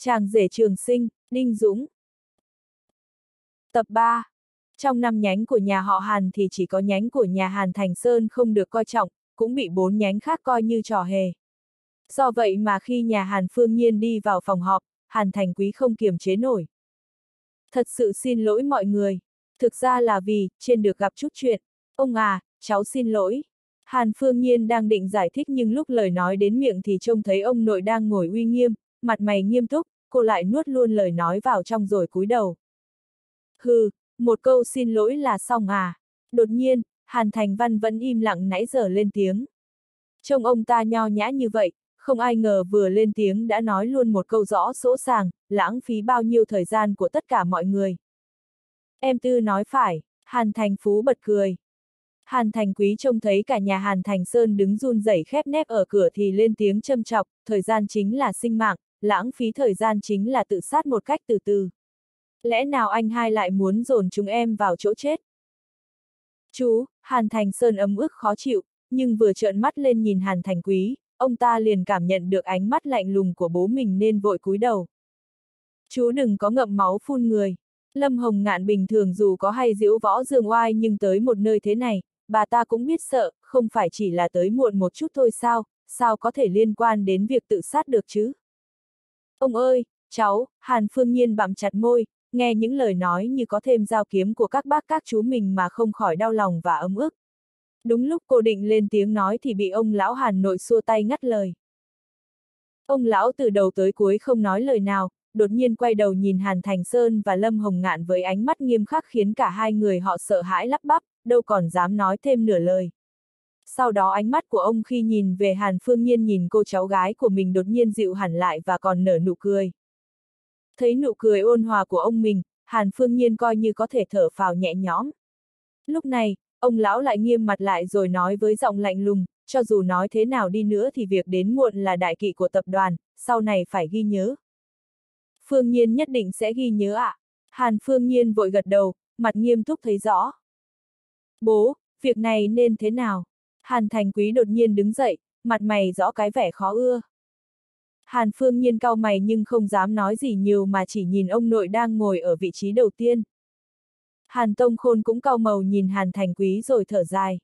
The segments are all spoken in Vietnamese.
Chàng rể trường sinh, Đinh Dũng. Tập 3 Trong năm nhánh của nhà họ Hàn thì chỉ có nhánh của nhà Hàn Thành Sơn không được coi trọng, cũng bị bốn nhánh khác coi như trò hề. Do vậy mà khi nhà Hàn Phương Nhiên đi vào phòng họp, Hàn Thành Quý không kiềm chế nổi. Thật sự xin lỗi mọi người. Thực ra là vì, trên được gặp chút chuyện. Ông à, cháu xin lỗi. Hàn Phương Nhiên đang định giải thích nhưng lúc lời nói đến miệng thì trông thấy ông nội đang ngồi uy nghiêm, mặt mày nghiêm túc, cô lại nuốt luôn lời nói vào trong rồi cúi đầu. Hừ, một câu xin lỗi là xong à. Đột nhiên, Hàn Thành Văn vẫn im lặng nãy giờ lên tiếng. Trông ông ta nho nhã như vậy, không ai ngờ vừa lên tiếng đã nói luôn một câu rõ sỗ sàng, lãng phí bao nhiêu thời gian của tất cả mọi người. Em Tư nói phải, Hàn Thành Phú bật cười. Hàn Thành Quý trông thấy cả nhà Hàn Thành Sơn đứng run rẩy khép nép ở cửa thì lên tiếng châm chọc, thời gian chính là sinh mạng, lãng phí thời gian chính là tự sát một cách từ từ. Lẽ nào anh hai lại muốn dồn chúng em vào chỗ chết? Chú, Hàn Thành Sơn ấm ức khó chịu, nhưng vừa trợn mắt lên nhìn Hàn Thành Quý, ông ta liền cảm nhận được ánh mắt lạnh lùng của bố mình nên vội cúi đầu. Chú đừng có ngậm máu phun người. Lâm Hồng Ngạn bình thường dù có hay diễu võ dương oai nhưng tới một nơi thế này, bà ta cũng biết sợ, không phải chỉ là tới muộn một chút thôi sao, sao có thể liên quan đến việc tự sát được chứ? Ông ơi, cháu, Hàn Phương Nhiên bặm chặt môi, nghe những lời nói như có thêm dao kiếm của các bác các chú mình mà không khỏi đau lòng và ấm ức. Đúng lúc cô định lên tiếng nói thì bị ông lão Hàn nội xua tay ngắt lời. Ông lão từ đầu tới cuối không nói lời nào, đột nhiên quay đầu nhìn Hàn Thành Sơn và Lâm Hồng Ngạn với ánh mắt nghiêm khắc khiến cả hai người họ sợ hãi lắp bắp, đâu còn dám nói thêm nửa lời. Sau đó ánh mắt của ông khi nhìn về Hàn Phương Nhiên nhìn cô cháu gái của mình đột nhiên dịu hẳn lại và còn nở nụ cười. Thấy nụ cười ôn hòa của ông mình, Hàn Phương Nhiên coi như có thể thở phào nhẹ nhõm. Lúc này, ông lão lại nghiêm mặt lại rồi nói với giọng lạnh lùng, cho dù nói thế nào đi nữa thì việc đến muộn là đại kỵ của tập đoàn, sau này phải ghi nhớ. Phương Nhiên nhất định sẽ ghi nhớ ạ. À? Hàn Phương Nhiên vội gật đầu, mặt nghiêm túc thấy rõ. Bố, việc này nên thế nào? Hàn Thành Quý đột nhiên đứng dậy, mặt mày rõ cái vẻ khó ưa. Hàn Phương Nhiên cau mày nhưng không dám nói gì nhiều mà chỉ nhìn ông nội đang ngồi ở vị trí đầu tiên. Hàn Tông Khôn cũng cau màu nhìn Hàn Thành Quý rồi thở dài.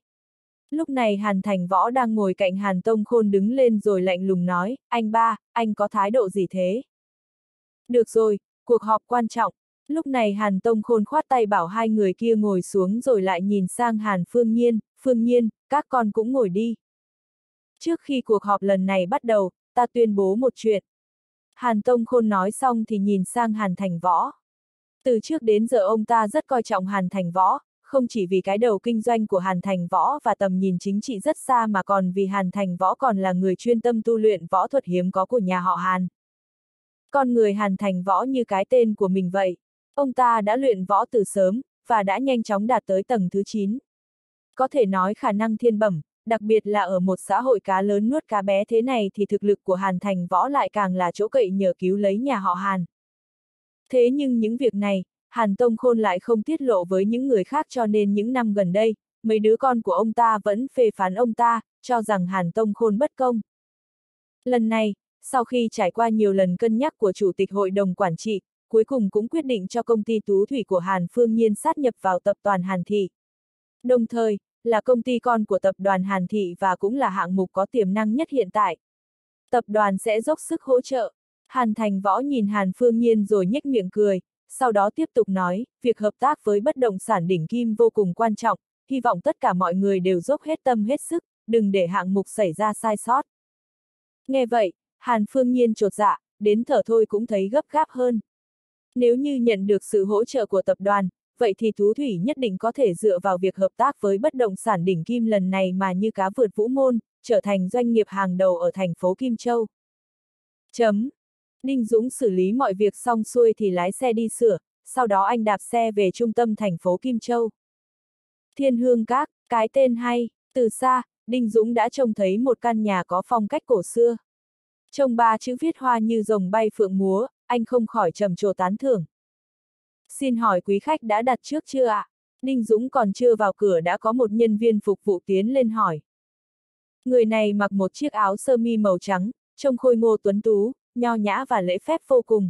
Lúc này Hàn Thành Võ đang ngồi cạnh Hàn Tông Khôn đứng lên rồi lạnh lùng nói, anh ba, anh có thái độ gì thế? Được rồi, cuộc họp quan trọng. Lúc này Hàn Tông Khôn khoát tay bảo hai người kia ngồi xuống rồi lại nhìn sang Hàn Phương Nhiên, Phương Nhiên, các con cũng ngồi đi. Trước khi cuộc họp lần này bắt đầu, ta tuyên bố một chuyện. Hàn Tông Khôn nói xong thì nhìn sang Hàn Thành Võ. Từ trước đến giờ ông ta rất coi trọng Hàn Thành Võ, không chỉ vì cái đầu kinh doanh của Hàn Thành Võ và tầm nhìn chính trị rất xa mà còn vì Hàn Thành Võ còn là người chuyên tâm tu luyện võ thuật hiếm có của nhà họ Hàn. Con người Hàn Thành Võ như cái tên của mình vậy. Ông ta đã luyện võ từ sớm, và đã nhanh chóng đạt tới tầng thứ 9. Có thể nói khả năng thiên bẩm, đặc biệt là ở một xã hội cá lớn nuốt cá bé thế này thì thực lực của Hàn Thành Võ lại càng là chỗ cậy nhờ cứu lấy nhà họ Hàn. Thế nhưng những việc này, Hàn Tông Khôn lại không tiết lộ với những người khác cho nên những năm gần đây, mấy đứa con của ông ta vẫn phê phán ông ta, cho rằng Hàn Tông Khôn bất công. Lần này, sau khi trải qua nhiều lần cân nhắc của Chủ tịch Hội đồng Quản trị, cuối cùng cũng quyết định cho công ty tú thủy của Hàn Phương Nhiên sát nhập vào tập đoàn Hàn Thị. Đồng thời, là công ty con của tập đoàn Hàn Thị và cũng là hạng mục có tiềm năng nhất hiện tại. Tập đoàn sẽ dốc sức hỗ trợ. Hàn Thành Võ nhìn Hàn Phương Nhiên rồi nhếch miệng cười, sau đó tiếp tục nói, việc hợp tác với bất động sản đỉnh kim vô cùng quan trọng, hy vọng tất cả mọi người đều dốc hết tâm hết sức, đừng để hạng mục xảy ra sai sót. Nghe vậy, Hàn Phương Nhiên trột dạ, đến thở thôi cũng thấy gấp gáp hơn. Nếu như nhận được sự hỗ trợ của tập đoàn, vậy thì Tú Thủy nhất định có thể dựa vào việc hợp tác với bất động sản đỉnh kim lần này mà như cá vượt vũ môn, trở thành doanh nghiệp hàng đầu ở thành phố Kim Châu. Chấm. Ninh Dũng xử lý mọi việc xong xuôi thì lái xe đi sửa, sau đó anh đạp xe về trung tâm thành phố Kim Châu. Thiên Hương Các, cái tên hay, từ xa, Đinh Dũng đã trông thấy một căn nhà có phong cách cổ xưa. Trông ba chữ viết hoa như rồng bay phượng múa, anh không khỏi trầm trồ tán thưởng. Xin hỏi quý khách đã đặt trước chưa ạ? À? Ninh Dũng còn chưa vào cửa đã có một nhân viên phục vụ tiến lên hỏi. Người này mặc một chiếc áo sơ mi màu trắng, trông khôi ngô tuấn tú, nho nhã và lễ phép vô cùng.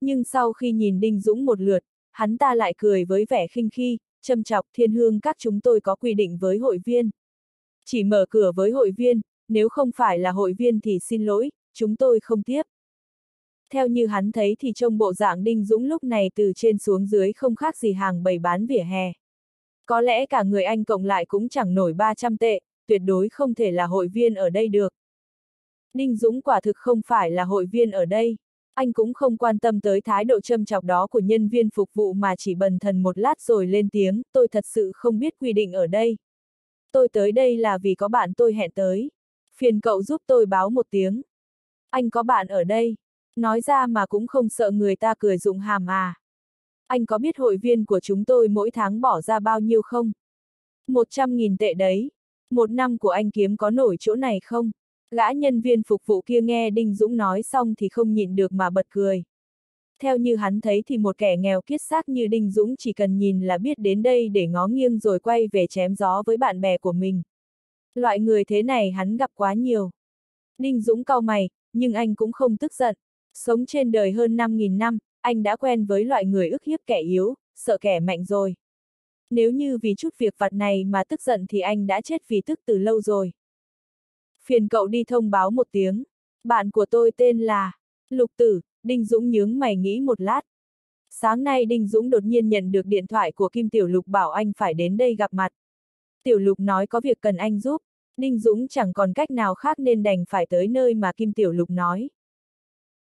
Nhưng sau khi nhìn Đinh Dũng một lượt, hắn ta lại cười với vẻ khinh khi, châm chọc thiên hương các chúng tôi có quy định với hội viên. Chỉ mở cửa với hội viên, nếu không phải là hội viên thì xin lỗi, chúng tôi không tiếp. Theo như hắn thấy thì trông bộ dạng Đinh Dũng lúc này từ trên xuống dưới không khác gì hàng bày bán vỉa hè. Có lẽ cả người anh cộng lại cũng chẳng nổi 300 tệ, tuyệt đối không thể là hội viên ở đây được. Đinh Dũng quả thực không phải là hội viên ở đây. Anh cũng không quan tâm tới thái độ châm chọc đó của nhân viên phục vụ mà chỉ bần thần một lát rồi lên tiếng, tôi thật sự không biết quy định ở đây. Tôi tới đây là vì có bạn tôi hẹn tới. Phiền cậu giúp tôi báo một tiếng. Anh có bạn ở đây. Nói ra mà cũng không sợ người ta cười dụng hàm à. Anh có biết hội viên của chúng tôi mỗi tháng bỏ ra bao nhiêu không? Một trăm nghìn tệ đấy. Một năm của anh kiếm có nổi chỗ này không? Gã nhân viên phục vụ kia nghe Đinh Dũng nói xong thì không nhịn được mà bật cười. Theo như hắn thấy thì một kẻ nghèo kiết xác như Đinh Dũng chỉ cần nhìn là biết đến đây để ngó nghiêng rồi quay về chém gió với bạn bè của mình. Loại người thế này hắn gặp quá nhiều. Đinh Dũng cau mày, nhưng anh cũng không tức giận. Sống trên đời hơn 5.000 năm, anh đã quen với loại người ức hiếp kẻ yếu, sợ kẻ mạnh rồi. Nếu như vì chút việc vặt này mà tức giận thì anh đã chết vì tức từ lâu rồi. Phiền cậu đi thông báo một tiếng. Bạn của tôi tên là Lục Tử, Đinh Dũng nhướng mày nghĩ một lát. Sáng nay Đinh Dũng đột nhiên nhận được điện thoại của Kim Tiểu Lục bảo anh phải đến đây gặp mặt. Tiểu Lục nói có việc cần anh giúp. Đinh Dũng chẳng còn cách nào khác nên đành phải tới nơi mà Kim Tiểu Lục nói.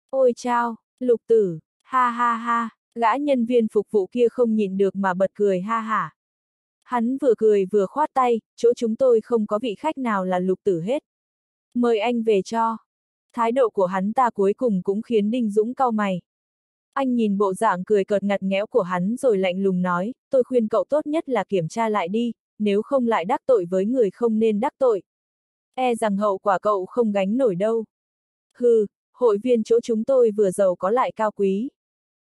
Ôi chao, Lục Tử, ha ha ha, gã nhân viên phục vụ kia không nhịn được mà bật cười ha hả. Hắn vừa cười vừa khoát tay, chỗ chúng tôi không có vị khách nào là Lục Tử hết. Mời anh về cho. Thái độ của hắn ta cuối cùng cũng khiến Đinh Dũng cau mày. Anh nhìn bộ dạng cười cợt ngặt nghẽo của hắn rồi lạnh lùng nói, tôi khuyên cậu tốt nhất là kiểm tra lại đi, nếu không lại đắc tội với người không nên đắc tội. E rằng hậu quả cậu không gánh nổi đâu. Hừ, hội viên chỗ chúng tôi vừa giàu có lại cao quý.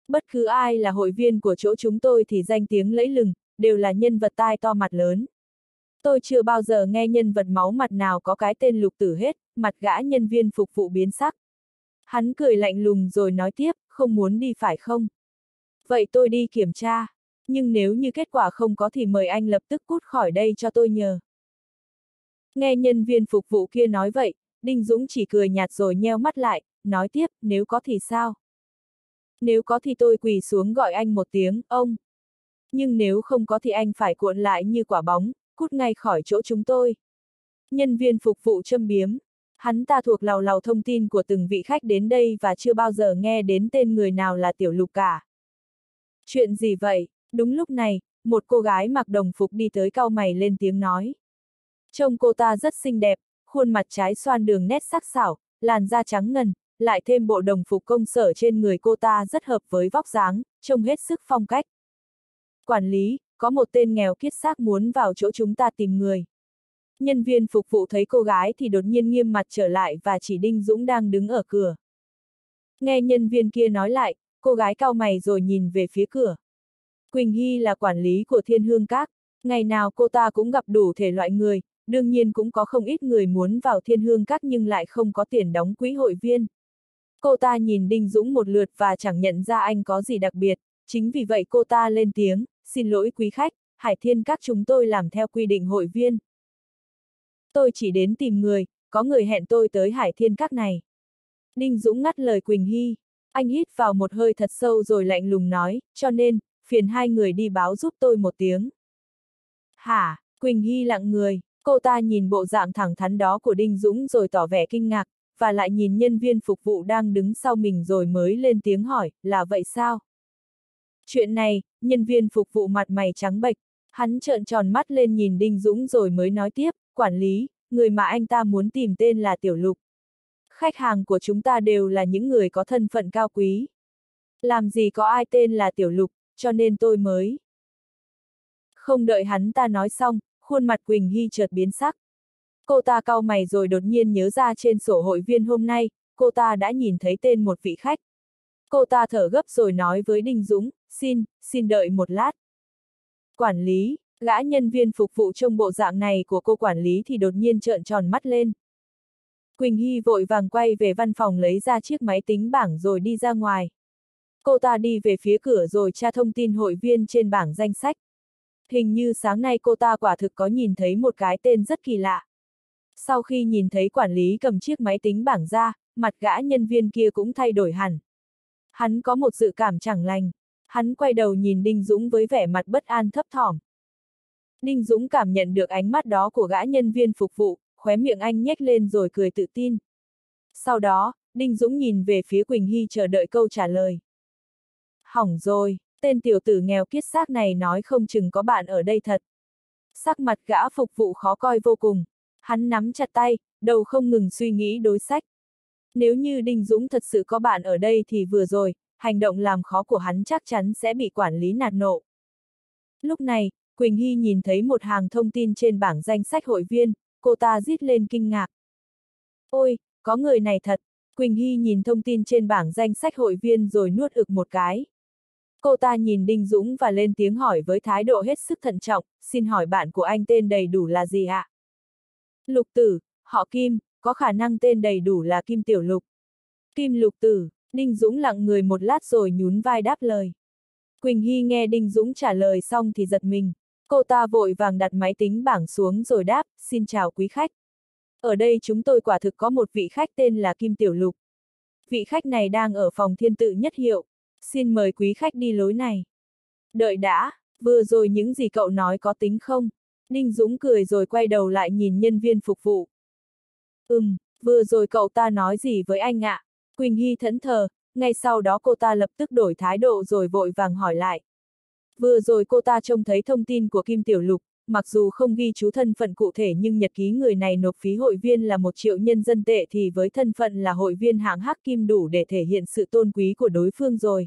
Bất cứ ai là hội viên của chỗ chúng tôi thì danh tiếng lẫy lừng, đều là nhân vật tai to mặt lớn. Tôi chưa bao giờ nghe nhân vật máu mặt nào có cái tên lục tử hết, mặt gã nhân viên phục vụ biến sắc. Hắn cười lạnh lùng rồi nói tiếp, không muốn đi phải không? Vậy tôi đi kiểm tra, nhưng nếu như kết quả không có thì mời anh lập tức cút khỏi đây cho tôi nhờ. Nghe nhân viên phục vụ kia nói vậy, Đinh Dũng chỉ cười nhạt rồi nheo mắt lại, nói tiếp, nếu có thì sao? Nếu có thì tôi quỳ xuống gọi anh một tiếng, ông. Nhưng nếu không có thì anh phải cuộn lại như quả bóng, cút ngay khỏi chỗ chúng tôi. Nhân viên phục vụ châm biếm. Hắn ta thuộc lào lào thông tin của từng vị khách đến đây và chưa bao giờ nghe đến tên người nào là tiểu lục cả. Chuyện gì vậy? Đúng lúc này, một cô gái mặc đồng phục đi tới cau mày lên tiếng nói. Trông cô ta rất xinh đẹp, khuôn mặt trái xoan đường nét sắc sảo, làn da trắng ngần, lại thêm bộ đồng phục công sở trên người cô ta rất hợp với vóc dáng, trông hết sức phong cách. Quản lý, có một tên nghèo kiết xác muốn vào chỗ chúng ta tìm người. Nhân viên phục vụ thấy cô gái thì đột nhiên nghiêm mặt trở lại và chỉ Đinh Dũng đang đứng ở cửa. Nghe nhân viên kia nói lại, cô gái cao mày rồi nhìn về phía cửa. Quỳnh Hy là quản lý của Thiên Hương Các, ngày nào cô ta cũng gặp đủ thể loại người, đương nhiên cũng có không ít người muốn vào Thiên Hương Các nhưng lại không có tiền đóng quỹ hội viên. Cô ta nhìn Đinh Dũng một lượt và chẳng nhận ra anh có gì đặc biệt, chính vì vậy cô ta lên tiếng, xin lỗi quý khách, Hải Thiên Các chúng tôi làm theo quy định hội viên. Tôi chỉ đến tìm người, có người hẹn tôi tới Hải Thiên Các này. Đinh Dũng ngắt lời Quỳnh Hy, anh hít vào một hơi thật sâu rồi lạnh lùng nói, cho nên, phiền hai người đi báo giúp tôi một tiếng. Hả, Quỳnh Hy lặng người, cô ta nhìn bộ dạng thẳng thắn đó của Đinh Dũng rồi tỏ vẻ kinh ngạc, và lại nhìn nhân viên phục vụ đang đứng sau mình rồi mới lên tiếng hỏi, là vậy sao? Chuyện này, nhân viên phục vụ mặt mày trắng bệch, hắn trợn tròn mắt lên nhìn Đinh Dũng rồi mới nói tiếp, quản lý, người mà anh ta muốn tìm tên là Tiểu Lục. Khách hàng của chúng ta đều là những người có thân phận cao quý. Làm gì có ai tên là Tiểu Lục, cho nên tôi mới. Không đợi hắn ta nói xong, khuôn mặt Quỳnh Hy chợt biến sắc. Cô ta cau mày rồi đột nhiên nhớ ra trên sổ hội viên hôm nay, cô ta đã nhìn thấy tên một vị khách. Cô ta thở gấp rồi nói với Đinh Dũng, xin, xin đợi một lát. Quản lý, gã nhân viên phục vụ trong bộ dạng này của cô quản lý thì đột nhiên trợn tròn mắt lên. Quỳnh Hy vội vàng quay về văn phòng lấy ra chiếc máy tính bảng rồi đi ra ngoài. Cô ta đi về phía cửa rồi tra thông tin hội viên trên bảng danh sách. Hình như sáng nay cô ta quả thực có nhìn thấy một cái tên rất kỳ lạ. Sau khi nhìn thấy quản lý cầm chiếc máy tính bảng ra, mặt gã nhân viên kia cũng thay đổi hẳn. Hắn có một dự cảm chẳng lành. Hắn quay đầu nhìn Đinh Dũng với vẻ mặt bất an thấp thỏm. Đinh Dũng cảm nhận được ánh mắt đó của gã nhân viên phục vụ, khóe miệng anh nhếch lên rồi cười tự tin. Sau đó, Đinh Dũng nhìn về phía Quỳnh Hy chờ đợi câu trả lời. Hỏng rồi, tên tiểu tử nghèo kiết xác này nói không chừng có bạn ở đây thật. Sắc mặt gã phục vụ khó coi vô cùng. Hắn nắm chặt tay, đầu không ngừng suy nghĩ đối sách. Nếu như Đinh Dũng thật sự có bạn ở đây thì vừa rồi, hành động làm khó của hắn chắc chắn sẽ bị quản lý nạt nộ. Lúc này, Quỳnh Hy nhìn thấy một hàng thông tin trên bảng danh sách hội viên, cô ta rít lên kinh ngạc. Ôi, có người này thật! Quỳnh Hy nhìn thông tin trên bảng danh sách hội viên rồi nuốt ực một cái. Cô ta nhìn Đinh Dũng và lên tiếng hỏi với thái độ hết sức thận trọng, xin hỏi bạn của anh tên đầy đủ là gì ạ? Lục tử, họ Kim, có khả năng tên đầy đủ là Kim Tiểu Lục. Kim Lục Tử, Đinh Dũng lặng người một lát rồi nhún vai đáp lời. Quỳnh Hy nghe Đinh Dũng trả lời xong thì giật mình. Cô ta vội vàng đặt máy tính bảng xuống rồi đáp, xin chào quý khách. Ở đây chúng tôi quả thực có một vị khách tên là Kim Tiểu Lục. Vị khách này đang ở phòng thiên tự nhất hiệu. Xin mời quý khách đi lối này. Đợi đã, vừa rồi những gì cậu nói có tính không? Ninh Dũng cười rồi quay đầu lại nhìn nhân viên phục vụ. Ừm, vừa rồi cậu ta nói gì với anh ạ? À? Quỳnh Hy thẫn thờ, ngay sau đó cô ta lập tức đổi thái độ rồi vội vàng hỏi lại. Vừa rồi cô ta trông thấy thông tin của Kim Tiểu Lục, mặc dù không ghi chú thân phận cụ thể nhưng nhật ký người này nộp phí hội viên là một triệu nhân dân tệ thì với thân phận là hội viên hạng hắc kim đủ để thể hiện sự tôn quý của đối phương rồi.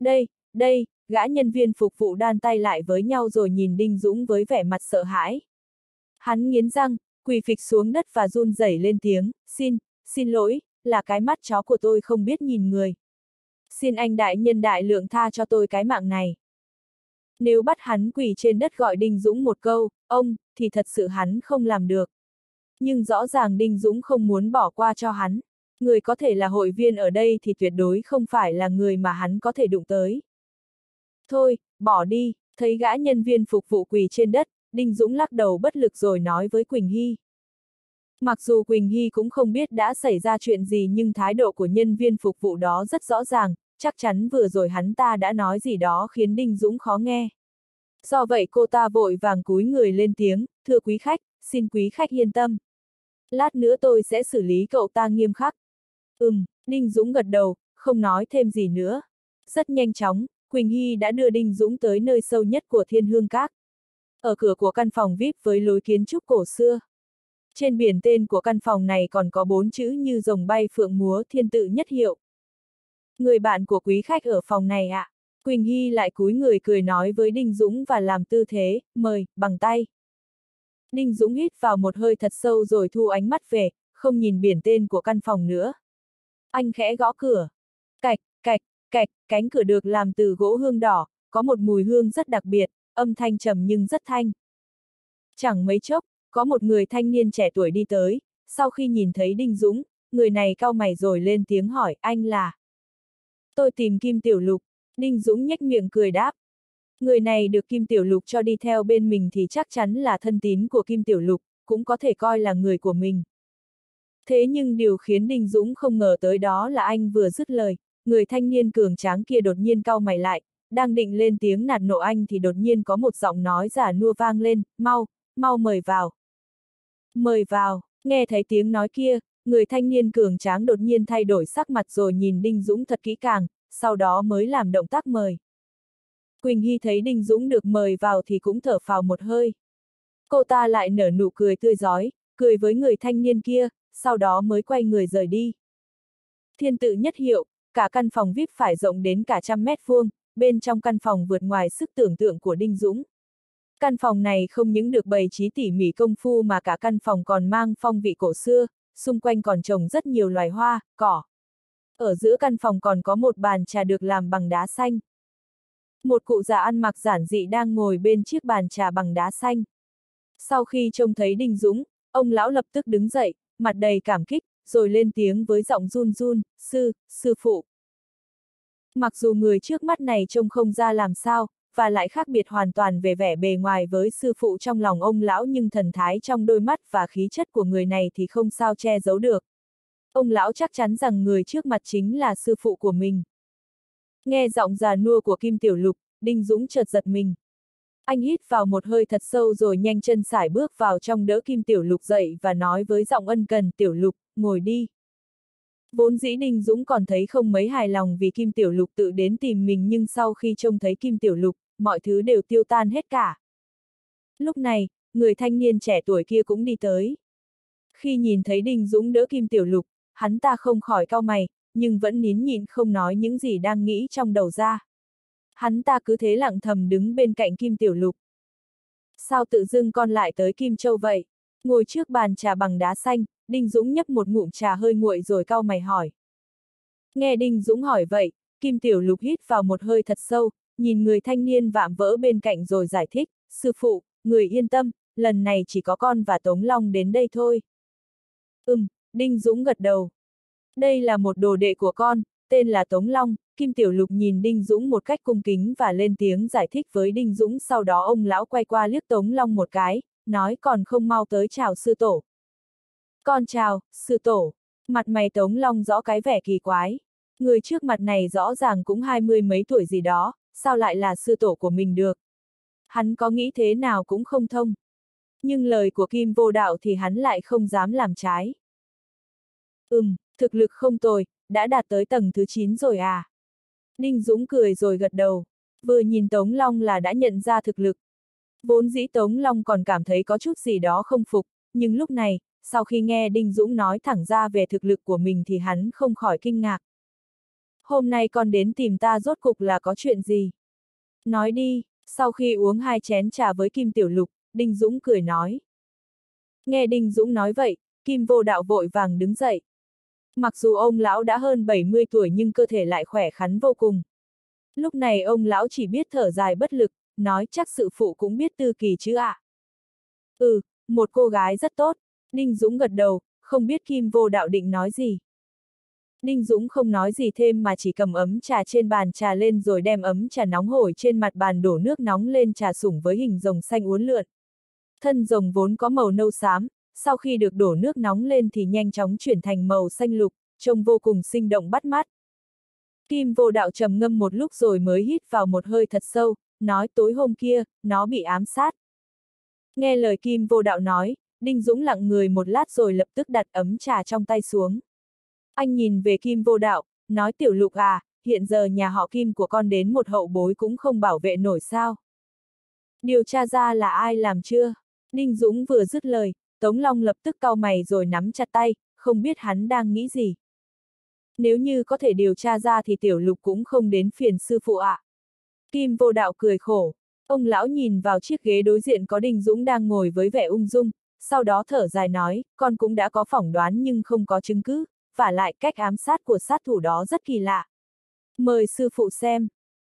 Đây, đây, gã nhân viên phục vụ đan tay lại với nhau rồi nhìn Đinh Dũng với vẻ mặt sợ hãi. Hắn nghiến răng, quỳ phịch xuống đất và run rẩy lên tiếng, xin, xin lỗi, là cái mắt chó của tôi không biết nhìn người. Xin anh đại nhân đại lượng tha cho tôi cái mạng này. Nếu bắt hắn quỳ trên đất gọi Đinh Dũng một câu, ông, thì thật sự hắn không làm được. Nhưng rõ ràng Đinh Dũng không muốn bỏ qua cho hắn. Người có thể là hội viên ở đây thì tuyệt đối không phải là người mà hắn có thể đụng tới. Thôi, bỏ đi, thấy gã nhân viên phục vụ quỳ trên đất, Đinh Dũng lắc đầu bất lực rồi nói với Quỳnh Hy. Mặc dù Quỳnh Hy cũng không biết đã xảy ra chuyện gì nhưng thái độ của nhân viên phục vụ đó rất rõ ràng, chắc chắn vừa rồi hắn ta đã nói gì đó khiến Đinh Dũng khó nghe. Do vậy cô ta vội vàng cúi người lên tiếng, thưa quý khách, xin quý khách yên tâm. Lát nữa tôi sẽ xử lý cậu ta nghiêm khắc. Ừm, Đinh Dũng gật đầu, không nói thêm gì nữa. Rất nhanh chóng, Quỳnh Hy đã đưa Đinh Dũng tới nơi sâu nhất của thiên hương các. Ở cửa của căn phòng VIP với lối kiến trúc cổ xưa. Trên biển tên của căn phòng này còn có bốn chữ như rồng bay phượng múa thiên tự nhất hiệu. Người bạn của quý khách ở phòng này ạ. À? Quỳnh Hy lại cúi người cười nói với Đinh Dũng và làm tư thế, mời, bằng tay. Đinh Dũng hít vào một hơi thật sâu rồi thu ánh mắt về, không nhìn biển tên của căn phòng nữa. Anh khẽ gõ cửa. Cạch, cạch, cạch, cánh cửa được làm từ gỗ hương đỏ, có một mùi hương rất đặc biệt, âm thanh trầm nhưng rất thanh. Chẳng mấy chốc, có một người thanh niên trẻ tuổi đi tới, sau khi nhìn thấy Đinh Dũng, người này cau mày rồi lên tiếng hỏi, anh là... Tôi tìm Kim Tiểu Lục, Đinh Dũng nhếch miệng cười đáp. Người này được Kim Tiểu Lục cho đi theo bên mình thì chắc chắn là thân tín của Kim Tiểu Lục, cũng có thể coi là người của mình. Thế nhưng điều khiến Đinh Dũng không ngờ tới đó là anh vừa dứt lời, người thanh niên cường tráng kia đột nhiên cau mày lại, đang định lên tiếng nạt nộ anh thì đột nhiên có một giọng nói giả nua vang lên, mau, mau mời vào. Mời vào, nghe thấy tiếng nói kia, người thanh niên cường tráng đột nhiên thay đổi sắc mặt rồi nhìn Đinh Dũng thật kỹ càng, sau đó mới làm động tác mời. Quỳnh Hy thấy Đinh Dũng được mời vào thì cũng thở phào một hơi. Cô ta lại nở nụ cười tươi giói, cười với người thanh niên kia, sau đó mới quay người rời đi. Thiên tự nhất hiệu, cả căn phòng VIP phải rộng đến cả trăm mét vuông, bên trong căn phòng vượt ngoài sức tưởng tượng của Đinh Dũng. Căn phòng này không những được bày trí tỉ mỉ công phu mà cả căn phòng còn mang phong vị cổ xưa, xung quanh còn trồng rất nhiều loài hoa, cỏ. Ở giữa căn phòng còn có một bàn trà được làm bằng đá xanh. Một cụ già ăn mặc giản dị đang ngồi bên chiếc bàn trà bằng đá xanh. Sau khi trông thấy Đinh Dũng, ông lão lập tức đứng dậy, mặt đầy cảm kích, rồi lên tiếng với giọng run run, sư, sư phụ. Mặc dù người trước mắt này trông không ra làm sao, và lại khác biệt hoàn toàn về vẻ bề ngoài với sư phụ trong lòng ông lão nhưng thần thái trong đôi mắt và khí chất của người này thì không sao che giấu được. Ông lão chắc chắn rằng người trước mặt chính là sư phụ của mình. Nghe giọng già nua của Kim Tiểu Lục, Đinh Dũng chợt giật mình. Anh hít vào một hơi thật sâu rồi nhanh chân sải bước vào trong đỡ Kim Tiểu Lục dậy và nói với giọng ân cần Tiểu Lục, ngồi đi. Vốn dĩ Đinh Dũng còn thấy không mấy hài lòng vì Kim Tiểu Lục tự đến tìm mình nhưng sau khi trông thấy Kim Tiểu Lục, mọi thứ đều tiêu tan hết cả. Lúc này, người thanh niên trẻ tuổi kia cũng đi tới. Khi nhìn thấy Đinh Dũng đỡ Kim Tiểu Lục, hắn ta không khỏi cau mày, nhưng vẫn nín nhịn không nói những gì đang nghĩ trong đầu ra. Hắn ta cứ thế lặng thầm đứng bên cạnh Kim Tiểu Lục. Sao tự dưng con lại tới Kim Châu vậy? Ngồi trước bàn trà bằng đá xanh, Đinh Dũng nhấp một ngụm trà hơi nguội rồi cau mày hỏi. Nghe Đinh Dũng hỏi vậy, Kim Tiểu Lục hít vào một hơi thật sâu, nhìn người thanh niên vạm vỡ bên cạnh rồi giải thích, sư phụ, người yên tâm, lần này chỉ có con và Tống Long đến đây thôi. Ừm, Đinh Dũng gật đầu. Đây là một đồ đệ của con, tên là Tống Long, Kim Tiểu Lục nhìn Đinh Dũng một cách cung kính và lên tiếng giải thích với Đinh Dũng sau đó ông lão quay qua liếc Tống Long một cái, nói còn không mau tới chào sư tổ. Con chào, sư tổ. Mặt mày Tống Long rõ cái vẻ kỳ quái. Người trước mặt này rõ ràng cũng hai mươi mấy tuổi gì đó, sao lại là sư tổ của mình được? Hắn có nghĩ thế nào cũng không thông. Nhưng lời của Kim vô đạo thì hắn lại không dám làm trái. Ừm, thực lực không tồi, đã đạt tới tầng thứ 9 rồi à? Ninh Dũng cười rồi gật đầu. Vừa nhìn Tống Long là đã nhận ra thực lực. Vốn dĩ Tống Long còn cảm thấy có chút gì đó không phục, nhưng lúc này, sau khi nghe Đinh Dũng nói thẳng ra về thực lực của mình thì hắn không khỏi kinh ngạc. Hôm nay con đến tìm ta rốt cục là có chuyện gì? Nói đi, sau khi uống hai chén trà với Kim Tiểu Lục, Đinh Dũng cười nói. Nghe Đinh Dũng nói vậy, Kim vô đạo vội vàng đứng dậy. Mặc dù ông lão đã hơn 70 tuổi nhưng cơ thể lại khỏe khắn vô cùng. Lúc này ông lão chỉ biết thở dài bất lực, nói chắc sự phụ cũng biết tư kỳ chứ ạ. À. Ừ, một cô gái rất tốt, Ninh Dũng gật đầu, không biết Kim vô đạo định nói gì. Ninh Dũng không nói gì thêm mà chỉ cầm ấm trà trên bàn trà lên rồi đem ấm trà nóng hổi trên mặt bàn đổ nước nóng lên trà sủng với hình rồng xanh uốn lượn. Thân rồng vốn có màu nâu xám, sau khi được đổ nước nóng lên thì nhanh chóng chuyển thành màu xanh lục, trông vô cùng sinh động bắt mắt. Kim vô đạo trầm ngâm một lúc rồi mới hít vào một hơi thật sâu, nói tối hôm kia, nó bị ám sát. Nghe lời Kim vô đạo nói, Đinh Dũng lặng người một lát rồi lập tức đặt ấm trà trong tay xuống. Anh nhìn về Kim vô đạo, nói tiểu lục à, hiện giờ nhà họ Kim của con đến một hậu bối cũng không bảo vệ nổi sao. Điều tra ra là ai làm chưa? Đinh Dũng vừa dứt lời, Tống Long lập tức cau mày rồi nắm chặt tay, không biết hắn đang nghĩ gì. Nếu như có thể điều tra ra thì tiểu lục cũng không đến phiền sư phụ ạ. À. Kim vô đạo cười khổ. Ông lão nhìn vào chiếc ghế đối diện có Đinh Dũng đang ngồi với vẻ ung dung, sau đó thở dài nói, con cũng đã có phỏng đoán nhưng không có chứng cứ, và lại cách ám sát của sát thủ đó rất kỳ lạ. Mời sư phụ xem.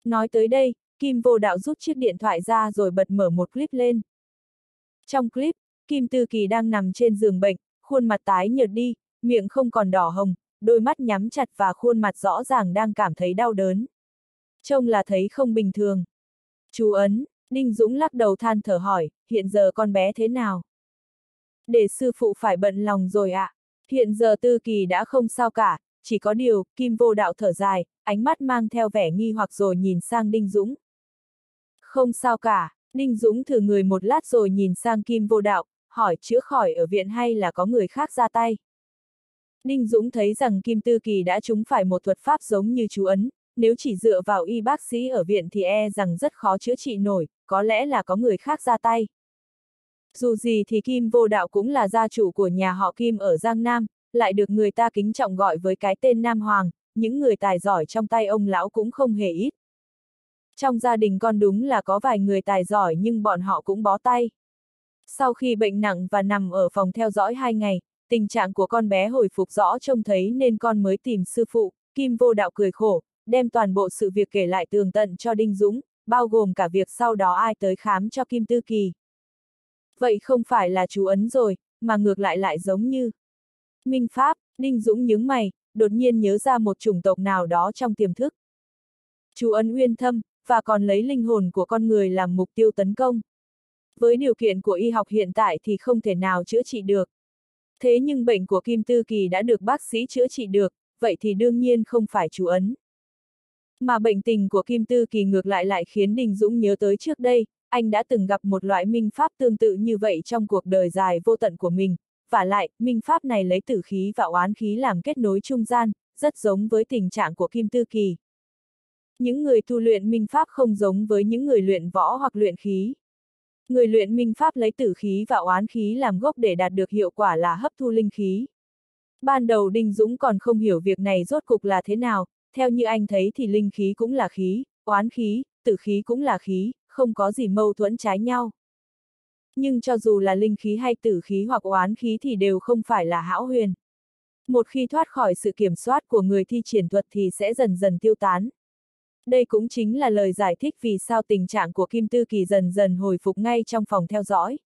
Nói tới đây, Kim vô đạo rút chiếc điện thoại ra rồi bật mở một clip lên. Trong clip, Kim Tư Kỳ đang nằm trên giường bệnh, khuôn mặt tái nhợt đi, miệng không còn đỏ hồng, đôi mắt nhắm chặt và khuôn mặt rõ ràng đang cảm thấy đau đớn. Trông là thấy không bình thường. Chú Ấn, Ninh Dũng lắc đầu than thở hỏi, hiện giờ con bé thế nào? Để sư phụ phải bận lòng rồi ạ. À. Hiện giờ Tư Kỳ đã không sao cả, chỉ có điều, Kim vô đạo thở dài, ánh mắt mang theo vẻ nghi hoặc rồi nhìn sang Đinh Dũng. Không sao cả, Đinh Dũng thử người một lát rồi nhìn sang Kim vô đạo, hỏi chữa khỏi ở viện hay là có người khác ra tay. Đinh Dũng thấy rằng Kim Tư Kỳ đã trúng phải một thuật pháp giống như chú ấn, nếu chỉ dựa vào y bác sĩ ở viện thì e rằng rất khó chữa trị nổi, có lẽ là có người khác ra tay. Dù gì thì Kim Vô Đạo cũng là gia chủ của nhà họ Kim ở Giang Nam, lại được người ta kính trọng gọi với cái tên Nam Hoàng, những người tài giỏi trong tay ông lão cũng không hề ít. Trong gia đình con đúng là có vài người tài giỏi nhưng bọn họ cũng bó tay. Sau khi bệnh nặng và nằm ở phòng theo dõi hai ngày, tình trạng của con bé hồi phục rõ trông thấy nên con mới tìm sư phụ, Kim vô đạo cười khổ, đem toàn bộ sự việc kể lại tường tận cho Đinh Dũng, bao gồm cả việc sau đó ai tới khám cho Kim Tư Kỳ. Vậy không phải là chú ấn rồi, mà ngược lại lại giống như. Minh Pháp, Đinh Dũng nhướng mày, đột nhiên nhớ ra một chủng tộc nào đó trong tiềm thức. Chú ấn uyên thâm, và còn lấy linh hồn của con người làm mục tiêu tấn công. Với điều kiện của y học hiện tại thì không thể nào chữa trị được. Thế nhưng bệnh của Kim Tư Kỳ đã được bác sĩ chữa trị được, vậy thì đương nhiên không phải chú ấn. Mà bệnh tình của Kim Tư Kỳ ngược lại lại khiến Đình Dũng nhớ tới trước đây, anh đã từng gặp một loại minh pháp tương tự như vậy trong cuộc đời dài vô tận của mình, và lại, minh pháp này lấy tử khí và oán khí làm kết nối trung gian, rất giống với tình trạng của Kim Tư Kỳ. Những người tu luyện minh pháp không giống với những người luyện võ hoặc luyện khí. Người luyện minh pháp lấy tử khí và oán khí làm gốc để đạt được hiệu quả là hấp thu linh khí. Ban đầu Đinh Dũng còn không hiểu việc này rốt cục là thế nào, theo như anh thấy thì linh khí cũng là khí, oán khí, tử khí cũng là khí, không có gì mâu thuẫn trái nhau. Nhưng cho dù là linh khí hay tử khí hoặc oán khí thì đều không phải là hão huyền. Một khi thoát khỏi sự kiểm soát của người thi triển thuật thì sẽ dần dần tiêu tán. Đây cũng chính là lời giải thích vì sao tình trạng của Kim Tư Kỳ dần dần hồi phục ngay trong phòng theo dõi.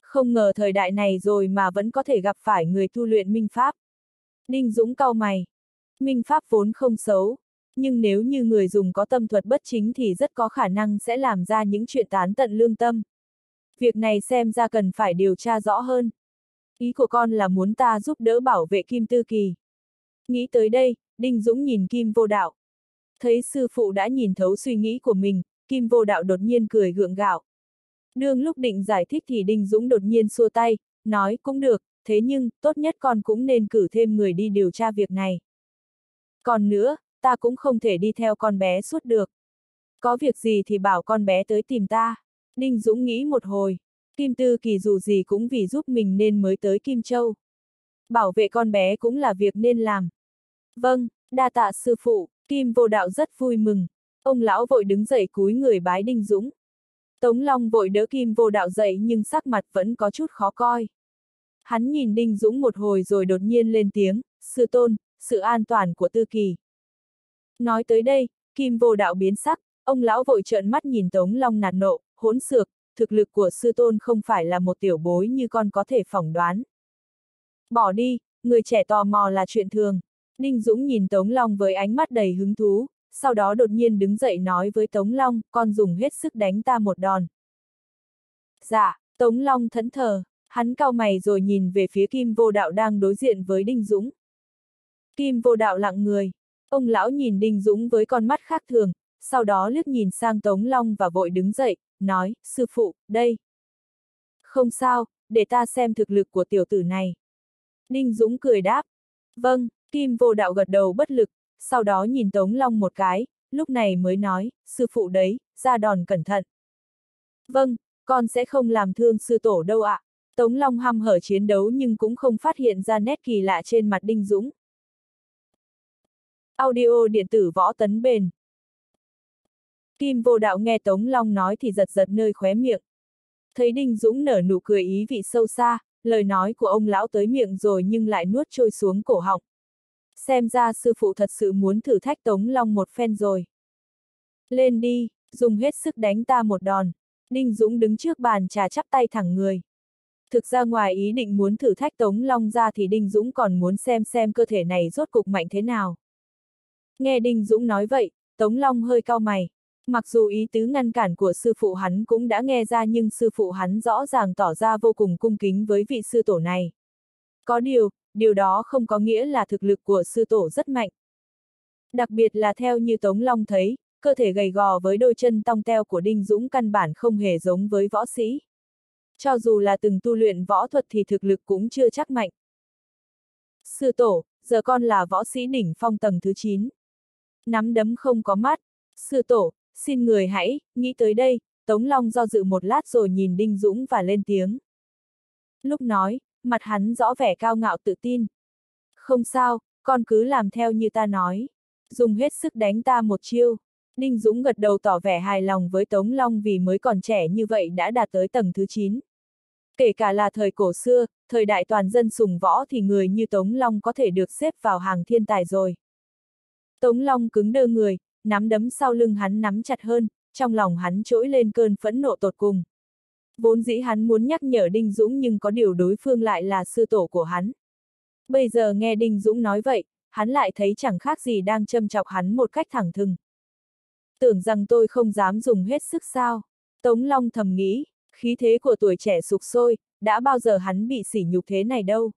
Không ngờ thời đại này rồi mà vẫn có thể gặp phải người tu luyện minh pháp. Đinh Dũng cau mày. Minh pháp vốn không xấu, nhưng nếu như người dùng có tâm thuật bất chính thì rất có khả năng sẽ làm ra những chuyện tán tận lương tâm. Việc này xem ra cần phải điều tra rõ hơn. Ý của con là muốn ta giúp đỡ bảo vệ Kim Tư Kỳ. Nghĩ tới đây, Đinh Dũng nhìn Kim Vô Đạo. Thấy sư phụ đã nhìn thấu suy nghĩ của mình, Kim Vô Đạo đột nhiên cười gượng gạo. Đương lúc định giải thích thì Đinh Dũng đột nhiên xua tay, nói cũng được, thế nhưng, tốt nhất con cũng nên cử thêm người đi điều tra việc này. Còn nữa, ta cũng không thể đi theo con bé suốt được. Có việc gì thì bảo con bé tới tìm ta. Ninh Dũng nghĩ một hồi. Kim Tư Kỳ dù gì cũng vì giúp mình nên mới tới Kim Châu. Bảo vệ con bé cũng là việc nên làm. Vâng, đa tạ sư phụ, Kim vô đạo rất vui mừng. Ông lão vội đứng dậy cúi người bái Đinh Dũng. Tống Long vội đỡ Kim vô đạo dậy nhưng sắc mặt vẫn có chút khó coi. Hắn nhìn Đinh Dũng một hồi rồi đột nhiên lên tiếng, sư tôn, sự an toàn của Tư Kỳ. Nói tới đây, Kim vô đạo biến sắc, ông lão vội trợn mắt nhìn Tống Long nạt nộ, hỗn xược, thực lực của sư tôn không phải là một tiểu bối như con có thể phỏng đoán. Bỏ đi, người trẻ tò mò là chuyện thường. Ninh Dũng nhìn Tống Long với ánh mắt đầy hứng thú, sau đó đột nhiên đứng dậy nói với Tống Long, con dùng hết sức đánh ta một đòn. Dạ, Tống Long thẫn thờ, hắn cao mày rồi nhìn về phía Kim Vô Đạo đang đối diện với Đinh Dũng. Kim Vô Đạo lặng người, ông lão nhìn Đinh Dũng với con mắt khác thường, sau đó liếc nhìn sang Tống Long và vội đứng dậy, nói, sư phụ, đây. Không sao, để ta xem thực lực của tiểu tử này. đinh Dũng cười đáp. Vâng, Kim vô đạo gật đầu bất lực, sau đó nhìn Tống Long một cái, lúc này mới nói, sư phụ đấy, ra đòn cẩn thận. Vâng, con sẽ không làm thương sư tổ đâu ạ. À. Tống Long hăm hở chiến đấu nhưng cũng không phát hiện ra nét kỳ lạ trên mặt Đinh Dũng. Audio điện tử võ tấn bền. Kim vô đạo nghe Tống Long nói thì giật giật nơi khóe miệng. Thấy Đinh Dũng nở nụ cười ý vị sâu xa, lời nói của ông lão tới miệng rồi nhưng lại nuốt trôi xuống cổ họng. Xem ra sư phụ thật sự muốn thử thách Tống Long một phen rồi. Lên đi, dùng hết sức đánh ta một đòn. Đinh Dũng đứng trước bàn trà chắp tay thẳng người. Thực ra ngoài ý định muốn thử thách Tống Long ra thì Đinh Dũng còn muốn xem xem cơ thể này rốt cục mạnh thế nào. Nghe Đinh Dũng nói vậy, Tống Long hơi cao mày. Mặc dù ý tứ ngăn cản của sư phụ hắn cũng đã nghe ra nhưng sư phụ hắn rõ ràng tỏ ra vô cùng cung kính với vị sư tổ này. Có điều, điều đó không có nghĩa là thực lực của sư tổ rất mạnh. Đặc biệt là theo như Tống Long thấy, cơ thể gầy gò với đôi chân tong teo của Đinh Dũng căn bản không hề giống với võ sĩ. Cho dù là từng tu luyện võ thuật thì thực lực cũng chưa chắc mạnh. Sư tổ, giờ con là võ sĩ đỉnh phong tầng thứ 9. Nắm đấm không có mắt. Sư tổ, xin người hãy, nghĩ tới đây, Tống Long do dự một lát rồi nhìn Đinh Dũng và lên tiếng. Lúc nói, mặt hắn rõ vẻ cao ngạo tự tin. Không sao, con cứ làm theo như ta nói. Dùng hết sức đánh ta một chiêu. Đinh Dũng gật đầu tỏ vẻ hài lòng với Tống Long vì mới còn trẻ như vậy đã đạt tới tầng thứ 9. Kể cả là thời cổ xưa, thời đại toàn dân sùng võ thì người như Tống Long có thể được xếp vào hàng thiên tài rồi. Tống Long cứng đơ người, nắm đấm sau lưng hắn nắm chặt hơn, trong lòng hắn trỗi lên cơn phẫn nộ tột cùng. Vốn dĩ hắn muốn nhắc nhở Đinh Dũng nhưng có điều đối phương lại là sư tổ của hắn. Bây giờ nghe Đinh Dũng nói vậy, hắn lại thấy chẳng khác gì đang châm chọc hắn một cách thẳng thừng. Tưởng rằng tôi không dám dùng hết sức sao. Tống Long thầm nghĩ, khí thế của tuổi trẻ sục sôi, đã bao giờ hắn bị sỉ nhục thế này đâu.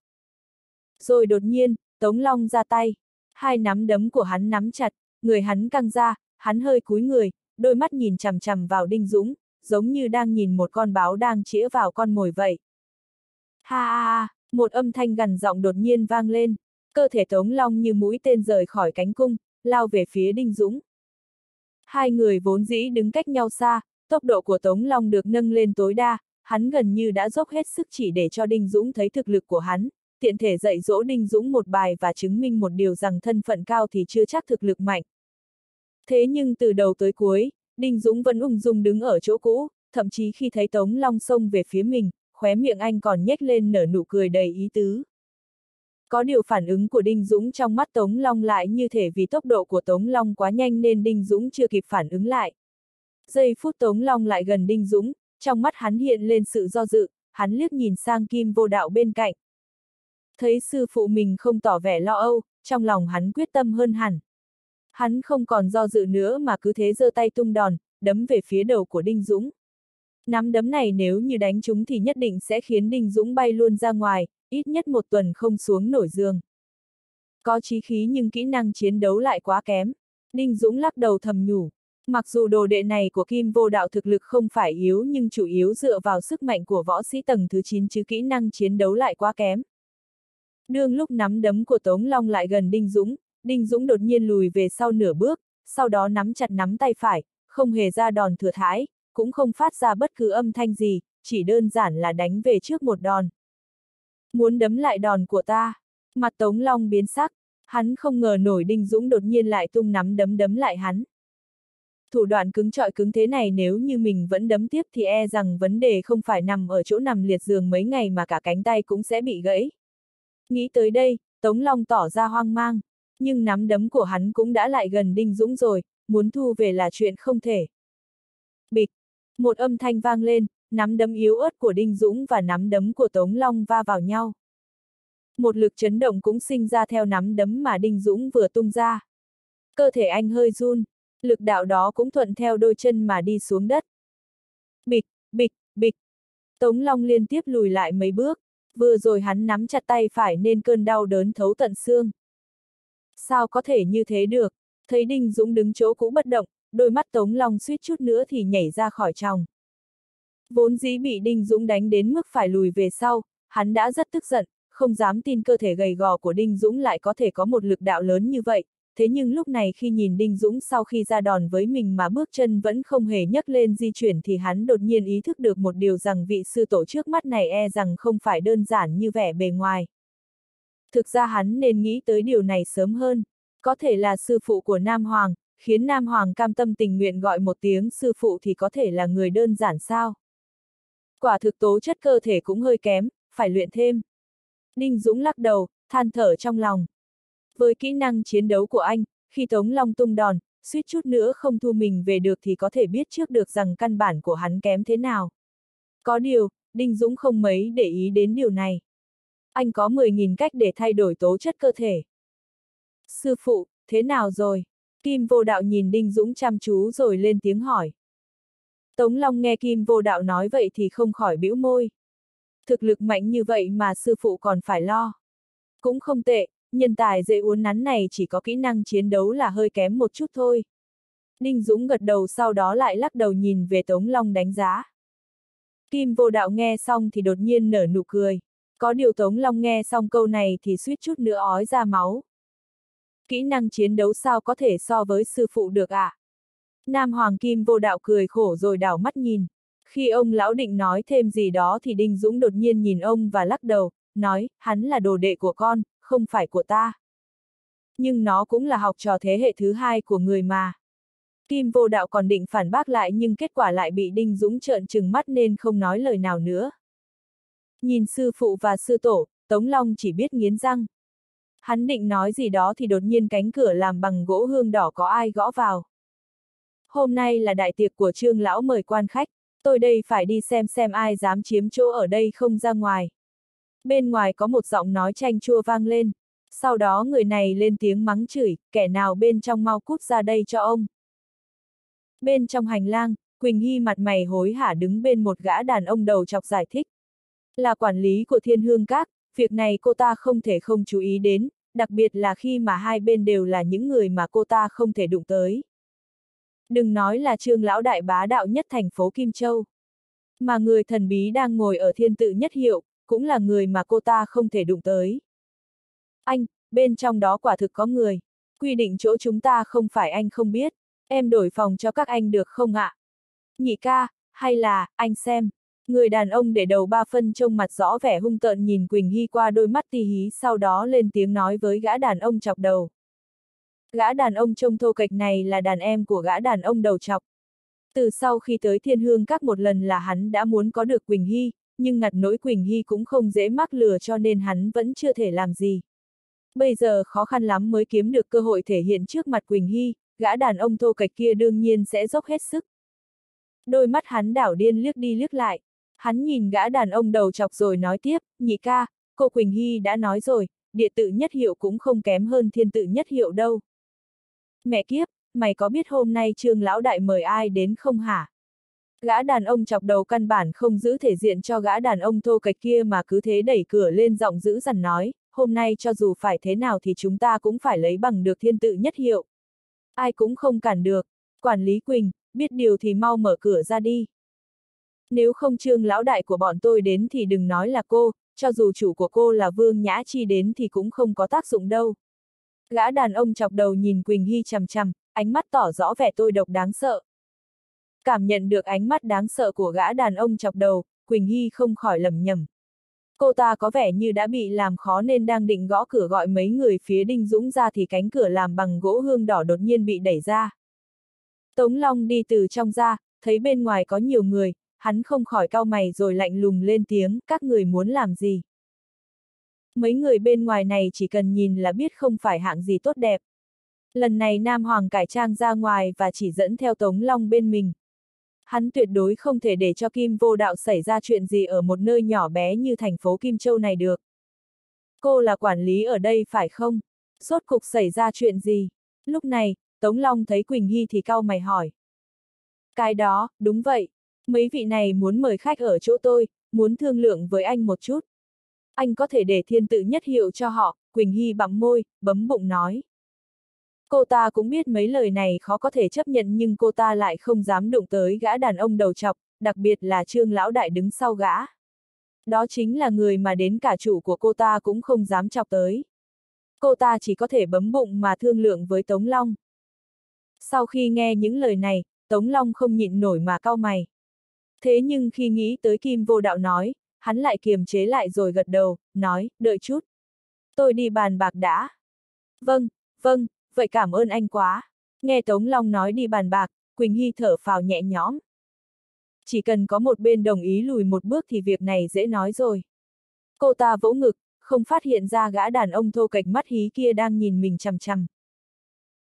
Rồi đột nhiên, Tống Long ra tay. Hai nắm đấm của hắn nắm chặt, người hắn căng ra, hắn hơi cúi người, đôi mắt nhìn chằm chằm vào Đinh Dũng, giống như đang nhìn một con báo đang chĩa vào con mồi vậy. Ha ha ha, một âm thanh gằn giọng đột nhiên vang lên, cơ thể Tống Long như mũi tên rời khỏi cánh cung, lao về phía Đinh Dũng. Hai người vốn dĩ đứng cách nhau xa, tốc độ của Tống Long được nâng lên tối đa, hắn gần như đã dốc hết sức chỉ để cho Đinh Dũng thấy thực lực của hắn, tiện thể dạy dỗ Đinh Dũng một bài và chứng minh một điều rằng thân phận cao thì chưa chắc thực lực mạnh. Thế nhưng từ đầu tới cuối, Đinh Dũng vẫn ung dung đứng ở chỗ cũ, thậm chí khi thấy Tống Long xông về phía mình, khóe miệng anh còn nhếch lên nở nụ cười đầy ý tứ. Có điều phản ứng của Đinh Dũng trong mắt Tống Long lại như thể vì tốc độ của Tống Long quá nhanh nên Đinh Dũng chưa kịp phản ứng lại. Giây phút Tống Long lại gần Đinh Dũng, trong mắt hắn hiện lên sự do dự, hắn liếc nhìn sang Kim vô đạo bên cạnh. Thấy sư phụ mình không tỏ vẻ lo âu, trong lòng hắn quyết tâm hơn hẳn. Hắn không còn do dự nữa mà cứ thế giơ tay tung đòn, đấm về phía đầu của Đinh Dũng. Nắm đấm này nếu như đánh chúng thì nhất định sẽ khiến Đinh Dũng bay luôn ra ngoài, ít nhất một tuần không xuống nổi giường. Có chí khí nhưng kỹ năng chiến đấu lại quá kém. Đinh Dũng lắc đầu thầm nhủ. Mặc dù đồ đệ này của Kim Vô Đạo thực lực không phải yếu nhưng chủ yếu dựa vào sức mạnh của võ sĩ tầng thứ 9 chứ kỹ năng chiến đấu lại quá kém. Đương lúc nắm đấm của Tống Long lại gần Đinh Dũng, Đinh Dũng đột nhiên lùi về sau nửa bước, sau đó nắm chặt nắm tay phải, không hề ra đòn thừa thái, cũng không phát ra bất cứ âm thanh gì, chỉ đơn giản là đánh về trước một đòn. Muốn đấm lại đòn của ta, mặt Tống Long biến sắc, hắn không ngờ nổi Đinh Dũng đột nhiên lại tung nắm đấm đấm lại hắn. Thủ đoạn cứng trọi cứng thế này nếu như mình vẫn đấm tiếp thì e rằng vấn đề không phải nằm ở chỗ nằm liệt giường mấy ngày mà cả cánh tay cũng sẽ bị gãy. Nghĩ tới đây, Tống Long tỏ ra hoang mang nhưng nắm đấm của hắn cũng đã lại gần Đinh Dũng rồi, muốn thu về là chuyện không thể. Bịch! Một âm thanh vang lên, nắm đấm yếu ớt của Đinh Dũng và nắm đấm của Tống Long va vào nhau. Một lực chấn động cũng sinh ra theo nắm đấm mà Đinh Dũng vừa tung ra. Cơ thể anh hơi run, lực đạo đó cũng thuận theo đôi chân mà đi xuống đất. Bịch, bịch, bịch. Tống Long liên tiếp lùi lại mấy bước, vừa rồi hắn nắm chặt tay phải nên cơn đau đớn thấu tận xương. Sao có thể như thế được? Thấy Đinh Dũng đứng chỗ cũ bất động, đôi mắt Tống Long suýt chút nữa thì nhảy ra khỏi trong. Vốn dĩ bị Đinh Dũng đánh đến mức phải lùi về sau, hắn đã rất tức giận, không dám tin cơ thể gầy gò của Đinh Dũng lại có thể có một lực đạo lớn như vậy. Thế nhưng lúc này khi nhìn Đinh Dũng sau khi ra đòn với mình mà bước chân vẫn không hề nhấc lên di chuyển thì hắn đột nhiên ý thức được một điều rằng vị sư tổ trước mắt này e rằng không phải đơn giản như vẻ bề ngoài. Thực ra hắn nên nghĩ tới điều này sớm hơn. Có thể là sư phụ của Nam Hoàng, khiến Nam Hoàng cam tâm tình nguyện gọi một tiếng sư phụ thì có thể là người đơn giản sao. Quả thực tố chất cơ thể cũng hơi kém, phải luyện thêm. Đinh Dũng lắc đầu, than thở trong lòng. Với kỹ năng chiến đấu của anh, khi Tống Long tung đòn, suýt chút nữa không thu mình về được thì có thể biết trước được rằng căn bản của hắn kém thế nào. Có điều, Đinh Dũng không mấy để ý đến điều này. Anh có 10.000 cách để thay đổi tố chất cơ thể. Sư phụ, thế nào rồi? Kim vô đạo nhìn Đinh Dũng chăm chú rồi lên tiếng hỏi. Tống Long nghe Kim vô đạo nói vậy thì không khỏi bĩu môi. Thực lực mạnh như vậy mà sư phụ còn phải lo. Cũng không tệ, nhân tài dễ uốn nắn này chỉ có kỹ năng chiến đấu là hơi kém một chút thôi. Đinh Dũng gật đầu sau đó lại lắc đầu nhìn về Tống Long đánh giá. Kim vô đạo nghe xong thì đột nhiên nở nụ cười. Có điều Tống Long nghe xong câu này thì suýt chút nữa ói ra máu. Kỹ năng chiến đấu sao có thể so với sư phụ được ạ? À? Nam Hoàng Kim vô đạo cười khổ rồi đảo mắt nhìn. Khi ông lão định nói thêm gì đó thì Đinh Dũng đột nhiên nhìn ông và lắc đầu, nói, hắn là đồ đệ của con, không phải của ta. Nhưng nó cũng là học trò thế hệ thứ hai của người mà. Kim vô đạo còn định phản bác lại nhưng kết quả lại bị Đinh Dũng trợn trừng mắt nên không nói lời nào nữa. Nhìn sư phụ và sư tổ, Tống Long chỉ biết nghiến răng. Hắn định nói gì đó thì đột nhiên cánh cửa làm bằng gỗ hương đỏ có ai gõ vào. Hôm nay là đại tiệc của trương lão mời quan khách, tôi đây phải đi xem xem ai dám chiếm chỗ ở đây không ra ngoài. Bên ngoài có một giọng nói chanh chua vang lên. Sau đó người này lên tiếng mắng chửi, kẻ nào bên trong mau cút ra đây cho ông. Bên trong hành lang, Quỳnh Hy mặt mày hối hả đứng bên một gã đàn ông đầu chọc giải thích. Là quản lý của thiên hương các, việc này cô ta không thể không chú ý đến, đặc biệt là khi mà hai bên đều là những người mà cô ta không thể đụng tới. Đừng nói là trương lão đại bá đạo nhất thành phố Kim Châu. Mà người thần bí đang ngồi ở thiên tự nhất hiệu, cũng là người mà cô ta không thể đụng tới. Anh, bên trong đó quả thực có người. Quy định chỗ chúng ta không phải anh không biết. Em đổi phòng cho các anh được không ạ? Nhị ca, hay là, anh xem. Người đàn ông để đầu ba phân trông mặt rõ vẻ hung tợn nhìn Quỳnh Hy qua đôi mắt tì hí sau đó lên tiếng nói với gã đàn ông chọc đầu. Gã đàn ông trông thô kệch này là đàn em của gã đàn ông đầu chọc. Từ sau khi tới thiên hương các một lần là hắn đã muốn có được Quỳnh Hy, nhưng ngặt nỗi Quỳnh Hy cũng không dễ mắc lừa cho nên hắn vẫn chưa thể làm gì. Bây giờ khó khăn lắm mới kiếm được cơ hội thể hiện trước mặt Quỳnh Hy, gã đàn ông thô kệch kia đương nhiên sẽ dốc hết sức. Đôi mắt hắn đảo điên liếc đi liếc lại. Hắn nhìn gã đàn ông đầu chọc rồi nói tiếp, nhị ca, cô Quỳnh Hy đã nói rồi, địa tự nhất hiệu cũng không kém hơn thiên tự nhất hiệu đâu. Mẹ kiếp, mày có biết hôm nay trương lão đại mời ai đến không hả? Gã đàn ông chọc đầu căn bản không giữ thể diện cho gã đàn ông thô kệch kia mà cứ thế đẩy cửa lên giọng giữ dằn nói, hôm nay cho dù phải thế nào thì chúng ta cũng phải lấy bằng được thiên tự nhất hiệu. Ai cũng không cản được, quản lý Quỳnh, biết điều thì mau mở cửa ra đi. Nếu không trương lão đại của bọn tôi đến thì đừng nói là cô, cho dù chủ của cô là Vương Nhã Chi đến thì cũng không có tác dụng đâu. Gã đàn ông chọc đầu nhìn Quỳnh Hy chằm chằm, ánh mắt tỏ rõ vẻ tôi độc đáng sợ. Cảm nhận được ánh mắt đáng sợ của gã đàn ông chọc đầu, Quỳnh Hy không khỏi lầm nhầm. Cô ta có vẻ như đã bị làm khó nên đang định gõ cửa gọi mấy người phía Đinh Dũng ra thì cánh cửa làm bằng gỗ hương đỏ đột nhiên bị đẩy ra. Tống Long đi từ trong ra, thấy bên ngoài có nhiều người, hắn không khỏi cau mày rồi lạnh lùng lên tiếng, các người muốn làm gì? Mấy người bên ngoài này chỉ cần nhìn là biết không phải hạng gì tốt đẹp. Lần này Nam Hoàng cải trang ra ngoài và chỉ dẫn theo Tống Long bên mình. Hắn tuyệt đối không thể để cho Kim vô đạo xảy ra chuyện gì ở một nơi nhỏ bé như thành phố Kim Châu này được. Cô là quản lý ở đây phải không? Sốt cục xảy ra chuyện gì? Lúc này, Tống Long thấy Quỳnh Hy thì cau mày hỏi. Cái đó, đúng vậy. Mấy vị này muốn mời khách ở chỗ tôi, muốn thương lượng với anh một chút. Anh có thể để thiên tự nhất hiệu cho họ, Quỳnh Hy bặm môi, bấm bụng nói. Cô ta cũng biết mấy lời này khó có thể chấp nhận nhưng cô ta lại không dám đụng tới gã đàn ông đầu chọc, đặc biệt là trương lão đại đứng sau gã. Đó chính là người mà đến cả chủ của cô ta cũng không dám chọc tới. Cô ta chỉ có thể bấm bụng mà thương lượng với Tống Long. Sau khi nghe những lời này, Tống Long không nhịn nổi mà cau mày. Thế nhưng khi nghĩ tới Kim Vô Đạo nói, hắn lại kiềm chế lại rồi gật đầu, nói, đợi chút. Tôi đi bàn bạc đã. Vâng, vâng, vậy cảm ơn anh quá. Nghe Tống Long nói đi bàn bạc, Quỳnh Hy thở phào nhẹ nhõm. Chỉ cần có một bên đồng ý lùi một bước thì việc này dễ nói rồi. Cô ta vỗ ngực, không phát hiện ra gã đàn ông thô kệch mắt hí kia đang nhìn mình chằm chằm.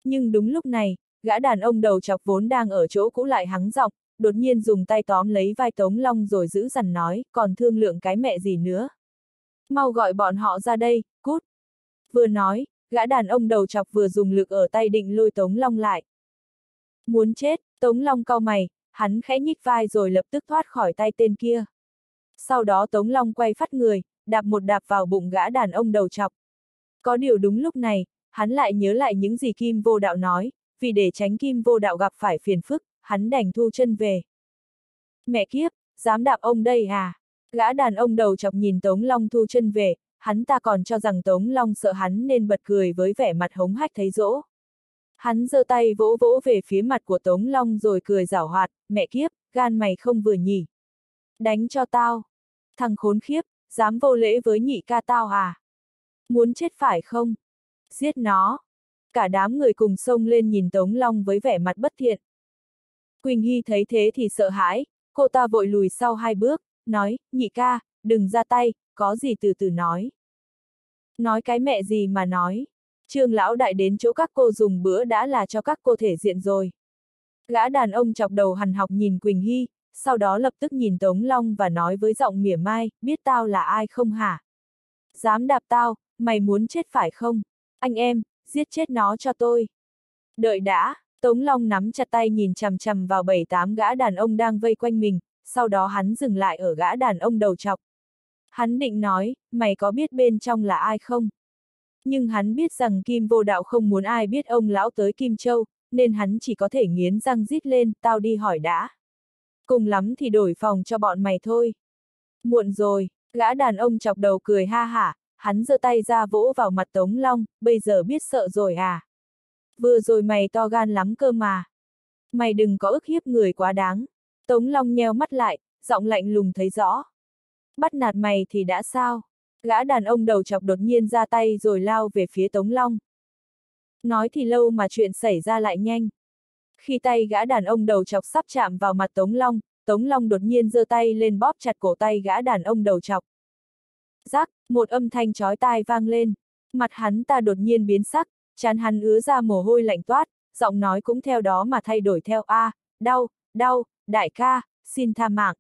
Nhưng đúng lúc này, gã đàn ông đầu chọc vốn đang ở chỗ cũ lại hắng giọng, đột nhiên dùng tay tóm lấy vai Tống Long rồi giữ dằn nói, còn thương lượng cái mẹ gì nữa. Mau gọi bọn họ ra đây, cút. Vừa nói, gã đàn ông đầu chọc vừa dùng lực ở tay định lôi Tống Long lại. Muốn chết, Tống Long cau mày, hắn khẽ nhích vai rồi lập tức thoát khỏi tay tên kia. Sau đó Tống Long quay phát người, đạp một đạp vào bụng gã đàn ông đầu chọc. Có điều đúng lúc này, hắn lại nhớ lại những gì Kim vô đạo nói, vì để tránh Kim vô đạo gặp phải phiền phức, hắn đành thu chân về. Mẹ kiếp, dám đạp ông đây à? Gã đàn ông đầu chọc nhìn Tống Long thu chân về, hắn ta còn cho rằng Tống Long sợ hắn nên bật cười với vẻ mặt hống hách thấy dỗ. Hắn giơ tay vỗ vỗ về phía mặt của Tống Long rồi cười giảo hoạt, mẹ kiếp, gan mày không vừa nhỉ. Đánh cho tao. Thằng khốn khiếp, dám vô lễ với nhị ca tao à? Muốn chết phải không? Giết nó. Cả đám người cùng xông lên nhìn Tống Long với vẻ mặt bất thiện. Quỳnh Hy thấy thế thì sợ hãi, cô ta vội lùi sau hai bước, nói, nhị ca, đừng ra tay, có gì từ từ nói. Nói cái mẹ gì mà nói. Trương lão đại đến chỗ các cô dùng bữa đã là cho các cô thể diện rồi. Gã đàn ông chọc đầu hằn học nhìn Quỳnh Hy, sau đó lập tức nhìn Tống Long và nói với giọng mỉa mai, biết tao là ai không hả? Dám đạp tao, mày muốn chết phải không? Anh em, giết chết nó cho tôi. Đợi đã, Tống Long nắm chặt tay nhìn chằm chằm vào bảy tám gã đàn ông đang vây quanh mình, sau đó hắn dừng lại ở gã đàn ông đầu chọc. Hắn định nói, mày có biết bên trong là ai không? Nhưng hắn biết rằng Kim vô đạo không muốn ai biết ông lão tới Kim Châu, nên hắn chỉ có thể nghiến răng rít lên, tao đi hỏi đã. Cùng lắm thì đổi phòng cho bọn mày thôi. Muộn rồi, gã đàn ông chọc đầu cười ha hả, hắn giơ tay ra vỗ vào mặt Tống Long, bây giờ biết sợ rồi à? Vừa rồi mày to gan lắm cơ mà. Mày đừng có ức hiếp người quá đáng. Tống Long nheo mắt lại, giọng lạnh lùng thấy rõ. Bắt nạt mày thì đã sao? Gã đàn ông đầu chọc đột nhiên ra tay rồi lao về phía Tống Long. Nói thì lâu mà chuyện xảy ra lại nhanh. Khi tay gã đàn ông đầu chọc sắp chạm vào mặt Tống Long, Tống Long đột nhiên giơ tay lên bóp chặt cổ tay gã đàn ông đầu chọc. Rắc, một âm thanh chói tai vang lên. Mặt hắn ta đột nhiên biến sắc, chán hắn ứa ra mồ hôi lạnh toát, giọng nói cũng theo đó mà thay đổi theo A, đau, đau, đại ca, xin tha mạng.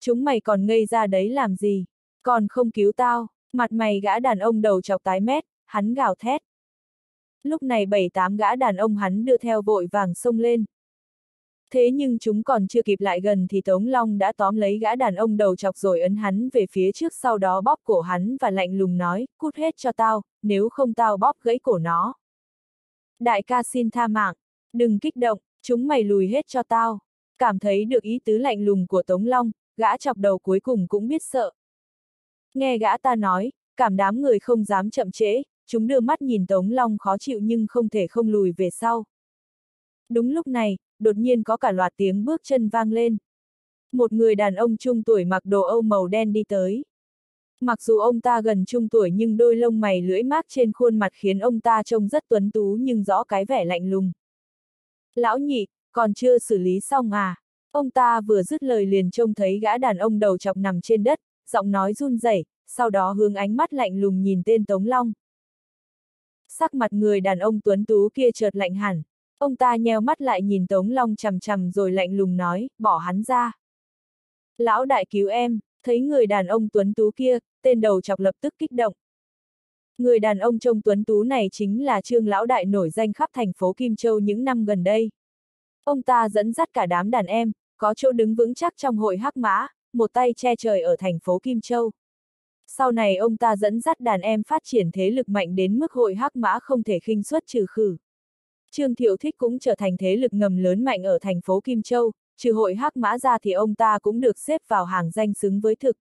Chúng mày còn ngây ra đấy làm gì? Còn không cứu tao, mặt mày gã đàn ông đầu chọc tái mét, hắn gào thét. Lúc này bảy tám gã đàn ông hắn đưa theo vội vàng xông lên. Thế nhưng chúng còn chưa kịp lại gần thì Tống Long đã tóm lấy gã đàn ông đầu chọc rồi ấn hắn về phía trước sau đó bóp cổ hắn và lạnh lùng nói, cút hết cho tao, nếu không tao bóp gãy cổ nó. Đại ca xin tha mạng, đừng kích động, chúng mày lùi hết cho tao. Cảm thấy được ý tứ lạnh lùng của Tống Long, gã chọc đầu cuối cùng cũng biết sợ. Nghe gã ta nói, cảm đám người không dám chậm trễ, chúng đưa mắt nhìn Tống Long khó chịu nhưng không thể không lùi về sau. Đúng lúc này, đột nhiên có cả loạt tiếng bước chân vang lên. Một người đàn ông trung tuổi mặc đồ âu màu đen đi tới. Mặc dù ông ta gần trung tuổi nhưng đôi lông mày lưỡi mát trên khuôn mặt khiến ông ta trông rất tuấn tú nhưng rõ cái vẻ lạnh lùng. Lão nhị, còn chưa xử lý xong à? Ông ta vừa dứt lời liền trông thấy gã đàn ông đầu chọc nằm trên đất, giọng nói run rẩy, sau đó hướng ánh mắt lạnh lùng nhìn tên Tống Long. Sắc mặt người đàn ông tuấn tú kia chợt lạnh hẳn. Ông ta nheo mắt lại nhìn Tống Long chằm chằm rồi lạnh lùng nói, bỏ hắn ra. Lão đại cứu em, thấy người đàn ông tuấn tú kia, tên đầu chọc lập tức kích động. Người đàn ông trông tuấn tú này chính là trương lão đại nổi danh khắp thành phố Kim Châu những năm gần đây. Ông ta dẫn dắt cả đám đàn em, có chỗ đứng vững chắc trong hội hắc mã, một tay che trời ở thành phố Kim Châu. Sau này ông ta dẫn dắt đàn em phát triển thế lực mạnh đến mức hội hắc mã không thể khinh suất trừ khử. Trương Thiệu Thích cũng trở thành thế lực ngầm lớn mạnh ở thành phố Kim Châu, trừ hội hắc mã ra thì ông ta cũng được xếp vào hàng danh xứng với thực.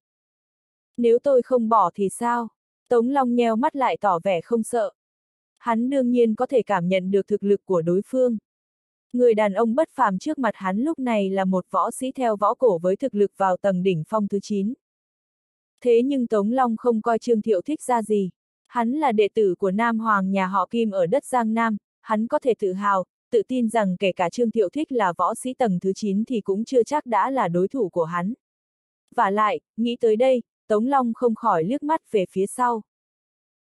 Nếu tôi không bỏ thì sao? Tống Long nheo mắt lại tỏ vẻ không sợ. Hắn đương nhiên có thể cảm nhận được thực lực của đối phương. Người đàn ông bất phàm trước mặt hắn lúc này là một võ sĩ theo võ cổ với thực lực vào tầng đỉnh phong thứ 9. Thế nhưng Tống Long không coi Trương Thiệu thích ra gì. Hắn là đệ tử của Nam Hoàng nhà họ Kim ở đất Giang Nam, hắn có thể tự hào, tự tin rằng kể cả Trương Thiệu thích là võ sĩ tầng thứ 9 thì cũng chưa chắc đã là đối thủ của hắn. Và lại, nghĩ tới đây, Tống Long không khỏi liếc mắt về phía sau.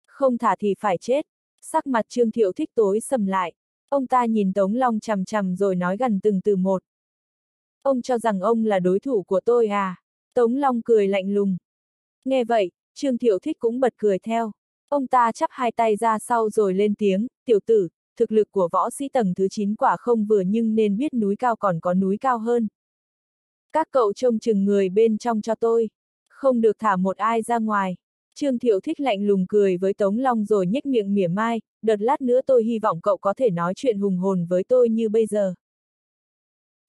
Không thả thì phải chết. Sắc mặt Trương Thiệu thích tối sầm lại. Ông ta nhìn Tống Long chằm chằm rồi nói gần từng từ một. Ông cho rằng ông là đối thủ của tôi à? Tống Long cười lạnh lùng. Nghe vậy, Trương Thiệu Thích cũng bật cười theo. Ông ta chắp hai tay ra sau rồi lên tiếng, tiểu tử, thực lực của võ sĩ tầng thứ 9 quả không vừa nhưng nên biết núi cao còn có núi cao hơn. Các cậu trông chừng người bên trong cho tôi. Không được thả một ai ra ngoài. Trương Thiệu thích lạnh lùng cười với Tống Long rồi nhếch miệng mỉa mai, đợt lát nữa tôi hy vọng cậu có thể nói chuyện hùng hồn với tôi như bây giờ.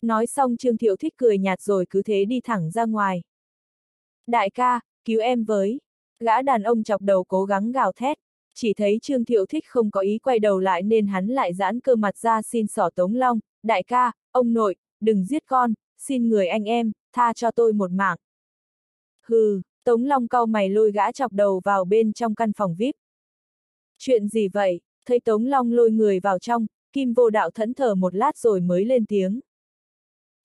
Nói xong Trương Thiệu thích cười nhạt rồi cứ thế đi thẳng ra ngoài. Đại ca, cứu em với. Gã đàn ông chọc đầu cố gắng gào thét. Chỉ thấy Trương Thiệu thích không có ý quay đầu lại nên hắn lại giãn cơ mặt ra xin sỏ Tống Long. Đại ca, ông nội, đừng giết con, xin người anh em, tha cho tôi một mạng. Hừ, Tống Long cau mày lôi gã chọc đầu vào bên trong căn phòng VIP. Chuyện gì vậy? Thấy Tống Long lôi người vào trong, Kim vô đạo thẫn thờ một lát rồi mới lên tiếng.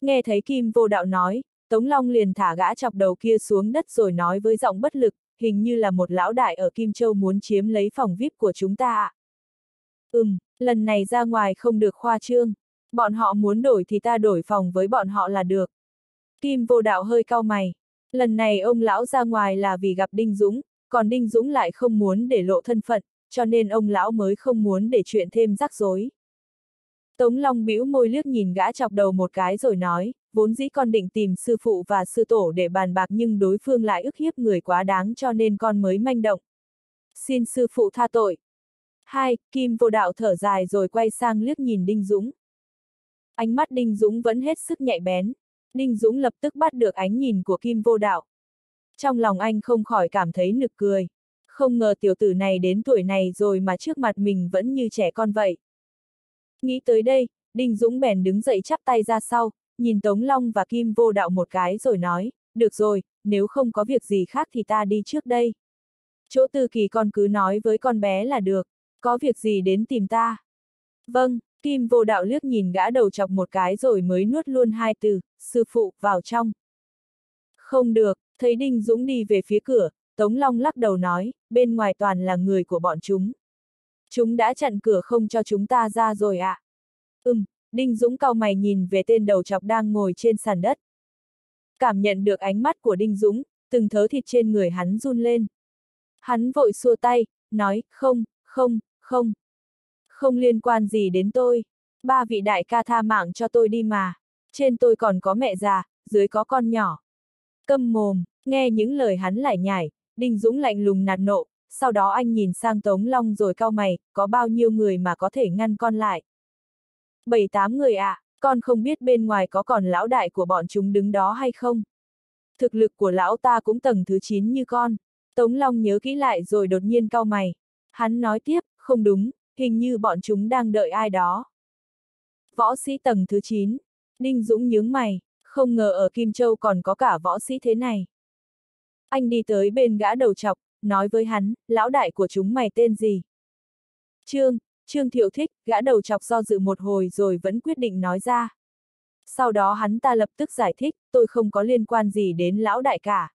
Nghe thấy Kim vô đạo nói, Tống Long liền thả gã chọc đầu kia xuống đất rồi nói với giọng bất lực, hình như là một lão đại ở Kim Châu muốn chiếm lấy phòng VIP của chúng ta ạ. Ừm, lần này ra ngoài không được khoa trương. Bọn họ muốn đổi thì ta đổi phòng với bọn họ là được. Kim vô đạo hơi cau mày. Lần này ông lão ra ngoài là vì gặp Đinh Dũng, còn Đinh Dũng lại không muốn để lộ thân phận, cho nên ông lão mới không muốn để chuyện thêm rắc rối. Tống Long bĩu môi liếc nhìn gã chọc đầu một cái rồi nói, vốn dĩ con định tìm sư phụ và sư tổ để bàn bạc nhưng đối phương lại ức hiếp người quá đáng cho nên con mới manh động. Xin sư phụ tha tội. Hai, Kim vô đạo thở dài rồi quay sang liếc nhìn Đinh Dũng. Ánh mắt Đinh Dũng vẫn hết sức nhạy bén. Ninh Dũng lập tức bắt được ánh nhìn của Kim vô đạo. Trong lòng anh không khỏi cảm thấy nực cười. Không ngờ tiểu tử này đến tuổi này rồi mà trước mặt mình vẫn như trẻ con vậy. Nghĩ tới đây, Đinh Dũng bèn đứng dậy chắp tay ra sau, nhìn Tống Long và Kim vô đạo một cái rồi nói, được rồi, nếu không có việc gì khác thì ta đi trước đây. Chỗ tư kỳ con cứ nói với con bé là được, có việc gì đến tìm ta. Vâng, Kim vô đạo liếc nhìn gã đầu chọc một cái rồi mới nuốt luôn hai từ, sư phụ, vào trong. Không được, thấy Đinh Dũng đi về phía cửa, Tống Long lắc đầu nói, bên ngoài toàn là người của bọn chúng. Chúng đã chặn cửa không cho chúng ta ra rồi ạ. À? Ừm, Đinh Dũng cau mày nhìn về tên đầu chọc đang ngồi trên sàn đất. Cảm nhận được ánh mắt của Đinh Dũng, từng thớ thịt trên người hắn run lên. Hắn vội xua tay, nói, không, không, không. Không liên quan gì đến tôi. Ba vị đại ca tha mạng cho tôi đi mà. Trên tôi còn có mẹ già, dưới có con nhỏ. Câm mồm, nghe những lời hắn lải nhải, Đinh Dũng lạnh lùng nạt nộ, sau đó anh nhìn sang Tống Long rồi cau mày, có bao nhiêu người mà có thể ngăn con lại. Bảy tám người ạ, à, con không biết bên ngoài có còn lão đại của bọn chúng đứng đó hay không. Thực lực của lão ta cũng tầng thứ 9 như con. Tống Long nhớ kỹ lại rồi đột nhiên cau mày. Hắn nói tiếp, không đúng, hình như bọn chúng đang đợi ai đó. Võ sĩ tầng thứ 9. Ninh Dũng nhướng mày, không ngờ ở Kim Châu còn có cả võ sĩ thế này. Anh đi tới bên gã đầu chọc, nói với hắn, lão đại của chúng mày tên gì? Trương, Trương Thiệu thích, gã đầu chọc do dự một hồi rồi vẫn quyết định nói ra. Sau đó hắn ta lập tức giải thích, tôi không có liên quan gì đến lão đại cả.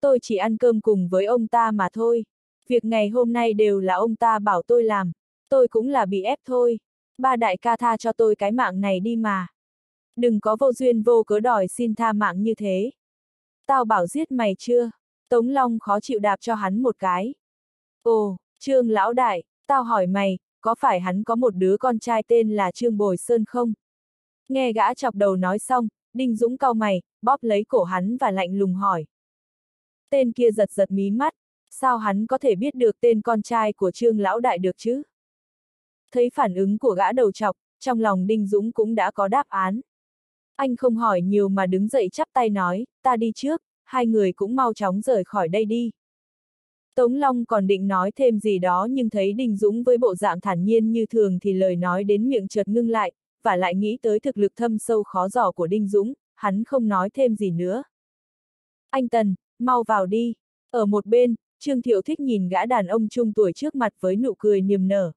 Tôi chỉ ăn cơm cùng với ông ta mà thôi. Việc ngày hôm nay đều là ông ta bảo tôi làm. Tôi cũng là bị ép thôi. Ba đại ca tha cho tôi cái mạng này đi mà. Đừng có vô duyên vô cớ đòi xin tha mạng như thế. Tao bảo giết mày chưa? Tống Long khó chịu đạp cho hắn một cái. Ồ, Trương Lão Đại, tao hỏi mày, có phải hắn có một đứa con trai tên là Trương Bồi Sơn không? Nghe gã chọc đầu nói xong, Đinh Dũng cau mày, bóp lấy cổ hắn và lạnh lùng hỏi. Tên kia giật giật mí mắt, sao hắn có thể biết được tên con trai của Trương Lão Đại được chứ? Thấy phản ứng của gã đầu chọc, trong lòng Đinh Dũng cũng đã có đáp án. Anh không hỏi nhiều mà đứng dậy chắp tay nói, ta đi trước, hai người cũng mau chóng rời khỏi đây đi. Tống Long còn định nói thêm gì đó nhưng thấy Đinh Dũng với bộ dạng thản nhiên như thường thì lời nói đến miệng chợt ngưng lại, và lại nghĩ tới thực lực thâm sâu khó dò của Đinh Dũng, hắn không nói thêm gì nữa. Anh Tần, mau vào đi. Ở một bên, Trương Thiệu thích nhìn gã đàn ông trung tuổi trước mặt với nụ cười niềm nở.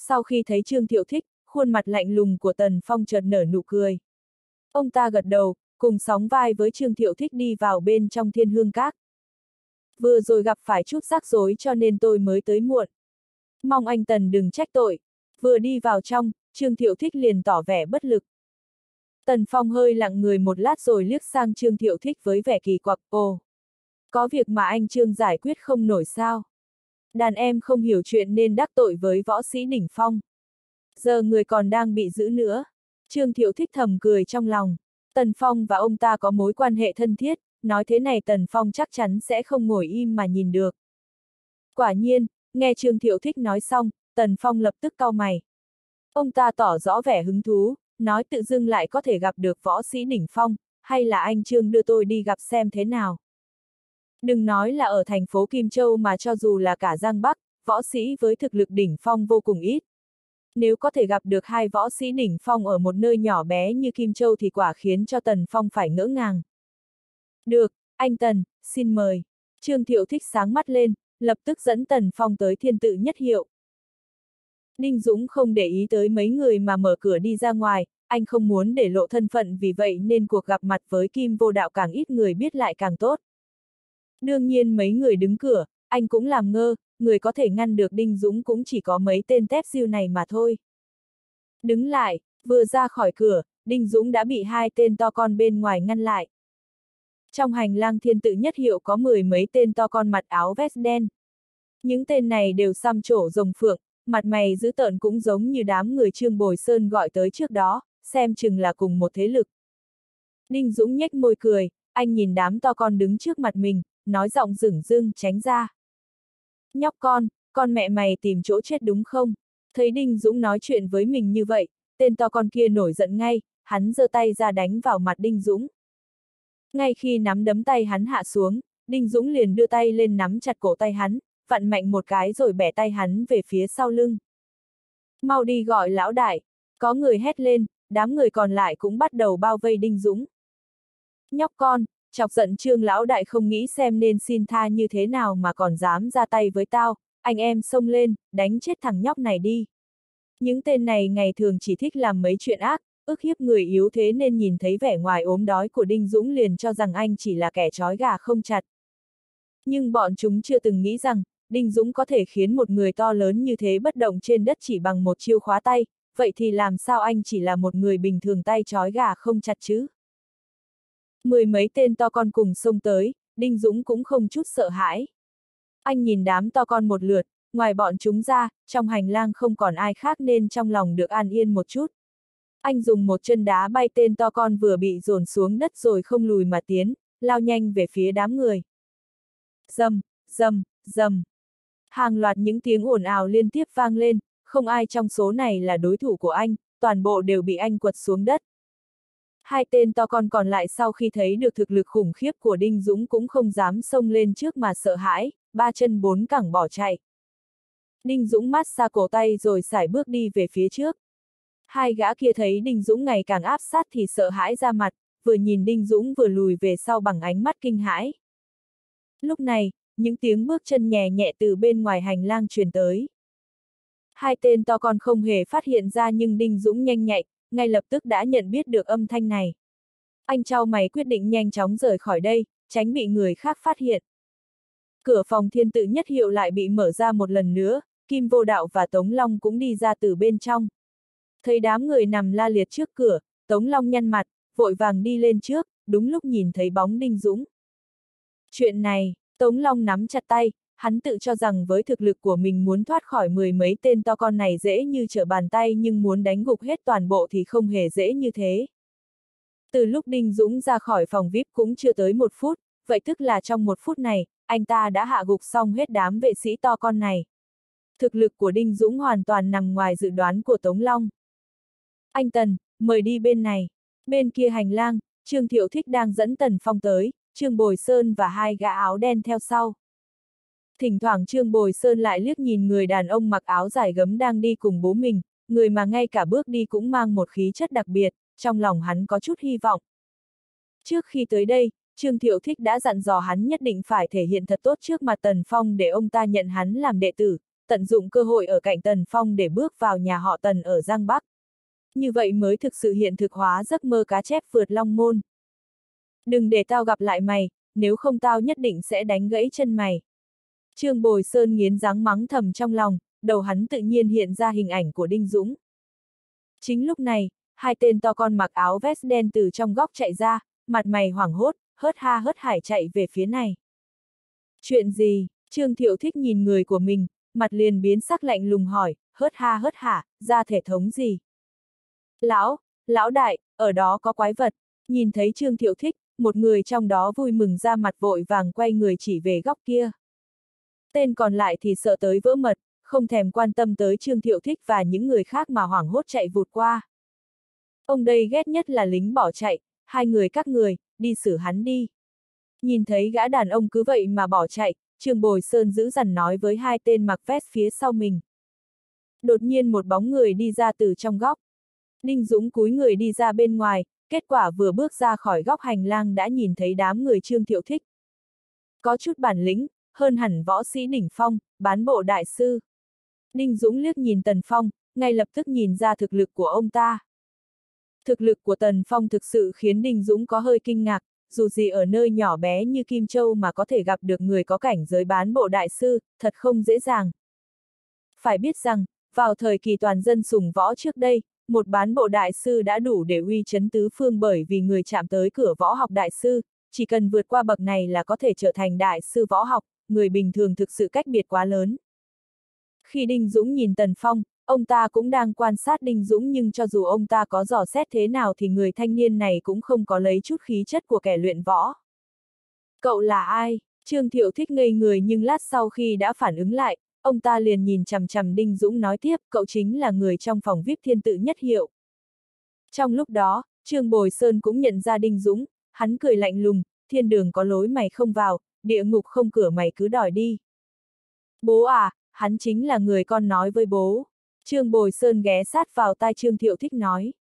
Sau khi thấy Trương Thiệu thích, khuôn mặt lạnh lùng của Tần Phong chợt nở nụ cười. Ông ta gật đầu, cùng sóng vai với Trương Thiệu thích đi vào bên trong thiên hương các. Vừa rồi gặp phải chút rắc rối cho nên tôi mới tới muộn. Mong anh Tần đừng trách tội. Vừa đi vào trong, Trương Thiệu Thích liền tỏ vẻ bất lực. Tần Phong hơi lặng người một lát rồi liếc sang Trương Thiệu Thích với vẻ kỳ quặc, ồ. Có việc mà anh Trương giải quyết không nổi sao. Đàn em không hiểu chuyện nên đắc tội với võ sĩ đỉnh phong. Giờ người còn đang bị giữ nữa. Trương Thiệu Thích thầm cười trong lòng. Tần Phong và ông ta có mối quan hệ thân thiết, nói thế này Tần Phong chắc chắn sẽ không ngồi im mà nhìn được. Quả nhiên, nghe Trương Thiệu Thích nói xong, Tần Phong lập tức cau mày. Ông ta tỏ rõ vẻ hứng thú, nói tự dưng lại có thể gặp được võ sĩ đỉnh phong, hay là anh Trương đưa tôi đi gặp xem thế nào. Đừng nói là ở thành phố Kim Châu mà cho dù là cả Giang Bắc, võ sĩ với thực lực đỉnh phong vô cùng ít. Nếu có thể gặp được hai võ sĩ đỉnh phong ở một nơi nhỏ bé như Kim Châu thì quả khiến cho Tần Phong phải ngỡ ngàng. Được, anh Tần, xin mời. Trương Thiệu thích sáng mắt lên, lập tức dẫn Tần Phong tới thiên tự nhất hiệu. Ninh Dũng không để ý tới mấy người mà mở cửa đi ra ngoài, anh không muốn để lộ thân phận vì vậy nên cuộc gặp mặt với Kim vô đạo càng ít người biết lại càng tốt. Đương nhiên mấy người đứng cửa, anh cũng làm ngơ, người có thể ngăn được Đinh Dũng cũng chỉ có mấy tên tép siêu này mà thôi. Đứng lại, vừa ra khỏi cửa, Đinh Dũng đã bị hai tên to con bên ngoài ngăn lại. Trong hành lang thiên tự nhất hiệu có mười mấy tên to con mặt áo vest đen. Những tên này đều xăm trổ rồng phượng, mặt mày dữ tợn cũng giống như đám người Trương Bồi Sơn gọi tới trước đó, xem chừng là cùng một thế lực. đinh Dũng nhếch môi cười, anh nhìn đám to con đứng trước mặt mình, nói giọng rửng rưng tránh ra. Nhóc con, con mẹ mày tìm chỗ chết đúng không? Thấy Đinh Dũng nói chuyện với mình như vậy, tên to con kia nổi giận ngay, hắn giơ tay ra đánh vào mặt Đinh Dũng. Ngay khi nắm đấm tay hắn hạ xuống, Đinh Dũng liền đưa tay lên nắm chặt cổ tay hắn, vặn mạnh một cái rồi bẻ tay hắn về phía sau lưng. Mau đi gọi lão đại, có người hét lên, đám người còn lại cũng bắt đầu bao vây Đinh Dũng. Nhóc con, chọc giận trương lão đại không nghĩ xem nên xin tha như thế nào mà còn dám ra tay với tao, anh em xông lên, đánh chết thằng nhóc này đi. Những tên này ngày thường chỉ thích làm mấy chuyện ác, ức hiếp người yếu thế nên nhìn thấy vẻ ngoài ốm đói của Đinh Dũng liền cho rằng anh chỉ là kẻ trói gà không chặt. Nhưng bọn chúng chưa từng nghĩ rằng, Đinh Dũng có thể khiến một người to lớn như thế bất động trên đất chỉ bằng một chiêu khóa tay, vậy thì làm sao anh chỉ là một người bình thường tay trói gà không chặt chứ? Mười mấy tên to con cùng xông tới, Đinh Dũng cũng không chút sợ hãi. Anh nhìn đám to con một lượt, ngoài bọn chúng ra, trong hành lang không còn ai khác nên trong lòng được an yên một chút. Anh dùng một chân đá bay tên to con vừa bị dồn xuống đất rồi không lùi mà tiến, lao nhanh về phía đám người. Dầm, dầm, dầm. Hàng loạt những tiếng ồn ào liên tiếp vang lên, không ai trong số này là đối thủ của anh, toàn bộ đều bị anh quật xuống đất. Hai tên to con còn lại sau khi thấy được thực lực khủng khiếp của Đinh Dũng cũng không dám xông lên trước mà sợ hãi, ba chân bốn cẳng bỏ chạy. Đinh Dũng mát xa cổ tay rồi xài bước đi về phía trước. Hai gã kia thấy Đinh Dũng ngày càng áp sát thì sợ hãi ra mặt, vừa nhìn Đinh Dũng vừa lùi về sau bằng ánh mắt kinh hãi. Lúc này, những tiếng bước chân nhẹ nhẹ từ bên ngoài hành lang truyền tới. Hai tên to con không hề phát hiện ra nhưng Đinh Dũng nhanh nhạy, ngay lập tức đã nhận biết được âm thanh này. Anh trao mày quyết định nhanh chóng rời khỏi đây, tránh bị người khác phát hiện. Cửa phòng thiên tự nhất hiệu lại bị mở ra một lần nữa, Kim Vô Đạo và Tống Long cũng đi ra từ bên trong. Thấy đám người nằm la liệt trước cửa, Tống Long nhăn mặt, vội vàng đi lên trước, đúng lúc nhìn thấy bóng Đinh Dũng. Chuyện này, Tống Long nắm chặt tay, hắn tự cho rằng với thực lực của mình muốn thoát khỏi mười mấy tên to con này dễ như trở bàn tay nhưng muốn đánh gục hết toàn bộ thì không hề dễ như thế. Từ lúc Đinh Dũng ra khỏi phòng VIP cũng chưa tới một phút, vậy tức là trong một phút này, anh ta đã hạ gục xong hết đám vệ sĩ to con này. Thực lực của Đinh Dũng hoàn toàn nằm ngoài dự đoán của Tống Long. Anh Tần, mời đi bên này. Bên kia hành lang, Trương Thiệu Thích đang dẫn Tần Phong tới, Trương Bồi Sơn và hai gã áo đen theo sau. Thỉnh thoảng Trương Bồi Sơn lại liếc nhìn người đàn ông mặc áo dài gấm đang đi cùng bố mình, người mà ngay cả bước đi cũng mang một khí chất đặc biệt, trong lòng hắn có chút hy vọng. Trước khi tới đây, Trương Thiệu Thích đã dặn dò hắn nhất định phải thể hiện thật tốt trước mặt Tần Phong để ông ta nhận hắn làm đệ tử, tận dụng cơ hội ở cạnh Tần Phong để bước vào nhà họ Tần ở Giang Bắc. Như vậy mới thực sự hiện thực hóa giấc mơ cá chép vượt long môn. Đừng để tao gặp lại mày, nếu không tao nhất định sẽ đánh gãy chân mày. Trương Bồi Sơn nghiến răng mắng thầm trong lòng, đầu hắn tự nhiên hiện ra hình ảnh của Đinh Dũng. Chính lúc này, hai tên to con mặc áo vest đen từ trong góc chạy ra, mặt mày hoảng hốt, hớt ha hớt hải chạy về phía này. Chuyện gì? Trương Thiệu thích nhìn người của mình, mặt liền biến sắc lạnh lùng hỏi, hớt ha hớt hả, ra thể thống gì? Lão, lão đại, ở đó có quái vật, nhìn thấy Trương Thiệu thích, một người trong đó vui mừng ra mặt vội vàng quay người chỉ về góc kia. Tên còn lại thì sợ tới vỡ mật, không thèm quan tâm tới Trương Thiệu Thích và những người khác mà hoảng hốt chạy vụt qua. Ông đây ghét nhất là lính bỏ chạy, hai người các người, đi xử hắn đi. Nhìn thấy gã đàn ông cứ vậy mà bỏ chạy, Trương Bồi Sơn giữ dằn nói với hai tên mặc vest phía sau mình. Đột nhiên một bóng người đi ra từ trong góc. Đinh Dũng cúi người đi ra bên ngoài, kết quả vừa bước ra khỏi góc hành lang đã nhìn thấy đám người Trương Thiệu Thích. Có chút bản lĩnh, hơn hẳn võ sĩ đỉnh phong, bán bộ đại sư. Đinh Dũng liếc nhìn Tần Phong, ngay lập tức nhìn ra thực lực của ông ta. Thực lực của Tần Phong thực sự khiến Đinh Dũng có hơi kinh ngạc, dù gì ở nơi nhỏ bé như Kim Châu mà có thể gặp được người có cảnh giới bán bộ đại sư, thật không dễ dàng. Phải biết rằng, vào thời kỳ toàn dân sùng võ trước đây, một bán bộ đại sư đã đủ để uy chấn tứ phương bởi vì người chạm tới cửa võ học đại sư, chỉ cần vượt qua bậc này là có thể trở thành đại sư võ học, người bình thường thực sự cách biệt quá lớn. Khi Đinh Dũng nhìn Tần Phong, ông ta cũng đang quan sát Đinh Dũng nhưng cho dù ông ta có dò xét thế nào thì người thanh niên này cũng không có lấy chút khí chất của kẻ luyện võ. Cậu là ai? Trương Thiệu thích ngây người nhưng lát sau khi đã phản ứng lại, ông ta liền nhìn chằm chằm Đinh Dũng nói tiếp, cậu chính là người trong phòng VIP thiên tự nhất hiệu. Trong lúc đó, Trương Bồi Sơn cũng nhận ra Đinh Dũng, hắn cười lạnh lùng, thiên đường có lối mày không vào, địa ngục không cửa mày cứ đòi đi. Bố à, hắn chính là người con nói với bố. Trương Bồi Sơn ghé sát vào tai Trương Thiệu Thích nói.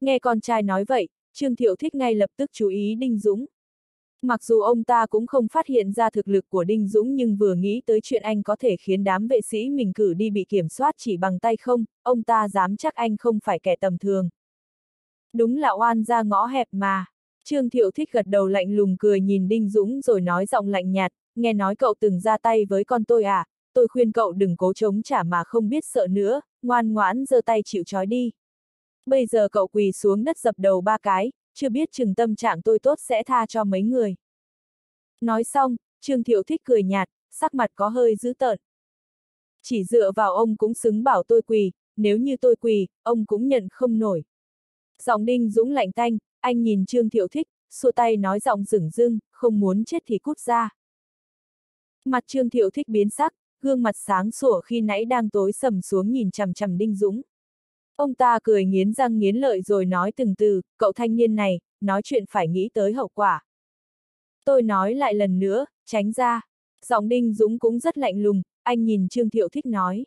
Nghe con trai nói vậy, Trương Thiệu Thích ngay lập tức chú ý Đinh Dũng. Mặc dù ông ta cũng không phát hiện ra thực lực của Đinh Dũng nhưng vừa nghĩ tới chuyện anh có thể khiến đám vệ sĩ mình cử đi bị kiểm soát chỉ bằng tay không, ông ta dám chắc anh không phải kẻ tầm thường. Đúng là oan ra ngõ hẹp mà. Trương Thiệu Thích gật đầu lạnh lùng cười nhìn Đinh Dũng rồi nói giọng lạnh nhạt, nghe nói cậu từng ra tay với con tôi à, tôi khuyên cậu đừng cố chống trả mà không biết sợ nữa, ngoan ngoãn giơ tay chịu trói đi. Bây giờ cậu quỳ xuống đất dập đầu ba cái, chưa biết chừng tâm trạng tôi tốt sẽ tha cho mấy người. Nói xong, Trương Thiệu Thích cười nhạt, sắc mặt có hơi dữ tợn. Chỉ dựa vào ông cũng xứng bảo tôi quỳ, nếu như tôi quỳ, ông cũng nhận không nổi. Giọng đinh dũng lạnh tanh, anh nhìn Trương Thiệu Thích, xua tay nói giọng rửng rưng, không muốn chết thì cút ra. Mặt Trương Thiệu Thích biến sắc, gương mặt sáng sủa khi nãy đang tối sầm xuống nhìn chằm chằm Đinh Dũng. Ông ta cười nghiến răng nghiến lợi rồi nói từng từ, cậu thanh niên này, nói chuyện phải nghĩ tới hậu quả. Tôi nói lại lần nữa, tránh ra. Giọng Đinh Dũng cũng rất lạnh lùng, anh nhìn Trương Thiệu Thích nói.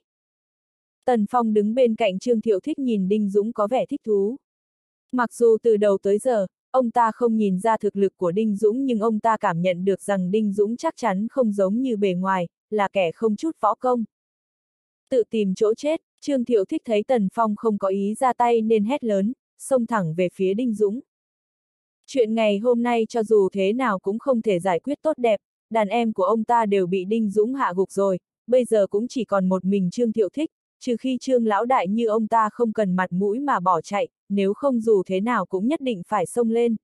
Tần Phong đứng bên cạnh Trương Thiệu Thích nhìn Đinh Dũng có vẻ thích thú. Mặc dù từ đầu tới giờ, ông ta không nhìn ra thực lực của Đinh Dũng nhưng ông ta cảm nhận được rằng Đinh Dũng chắc chắn không giống như bề ngoài, là kẻ không chút võ công. Tự tìm chỗ chết, Trương Thiệu thích thấy Tần Phong không có ý ra tay nên hét lớn, xông thẳng về phía Đinh Dũng. Chuyện ngày hôm nay cho dù thế nào cũng không thể giải quyết tốt đẹp, đàn em của ông ta đều bị Đinh Dũng hạ gục rồi, bây giờ cũng chỉ còn một mình Trương Thiệu thích, trừ khi Trương Lão Đại như ông ta không cần mặt mũi mà bỏ chạy, nếu không dù thế nào cũng nhất định phải xông lên.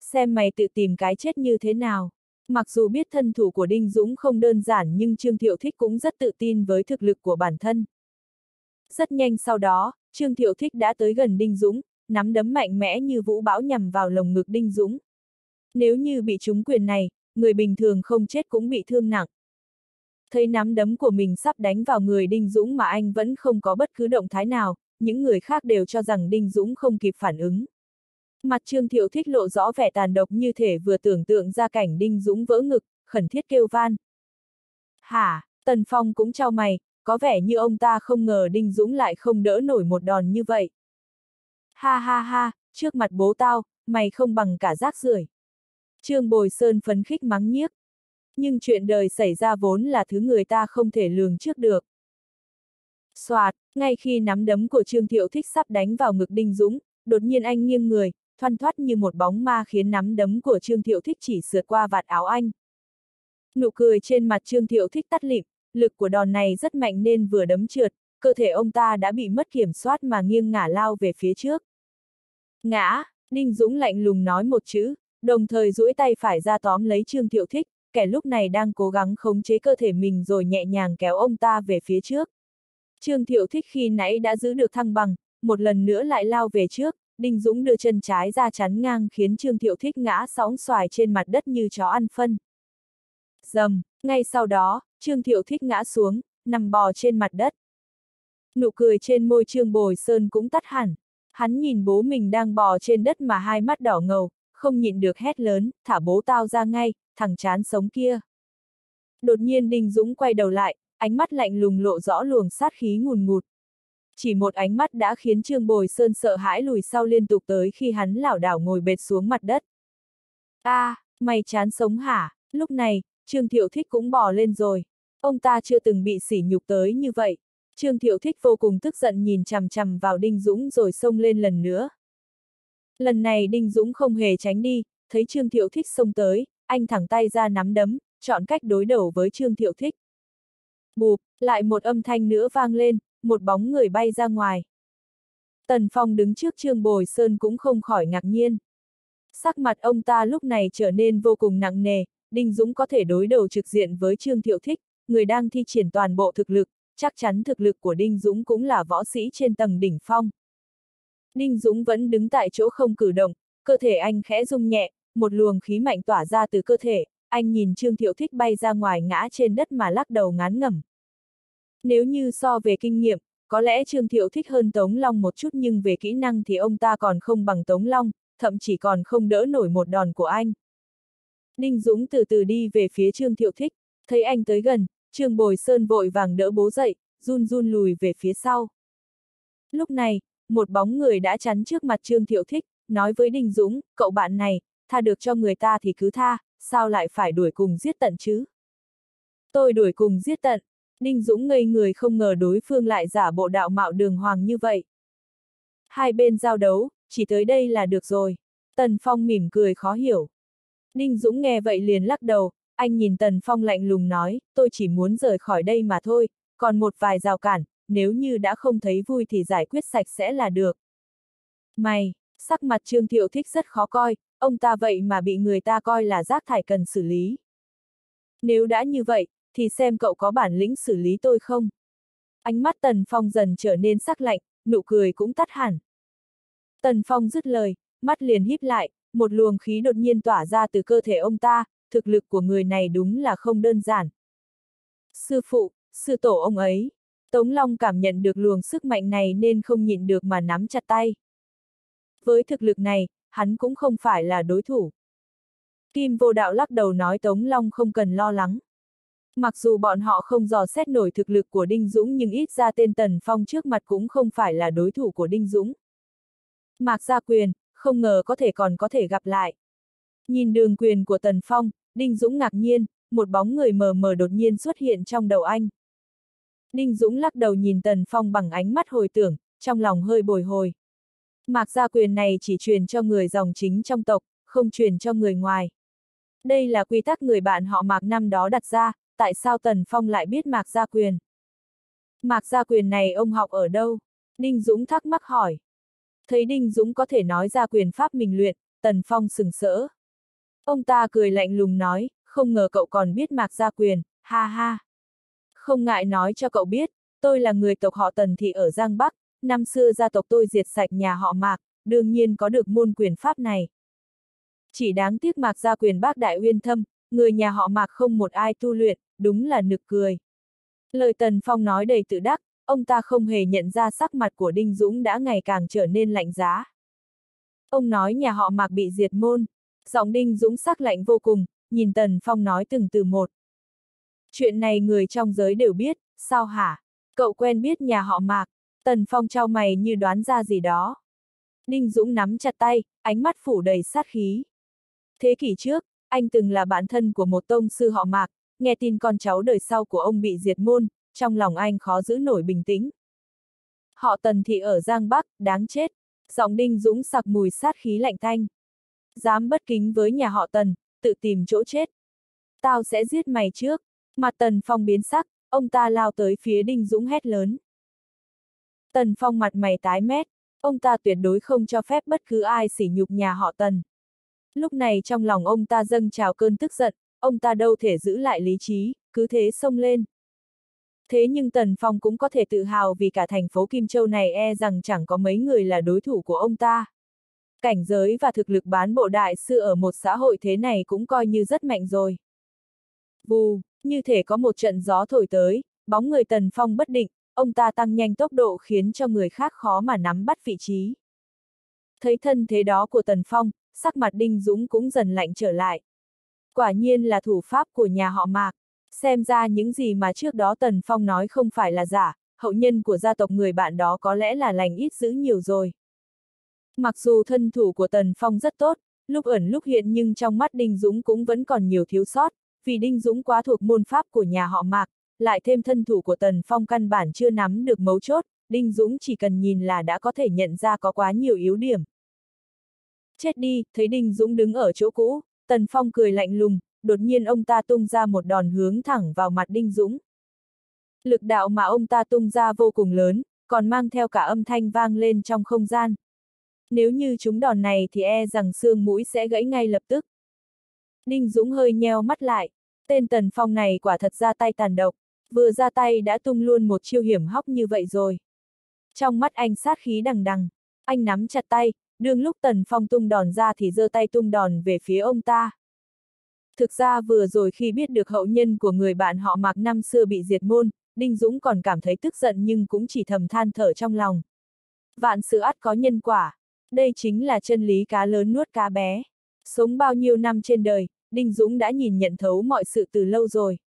Xem mày tự tìm cái chết như thế nào. Mặc dù biết thân thủ của Đinh Dũng không đơn giản nhưng Trương Thiệu Thích cũng rất tự tin với thực lực của bản thân. Rất nhanh sau đó, Trương Thiệu Thích đã tới gần Đinh Dũng, nắm đấm mạnh mẽ như vũ bão nhằm vào lồng ngực Đinh Dũng. Nếu như bị trúng quyền này, người bình thường không chết cũng bị thương nặng. Thấy nắm đấm của mình sắp đánh vào người Đinh Dũng mà anh vẫn không có bất cứ động thái nào, những người khác đều cho rằng Đinh Dũng không kịp phản ứng. Mặt Trương Thiệu thích lộ rõ vẻ tàn độc như thể vừa tưởng tượng ra cảnh Đinh Dũng vỡ ngực, khẩn thiết kêu van. Hả, Tần Phong cũng trao mày, có vẻ như ông ta không ngờ Đinh Dũng lại không đỡ nổi một đòn như vậy. Ha ha ha, trước mặt bố tao, mày không bằng cả rác rưởi. Trương Bồi Sơn phấn khích mắng nhiếc. Nhưng chuyện đời xảy ra vốn là thứ người ta không thể lường trước được. Soạt, ngay khi nắm đấm của Trương Thiệu Thích sắp đánh vào ngực Đinh Dũng, đột nhiên anh nghiêng người, thoăn thoát như một bóng ma khiến nắm đấm của Trương Thiệu Thích chỉ sượt qua vạt áo anh. Nụ cười trên mặt Trương Thiệu Thích tắt lịm, lực của đòn này rất mạnh nên vừa đấm trượt, cơ thể ông ta đã bị mất kiểm soát mà nghiêng ngả lao về phía trước. Ngã, Đinh Dũng lạnh lùng nói một chữ, đồng thời duỗi tay phải ra tóm lấy Trương Thiệu Thích, kẻ lúc này đang cố gắng khống chế cơ thể mình rồi nhẹ nhàng kéo ông ta về phía trước. Trương Thiệu Thích khi nãy đã giữ được thăng bằng, một lần nữa lại lao về trước, Đinh Dũng đưa chân trái ra chắn ngang khiến Trương Thiệu Thích ngã sóng xoài trên mặt đất như chó ăn phân. Dầm, ngay sau đó, Trương Thiệu Thích ngã xuống, nằm bò trên mặt đất. Nụ cười trên môi Trương Bồi Sơn cũng tắt hẳn. Hắn nhìn bố mình đang bò trên đất mà hai mắt đỏ ngầu, không nhịn được hét lớn, thả bố tao ra ngay, thằng chán sống kia. Đột nhiên Đinh Dũng quay đầu lại, ánh mắt lạnh lùng lộ rõ luồng sát khí ngùn ngụt. Chỉ một ánh mắt đã khiến Trương Bồi Sơn sợ hãi lùi sau liên tục tới khi hắn lảo đảo ngồi bệt xuống mặt đất. a à, mày chán sống hả? Lúc này, Trương Thiệu Thích cũng bò lên rồi. Ông ta chưa từng bị sỉ nhục tới như vậy. Trương Thiệu Thích vô cùng tức giận nhìn chằm chằm vào Đinh Dũng rồi xông lên lần nữa. Lần này Đinh Dũng không hề tránh đi, thấy Trương Thiệu Thích xông tới, anh thẳng tay ra nắm đấm, chọn cách đối đầu với Trương Thiệu Thích. Bụp, lại một âm thanh nữa vang lên, một bóng người bay ra ngoài. Tần Phong đứng trước Trương Bồi Sơn cũng không khỏi ngạc nhiên. Sắc mặt ông ta lúc này trở nên vô cùng nặng nề, Đinh Dũng có thể đối đầu trực diện với Trương Thiệu Thích, người đang thi triển toàn bộ thực lực, chắc chắn thực lực của Đinh Dũng cũng là võ sĩ trên tầng đỉnh phong. Ninh Dũng vẫn đứng tại chỗ không cử động, cơ thể anh khẽ rung nhẹ, một luồng khí mạnh tỏa ra từ cơ thể, anh nhìn Trương Thiệu Thích bay ra ngoài ngã trên đất mà lắc đầu ngán ngẩm. Nếu như so về kinh nghiệm, có lẽ Trương Thiệu Thích hơn Tống Long một chút nhưng về kỹ năng thì ông ta còn không bằng Tống Long, thậm chí còn không đỡ nổi một đòn của anh. Ninh Dũng từ từ đi về phía Trương Thiệu Thích, thấy anh tới gần, Trương Bồi Sơn vội vàng đỡ bố dậy, run run lùi về phía sau. Lúc này, một bóng người đã chắn trước mặt Trương Thiệu Thích, nói với Đinh Dũng, cậu bạn này, tha được cho người ta thì cứ tha, sao lại phải đuổi cùng giết tận chứ? Tôi đuổi cùng giết tận, Đinh Dũng ngây người không ngờ đối phương lại giả bộ đạo mạo đường hoàng như vậy. Hai bên giao đấu, chỉ tới đây là được rồi. Tần Phong mỉm cười khó hiểu. Đinh Dũng nghe vậy liền lắc đầu, anh nhìn Tần Phong lạnh lùng nói, tôi chỉ muốn rời khỏi đây mà thôi, còn một vài rào cản, nếu như đã không thấy vui thì giải quyết sạch sẽ là được. Mày, sắc mặt Trương Thiệu thích rất khó coi, ông ta vậy mà bị người ta coi là rác thải cần xử lý. Nếu đã như vậy, thì xem cậu có bản lĩnh xử lý tôi không? Ánh mắt Tần Phong dần trở nên sắc lạnh, nụ cười cũng tắt hẳn. Tần Phong dứt lời, mắt liền híp lại, một luồng khí đột nhiên tỏa ra từ cơ thể ông ta, thực lực của người này đúng là không đơn giản. Sư phụ, sư tổ ông ấy. Tống Long cảm nhận được luồng sức mạnh này nên không nhịn được mà nắm chặt tay. Với thực lực này, hắn cũng không phải là đối thủ. Kim vô đạo lắc đầu nói Tống Long không cần lo lắng. Mặc dù bọn họ không dò xét nổi thực lực của Đinh Dũng nhưng ít ra tên Tần Phong trước mặt cũng không phải là đối thủ của Đinh Dũng. Mạc Gia Quyền, không ngờ có thể còn có thể gặp lại. Nhìn đường quyền của Tần Phong, Đinh Dũng ngạc nhiên, một bóng người mờ mờ đột nhiên xuất hiện trong đầu anh. Đinh Dũng lắc đầu nhìn Tần Phong bằng ánh mắt hồi tưởng, trong lòng hơi bồi hồi. Mạc gia quyền này chỉ truyền cho người dòng chính trong tộc, không truyền cho người ngoài. Đây là quy tắc người bạn họ Mạc năm đó đặt ra, tại sao Tần Phong lại biết Mạc gia quyền? Mạc gia quyền này ông học ở đâu? Đinh Dũng thắc mắc hỏi. Thấy Đinh Dũng có thể nói ra quyền pháp mình luyện, Tần Phong sừng sỡ. Ông ta cười lạnh lùng nói, không ngờ cậu còn biết Mạc gia quyền, ha ha. Không ngại nói cho cậu biết, tôi là người tộc họ Tần Thị ở Giang Bắc, năm xưa gia tộc tôi diệt sạch nhà họ Mạc, đương nhiên có được môn quyền pháp này. Chỉ đáng tiếc Mạc gia quyền bác đại uyên thâm, người nhà họ Mạc không một ai tu luyện, đúng là nực cười. Lời Tần Phong nói đầy tự đắc, ông ta không hề nhận ra sắc mặt của Đinh Dũng đã ngày càng trở nên lạnh giá. Ông nói nhà họ Mạc bị diệt môn, giọng Đinh Dũng sắc lạnh vô cùng, nhìn Tần Phong nói từng từ một. Chuyện này người trong giới đều biết, sao hả? Cậu quen biết nhà họ Mạc, Tần Phong trao mày như đoán ra gì đó. Đinh Dũng nắm chặt tay, ánh mắt phủ đầy sát khí. Thế kỷ trước, anh từng là bạn thân của một tông sư họ Mạc, nghe tin con cháu đời sau của ông bị diệt môn, trong lòng anh khó giữ nổi bình tĩnh. Họ Tần thì ở Giang Bắc, đáng chết. Giọng Đinh Dũng sặc mùi sát khí lạnh thanh. Dám bất kính với nhà họ Tần, tự tìm chỗ chết. Tao sẽ giết mày trước. Mặt Tần Phong biến sắc, ông ta lao tới phía Đinh Dũng hét lớn. Tần Phong mặt mày tái mét, ông ta tuyệt đối không cho phép bất cứ ai sỉ nhục nhà họ Tần. Lúc này trong lòng ông ta dâng trào cơn tức giận, ông ta đâu thể giữ lại lý trí, cứ thế xông lên. Thế nhưng Tần Phong cũng có thể tự hào vì cả thành phố Kim Châu này e rằng chẳng có mấy người là đối thủ của ông ta. Cảnh giới và thực lực bán bộ đại sư ở một xã hội thế này cũng coi như rất mạnh rồi. Bù, như thể có một trận gió thổi tới, bóng người Tần Phong bất định, ông ta tăng nhanh tốc độ khiến cho người khác khó mà nắm bắt vị trí. Thấy thân thế đó của Tần Phong, sắc mặt Đinh Dũng cũng dần lạnh trở lại. Quả nhiên là thủ pháp của nhà họ Mạc. Xem ra những gì mà trước đó Tần Phong nói không phải là giả, hậu nhân của gia tộc người bạn đó có lẽ là lành ít giữ nhiều rồi. Mặc dù thân thủ của Tần Phong rất tốt, lúc ẩn lúc hiện nhưng trong mắt Đinh Dũng cũng vẫn còn nhiều thiếu sót, vì Đinh Dũng quá thuộc môn pháp của nhà họ Mạc, lại thêm thân thủ của Tần Phong căn bản chưa nắm được mấu chốt, Đinh Dũng chỉ cần nhìn là đã có thể nhận ra có quá nhiều yếu điểm. Chết đi, thấy Đinh Dũng đứng ở chỗ cũ, Tần Phong cười lạnh lùng, đột nhiên ông ta tung ra một đòn hướng thẳng vào mặt Đinh Dũng. Lực đạo mà ông ta tung ra vô cùng lớn, còn mang theo cả âm thanh vang lên trong không gian. Nếu như chúng đòn này thì e rằng xương mũi sẽ gãy ngay lập tức. Đinh Dũng hơi nheo mắt lại. Tên Tần Phong này quả thật ra tay tàn độc, vừa ra tay đã tung luôn một chiêu hiểm hóc như vậy rồi. Trong mắt anh sát khí đằng đằng, anh nắm chặt tay, đương lúc Tần Phong tung đòn ra thì giơ tay tung đòn về phía ông ta. Thực ra vừa rồi khi biết được hậu nhân của người bạn họ Mạc năm xưa bị diệt môn, Đinh Dũng còn cảm thấy tức giận nhưng cũng chỉ thầm than thở trong lòng. Vạn sự ắt có nhân quả. Đây chính là chân lý cá lớn nuốt cá bé. Sống bao nhiêu năm trên đời, Đinh Dũng đã nhìn nhận thấu mọi sự từ lâu rồi.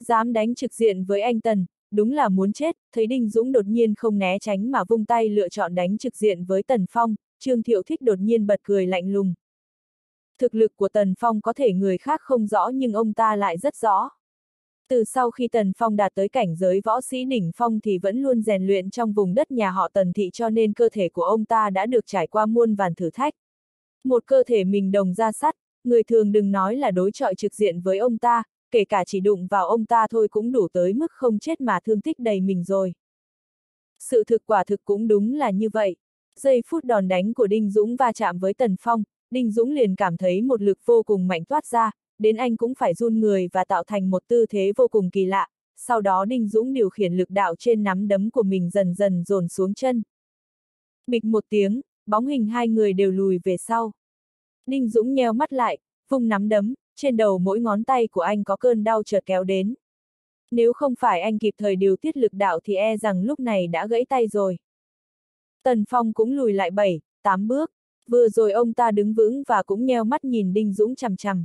Dám đánh trực diện với anh Tần, đúng là muốn chết, thấy Đinh Dũng đột nhiên không né tránh mà vung tay lựa chọn đánh trực diện với Tần Phong, Trương Thiệu Thích đột nhiên bật cười lạnh lùng. Thực lực của Tần Phong có thể người khác không rõ nhưng ông ta lại rất rõ. Từ sau khi Tần Phong đạt tới cảnh giới võ sĩ đỉnh phong thì vẫn luôn rèn luyện trong vùng đất nhà họ Tần Thị cho nên cơ thể của ông ta đã được trải qua muôn vàn thử thách. Một cơ thể mình đồng ra sắt, người thường đừng nói là đối trọi trực diện với ông ta, kể cả chỉ đụng vào ông ta thôi cũng đủ tới mức không chết mà thương tích đầy mình rồi. Sự thực quả thực cũng đúng là như vậy. Giây phút đòn đánh của Đinh Dũng va chạm với Tần Phong, Đinh Dũng liền cảm thấy một lực vô cùng mạnh toát ra, đến anh cũng phải run người và tạo thành một tư thế vô cùng kỳ lạ, sau đó Đinh Dũng điều khiển lực đạo trên nắm đấm của mình dần dần dồn xuống chân. Bịch một tiếng, bóng hình hai người đều lùi về sau. Ninh Dũng nheo mắt lại, vung nắm đấm, trên đầu mỗi ngón tay của anh có cơn đau chợt kéo đến. Nếu không phải anh kịp thời điều tiết lực đạo thì e rằng lúc này đã gãy tay rồi. Tần Phong cũng lùi lại bảy, tám bước, vừa rồi ông ta đứng vững và cũng nheo mắt nhìn Đinh Dũng chằm chằm.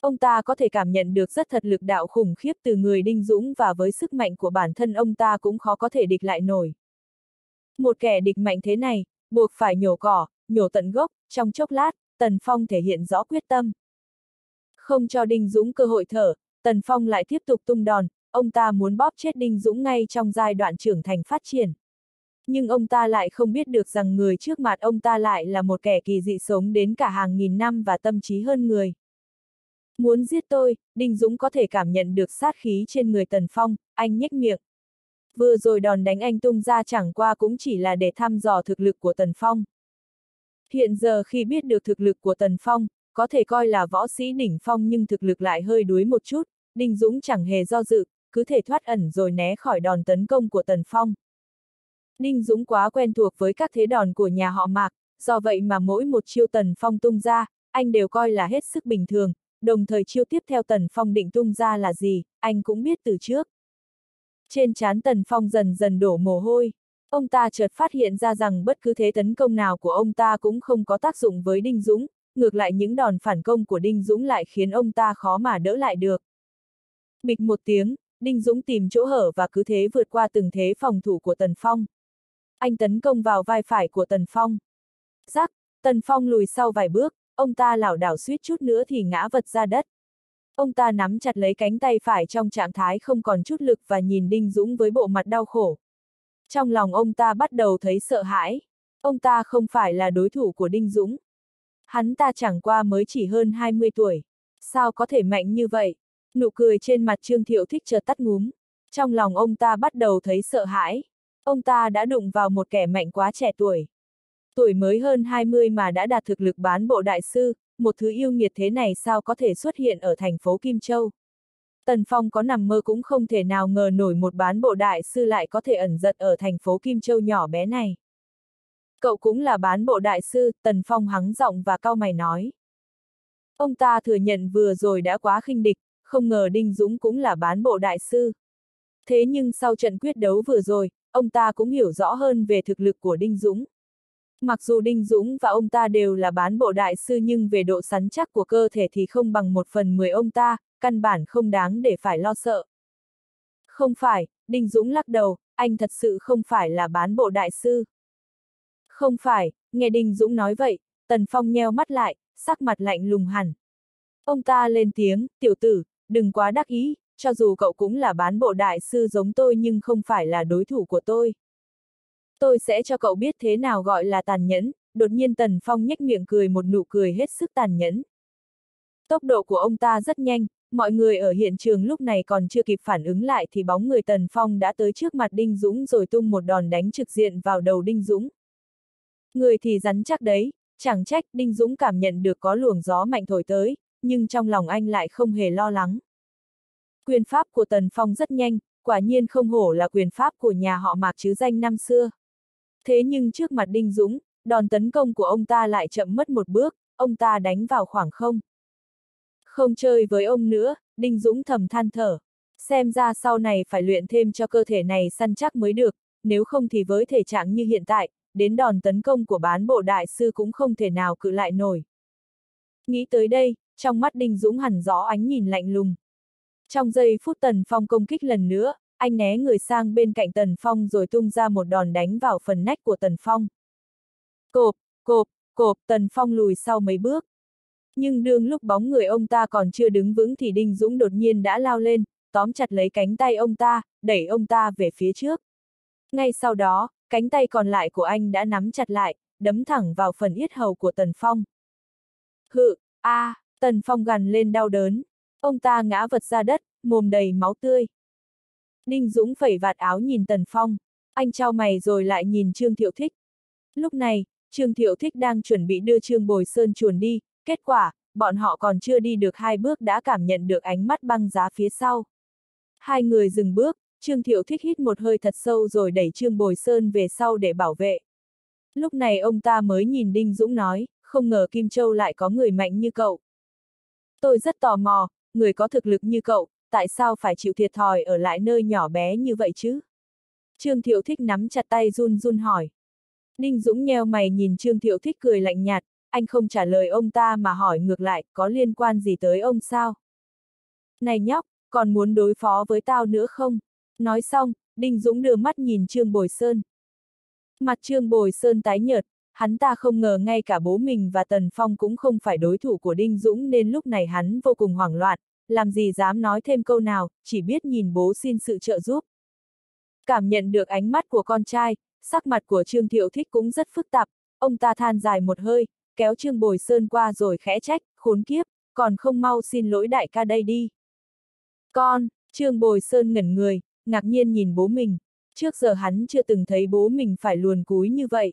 Ông ta có thể cảm nhận được rất thật lực đạo khủng khiếp từ người Đinh Dũng và với sức mạnh của bản thân ông ta cũng khó có thể địch lại nổi. Một kẻ địch mạnh thế này, buộc phải nhổ cỏ, nhổ tận gốc, trong chốc lát, Tần Phong thể hiện rõ quyết tâm. Không cho Đinh Dũng cơ hội thở, Tần Phong lại tiếp tục tung đòn, ông ta muốn bóp chết Đinh Dũng ngay trong giai đoạn trưởng thành phát triển. Nhưng ông ta lại không biết được rằng người trước mặt ông ta lại là một kẻ kỳ dị sống đến cả hàng nghìn năm và tâm trí hơn người. Muốn giết tôi, Đinh Dũng có thể cảm nhận được sát khí trên người Tần Phong, anh nhếch miệng. Vừa rồi đòn đánh anh tung ra chẳng qua cũng chỉ là để thăm dò thực lực của Tần Phong. Hiện giờ khi biết được thực lực của Tần Phong, có thể coi là võ sĩ đỉnh phong nhưng thực lực lại hơi đuối một chút, Đinh Dũng chẳng hề do dự, cứ thể thoát ẩn rồi né khỏi đòn tấn công của Tần Phong. Đinh Dũng quá quen thuộc với các thế đòn của nhà họ Mạc, do vậy mà mỗi một chiêu Tần Phong tung ra, anh đều coi là hết sức bình thường, đồng thời chiêu tiếp theo Tần Phong định tung ra là gì, anh cũng biết từ trước. Trên trán Tần Phong dần dần đổ mồ hôi, ông ta chợt phát hiện ra rằng bất cứ thế tấn công nào của ông ta cũng không có tác dụng với Đinh Dũng, ngược lại những đòn phản công của Đinh Dũng lại khiến ông ta khó mà đỡ lại được. Bịch một tiếng, Đinh Dũng tìm chỗ hở và cứ thế vượt qua từng thế phòng thủ của Tần Phong. Anh tấn công vào vai phải của Tần Phong. Rắc, Tần Phong lùi sau vài bước, ông ta lảo đảo suýt chút nữa thì ngã vật ra đất. Ông ta nắm chặt lấy cánh tay phải trong trạng thái không còn chút lực và nhìn Đinh Dũng với bộ mặt đau khổ. Trong lòng ông ta bắt đầu thấy sợ hãi. Ông ta không phải là đối thủ của Đinh Dũng. Hắn ta chẳng qua mới chỉ hơn 20 tuổi. Sao có thể mạnh như vậy? Nụ cười trên mặt Trương Thiệu thích chợt tắt ngúm. Trong lòng ông ta bắt đầu thấy sợ hãi. Ông ta đã đụng vào một kẻ mạnh quá trẻ tuổi. Tuổi mới hơn 20 mà đã đạt thực lực bán bộ đại sư, một thứ yêu nghiệt thế này sao có thể xuất hiện ở thành phố Kim Châu. Tần Phong có nằm mơ cũng không thể nào ngờ nổi một bán bộ đại sư lại có thể ẩn giật ở thành phố Kim Châu nhỏ bé này. Cậu cũng là bán bộ đại sư, Tần Phong hắng giọng và cau mày nói. Ông ta thừa nhận vừa rồi đã quá khinh địch, không ngờ Đinh Dũng cũng là bán bộ đại sư. Thế nhưng sau trận quyết đấu vừa rồi, ông ta cũng hiểu rõ hơn về thực lực của Đinh Dũng. Mặc dù Đinh Dũng và ông ta đều là bán bộ đại sư nhưng về độ sắn chắc của cơ thể thì không bằng một phần mười ông ta, căn bản không đáng để phải lo sợ. Không phải, Đinh Dũng lắc đầu, anh thật sự không phải là bán bộ đại sư. Không phải, nghe Đinh Dũng nói vậy, Tần Phong nheo mắt lại, sắc mặt lạnh lùng hẳn. Ông ta lên tiếng, tiểu tử, đừng quá đắc ý, cho dù cậu cũng là bán bộ đại sư giống tôi nhưng không phải là đối thủ của tôi. Tôi sẽ cho cậu biết thế nào gọi là tàn nhẫn, đột nhiên Tần Phong nhếch miệng cười một nụ cười hết sức tàn nhẫn. Tốc độ của ông ta rất nhanh, mọi người ở hiện trường lúc này còn chưa kịp phản ứng lại thì bóng người Tần Phong đã tới trước mặt Đinh Dũng rồi tung một đòn đánh trực diện vào đầu Đinh Dũng. Người thì rắn chắc đấy, chẳng trách Đinh Dũng cảm nhận được có luồng gió mạnh thổi tới, nhưng trong lòng anh lại không hề lo lắng. Quyền pháp của Tần Phong rất nhanh, quả nhiên không hổ là quyền pháp của nhà họ Mạc chứ danh năm xưa. Thế nhưng trước mặt Đinh Dũng, đòn tấn công của ông ta lại chậm mất một bước, ông ta đánh vào khoảng không. Không chơi với ông nữa, Đinh Dũng thầm than thở. Xem ra sau này phải luyện thêm cho cơ thể này săn chắc mới được, nếu không thì với thể trạng như hiện tại, đến đòn tấn công của bán bộ đại sư cũng không thể nào cự lại nổi. Nghĩ tới đây, trong mắt Đinh Dũng hẳn rõ ánh nhìn lạnh lùng. Trong giây phút Tần Phong công kích lần nữa, anh né người sang bên cạnh Tần Phong rồi tung ra một đòn đánh vào phần nách của Tần Phong. Cộp, cộp, cộp, Tần Phong lùi sau mấy bước. Nhưng đương lúc bóng người ông ta còn chưa đứng vững thì Đinh Dũng đột nhiên đã lao lên, tóm chặt lấy cánh tay ông ta, đẩy ông ta về phía trước. Ngay sau đó, cánh tay còn lại của anh đã nắm chặt lại, đấm thẳng vào phần yết hầu của Tần Phong. Hự, a, à, Tần Phong gằn lên đau đớn. Ông ta ngã vật ra đất, mồm đầy máu tươi. Ninh Dũng phẩy vạt áo nhìn Tần Phong. Anh trao mày rồi lại nhìn Trương Thiệu Thích. Lúc này, Trương Thiệu Thích đang chuẩn bị đưa Trương Bồi Sơn chuồn đi, kết quả, bọn họ còn chưa đi được hai bước đã cảm nhận được ánh mắt băng giá phía sau. Hai người dừng bước, Trương Thiệu Thích hít một hơi thật sâu rồi đẩy Trương Bồi Sơn về sau để bảo vệ. Lúc này ông ta mới nhìn Đinh Dũng nói, không ngờ Kim Châu lại có người mạnh như cậu. Tôi rất tò mò, người có thực lực như cậu, tại sao phải chịu thiệt thòi ở lại nơi nhỏ bé như vậy chứ? Trương Thiệu Thích nắm chặt tay run run hỏi. Ninh Dũng nheo mày nhìn Trương Thiệu Thích cười lạnh nhạt, anh không trả lời ông ta mà hỏi ngược lại, có liên quan gì tới ông sao? Này nhóc, còn muốn đối phó với tao nữa không? Nói xong, Đinh Dũng đưa mắt nhìn Trương Bồi Sơn. Mặt Trương Bồi Sơn tái nhợt, hắn ta không ngờ ngay cả bố mình và Tần Phong cũng không phải đối thủ của Đinh Dũng nên lúc này hắn vô cùng hoảng loạn, làm gì dám nói thêm câu nào, chỉ biết nhìn bố xin sự trợ giúp. Cảm nhận được ánh mắt của con trai, sắc mặt của Trương Thiệu Thích cũng rất phức tạp, ông ta than dài một hơi, kéo Trương Bồi Sơn qua rồi khẽ trách, khốn kiếp, còn không mau xin lỗi đại ca đây đi. Con, Trương Bồi Sơn ngẩn người, ngạc nhiên nhìn bố mình, trước giờ hắn chưa từng thấy bố mình phải luồn cúi như vậy.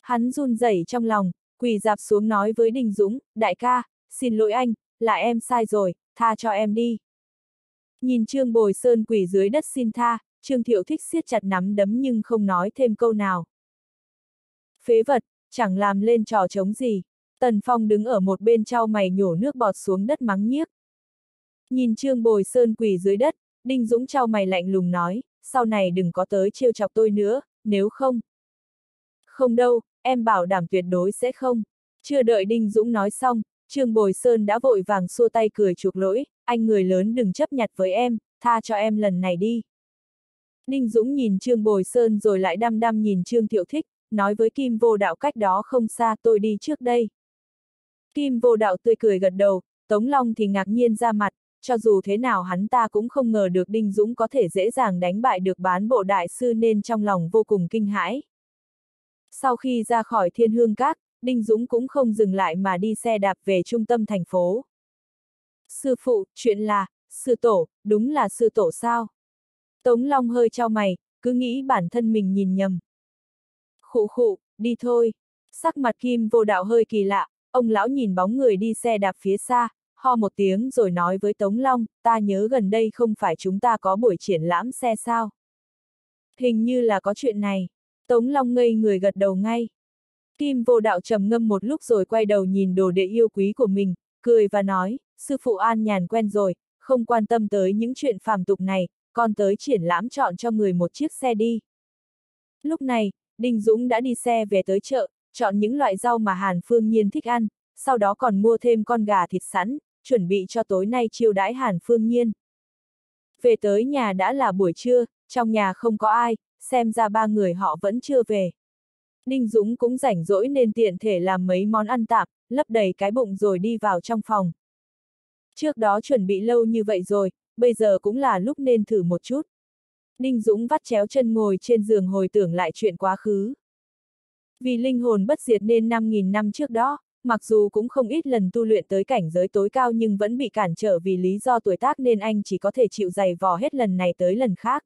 Hắn run rẩy trong lòng, quỳ dạp xuống nói với Đình Dũng, đại ca, xin lỗi anh, là em sai rồi, tha cho em đi. Nhìn Trương Bồi Sơn quỳ dưới đất xin tha, Trương Thiệu thích siết chặt nắm đấm nhưng không nói thêm câu nào. Phế vật, chẳng làm lên trò chống gì. Tần Phong đứng ở một bên trao mày nhổ nước bọt xuống đất mắng nhiếc. Nhìn Trương Bồi Sơn quỳ dưới đất, Đinh Dũng trao mày lạnh lùng nói, sau này đừng có tới trêu chọc tôi nữa, nếu không. Không đâu, em bảo đảm tuyệt đối sẽ không. Chưa đợi Đinh Dũng nói xong, Trương Bồi Sơn đã vội vàng xua tay cười chuộc lỗi, anh người lớn đừng chấp nhặt với em, tha cho em lần này đi. Ninh Dũng nhìn Trương Bồi Sơn rồi lại đăm đăm nhìn Trương Thiệu Thích, nói với Kim Vô Đạo cách đó không xa tôi đi trước đây. Kim Vô Đạo tươi cười gật đầu, Tống Long thì ngạc nhiên ra mặt, cho dù thế nào hắn ta cũng không ngờ được Đinh Dũng có thể dễ dàng đánh bại được bán bộ đại sư nên trong lòng vô cùng kinh hãi. Sau khi ra khỏi thiên hương các, Đinh Dũng cũng không dừng lại mà đi xe đạp về trung tâm thành phố. Sư phụ, chuyện là, sư tổ, đúng là sư tổ sao? Tống Long hơi trao mày, cứ nghĩ bản thân mình nhìn nhầm. Khụ khụ, đi thôi. Sắc mặt kim vô đạo hơi kỳ lạ, ông lão nhìn bóng người đi xe đạp phía xa, ho một tiếng rồi nói với Tống Long, ta nhớ gần đây không phải chúng ta có buổi triển lãm xe sao? Hình như là có chuyện này. Tống Long ngây người gật đầu ngay. Kim vô đạo trầm ngâm một lúc rồi quay đầu nhìn đồ đệ yêu quý của mình, cười và nói, sư phụ an nhàn quen rồi, không quan tâm tới những chuyện phàm tục này, con tới triển lãm chọn cho người một chiếc xe đi. Lúc này, Đinh Dũng đã đi xe về tới chợ, chọn những loại rau mà Hàn Phương Nhiên thích ăn, sau đó còn mua thêm con gà thịt sẵn, chuẩn bị cho tối nay chiêu đãi Hàn Phương Nhiên. Về tới nhà đã là buổi trưa, trong nhà không có ai, xem ra ba người họ vẫn chưa về. Ninh Dũng cũng rảnh rỗi nên tiện thể làm mấy món ăn tạm, lấp đầy cái bụng rồi đi vào trong phòng. Trước đó chuẩn bị lâu như vậy rồi, bây giờ cũng là lúc nên thử một chút. Ninh Dũng vắt chéo chân ngồi trên giường hồi tưởng lại chuyện quá khứ. Vì linh hồn bất diệt nên 5.000 năm trước đó, mặc dù cũng không ít lần tu luyện tới cảnh giới tối cao nhưng vẫn bị cản trở vì lý do tuổi tác nên anh chỉ có thể chịu dày vò hết lần này tới lần khác.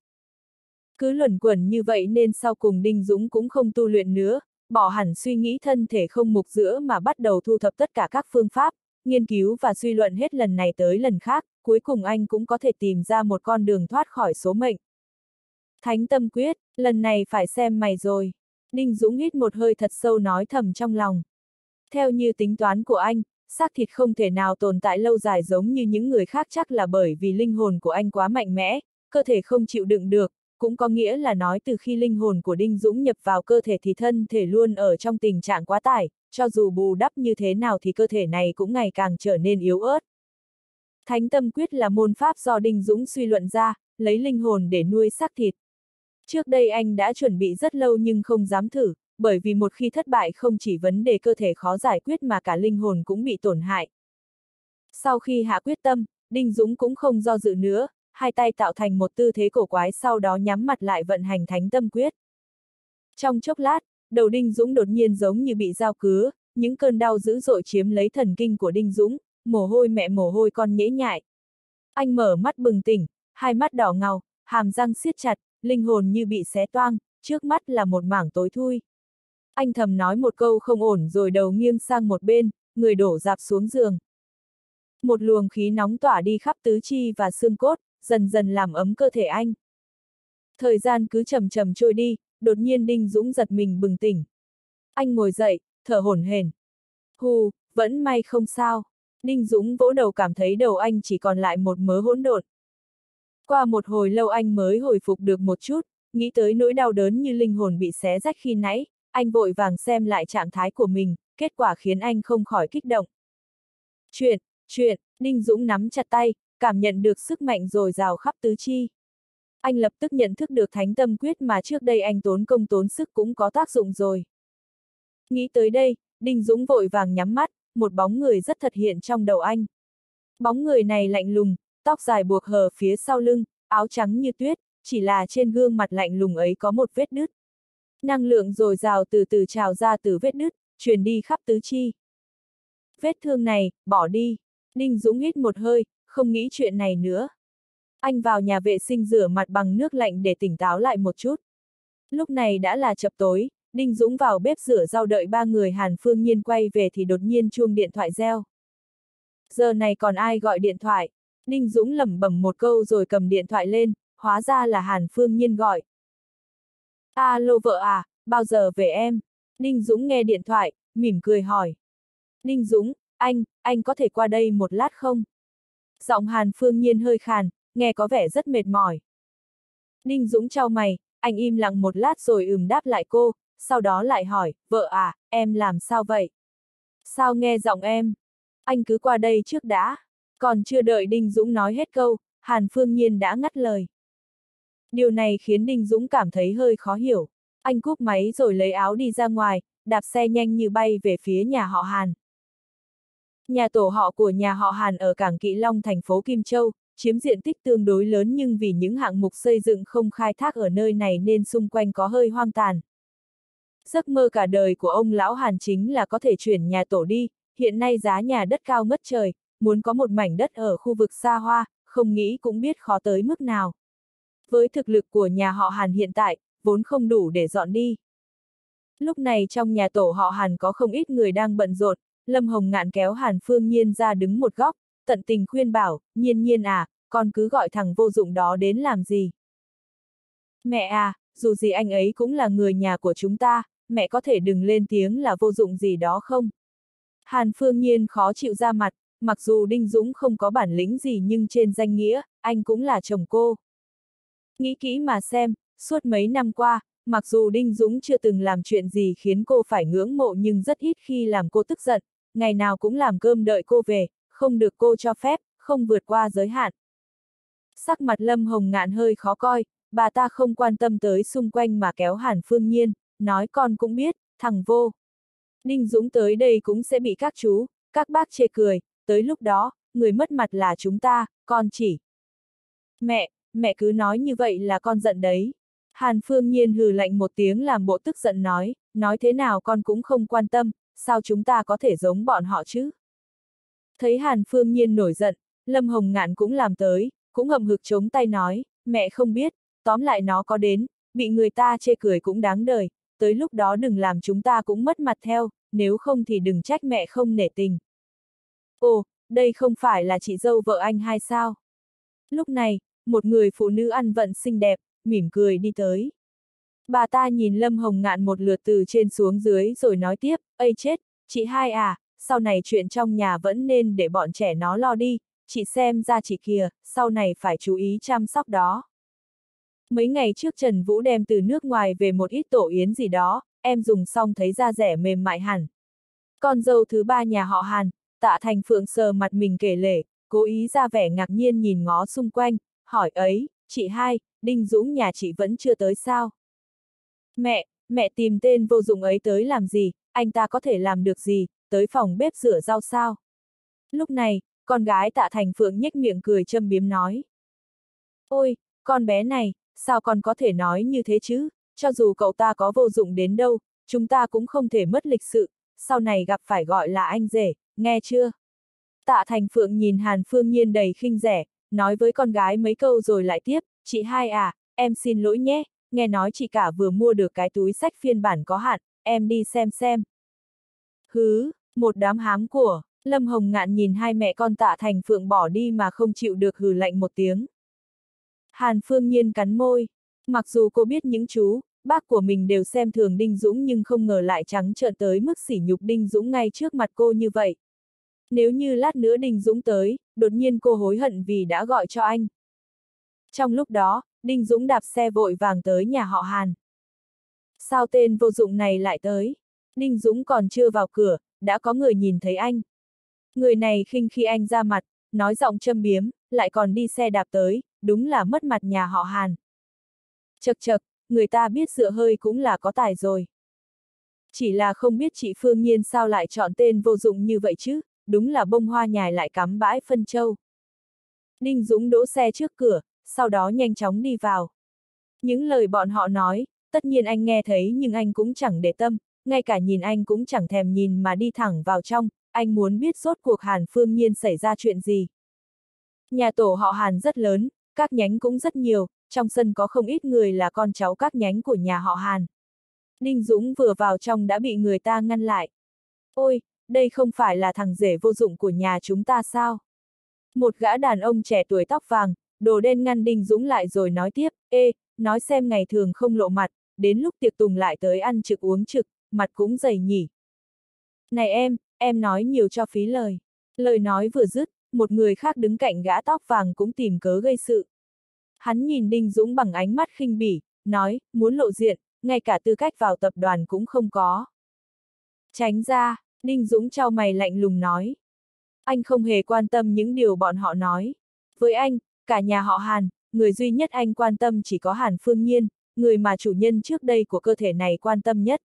Cứ luẩn quẩn như vậy nên sau cùng Đinh Dũng cũng không tu luyện nữa, bỏ hẳn suy nghĩ thân thể không mục giữa mà bắt đầu thu thập tất cả các phương pháp, nghiên cứu và suy luận hết lần này tới lần khác, cuối cùng anh cũng có thể tìm ra một con đường thoát khỏi số mệnh. Thánh tâm quyết, lần này phải xem mày rồi. đinh Dũng hít một hơi thật sâu nói thầm trong lòng. Theo như tính toán của anh, xác thịt không thể nào tồn tại lâu dài giống như những người khác chắc là bởi vì linh hồn của anh quá mạnh mẽ, cơ thể không chịu đựng được, cũng có nghĩa là nói từ khi linh hồn của Đinh Dũng nhập vào cơ thể thì thân thể luôn ở trong tình trạng quá tải, cho dù bù đắp như thế nào thì cơ thể này cũng ngày càng trở nên yếu ớt. Thánh tâm quyết là môn pháp do Đinh Dũng suy luận ra, lấy linh hồn để nuôi xác thịt. Trước đây anh đã chuẩn bị rất lâu nhưng không dám thử, bởi vì một khi thất bại không chỉ vấn đề cơ thể khó giải quyết mà cả linh hồn cũng bị tổn hại. Sau khi hạ quyết tâm, Đinh Dũng cũng không do dự nữa, hai tay tạo thành một tư thế cổ quái sau đó nhắm mặt lại vận hành thánh tâm quyết. Trong chốc lát, đầu Đinh Dũng đột nhiên giống như bị dao cứa, những cơn đau dữ dội chiếm lấy thần kinh của Đinh Dũng, mồ hôi mẹ mồ hôi con nhễ nhại. Anh mở mắt bừng tỉnh, hai mắt đỏ ngầu, hàm răng siết chặt, linh hồn như bị xé toang, trước mắt là một mảng tối thui. Anh thầm nói một câu không ổn rồi đầu nghiêng sang một bên, người đổ dạp xuống giường. Một luồng khí nóng tỏa đi khắp tứ chi và xương cốt, dần dần làm ấm cơ thể anh. Thời gian cứ chậm chậm trôi đi, đột nhiên Đinh Dũng giật mình bừng tỉnh. Anh ngồi dậy, thở hổn hển. Hù, vẫn may không sao. Đinh Dũng vỗ đầu cảm thấy đầu anh chỉ còn lại một mớ hỗn độn. Qua một hồi lâu anh mới hồi phục được một chút, nghĩ tới nỗi đau đớn như linh hồn bị xé rách khi nãy, anh vội vàng xem lại trạng thái của mình, kết quả khiến anh không khỏi kích động. Chuyện, chuyện, Đinh Dũng nắm chặt tay, cảm nhận được sức mạnh dồi dào khắp tứ chi. Anh lập tức nhận thức được thánh tâm quyết mà trước đây anh tốn công tốn sức cũng có tác dụng rồi. Nghĩ tới đây, Đinh Dũng vội vàng nhắm mắt, một bóng người rất thật hiện trong đầu anh. Bóng người này lạnh lùng, tóc dài buộc hờ phía sau lưng, áo trắng như tuyết, chỉ là trên gương mặt lạnh lùng ấy có một vết nứt. Năng lượng dồi dào từ từ trào ra từ vết nứt, truyền đi khắp tứ chi. Vết thương này, bỏ đi. đinh Dũng hít một hơi, không nghĩ chuyện này nữa. Anh vào nhà vệ sinh rửa mặt bằng nước lạnh để tỉnh táo lại một chút. Lúc này đã là chập tối, Đinh Dũng vào bếp rửa rau đợi ba người Hàn Phương Nhiên quay về thì đột nhiên chuông điện thoại reo. Giờ này còn ai gọi điện thoại? Đinh Dũng lẩm bẩm một câu rồi cầm điện thoại lên, hóa ra là Hàn Phương Nhiên gọi. Alo vợ à, bao giờ về em? Đinh Dũng nghe điện thoại, mỉm cười hỏi. Đinh Dũng, anh, anh có thể qua đây một lát không? Giọng Hàn Phương Nhiên hơi khàn, nghe có vẻ rất mệt mỏi. Đinh Dũng trao mày, anh im lặng một lát rồi ừm đáp lại cô, sau đó lại hỏi, vợ à, em làm sao vậy? Sao nghe giọng em? Anh cứ qua đây trước đã. Còn chưa đợi Đinh Dũng nói hết câu, Hàn Phương Nhiên đã ngắt lời. Điều này khiến Đinh Dũng cảm thấy hơi khó hiểu. Anh cúp máy rồi lấy áo đi ra ngoài, đạp xe nhanh như bay về phía nhà họ Hàn. Nhà tổ họ của nhà họ Hàn ở Cảng Kỵ Long thành phố Kim Châu, chiếm diện tích tương đối lớn nhưng vì những hạng mục xây dựng không khai thác ở nơi này nên xung quanh có hơi hoang tàn. Giấc mơ cả đời của ông lão Hàn chính là có thể chuyển nhà tổ đi, hiện nay giá nhà đất cao ngất trời, muốn có một mảnh đất ở khu vực xa hoa, không nghĩ cũng biết khó tới mức nào. Với thực lực của nhà họ Hàn hiện tại, vốn không đủ để dọn đi. Lúc này trong nhà tổ họ Hàn có không ít người đang bận rộn, Lâm Hồng ngạn kéo Hàn Phương Nhiên ra đứng một góc, tận tình khuyên bảo, nhiên nhiên à, con cứ gọi thằng vô dụng đó đến làm gì. Mẹ à, dù gì anh ấy cũng là người nhà của chúng ta, mẹ có thể đừng lên tiếng là vô dụng gì đó không? Hàn Phương Nhiên khó chịu ra mặt, mặc dù Đinh Dũng không có bản lĩnh gì nhưng trên danh nghĩa, anh cũng là chồng cô. Nghĩ kỹ mà xem, suốt mấy năm qua, mặc dù Đinh Dũng chưa từng làm chuyện gì khiến cô phải ngưỡng mộ nhưng rất ít khi làm cô tức giận, ngày nào cũng làm cơm đợi cô về, không được cô cho phép, không vượt qua giới hạn. Sắc mặt Lâm Hồng Ngạn hơi khó coi, bà ta không quan tâm tới xung quanh mà kéo Hàn Phương Nhiên, nói con cũng biết, thằng vô. Ninh Dũng tới đây cũng sẽ bị các chú, các bác chê cười, tới lúc đó, người mất mặt là chúng ta, con chỉ. Mẹ, mẹ cứ nói như vậy là con giận đấy. Hàn Phương Nhiên hừ lạnh một tiếng làm bộ tức giận nói, nói thế nào con cũng không quan tâm, sao chúng ta có thể giống bọn họ chứ? Thấy Hàn Phương Nhiên nổi giận, Lâm Hồng Ngạn cũng làm tới, cũng hầm hực chống tay nói, mẹ không biết, tóm lại nó có đến, bị người ta chê cười cũng đáng đời, tới lúc đó đừng làm chúng ta cũng mất mặt theo, nếu không thì đừng trách mẹ không nể tình. Ồ, đây không phải là chị dâu vợ anh hay sao? Lúc này, một người phụ nữ ăn vận xinh đẹp, mỉm cười đi tới. Bà ta nhìn Lâm Hồng Ngạn một lượt từ trên xuống dưới rồi nói tiếp, Ây chết, chị hai à, sau này chuyện trong nhà vẫn nên để bọn trẻ nó lo đi, chị xem ra chị kìa, sau này phải chú ý chăm sóc đó. Mấy ngày trước Trần Vũ đem từ nước ngoài về một ít tổ yến gì đó, em dùng xong thấy da rẻ mềm mại hẳn. Con dâu thứ ba nhà họ Hàn, tạ thành phượng sờ mặt mình kể lể, cố ý ra vẻ ngạc nhiên nhìn ngó xung quanh, hỏi ấy, chị hai, Đinh Dũng nhà chị vẫn chưa tới sao? Mẹ, mẹ tìm tên vô dụng ấy tới làm gì, anh ta có thể làm được gì, tới phòng bếp rửa rau sao? Lúc này, con gái tạ thành phượng nhếch miệng cười châm biếm nói. Ôi, con bé này, sao con có thể nói như thế chứ, cho dù cậu ta có vô dụng đến đâu, chúng ta cũng không thể mất lịch sự, sau này gặp phải gọi là anh rể, nghe chưa? Tạ Thành Phượng nhìn Hàn Phương Nhiên đầy khinh rẻ, nói với con gái mấy câu rồi lại tiếp, chị hai à, em xin lỗi nhé, nghe nói chị cả vừa mua được cái túi sách phiên bản có hạn, em đi xem xem. Hứ, một đám hám của, Lâm Hồng Ngạn nhìn hai mẹ con tạ thành phượng bỏ đi mà không chịu được hừ lạnh một tiếng. Hàn Phương Nhiên cắn môi, mặc dù cô biết những chú, bác của mình đều xem thường Đinh Dũng nhưng không ngờ lại trắng trợn tới mức sỉ nhục Đinh Dũng ngay trước mặt cô như vậy. Nếu như lát nữa Đinh Dũng tới, đột nhiên cô hối hận vì đã gọi cho anh. Trong lúc đó, Đinh Dũng đạp xe vội vàng tới nhà họ Hàn. Sao tên vô dụng này lại tới? Đinh Dũng còn chưa vào cửa, đã có người nhìn thấy anh. Người này khinh khi anh ra mặt, nói giọng châm biếm, lại còn đi xe đạp tới, đúng là mất mặt nhà họ Hàn. Chật chật, người ta biết dựa hơi cũng là có tài rồi. Chỉ là không biết chị Phương Nhiên sao lại chọn tên vô dụng như vậy chứ, đúng là bông hoa nhài lại cắm bãi phân châu. Đinh Dũng đỗ xe trước cửa, sau đó nhanh chóng đi vào. Những lời bọn họ nói, tất nhiên anh nghe thấy nhưng anh cũng chẳng để tâm, ngay cả nhìn anh cũng chẳng thèm nhìn mà đi thẳng vào trong, anh muốn biết rốt cuộc Hàn Phương Nhiên xảy ra chuyện gì. Nhà tổ họ Hàn rất lớn, các nhánh cũng rất nhiều, trong sân có không ít người là con cháu các nhánh của nhà họ Hàn. Đinh Dũng vừa vào trong đã bị người ta ngăn lại. Ôi, đây không phải là thằng rể vô dụng của nhà chúng ta sao? Một gã đàn ông trẻ tuổi tóc vàng, đồ đen ngăn Đinh Dũng lại rồi nói tiếp, ê, nói xem ngày thường không lộ mặt, đến lúc tiệc tùng lại tới ăn trực uống trực, mặt cũng dày nhỉ. Này em, em nói nhiều cho phí lời. Lời nói vừa dứt, một người khác đứng cạnh gã tóc vàng cũng tìm cớ gây sự. Hắn nhìn Đinh Dũng bằng ánh mắt khinh bỉ, nói, muốn lộ diện, ngay cả tư cách vào tập đoàn cũng không có. Tránh ra, Đinh Dũng trao mày lạnh lùng nói. Anh không hề quan tâm những điều bọn họ nói. Với anh, cả nhà họ Hàn, người duy nhất anh quan tâm chỉ có Hàn Phương Nhiên, người mà chủ nhân trước đây của cơ thể này quan tâm nhất.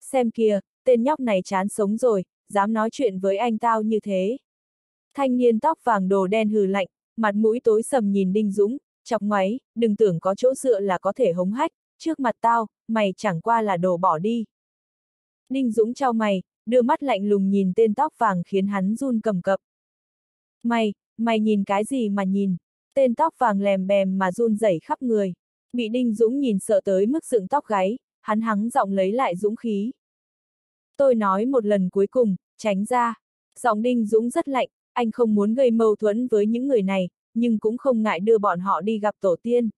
Xem kìa, tên nhóc này chán sống rồi, dám nói chuyện với anh tao như thế. Thanh niên tóc vàng đồ đen hừ lạnh, mặt mũi tối sầm nhìn Đinh Dũng, chọc ngoáy, đừng tưởng có chỗ dựa là có thể hống hách, trước mặt tao, mày chẳng qua là đồ bỏ đi. Đinh Dũng trao mày, đưa mắt lạnh lùng nhìn tên tóc vàng khiến hắn run cầm cập. Mày, mày nhìn cái gì mà nhìn? Tên tóc vàng lèm bèm mà run rẩy khắp người. Bị Đinh Dũng nhìn sợ tới mức dựng tóc gáy, hắn hắng giọng lấy lại dũng khí. Tôi nói một lần cuối cùng, tránh ra. Giọng Đinh Dũng rất lạnh, anh không muốn gây mâu thuẫn với những người này, nhưng cũng không ngại đưa bọn họ đi gặp tổ tiên.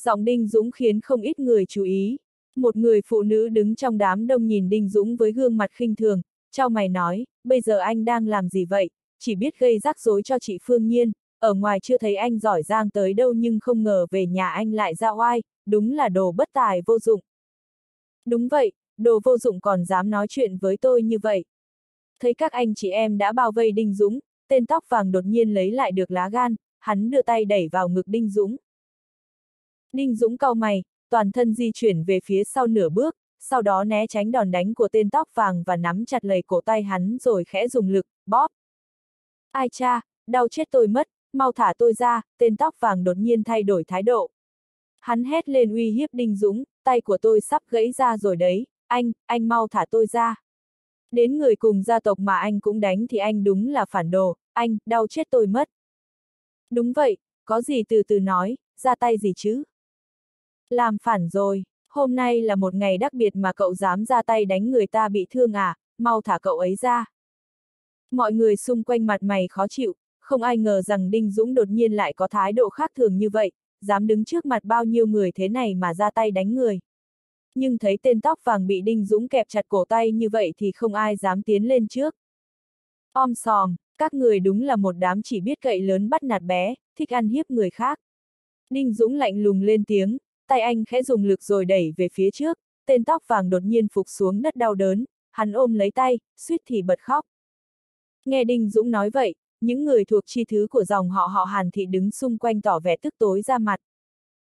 Giọng Đinh Dũng khiến không ít người chú ý. Một người phụ nữ đứng trong đám đông nhìn Đinh Dũng với gương mặt khinh thường, trao mày nói, bây giờ anh đang làm gì vậy, chỉ biết gây rắc rối cho chị Phương Nhiên, ở ngoài chưa thấy anh giỏi giang tới đâu nhưng không ngờ về nhà anh lại ra oai, đúng là đồ bất tài vô dụng. Đúng vậy, đồ vô dụng còn dám nói chuyện với tôi như vậy. Thấy các anh chị em đã bao vây Đinh Dũng, tên tóc vàng đột nhiên lấy lại được lá gan, hắn đưa tay đẩy vào ngực Đinh Dũng. Đinh Dũng cau mày, toàn thân di chuyển về phía sau nửa bước, sau đó né tránh đòn đánh của tên tóc vàng và nắm chặt lấy cổ tay hắn rồi khẽ dùng lực, bóp. Ai cha, đau chết tôi mất, mau thả tôi ra, tên tóc vàng đột nhiên thay đổi thái độ. Hắn hét lên uy hiếp Đinh Dũng, tay của tôi sắp gãy ra rồi đấy, anh, anh mau thả tôi ra. Đến người cùng gia tộc mà anh cũng đánh thì anh đúng là phản đồ, anh, đau chết tôi mất. Đúng vậy, có gì từ từ nói, ra tay gì chứ? Làm phản rồi, Hôm nay là một ngày đặc biệt mà cậu dám ra tay đánh người ta bị thương à, mau thả cậu ấy ra. Mọi người xung quanh mặt mày khó chịu, không ai ngờ rằng Đinh Dũng đột nhiên lại có thái độ khác thường như vậy, dám đứng trước mặt bao nhiêu người thế này mà ra tay đánh người. Nhưng thấy tên tóc vàng bị Đinh Dũng kẹp chặt cổ tay như vậy thì không ai dám tiến lên trước. Om sòm, các người đúng là một đám chỉ biết cậy lớn bắt nạt bé, thích ăn hiếp người khác. Đinh Dũng lạnh lùng lên tiếng, tay anh khẽ dùng lực rồi đẩy về phía trước, tên tóc vàng đột nhiên phục xuống đất đau đớn, hắn ôm lấy tay, suýt thì bật khóc. Nghe Đinh Dũng nói vậy, những người thuộc chi thứ của dòng họ họ Hàn Thị đứng xung quanh tỏ vẻ tức tối ra mặt.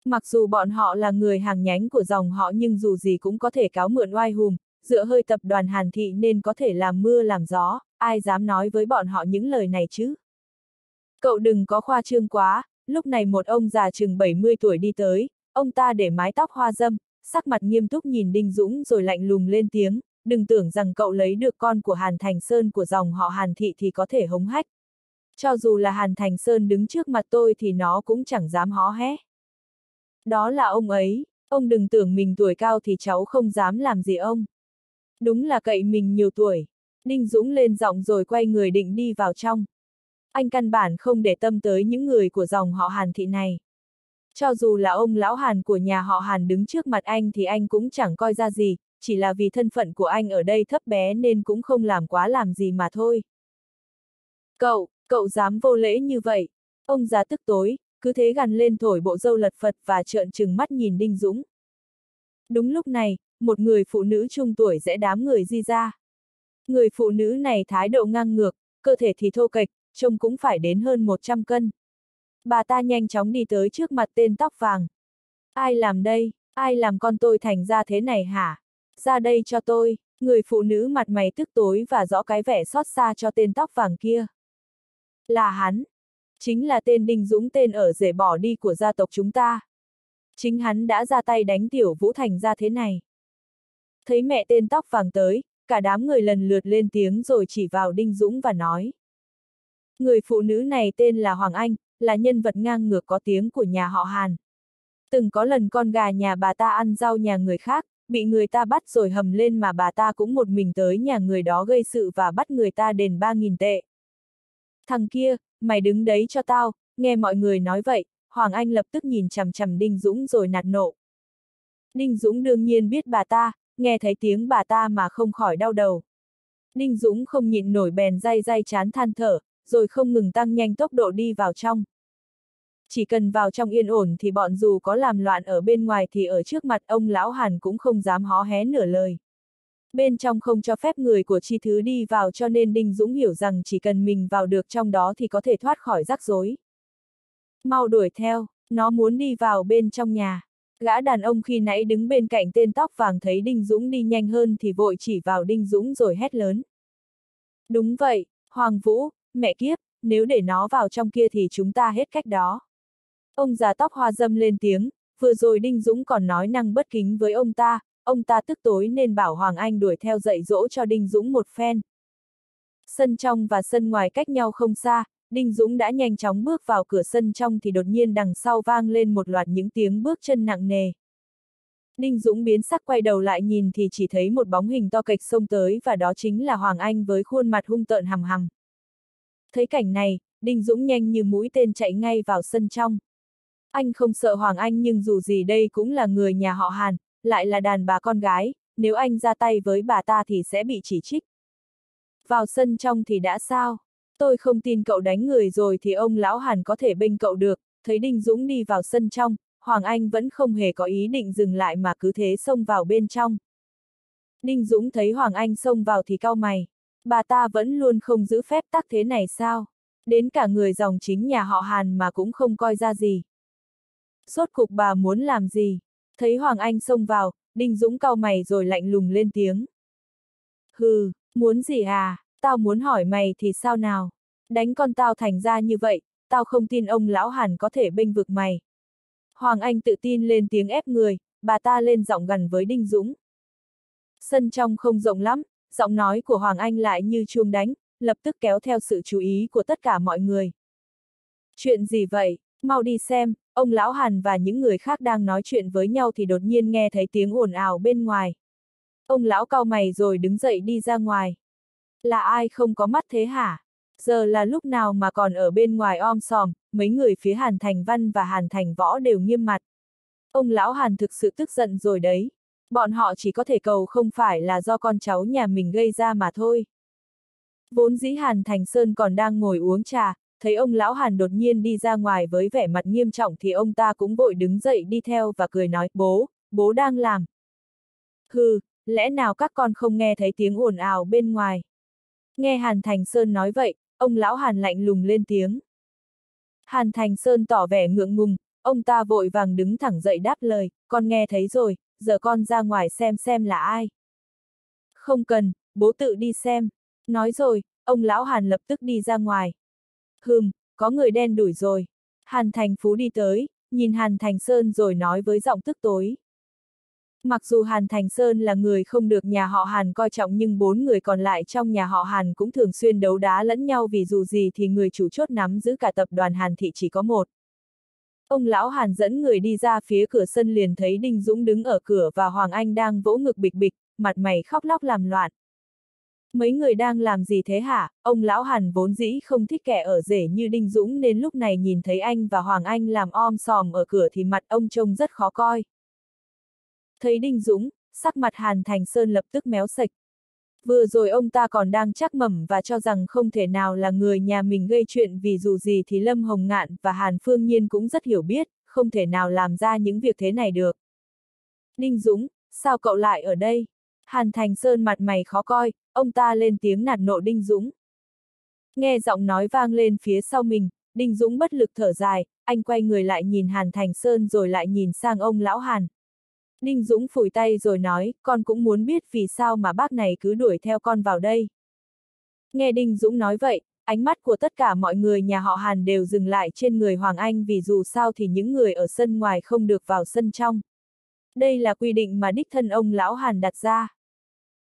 Mặc dù bọn họ là người hàng nhánh của dòng họ nhưng dù gì cũng có thể cáo mượn oai hùng, dựa hơi tập đoàn Hàn Thị nên có thể làm mưa làm gió, ai dám nói với bọn họ những lời này chứ? Cậu đừng có khoa trương quá, lúc này một ông già chừng 70 tuổi đi tới, ông ta để mái tóc hoa dâm, sắc mặt nghiêm túc nhìn Đinh Dũng rồi lạnh lùng lên tiếng, đừng tưởng rằng cậu lấy được con của Hàn Thành Sơn của dòng họ Hàn Thị thì có thể hống hách. Cho dù là Hàn Thành Sơn đứng trước mặt tôi thì nó cũng chẳng dám hó hé. Đó là ông ấy, ông đừng tưởng mình tuổi cao thì cháu không dám làm gì ông. Đúng là cậy mình nhiều tuổi. Đinh Dũng lên giọng rồi quay người định đi vào trong. Anh căn bản không để tâm tới những người của dòng họ Hàn thị này. Cho dù là ông lão Hàn của nhà họ Hàn đứng trước mặt anh thì anh cũng chẳng coi ra gì, chỉ là vì thân phận của anh ở đây thấp bé nên cũng không làm quá làm gì mà thôi. Cậu, cậu dám vô lễ như vậy. Ông già tức tối, cứ thế gằn lên thổi bộ dâu lật phật và trợn trừng mắt nhìn Đinh Dũng. Đúng lúc này, một người phụ nữ trung tuổi rẽ đám người di ra. Người phụ nữ này thái độ ngang ngược, cơ thể thì thô kệch, trông cũng phải đến hơn 100 cân. Bà ta nhanh chóng đi tới trước mặt tên tóc vàng. Ai làm đây? Ai làm con tôi thành ra thế này hả? Ra đây cho tôi, người phụ nữ mặt mày tức tối và rõ cái vẻ xót xa cho tên tóc vàng kia. Là hắn. Chính là tên Đinh Dũng tên ở rể bỏ đi của gia tộc chúng ta. Chính hắn đã ra tay đánh tiểu Vũ Thành ra thế này. Thấy mẹ tên tóc vàng tới, cả đám người lần lượt lên tiếng rồi chỉ vào Đinh Dũng và nói. Người phụ nữ này tên là Hoàng Anh, là nhân vật ngang ngược có tiếng của nhà họ Hàn. Từng có lần con gà nhà bà ta ăn rau nhà người khác, bị người ta bắt rồi hầm lên mà bà ta cũng một mình tới nhà người đó gây sự và bắt người ta đền 3.000 tệ. Thằng kia, mày đứng đấy cho tao, nghe mọi người nói vậy, Hoàng Anh lập tức nhìn chằm chằm Đinh Dũng rồi nạt nộ. Đinh Dũng đương nhiên biết bà ta, nghe thấy tiếng bà ta mà không khỏi đau đầu. Đinh Dũng không nhịn nổi bèn day day chán than thở, rồi không ngừng tăng nhanh tốc độ đi vào trong. Chỉ cần vào trong yên ổn thì bọn dù có làm loạn ở bên ngoài thì ở trước mặt ông lão Hàn cũng không dám hó hé nửa lời. Bên trong không cho phép người của chi thứ đi vào cho nên Đinh Dũng hiểu rằng chỉ cần mình vào được trong đó thì có thể thoát khỏi rắc rối. Mau đuổi theo, nó muốn đi vào bên trong nhà. Gã đàn ông khi nãy đứng bên cạnh tên tóc vàng thấy Đinh Dũng đi nhanh hơn thì vội chỉ vào Đinh Dũng rồi hét lớn. Đúng vậy, Hoàng Vũ, mẹ kiếp, nếu để nó vào trong kia thì chúng ta hết cách đó. Ông già tóc hoa dâm lên tiếng, vừa rồi Đinh Dũng còn nói năng bất kính với ông ta, ông ta tức tối nên bảo Hoàng Anh đuổi theo dạy dỗ cho Đinh Dũng một phen. Sân trong và sân ngoài cách nhau không xa, Đinh Dũng đã nhanh chóng bước vào cửa sân trong thì đột nhiên đằng sau vang lên một loạt những tiếng bước chân nặng nề. Đinh Dũng biến sắc quay đầu lại nhìn thì chỉ thấy một bóng hình to kịch xông tới và đó chính là Hoàng Anh với khuôn mặt hung tợn hầm hầm. Thấy cảnh này, Đinh Dũng nhanh như mũi tên chạy ngay vào sân trong. Anh không sợ Hoàng Anh nhưng dù gì đây cũng là người nhà họ Hàn, lại là đàn bà con gái, nếu anh ra tay với bà ta thì sẽ bị chỉ trích. Vào sân trong thì đã sao? Tôi không tin cậu đánh người rồi thì ông lão Hàn có thể bênh cậu được, thấy Đinh Dũng đi vào sân trong, Hoàng Anh vẫn không hề có ý định dừng lại mà cứ thế xông vào bên trong. Đinh Dũng thấy Hoàng Anh xông vào thì cau mày. Bà ta vẫn luôn không giữ phép tắc thế này sao? Đến cả người dòng chính nhà họ Hàn mà cũng không coi ra gì. Sốt cục bà muốn làm gì? Thấy Hoàng Anh xông vào, Đinh Dũng cau mày rồi lạnh lùng lên tiếng. Hừ, muốn gì à? Tao muốn hỏi mày thì sao nào? Đánh con tao thành ra như vậy, tao không tin ông lão Hàn có thể bênh vực mày. Hoàng Anh tự tin lên tiếng ép người, bà ta lên giọng gần với Đinh Dũng. Sân trong không rộng lắm, giọng nói của Hoàng Anh lại như chuông đánh, lập tức kéo theo sự chú ý của tất cả mọi người. Chuyện gì vậy? Mau đi xem, ông Lão Hàn và những người khác đang nói chuyện với nhau thì đột nhiên nghe thấy tiếng ồn ào bên ngoài. Ông Lão cau mày rồi đứng dậy đi ra ngoài. Là ai không có mắt thế hả? Giờ là lúc nào mà còn ở bên ngoài om sòm, mấy người phía Hàn Thành Văn và Hàn Thành Võ đều nghiêm mặt. Ông Lão Hàn thực sự tức giận rồi đấy. Bọn họ chỉ có thể cầu không phải là do con cháu nhà mình gây ra mà thôi. Vốn dĩ Hàn Thành Sơn còn đang ngồi uống trà, thấy ông lão Hàn đột nhiên đi ra ngoài với vẻ mặt nghiêm trọng thì ông ta cũng vội đứng dậy đi theo và cười nói, bố, bố đang làm. Hừ, lẽ nào các con không nghe thấy tiếng ồn ào bên ngoài? Nghe Hàn Thành Sơn nói vậy, ông lão Hàn lạnh lùng lên tiếng. Hàn Thành Sơn tỏ vẻ ngượng ngùng, ông ta vội vàng đứng thẳng dậy đáp lời, con nghe thấy rồi, giờ con ra ngoài xem xem là ai. Không cần, bố tự đi xem. Nói rồi, ông lão Hàn lập tức đi ra ngoài. Hừm, có người đen đuổi rồi. Hàn Thành Phú đi tới, nhìn Hàn Thành Sơn rồi nói với giọng tức tối. Mặc dù Hàn Thành Sơn là người không được nhà họ Hàn coi trọng nhưng bốn người còn lại trong nhà họ Hàn cũng thường xuyên đấu đá lẫn nhau vì dù gì thì người chủ chốt nắm giữ cả tập đoàn Hàn Thị chỉ có một. Ông lão Hàn dẫn người đi ra phía cửa sân liền thấy Đinh Dũng đứng ở cửa và Hoàng Anh đang vỗ ngực bịch bịch, mặt mày khóc lóc làm loạn. Mấy người đang làm gì thế hả? Ông lão Hàn vốn dĩ không thích kẻ ở rể như Đinh Dũng nên lúc này nhìn thấy anh và Hoàng Anh làm om sòm ở cửa thì mặt ông trông rất khó coi. Thấy Đinh Dũng, sắc mặt Hàn Thành Sơn lập tức méo sạch. Vừa rồi ông ta còn đang chắc mẩm và cho rằng không thể nào là người nhà mình gây chuyện vì dù gì thì Lâm Hồng Ngạn và Hàn Phương Nhiên cũng rất hiểu biết, không thể nào làm ra những việc thế này được. Đinh Dũng, sao cậu lại ở đây? Hàn Thành Sơn mặt mày khó coi, ông ta lên tiếng nạt nộ Đinh Dũng. Nghe giọng nói vang lên phía sau mình, Đinh Dũng bất lực thở dài, anh quay người lại nhìn Hàn Thành Sơn rồi lại nhìn sang ông lão Hàn. Đinh Dũng phủi tay rồi nói, con cũng muốn biết vì sao mà bác này cứ đuổi theo con vào đây. Nghe Đinh Dũng nói vậy, ánh mắt của tất cả mọi người nhà họ Hàn đều dừng lại trên người Hoàng Anh vì dù sao thì những người ở sân ngoài không được vào sân trong. Đây là quy định mà đích thân ông lão Hàn đặt ra.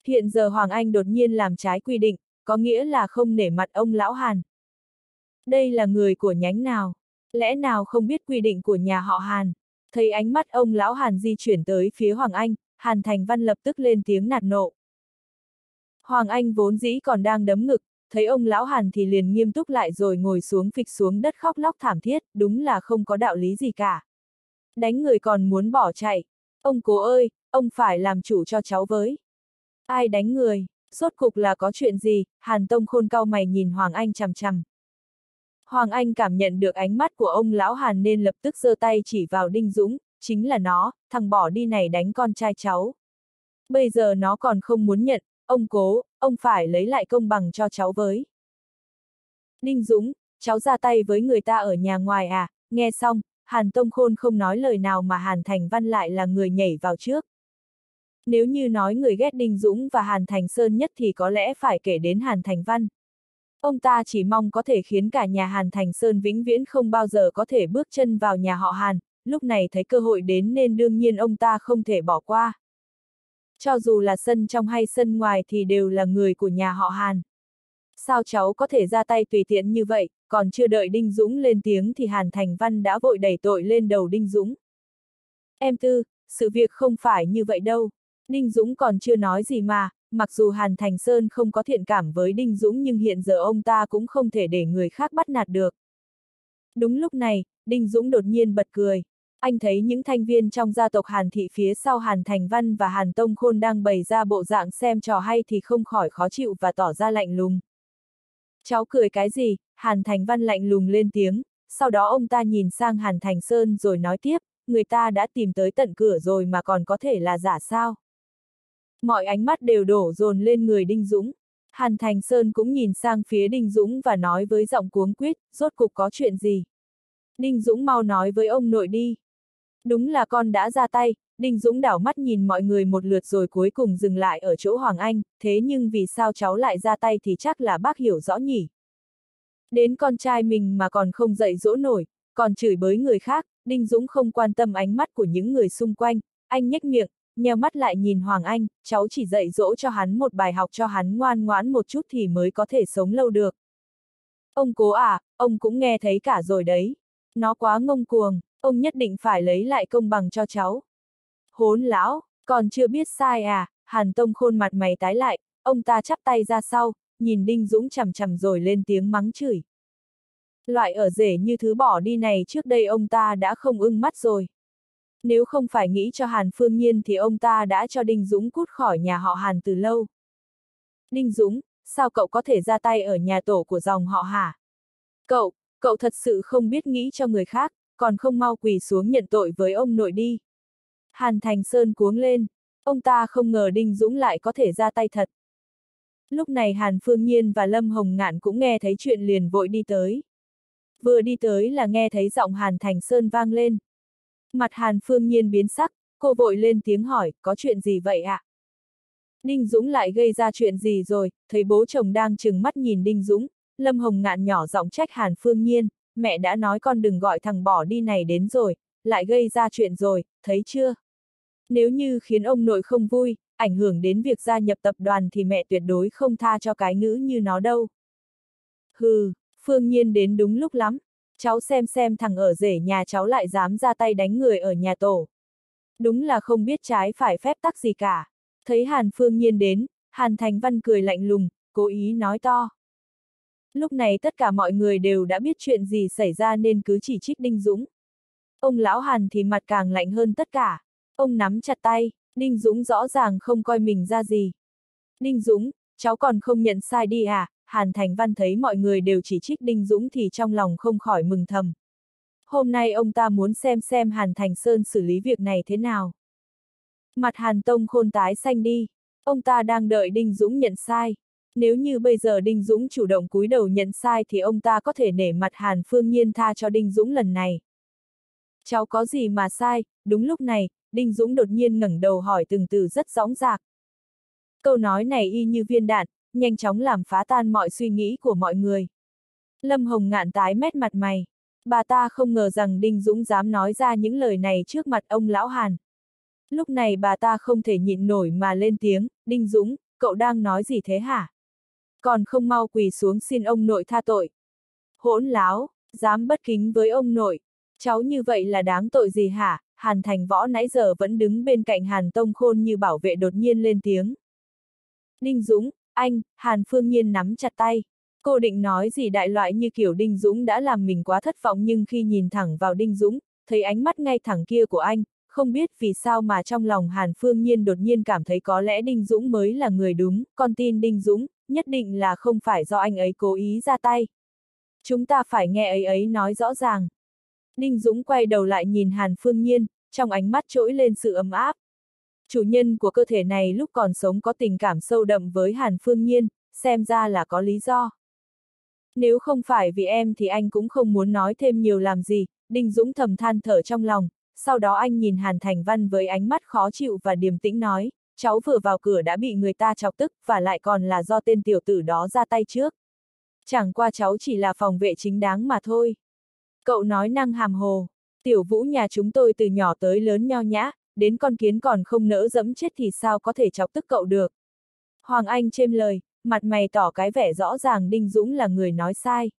Hiện giờ Hoàng Anh đột nhiên làm trái quy định, có nghĩa là không nể mặt ông lão Hàn. Đây là người của nhánh nào? Lẽ nào không biết quy định của nhà họ Hàn? Thấy ánh mắt ông lão Hàn di chuyển tới phía Hoàng Anh, Hàn Thành Văn lập tức lên tiếng nạt nộ. Hoàng Anh vốn dĩ còn đang đấm ngực, thấy ông lão Hàn thì liền nghiêm túc lại rồi ngồi xuống phịch xuống đất khóc lóc thảm thiết, đúng là không có đạo lý gì cả. Đánh người còn muốn bỏ chạy. Ông cố ơi, ông phải làm chủ cho cháu với. Ai đánh người? Rốt cục là có chuyện gì? Hàn Tông khôn cau mày nhìn Hoàng Anh chằm chằm. Hoàng Anh cảm nhận được ánh mắt của ông lão Hàn nên lập tức giơ tay chỉ vào Đinh Dũng, chính là nó, thằng bỏ đi này đánh con trai cháu. Bây giờ nó còn không muốn nhận, ông cố, ông phải lấy lại công bằng cho cháu với. Đinh Dũng, cháu ra tay với người ta ở nhà ngoài à, nghe xong, Hàn Tông Khôn không nói lời nào mà Hàn Thành Văn lại là người nhảy vào trước. Nếu như nói người ghét Đinh Dũng và Hàn Thành Sơn nhất thì có lẽ phải kể đến Hàn Thành Văn. Ông ta chỉ mong có thể khiến cả nhà Hàn Thành Sơn vĩnh viễn không bao giờ có thể bước chân vào nhà họ Hàn, lúc này thấy cơ hội đến nên đương nhiên ông ta không thể bỏ qua. Cho dù là sân trong hay sân ngoài thì đều là người của nhà họ Hàn. Sao cháu có thể ra tay tùy tiện như vậy, còn chưa đợi Đinh Dũng lên tiếng thì Hàn Thành Văn đã vội đẩy tội lên đầu Đinh Dũng. Em tư, sự việc không phải như vậy đâu. Đinh Dũng còn chưa nói gì mà, mặc dù Hàn Thành Sơn không có thiện cảm với Đinh Dũng nhưng hiện giờ ông ta cũng không thể để người khác bắt nạt được. Đúng lúc này, Đinh Dũng đột nhiên bật cười. Anh thấy những thành viên trong gia tộc Hàn Thị phía sau Hàn Thành Văn và Hàn Tông Khôn đang bày ra bộ dạng xem trò hay thì không khỏi khó chịu và tỏ ra lạnh lùng. Cháu cười cái gì? Hàn Thành Văn lạnh lùng lên tiếng, sau đó ông ta nhìn sang Hàn Thành Sơn rồi nói tiếp, người ta đã tìm tới tận cửa rồi mà còn có thể là giả sao. Mọi ánh mắt đều đổ dồn lên người Đinh Dũng. Hàn Thành Sơn cũng nhìn sang phía Đinh Dũng và nói với giọng cuống quýt, rốt cục có chuyện gì. Đinh Dũng mau nói với ông nội đi. Đúng là con đã ra tay, Đinh Dũng đảo mắt nhìn mọi người một lượt rồi cuối cùng dừng lại ở chỗ Hoàng Anh, thế nhưng vì sao cháu lại ra tay thì chắc là bác hiểu rõ nhỉ. Đến con trai mình mà còn không dạy dỗ nổi, còn chửi bới người khác, Đinh Dũng không quan tâm ánh mắt của những người xung quanh, anh nhếch miệng, nheo mắt lại nhìn Hoàng Anh, cháu chỉ dạy dỗ cho hắn một bài học cho hắn ngoan ngoãn một chút thì mới có thể sống lâu được. Ông cố à, ông cũng nghe thấy cả rồi đấy. Nó quá ngông cuồng, Ông nhất định phải lấy lại công bằng cho cháu. Hốn lão, còn chưa biết sai à, Hàn Tông Khôn mặt mày tái lại, ông ta chắp tay ra sau, nhìn Đinh Dũng chằm chằm rồi lên tiếng mắng chửi. Loại ở rể như thứ bỏ đi này trước đây ông ta đã không ưng mắt rồi. Nếu không phải nghĩ cho Hàn Phương Nhiên thì ông ta đã cho Đinh Dũng cút khỏi nhà họ Hàn từ lâu. Đinh Dũng, sao cậu có thể ra tay ở nhà tổ của dòng họ hả? Cậu, cậu thật sự không biết nghĩ cho người khác, còn không mau quỳ xuống nhận tội với ông nội đi. Hàn Thành Sơn cuống lên, ông ta không ngờ Đinh Dũng lại có thể ra tay thật. Lúc này Hàn Phương Nhiên và Lâm Hồng Ngạn cũng nghe thấy chuyện liền vội đi tới. Vừa đi tới là nghe thấy giọng Hàn Thành Sơn vang lên. Mặt Hàn Phương Nhiên biến sắc, cô vội lên tiếng hỏi, có chuyện gì vậy ạ? À? Đinh Dũng lại gây ra chuyện gì rồi, thấy bố chồng đang chừng mắt nhìn Đinh Dũng, Lâm Hồng Ngạn nhỏ giọng trách Hàn Phương Nhiên, mẹ đã nói con đừng gọi thằng bỏ đi này đến rồi, lại gây ra chuyện rồi, thấy chưa? Nếu như khiến ông nội không vui, ảnh hưởng đến việc gia nhập tập đoàn thì mẹ tuyệt đối không tha cho cái ngữ như nó đâu. Hừ, Phương Nhiên đến đúng lúc lắm, cháu xem xem thằng ở rể nhà cháu lại dám ra tay đánh người ở nhà tổ. Đúng là không biết trái phải phép tắc gì cả. Thấy Hàn Phương Nhiên đến, Hàn Thành Văn cười lạnh lùng, cố ý nói to. Lúc này tất cả mọi người đều đã biết chuyện gì xảy ra nên cứ chỉ trích Đinh Dũng. Ông lão Hàn thì mặt càng lạnh hơn tất cả. Ông nắm chặt tay, Đinh Dũng rõ ràng không coi mình ra gì. Đinh Dũng, cháu còn không nhận sai đi à? Hàn Thành Văn thấy mọi người đều chỉ trích Đinh Dũng thì trong lòng không khỏi mừng thầm. Hôm nay ông ta muốn xem xem Hàn Thành Sơn xử lý việc này thế nào. Mặt Hàn Tông khôn tái xanh đi, ông ta đang đợi Đinh Dũng nhận sai. Nếu như bây giờ Đinh Dũng chủ động cúi đầu nhận sai thì ông ta có thể nể mặt Hàn Phương Nhiên tha cho Đinh Dũng lần này. Cháu có gì mà sai, đúng lúc này, Đinh Dũng đột nhiên ngẩng đầu hỏi từng từ rất rõ rạc. Câu nói này y như viên đạn, nhanh chóng làm phá tan mọi suy nghĩ của mọi người. Lâm Hồng ngạn tái mét mặt mày. Bà ta không ngờ rằng Đinh Dũng dám nói ra những lời này trước mặt ông Lão Hàn. Lúc này bà ta không thể nhịn nổi mà lên tiếng, Đinh Dũng, cậu đang nói gì thế hả? Còn không mau quỳ xuống xin ông nội tha tội. Hỗn láo, dám bất kính với ông nội. Cháu như vậy là đáng tội gì hả? Hàn Thành Võ nãy giờ vẫn đứng bên cạnh Hàn Tông Khôn như bảo vệ đột nhiên lên tiếng. Đinh Dũng, anh, Hàn Phương Nhiên nắm chặt tay. Cô định nói gì đại loại như kiểu Đinh Dũng đã làm mình quá thất vọng nhưng khi nhìn thẳng vào Đinh Dũng, thấy ánh mắt ngay thẳng kia của anh, không biết vì sao mà trong lòng Hàn Phương Nhiên đột nhiên cảm thấy có lẽ Đinh Dũng mới là người đúng, con tin Đinh Dũng, nhất định là không phải do anh ấy cố ý ra tay. Chúng ta phải nghe ấy ấy nói rõ ràng. Đinh Dũng quay đầu lại nhìn Hàn Phương Nhiên, trong ánh mắt trỗi lên sự ấm áp. Chủ nhân của cơ thể này lúc còn sống có tình cảm sâu đậm với Hàn Phương Nhiên, xem ra là có lý do. Nếu không phải vì em thì anh cũng không muốn nói thêm nhiều làm gì, Đinh Dũng thầm than thở trong lòng, sau đó anh nhìn Hàn Thành Văn với ánh mắt khó chịu và điềm tĩnh nói, cháu vừa vào cửa đã bị người ta chọc tức, và lại còn là do tên tiểu tử đó ra tay trước. Chẳng qua cháu chỉ là phòng vệ chính đáng mà thôi. Cậu nói năng hàm hồ, tiểu vũ nhà chúng tôi từ nhỏ tới lớn nho nhã, đến con kiến còn không nỡ dẫm chết thì sao có thể chọc tức cậu được. Hoàng Anh chêm lời, mặt mày tỏ cái vẻ rõ ràng Đinh Dũng là người nói sai.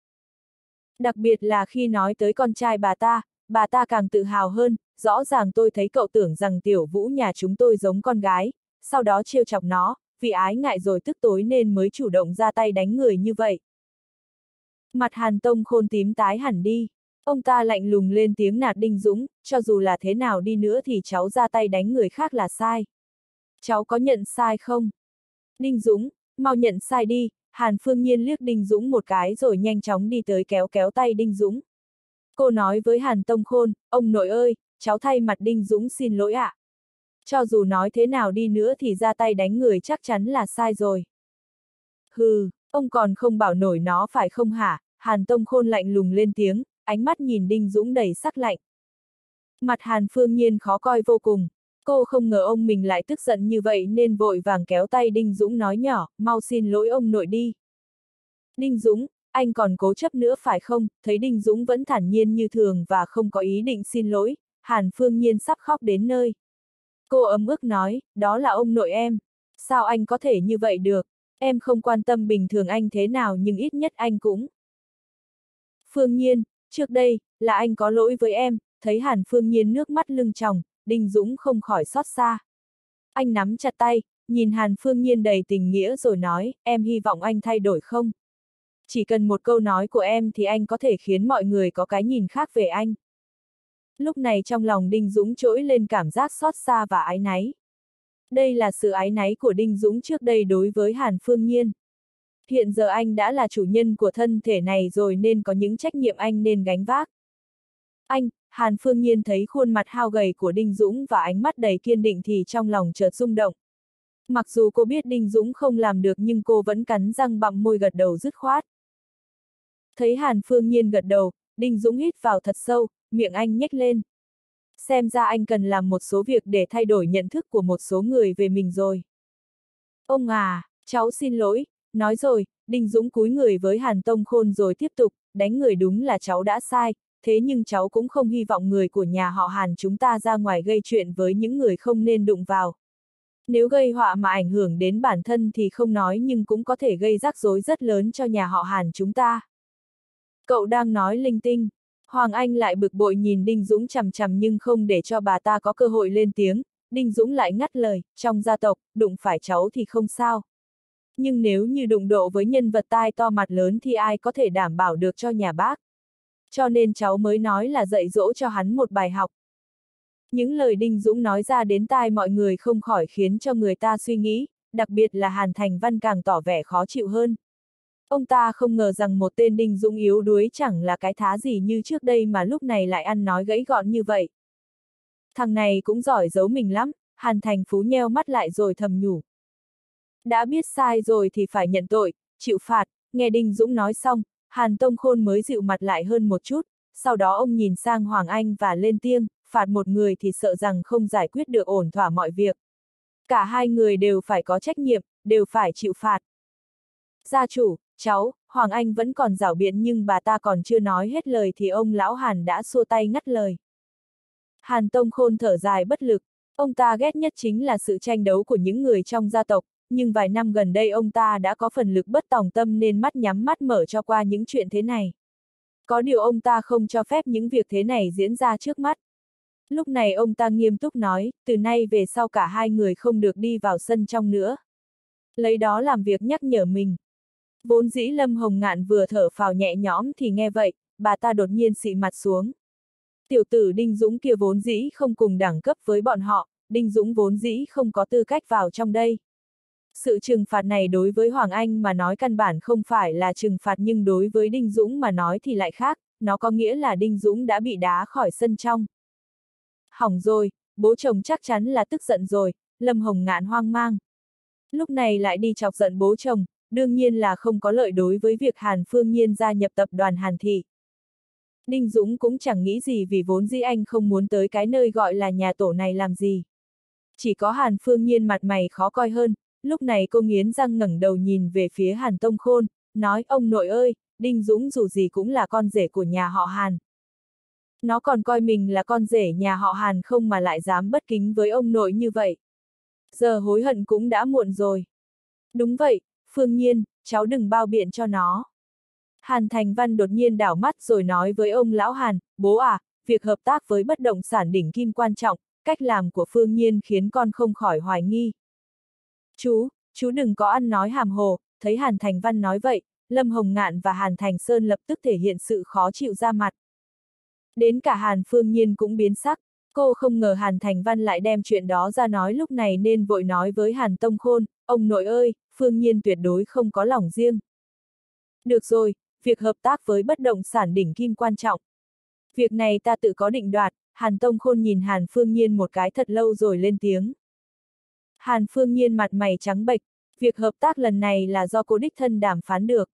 Đặc biệt là khi nói tới con trai bà ta, bà ta càng tự hào hơn, rõ ràng tôi thấy cậu tưởng rằng tiểu vũ nhà chúng tôi giống con gái, sau đó trêu chọc nó, vì ái ngại rồi tức tối nên mới chủ động ra tay đánh người như vậy. Mặt Hàn Tông khôn tím tái hẳn đi. Ông ta lạnh lùng lên tiếng nạt Đinh Dũng, cho dù là thế nào đi nữa thì cháu ra tay đánh người khác là sai. Cháu có nhận sai không? Đinh Dũng, mau nhận sai đi, Hàn Phương Nhiên liếc Đinh Dũng một cái rồi nhanh chóng đi tới kéo kéo tay Đinh Dũng. Cô nói với Hàn Tông Khôn, ông nội ơi, cháu thay mặt Đinh Dũng xin lỗi ạ. À. Cho dù nói thế nào đi nữa thì ra tay đánh người chắc chắn là sai rồi. Hừ, ông còn không bảo nổi nó phải không hả? Hàn Tông Khôn lạnh lùng lên tiếng, ánh mắt nhìn Đinh Dũng đầy sắc lạnh. Mặt Hàn Phương Nhiên khó coi vô cùng. Cô không ngờ ông mình lại tức giận như vậy nên vội vàng kéo tay Đinh Dũng nói nhỏ, mau xin lỗi ông nội đi. Đinh Dũng, anh còn cố chấp nữa phải không? Thấy Đinh Dũng vẫn thản nhiên như thường và không có ý định xin lỗi, Hàn Phương Nhiên sắp khóc đến nơi. Cô ấm ức nói, đó là ông nội em. Sao anh có thể như vậy được? Em không quan tâm bình thường anh thế nào nhưng ít nhất anh cũng. Phương Nhiên, trước đây, là anh có lỗi với em, thấy Hàn Phương Nhiên nước mắt lưng tròng, Đinh Dũng không khỏi xót xa. Anh nắm chặt tay, nhìn Hàn Phương Nhiên đầy tình nghĩa rồi nói, em hy vọng anh thay đổi không? Chỉ cần một câu nói của em thì anh có thể khiến mọi người có cái nhìn khác về anh. Lúc này trong lòng Đinh Dũng trỗi lên cảm giác xót xa và ái náy. Đây là sự ái náy của Đinh Dũng trước đây đối với Hàn Phương Nhiên. Hiện giờ anh đã là chủ nhân của thân thể này rồi nên có những trách nhiệm anh nên gánh vác. Anh, Hàn Phương Nhiên thấy khuôn mặt hao gầy của Đinh Dũng và ánh mắt đầy kiên định thì trong lòng chợt rung động. Mặc dù cô biết Đinh Dũng không làm được nhưng cô vẫn cắn răng bặm môi gật đầu dứt khoát. Thấy Hàn Phương Nhiên gật đầu, Đinh Dũng hít vào thật sâu, miệng anh nhếch lên. Xem ra anh cần làm một số việc để thay đổi nhận thức của một số người về mình rồi. Ông à, cháu xin lỗi, nói rồi, Đinh Dũng cúi người với Hàn Tông Khôn rồi tiếp tục, đánh người đúng là cháu đã sai, thế nhưng cháu cũng không hy vọng người của nhà họ Hàn chúng ta ra ngoài gây chuyện với những người không nên đụng vào. Nếu gây họa mà ảnh hưởng đến bản thân thì không nói nhưng cũng có thể gây rắc rối rất lớn cho nhà họ Hàn chúng ta. Cậu đang nói linh tinh. Hoàng Anh lại bực bội nhìn Đinh Dũng chằm chằm nhưng không để cho bà ta có cơ hội lên tiếng, Đinh Dũng lại ngắt lời, trong gia tộc, đụng phải cháu thì không sao. Nhưng nếu như đụng độ với nhân vật tai to mặt lớn thì ai có thể đảm bảo được cho nhà bác. Cho nên cháu mới nói là dạy dỗ cho hắn một bài học. Những lời Đinh Dũng nói ra đến tai mọi người không khỏi khiến cho người ta suy nghĩ, đặc biệt là Hàn Thành Văn càng tỏ vẻ khó chịu hơn. Ông ta không ngờ rằng một tên Đinh Dũng yếu đuối chẳng là cái thá gì như trước đây mà lúc này lại ăn nói gãy gọn như vậy. Thằng này cũng giỏi giấu mình lắm, Hàn Thành Phú nheo mắt lại rồi thầm nhủ. Đã biết sai rồi thì phải nhận tội, chịu phạt, nghe Đinh Dũng nói xong, Hàn Tông Khôn mới dịu mặt lại hơn một chút, sau đó ông nhìn sang Hoàng Anh và lên tiếng, phạt một người thì sợ rằng không giải quyết được ổn thỏa mọi việc. Cả hai người đều phải có trách nhiệm, đều phải chịu phạt. Gia chủ, cháu, Hoàng Anh vẫn còn rảo biện nhưng bà ta còn chưa nói hết lời thì ông lão Hàn đã xua tay ngắt lời. Hàn Tông Khôn thở dài bất lực, ông ta ghét nhất chính là sự tranh đấu của những người trong gia tộc, nhưng vài năm gần đây ông ta đã có phần lực bất tòng tâm nên mắt nhắm mắt mở cho qua những chuyện thế này. Có điều ông ta không cho phép những việc thế này diễn ra trước mắt. Lúc này ông ta nghiêm túc nói, từ nay về sau cả hai người không được đi vào sân trong nữa. Lấy đó làm việc nhắc nhở mình. Vốn dĩ Lâm Hồng Ngạn vừa thở phào nhẹ nhõm thì nghe vậy, bà ta đột nhiên xị mặt xuống. Tiểu tử Đinh Dũng kia vốn dĩ không cùng đẳng cấp với bọn họ, Đinh Dũng vốn dĩ không có tư cách vào trong đây. Sự trừng phạt này đối với Hoàng Anh mà nói căn bản không phải là trừng phạt nhưng đối với Đinh Dũng mà nói thì lại khác, nó có nghĩa là Đinh Dũng đã bị đá khỏi sân trong. Hỏng rồi, bố chồng chắc chắn là tức giận rồi, Lâm Hồng ngạn hoang mang. Lúc này lại đi chọc giận bố chồng, đương nhiên là không có lợi đối với việc Hàn Phương Nhiên gia nhập tập đoàn Hàn Thị. Đinh Dũng cũng chẳng nghĩ gì vì vốn dĩ anh không muốn tới cái nơi gọi là nhà tổ này làm gì. Chỉ có Hàn Phương Nhiên mặt mày khó coi hơn, lúc này cô nghiến răng ngẩng đầu nhìn về phía Hàn Tông Khôn, nói ông nội ơi, Đinh Dũng dù gì cũng là con rể của nhà họ Hàn. Nó còn coi mình là con rể nhà họ Hàn không mà lại dám bất kính với ông nội như vậy. Giờ hối hận cũng đã muộn rồi. Đúng vậy, Phương Nhiên, cháu đừng bao biện cho nó. Hàn Thành Văn đột nhiên đảo mắt rồi nói với ông lão Hàn, bố à, việc hợp tác với bất động sản đỉnh kim quan trọng, cách làm của Phương Nhiên khiến con không khỏi hoài nghi. Chú, chú đừng có ăn nói hàm hồ, thấy Hàn Thành Văn nói vậy, Lâm Hồng Ngạn và Hàn Thành Sơn lập tức thể hiện sự khó chịu ra mặt. Đến cả Hàn Phương Nhiên cũng biến sắc, cô không ngờ Hàn Thành Văn lại đem chuyện đó ra nói lúc này nên vội nói với Hàn Tông Khôn, ông nội ơi, Phương Nhiên tuyệt đối không có lòng riêng. Được rồi, việc hợp tác với bất động sản đỉnh kim quan trọng. Việc này ta tự có định đoạt, Hàn Tông Khôn nhìn Hàn Phương Nhiên một cái thật lâu rồi lên tiếng. Hàn Phương Nhiên mặt mày trắng bệch, việc hợp tác lần này là do cô đích thân đàm phán được.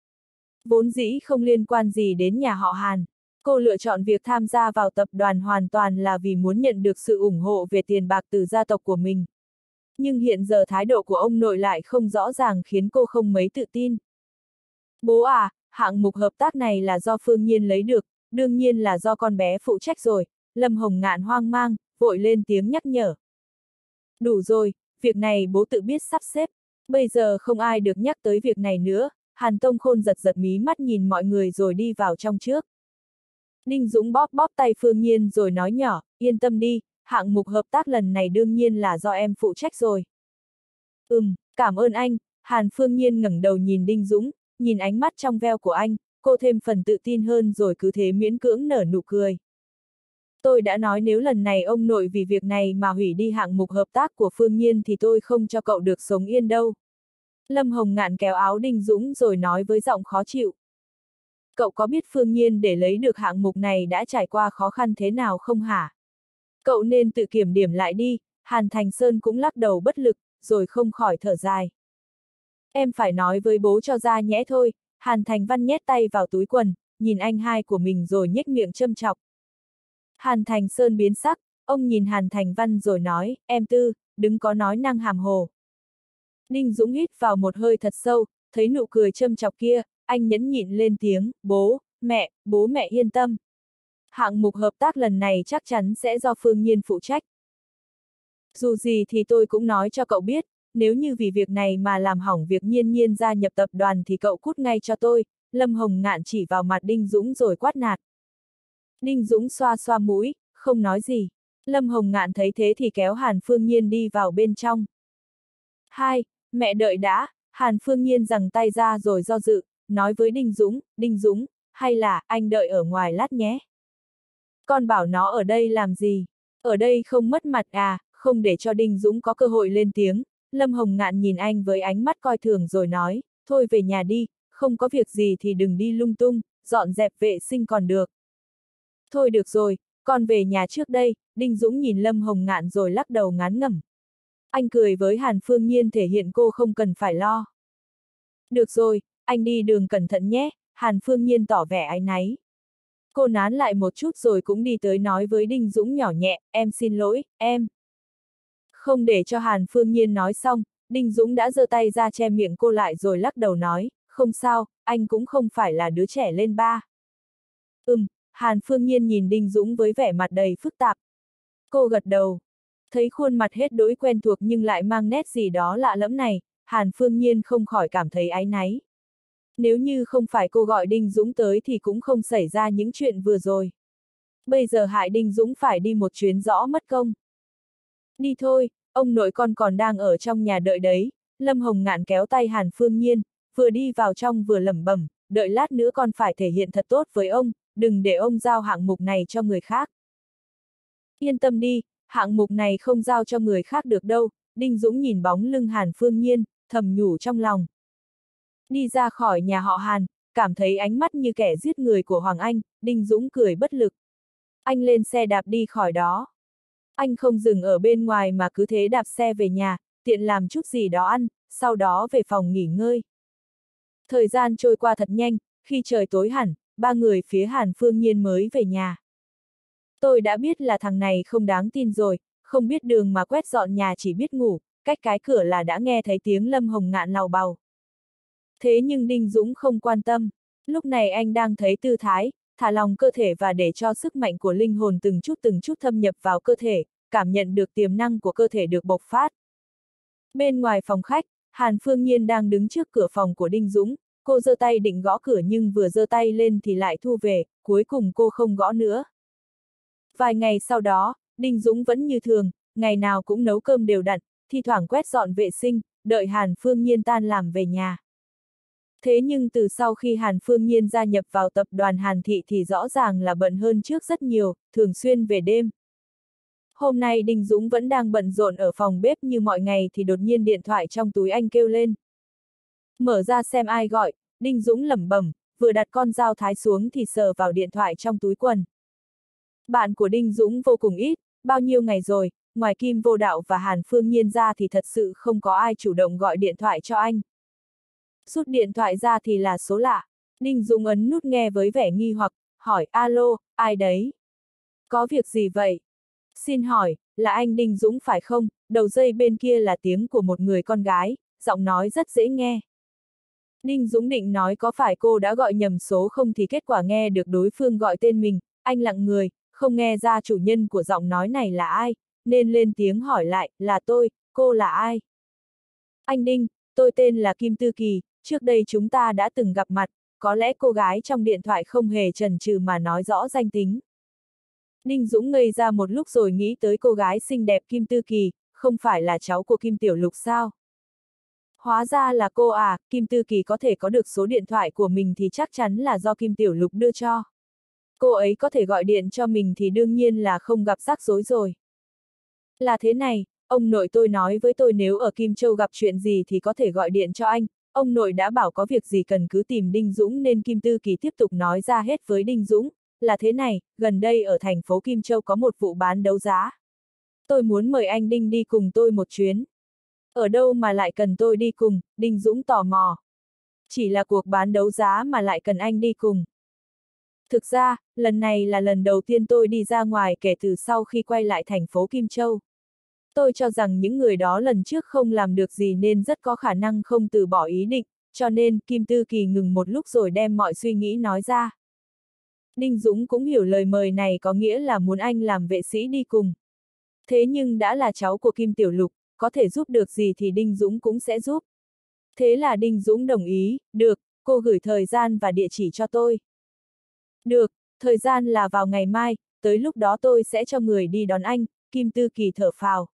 Vốn dĩ không liên quan gì đến nhà họ Hàn. Cô lựa chọn việc tham gia vào tập đoàn hoàn toàn là vì muốn nhận được sự ủng hộ về tiền bạc từ gia tộc của mình. Nhưng hiện giờ thái độ của ông nội lại không rõ ràng khiến cô không mấy tự tin. Bố à, hạng mục hợp tác này là do Phương Nhiên lấy được, đương nhiên là do con bé phụ trách rồi, Lâm Hồng Ngạn hoang mang, vội lên tiếng nhắc nhở. Đủ rồi, việc này bố tự biết sắp xếp, bây giờ không ai được nhắc tới việc này nữa, Hàn Tông Khôn giật giật mí mắt nhìn mọi người rồi đi vào trong trước. Đinh Dũng bóp bóp tay Phương Nhiên rồi nói nhỏ, yên tâm đi, hạng mục hợp tác lần này đương nhiên là do em phụ trách rồi. Ừm, cảm ơn anh, Hàn Phương Nhiên ngẩng đầu nhìn Đinh Dũng, nhìn ánh mắt trong veo của anh, cô thêm phần tự tin hơn rồi cứ thế miễn cưỡng nở nụ cười. Tôi đã nói nếu lần này ông nội vì việc này mà hủy đi hạng mục hợp tác của Phương Nhiên thì tôi không cho cậu được sống yên đâu. Lâm Hồng ngạn kéo áo Đinh Dũng rồi nói với giọng khó chịu. Cậu có biết Phương Nhiên để lấy được hạng mục này đã trải qua khó khăn thế nào không hả? Cậu nên tự kiểm điểm lại đi, Hàn Thành Sơn cũng lắc đầu bất lực, rồi không khỏi thở dài. Em phải nói với bố cho ra nhẽ thôi, Hàn Thành Văn nhét tay vào túi quần, nhìn anh hai của mình rồi nhếch miệng châm chọc. Hàn Thành Sơn biến sắc, ông nhìn Hàn Thành Văn rồi nói, em tư, đừng có nói năng hàm hồ. Ninh Dũng hít vào một hơi thật sâu, thấy nụ cười châm chọc kia, anh nhẫn nhịn lên tiếng, bố, mẹ, bố mẹ yên tâm. Hạng mục hợp tác lần này chắc chắn sẽ do Phương Nhiên phụ trách. Dù gì thì tôi cũng nói cho cậu biết, nếu như vì việc này mà làm hỏng việc nhiên nhiên gia nhập tập đoàn thì cậu cút ngay cho tôi, Lâm Hồng ngạn chỉ vào mặt Đinh Dũng rồi quát nạt. Đinh Dũng xoa xoa mũi, không nói gì. Lâm Hồng ngạn thấy thế thì kéo Hàn Phương Nhiên đi vào bên trong. Hai, mẹ đợi đã, Hàn Phương Nhiên rằng tay ra rồi do dự, nói với Đinh Dũng, Đinh Dũng, hay là anh đợi ở ngoài lát nhé. Con bảo nó ở đây làm gì? Ở đây không mất mặt à, không để cho Đinh Dũng có cơ hội lên tiếng. Lâm Hồng Ngạn nhìn anh với ánh mắt coi thường rồi nói, thôi về nhà đi, không có việc gì thì đừng đi lung tung, dọn dẹp vệ sinh còn được. Thôi được rồi, con về nhà trước đây, Đinh Dũng nhìn Lâm Hồng Ngạn rồi lắc đầu ngán ngẩm. Anh cười với Hàn Phương Nhiên thể hiện cô không cần phải lo. Được rồi, anh đi đường cẩn thận nhé, Hàn Phương Nhiên tỏ vẻ áy náy. Cô nán lại một chút rồi cũng đi tới nói với Đinh Dũng nhỏ nhẹ, em xin lỗi, em. Không để cho Hàn Phương Nhiên nói xong, Đinh Dũng đã giơ tay ra che miệng cô lại rồi lắc đầu nói, không sao, anh cũng không phải là đứa trẻ lên ba. Ừm, Hàn Phương Nhiên nhìn Đinh Dũng với vẻ mặt đầy phức tạp. Cô gật đầu. Thấy khuôn mặt hết đối quen thuộc nhưng lại mang nét gì đó lạ lẫm này, Hàn Phương Nhiên không khỏi cảm thấy áy náy. Nếu như không phải cô gọi Đinh Dũng tới thì cũng không xảy ra những chuyện vừa rồi. Bây giờ hại Đinh Dũng phải đi một chuyến rõ mất công. Đi thôi, ông nội con còn đang ở trong nhà đợi đấy, Lâm Hồng ngạn kéo tay Hàn Phương Nhiên, vừa đi vào trong vừa lẩm bẩm, đợi lát nữa con phải thể hiện thật tốt với ông, đừng để ông giao hạng mục này cho người khác. Yên tâm đi, hạng mục này không giao cho người khác được đâu, Đinh Dũng nhìn bóng lưng Hàn Phương Nhiên, thầm nhủ trong lòng. Đi ra khỏi nhà họ Hàn, cảm thấy ánh mắt như kẻ giết người của Hoàng Anh, Đinh Dũng cười bất lực. Anh lên xe đạp đi khỏi đó. Anh không dừng ở bên ngoài mà cứ thế đạp xe về nhà, tiện làm chút gì đó ăn, sau đó về phòng nghỉ ngơi. Thời gian trôi qua thật nhanh, khi trời tối hẳn, ba người phía Hàn Phương Nhiên mới về nhà. Tôi đã biết là thằng này không đáng tin rồi, không biết đường mà quét dọn nhà chỉ biết ngủ, cách cái cửa là đã nghe thấy tiếng Lâm Hồng Ngạn lào bào. Thế nhưng Đinh Dũng không quan tâm, lúc này anh đang thấy tư thái, thả lòng cơ thể và để cho sức mạnh của linh hồn từng chút từng chút thâm nhập vào cơ thể, cảm nhận được tiềm năng của cơ thể được bộc phát. Bên ngoài phòng khách, Hàn Phương Nhiên đang đứng trước cửa phòng của Đinh Dũng, cô giơ tay định gõ cửa nhưng vừa giơ tay lên thì lại thu về, cuối cùng cô không gõ nữa. Vài ngày sau đó, Đinh Dũng vẫn như thường, ngày nào cũng nấu cơm đều đặn, thi thoảng quét dọn vệ sinh, đợi Hàn Phương Nhiên tan làm về nhà. Thế nhưng từ sau khi Hàn Phương Nhiên gia nhập vào tập đoàn Hàn Thị thì rõ ràng là bận hơn trước rất nhiều, thường xuyên về đêm. Hôm nay Đinh Dũng vẫn đang bận rộn ở phòng bếp như mọi ngày thì đột nhiên điện thoại trong túi anh kêu lên. Mở ra xem ai gọi, Đinh Dũng lẩm bẩm, vừa đặt con dao thái xuống thì sờ vào điện thoại trong túi quần. Bạn của Đinh Dũng vô cùng ít, bao nhiêu ngày rồi, ngoài Kim Vô Đạo và Hàn Phương Nhiên ra thì thật sự không có ai chủ động gọi điện thoại cho anh. Rút điện thoại ra thì là số lạ. Đinh Dũng ấn nút nghe với vẻ nghi hoặc, hỏi alo, ai đấy? Có việc gì vậy? Xin hỏi, là anh Đinh Dũng phải không? Đầu dây bên kia là tiếng của một người con gái, giọng nói rất dễ nghe. Ninh Dũng định nói có phải cô đã gọi nhầm số không thì kết quả nghe được đối phương gọi tên mình, anh lặng người, không nghe ra chủ nhân của giọng nói này là ai, nên lên tiếng hỏi lại, là tôi, cô là ai? Anh Ninh, tôi tên là Kim Tư Kỳ, trước đây chúng ta đã từng gặp mặt, có lẽ cô gái trong điện thoại không hề chần chừ mà nói rõ danh tính. Ninh Dũng ngây ra một lúc rồi nghĩ tới cô gái xinh đẹp Kim Tư Kỳ, không phải là cháu của Kim Tiểu Lục sao? Hóa ra là cô à, Kim Tư Kỳ có thể có được số điện thoại của mình thì chắc chắn là do Kim Tiểu Lục đưa cho. Cô ấy có thể gọi điện cho mình thì đương nhiên là không gặp rắc rối rồi. Là thế này, ông nội tôi nói với tôi nếu ở Kim Châu gặp chuyện gì thì có thể gọi điện cho anh, ông nội đã bảo có việc gì cần cứ tìm Đinh Dũng nên Kim Tư Kỳ tiếp tục nói ra hết với Đinh Dũng, là thế này, gần đây ở thành phố Kim Châu có một vụ bán đấu giá. Tôi muốn mời anh Đinh đi cùng tôi một chuyến. Ở đâu mà lại cần tôi đi cùng, Đinh Dũng tò mò. Chỉ là cuộc bán đấu giá mà lại cần anh đi cùng. Thực ra, lần này là lần đầu tiên tôi đi ra ngoài kể từ sau khi quay lại thành phố Kim Châu. Tôi cho rằng những người đó lần trước không làm được gì nên rất có khả năng không từ bỏ ý định, cho nên Kim Tư Kỳ ngừng một lúc rồi đem mọi suy nghĩ nói ra. Đinh Dũng cũng hiểu lời mời này có nghĩa là muốn anh làm vệ sĩ đi cùng. Thế nhưng đã là cháu của Kim Tiểu Lục, có thể giúp được gì thì Đinh Dũng cũng sẽ giúp. Thế là Đinh Dũng đồng ý, được, cô gửi thời gian và địa chỉ cho tôi. Được, thời gian là vào ngày mai, tới lúc đó tôi sẽ cho người đi đón anh, Kim Tư Kỳ thở phào.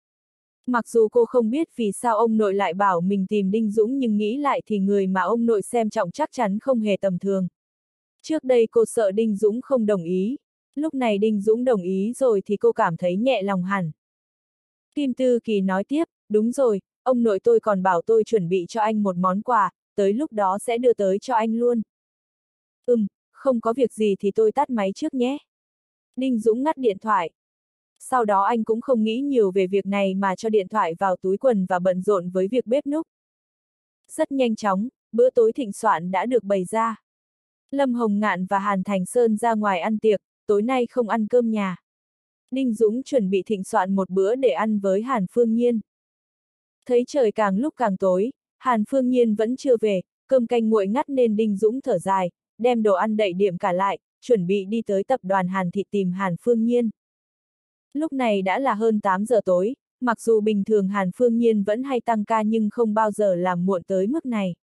Mặc dù cô không biết vì sao ông nội lại bảo mình tìm Đinh Dũng nhưng nghĩ lại thì người mà ông nội xem trọng chắc chắn không hề tầm thường. Trước đây cô sợ Đinh Dũng không đồng ý, lúc này Đinh Dũng đồng ý rồi thì cô cảm thấy nhẹ lòng hẳn. Kim Tư Kỳ nói tiếp, đúng rồi, ông nội tôi còn bảo tôi chuẩn bị cho anh một món quà, tới lúc đó sẽ đưa tới cho anh luôn. Ừm, không có việc gì thì tôi tắt máy trước nhé. Đinh Dũng ngắt điện thoại. Sau đó anh cũng không nghĩ nhiều về việc này mà cho điện thoại vào túi quần và bận rộn với việc bếp núc. Rất nhanh chóng, bữa tối thịnh soạn đã được bày ra. Lâm Hồng Ngạn và Hàn Thành Sơn ra ngoài ăn tiệc, tối nay không ăn cơm nhà. Ninh Dũng chuẩn bị thịnh soạn một bữa để ăn với Hàn Phương Nhiên. Thấy trời càng lúc càng tối, Hàn Phương Nhiên vẫn chưa về, cơm canh nguội ngắt nên Đinh Dũng thở dài, đem đồ ăn đậy điểm cả lại, chuẩn bị đi tới tập đoàn Hàn Thị tìm Hàn Phương Nhiên. Lúc này đã là hơn 8 giờ tối, mặc dù bình thường Hàn Phương Nhiên vẫn hay tăng ca nhưng không bao giờ làm muộn tới mức này.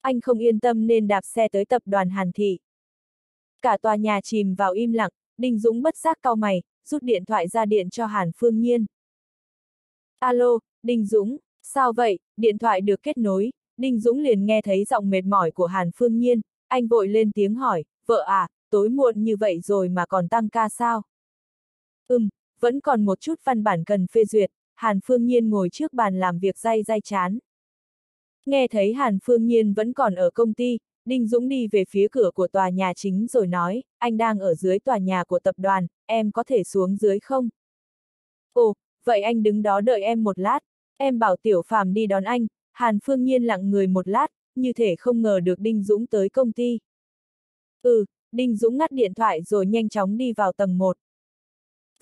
Anh không yên tâm nên đạp xe tới tập đoàn Hàn Thị. Cả tòa nhà chìm vào im lặng, Đinh Dũng bất giác cau mày, rút điện thoại ra điện cho Hàn Phương Nhiên. Alo, Đinh Dũng, sao vậy? Điện thoại được kết nối, Đinh Dũng liền nghe thấy giọng mệt mỏi của Hàn Phương Nhiên, anh vội lên tiếng hỏi, vợ à, tối muộn như vậy rồi mà còn tăng ca sao? Ừm, vẫn còn một chút văn bản cần phê duyệt, Hàn Phương Nhiên ngồi trước bàn làm việc day day chán. Nghe thấy Hàn Phương Nhiên vẫn còn ở công ty, Đinh Dũng đi về phía cửa của tòa nhà chính rồi nói, anh đang ở dưới tòa nhà của tập đoàn, em có thể xuống dưới không? Ồ, vậy anh đứng đó đợi em một lát, em bảo Tiểu Phàm đi đón anh, Hàn Phương Nhiên lặng người một lát, như thể không ngờ được Đinh Dũng tới công ty. Ừ, Đinh Dũng ngắt điện thoại rồi nhanh chóng đi vào tầng 1.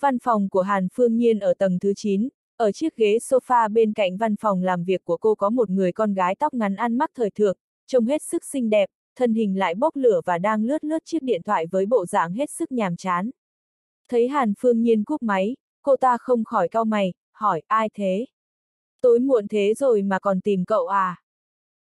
Văn phòng của Hàn Phương Nhiên ở tầng thứ 9, ở chiếc ghế sofa bên cạnh văn phòng làm việc của cô có một người con gái tóc ngắn ăn mặc thời thượng, trông hết sức xinh đẹp, thân hình lại bốc lửa và đang lướt lướt chiếc điện thoại với bộ dạng hết sức nhàm chán. Thấy Hàn Phương Nhiên cúp máy, cô ta không khỏi cau mày, hỏi ai thế? Tối muộn thế rồi mà còn tìm cậu à?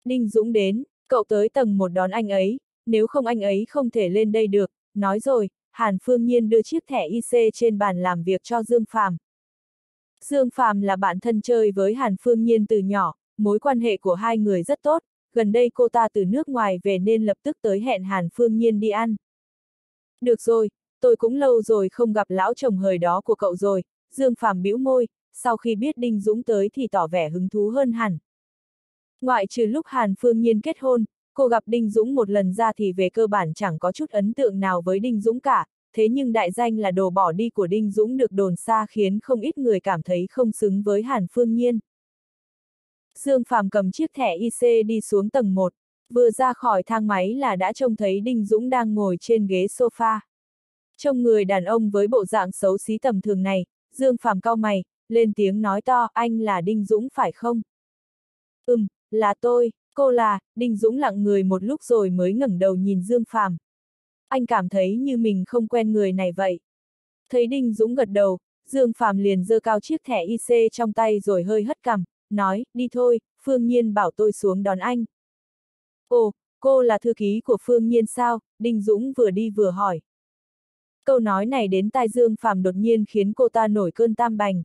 Đinh Dũng đến, cậu tới tầng một đón anh ấy, nếu không anh ấy không thể lên đây được, nói rồi, Hàn Phương Nhiên đưa chiếc thẻ IC trên bàn làm việc cho Dương Phàm. Dương Phàm là bạn thân chơi với Hàn Phương Nhiên từ nhỏ, mối quan hệ của hai người rất tốt, gần đây cô ta từ nước ngoài về nên lập tức tới hẹn Hàn Phương Nhiên đi ăn. Được rồi, tôi cũng lâu rồi không gặp lão chồng hời đó của cậu rồi, Dương Phàm bĩu môi, sau khi biết Đinh Dũng tới thì tỏ vẻ hứng thú hơn hẳn. Ngoại trừ lúc Hàn Phương Nhiên kết hôn, cô gặp Đinh Dũng một lần ra thì về cơ bản chẳng có chút ấn tượng nào với Đinh Dũng cả, thế nhưng đại danh là đồ bỏ đi của Đinh Dũng được đồn xa khiến không ít người cảm thấy không xứng với Hàn Phương Nhiên. Dương Phàm cầm chiếc thẻ IC đi xuống tầng 1, vừa ra khỏi thang máy là đã trông thấy Đinh Dũng đang ngồi trên ghế sofa. Trông người đàn ông với bộ dạng xấu xí tầm thường này, Dương Phàm cau mày, lên tiếng nói to, anh là Đinh Dũng phải không? Ừm, là tôi, cô là, Đinh Dũng lặng người một lúc rồi mới ngẩng đầu nhìn Dương Phàm. Anh cảm thấy như mình không quen người này vậy. Thấy Đinh Dũng gật đầu, Dương Phàm liền giơ cao chiếc thẻ IC trong tay rồi hơi hất cằm, nói, đi thôi, Phương Nhiên bảo tôi xuống đón anh. Ồ, cô là thư ký của Phương Nhiên sao? Đinh Dũng vừa đi vừa hỏi. Câu nói này đến tai Dương Phàm đột nhiên khiến cô ta nổi cơn tam bành.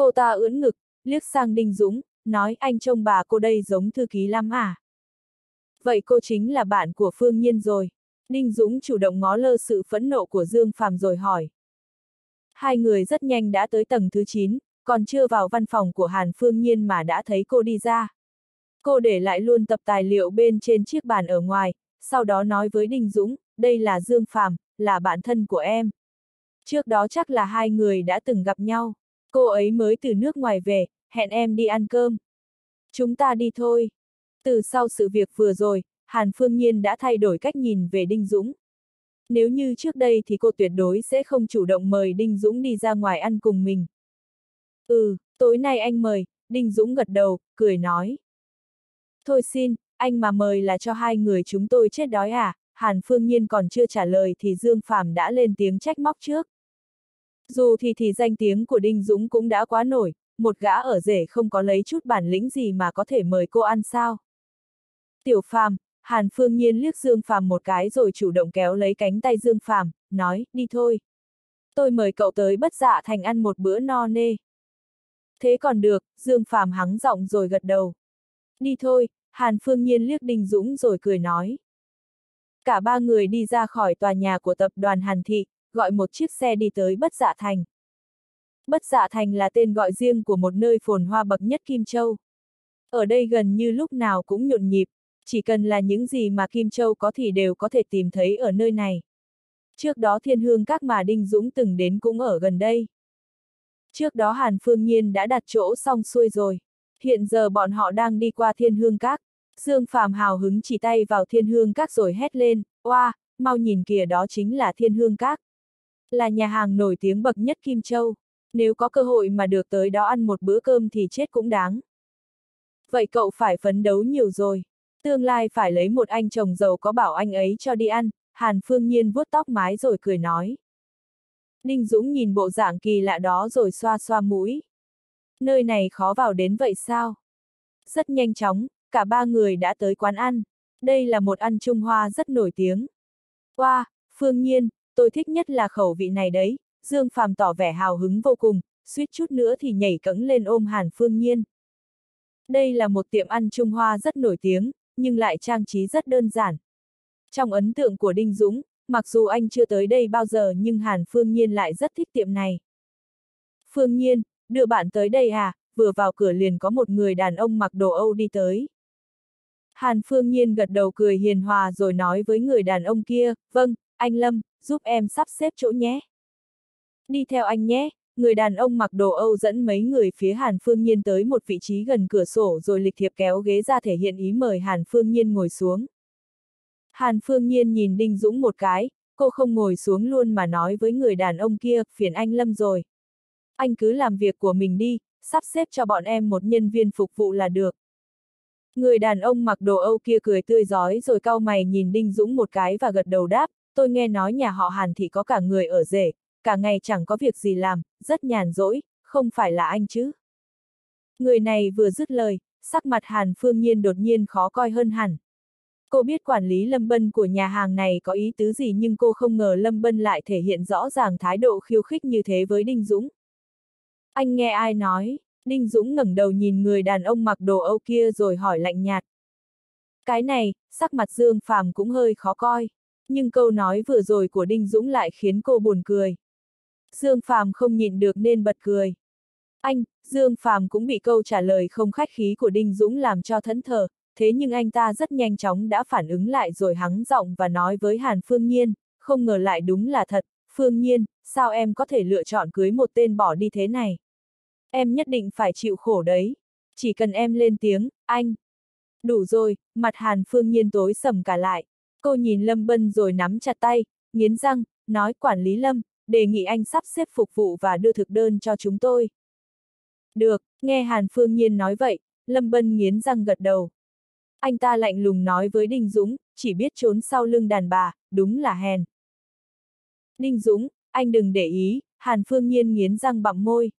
Cô ta ưỡn ngực, liếc sang Đinh Dũng, nói anh trông bà cô đây giống thư ký lắm à? Vậy cô chính là bạn của Phương Nhiên rồi. Đinh Dũng chủ động ngó lơ sự phẫn nộ của Dương Phàm rồi hỏi. Hai người rất nhanh đã tới tầng thứ 9, còn chưa vào văn phòng của Hàn Phương Nhiên mà đã thấy cô đi ra. Cô để lại luôn tập tài liệu bên trên chiếc bàn ở ngoài, sau đó nói với Đinh Dũng, đây là Dương Phàm, là bạn thân của em. Trước đó chắc là hai người đã từng gặp nhau. Cô ấy mới từ nước ngoài về, hẹn em đi ăn cơm. Chúng ta đi thôi. Từ sau sự việc vừa rồi, Hàn Phương Nhiên đã thay đổi cách nhìn về Đinh Dũng. Nếu như trước đây thì cô tuyệt đối sẽ không chủ động mời Đinh Dũng đi ra ngoài ăn cùng mình. Ừ, tối nay anh mời, Đinh Dũng gật đầu, cười nói. Thôi xin, anh mà mời là cho hai người chúng tôi chết đói à, Hàn Phương Nhiên còn chưa trả lời thì Dương Phạm đã lên tiếng trách móc trước. Dù thì thì danh tiếng của Đinh Dũng cũng đã quá nổi, một gã ở rể không có lấy chút bản lĩnh gì mà có thể mời cô ăn sao. Tiểu Phàm, Hàn Phương Nhiên liếc Dương Phàm một cái rồi chủ động kéo lấy cánh tay Dương Phàm, nói, đi thôi. Tôi mời cậu tới bất dạ thành ăn một bữa no nê. Thế còn được, Dương Phàm hắng giọng rồi gật đầu. Đi thôi, Hàn Phương Nhiên liếc Đinh Dũng rồi cười nói. Cả ba người đi ra khỏi tòa nhà của tập đoàn Hàn Thị, gọi một chiếc xe đi tới Bất Dạ Thành. Bất Dạ Thành là tên gọi riêng của một nơi phồn hoa bậc nhất Kim Châu. Ở đây gần như lúc nào cũng nhộn nhịp, chỉ cần là những gì mà Kim Châu có thì đều có thể tìm thấy ở nơi này. Trước đó thiên hương các mà Đinh Dũng từng đến cũng ở gần đây. Trước đó Hàn Phương Nhiên đã đặt chỗ xong xuôi rồi. Hiện giờ bọn họ đang đi qua thiên hương các. Dương Phàm hào hứng chỉ tay vào thiên hương các rồi hét lên, oa, mau nhìn kìa đó chính là thiên hương các. Là nhà hàng nổi tiếng bậc nhất Kim Châu. Nếu có cơ hội mà được tới đó ăn một bữa cơm thì chết cũng đáng. Vậy cậu phải phấn đấu nhiều rồi. Tương lai phải lấy một anh chồng giàu có bảo anh ấy cho đi ăn, Hàn Phương Nhiên vuốt tóc mái rồi cười nói. Đinh Dũng nhìn bộ dạng kỳ lạ đó rồi xoa xoa mũi. Nơi này khó vào đến vậy sao? Rất nhanh chóng, cả ba người đã tới quán ăn. Đây là một ăn Trung Hoa rất nổi tiếng. Wow, Phương Nhiên, tôi thích nhất là khẩu vị này đấy. Dương Phàm tỏ vẻ hào hứng vô cùng, suýt chút nữa thì nhảy cẫng lên ôm Hàn Phương Nhiên. Đây là một tiệm ăn Trung Hoa rất nổi tiếng, nhưng lại trang trí rất đơn giản. Trong ấn tượng của Đinh Dũng, mặc dù anh chưa tới đây bao giờ nhưng Hàn Phương Nhiên lại rất thích tiệm này. Phương Nhiên, đưa bạn tới đây à, vừa vào cửa liền có một người đàn ông mặc đồ Âu đi tới. Hàn Phương Nhiên gật đầu cười hiền hòa rồi nói với người đàn ông kia, vâng, anh Lâm, giúp em sắp xếp chỗ nhé. Đi theo anh nhé, người đàn ông mặc đồ Âu dẫn mấy người phía Hàn Phương Nhiên tới một vị trí gần cửa sổ rồi lịch thiệp kéo ghế ra thể hiện ý mời Hàn Phương Nhiên ngồi xuống. Hàn Phương Nhiên nhìn Đinh Dũng một cái, cô không ngồi xuống luôn mà nói với người đàn ông kia, phiền anh Lâm rồi. Anh cứ làm việc của mình đi, sắp xếp cho bọn em một nhân viên phục vụ là được. Người đàn ông mặc đồ Âu kia cười tươi giói rồi cau mày nhìn Đinh Dũng một cái và gật đầu đáp, tôi nghe nói nhà họ Hàn thì có cả người ở rể, cả ngày chẳng có việc gì làm, rất nhàn rỗi, không phải là anh chứ. Người này vừa dứt lời, sắc mặt Hàn Phương Nhiên đột nhiên khó coi hơn hẳn. Cô biết quản lý Lâm Bân của nhà hàng này có ý tứ gì nhưng cô không ngờ Lâm Bân lại thể hiện rõ ràng thái độ khiêu khích như thế với Đinh Dũng. Anh nghe ai nói? Đinh Dũng ngẩng đầu nhìn người đàn ông mặc đồ Âu kia rồi hỏi lạnh nhạt. Cái này, sắc mặt Dương Phàm cũng hơi khó coi. Nhưng câu nói vừa rồi của Đinh Dũng lại khiến cô buồn cười. Dương Phàm không nhịn được nên bật cười. Anh, Dương Phàm cũng bị câu trả lời không khách khí của Đinh Dũng làm cho thẫn thờ, thế nhưng anh ta rất nhanh chóng đã phản ứng lại rồi hắng giọng và nói với Hàn Phương Nhiên, không ngờ lại đúng là thật, Phương Nhiên, sao em có thể lựa chọn cưới một tên bỏ đi thế này? Em nhất định phải chịu khổ đấy. Chỉ cần em lên tiếng, anh. Đủ rồi, mặt Hàn Phương Nhiên tối sầm cả lại. Cô nhìn Lâm Bân rồi nắm chặt tay, nghiến răng, nói quản lý Lâm, đề nghị anh sắp xếp phục vụ và đưa thực đơn cho chúng tôi. Được, nghe Hàn Phương Nhiên nói vậy, Lâm Bân nghiến răng gật đầu. Anh ta lạnh lùng nói với Đinh Dũng, chỉ biết trốn sau lưng đàn bà, đúng là hèn. Đinh Dũng, anh đừng để ý, Hàn Phương Nhiên nghiến răng bặm môi.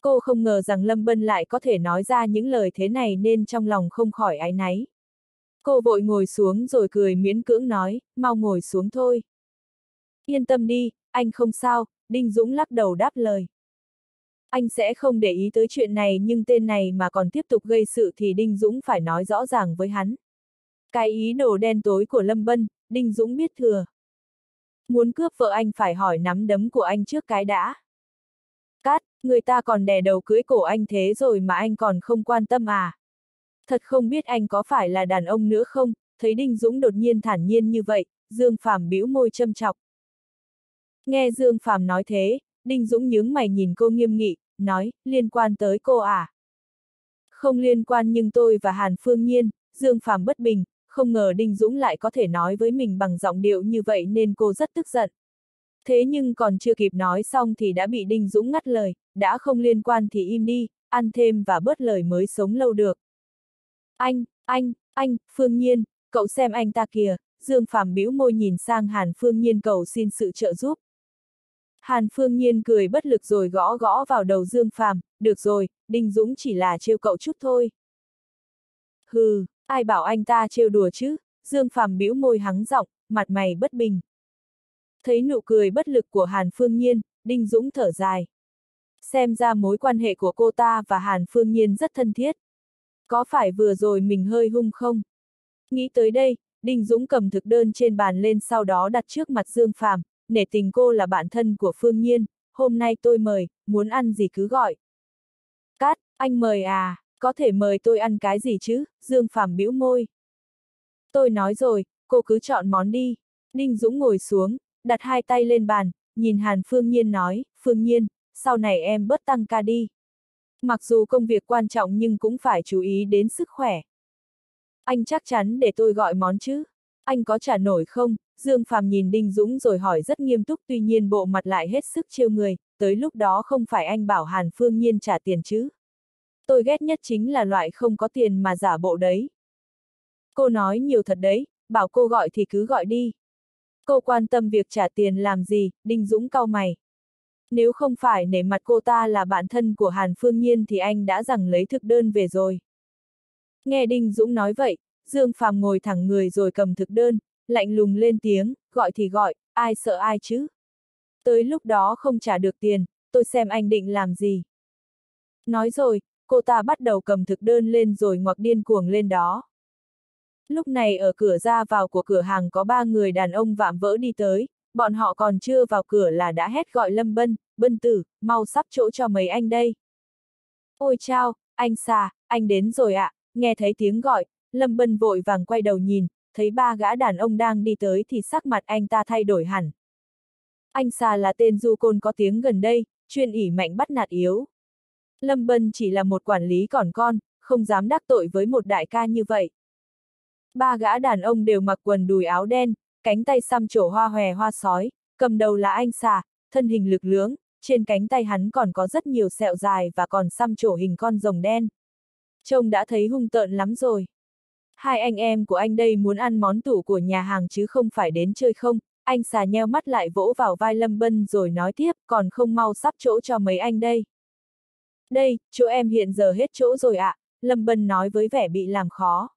Cô không ngờ rằng Lâm Bân lại có thể nói ra những lời thế này nên trong lòng không khỏi ái náy. Cô vội ngồi xuống rồi cười miễn cưỡng nói, mau ngồi xuống thôi. Yên tâm đi, anh không sao, Đinh Dũng lắc đầu đáp lời. Anh sẽ không để ý tới chuyện này nhưng tên này mà còn tiếp tục gây sự thì Đinh Dũng phải nói rõ ràng với hắn. Cái ý đồ đen tối của Lâm Bân, Đinh Dũng biết thừa. Muốn cướp vợ anh phải hỏi nắm đấm của anh trước cái đã. Cát, người ta còn đè đầu cưới cổ anh thế rồi mà anh còn không quan tâm à. Thật không biết anh có phải là đàn ông nữa không, thấy Đinh Dũng đột nhiên thản nhiên như vậy, Dương Phàm bĩu môi châm chọc. Nghe Dương Phàm nói thế, Đinh Dũng nhướng mày nhìn cô nghiêm nghị, nói, liên quan tới cô à? Không liên quan nhưng tôi và Hàn Phương Nhiên, Dương Phàm bất bình, không ngờ Đinh Dũng lại có thể nói với mình bằng giọng điệu như vậy nên cô rất tức giận. Thế nhưng còn chưa kịp nói xong thì đã bị Đinh Dũng ngắt lời, đã không liên quan thì im đi, ăn thêm và bớt lời mới sống lâu được. Anh, anh, anh, Phương Nhiên, cậu xem anh ta kìa, Dương Phạm bĩu môi nhìn sang Hàn Phương Nhiên cầu xin sự trợ giúp. Hàn Phương Nhiên cười bất lực rồi gõ gõ vào đầu Dương Phạm. được rồi, Đinh Dũng chỉ là trêu cậu chút thôi. Hừ, ai bảo anh ta trêu đùa chứ, Dương Phạm bĩu môi hắng giọng, mặt mày bất bình. Thấy nụ cười bất lực của Hàn Phương Nhiên, Đinh Dũng thở dài. Xem ra mối quan hệ của cô ta và Hàn Phương Nhiên rất thân thiết. Có phải vừa rồi mình hơi hung không? Nghĩ tới đây, Đinh Dũng cầm thực đơn trên bàn lên sau đó đặt trước mặt Dương Phàm, nể tình cô là bạn thân của Phương Nhiên, hôm nay tôi mời, muốn ăn gì cứ gọi. Cát, anh mời à, có thể mời tôi ăn cái gì chứ, Dương Phàm bĩu môi. Tôi nói rồi, cô cứ chọn món đi. Đinh Dũng ngồi xuống, đặt hai tay lên bàn, nhìn Hàn Phương Nhiên nói, Phương Nhiên, sau này em bớt tăng ca đi. Mặc dù công việc quan trọng nhưng cũng phải chú ý đến sức khỏe. Anh chắc chắn để tôi gọi món chứ? Anh có trả nổi không? Dương Phàm nhìn Đinh Dũng rồi hỏi rất nghiêm túc tuy nhiên bộ mặt lại hết sức trêu người, tới lúc đó không phải anh bảo Hàn Phương Nhiên trả tiền chứ. Tôi ghét nhất chính là loại không có tiền mà giả bộ đấy. Cô nói nhiều thật đấy, bảo cô gọi thì cứ gọi đi. Cô quan tâm việc trả tiền làm gì, Đinh Dũng cau mày. Nếu không phải nể mặt cô ta là bạn thân của Hàn Phương Nhiên thì anh đã rằng lấy thực đơn về rồi. Nghe Đinh Dũng nói vậy, Dương Phàm ngồi thẳng người rồi cầm thực đơn, lạnh lùng lên tiếng, gọi thì gọi, ai sợ ai chứ? Tới lúc đó không trả được tiền, tôi xem anh định làm gì. Nói rồi, cô ta bắt đầu cầm thực đơn lên rồi ngoặc điên cuồng lên đó. Lúc này ở cửa ra vào của cửa hàng có ba người đàn ông vạm vỡ đi tới, bọn họ còn chưa vào cửa là đã hét gọi Lâm Bân, Bân Tử, mau sắp chỗ cho mấy anh đây. Ôi chao, anh xà, anh đến rồi ạ, à. nghe thấy tiếng gọi, Lâm Bân vội vàng quay đầu nhìn, thấy ba gã đàn ông đang đi tới thì sắc mặt anh ta thay đổi hẳn. Anh xà là tên du côn có tiếng gần đây, chuyên ỉ mạnh bắt nạt yếu. Lâm Bân chỉ là một quản lý còn con, không dám đắc tội với một đại ca như vậy. Ba gã đàn ông đều mặc quần đùi áo đen, cánh tay xăm trổ hoa hòe hoa sói, cầm đầu là anh xà, thân hình lực lưỡng, trên cánh tay hắn còn có rất nhiều sẹo dài và còn xăm trổ hình con rồng đen. Trông đã thấy hung tợn lắm rồi. Hai anh em của anh đây muốn ăn món tủ của nhà hàng chứ không phải đến chơi không, anh xà nheo mắt lại vỗ vào vai Lâm Bân rồi nói tiếp, còn không mau sắp chỗ cho mấy anh đây. Đây, chỗ em hiện giờ hết chỗ rồi ạ, à, Lâm Bân nói với vẻ bị làm khó.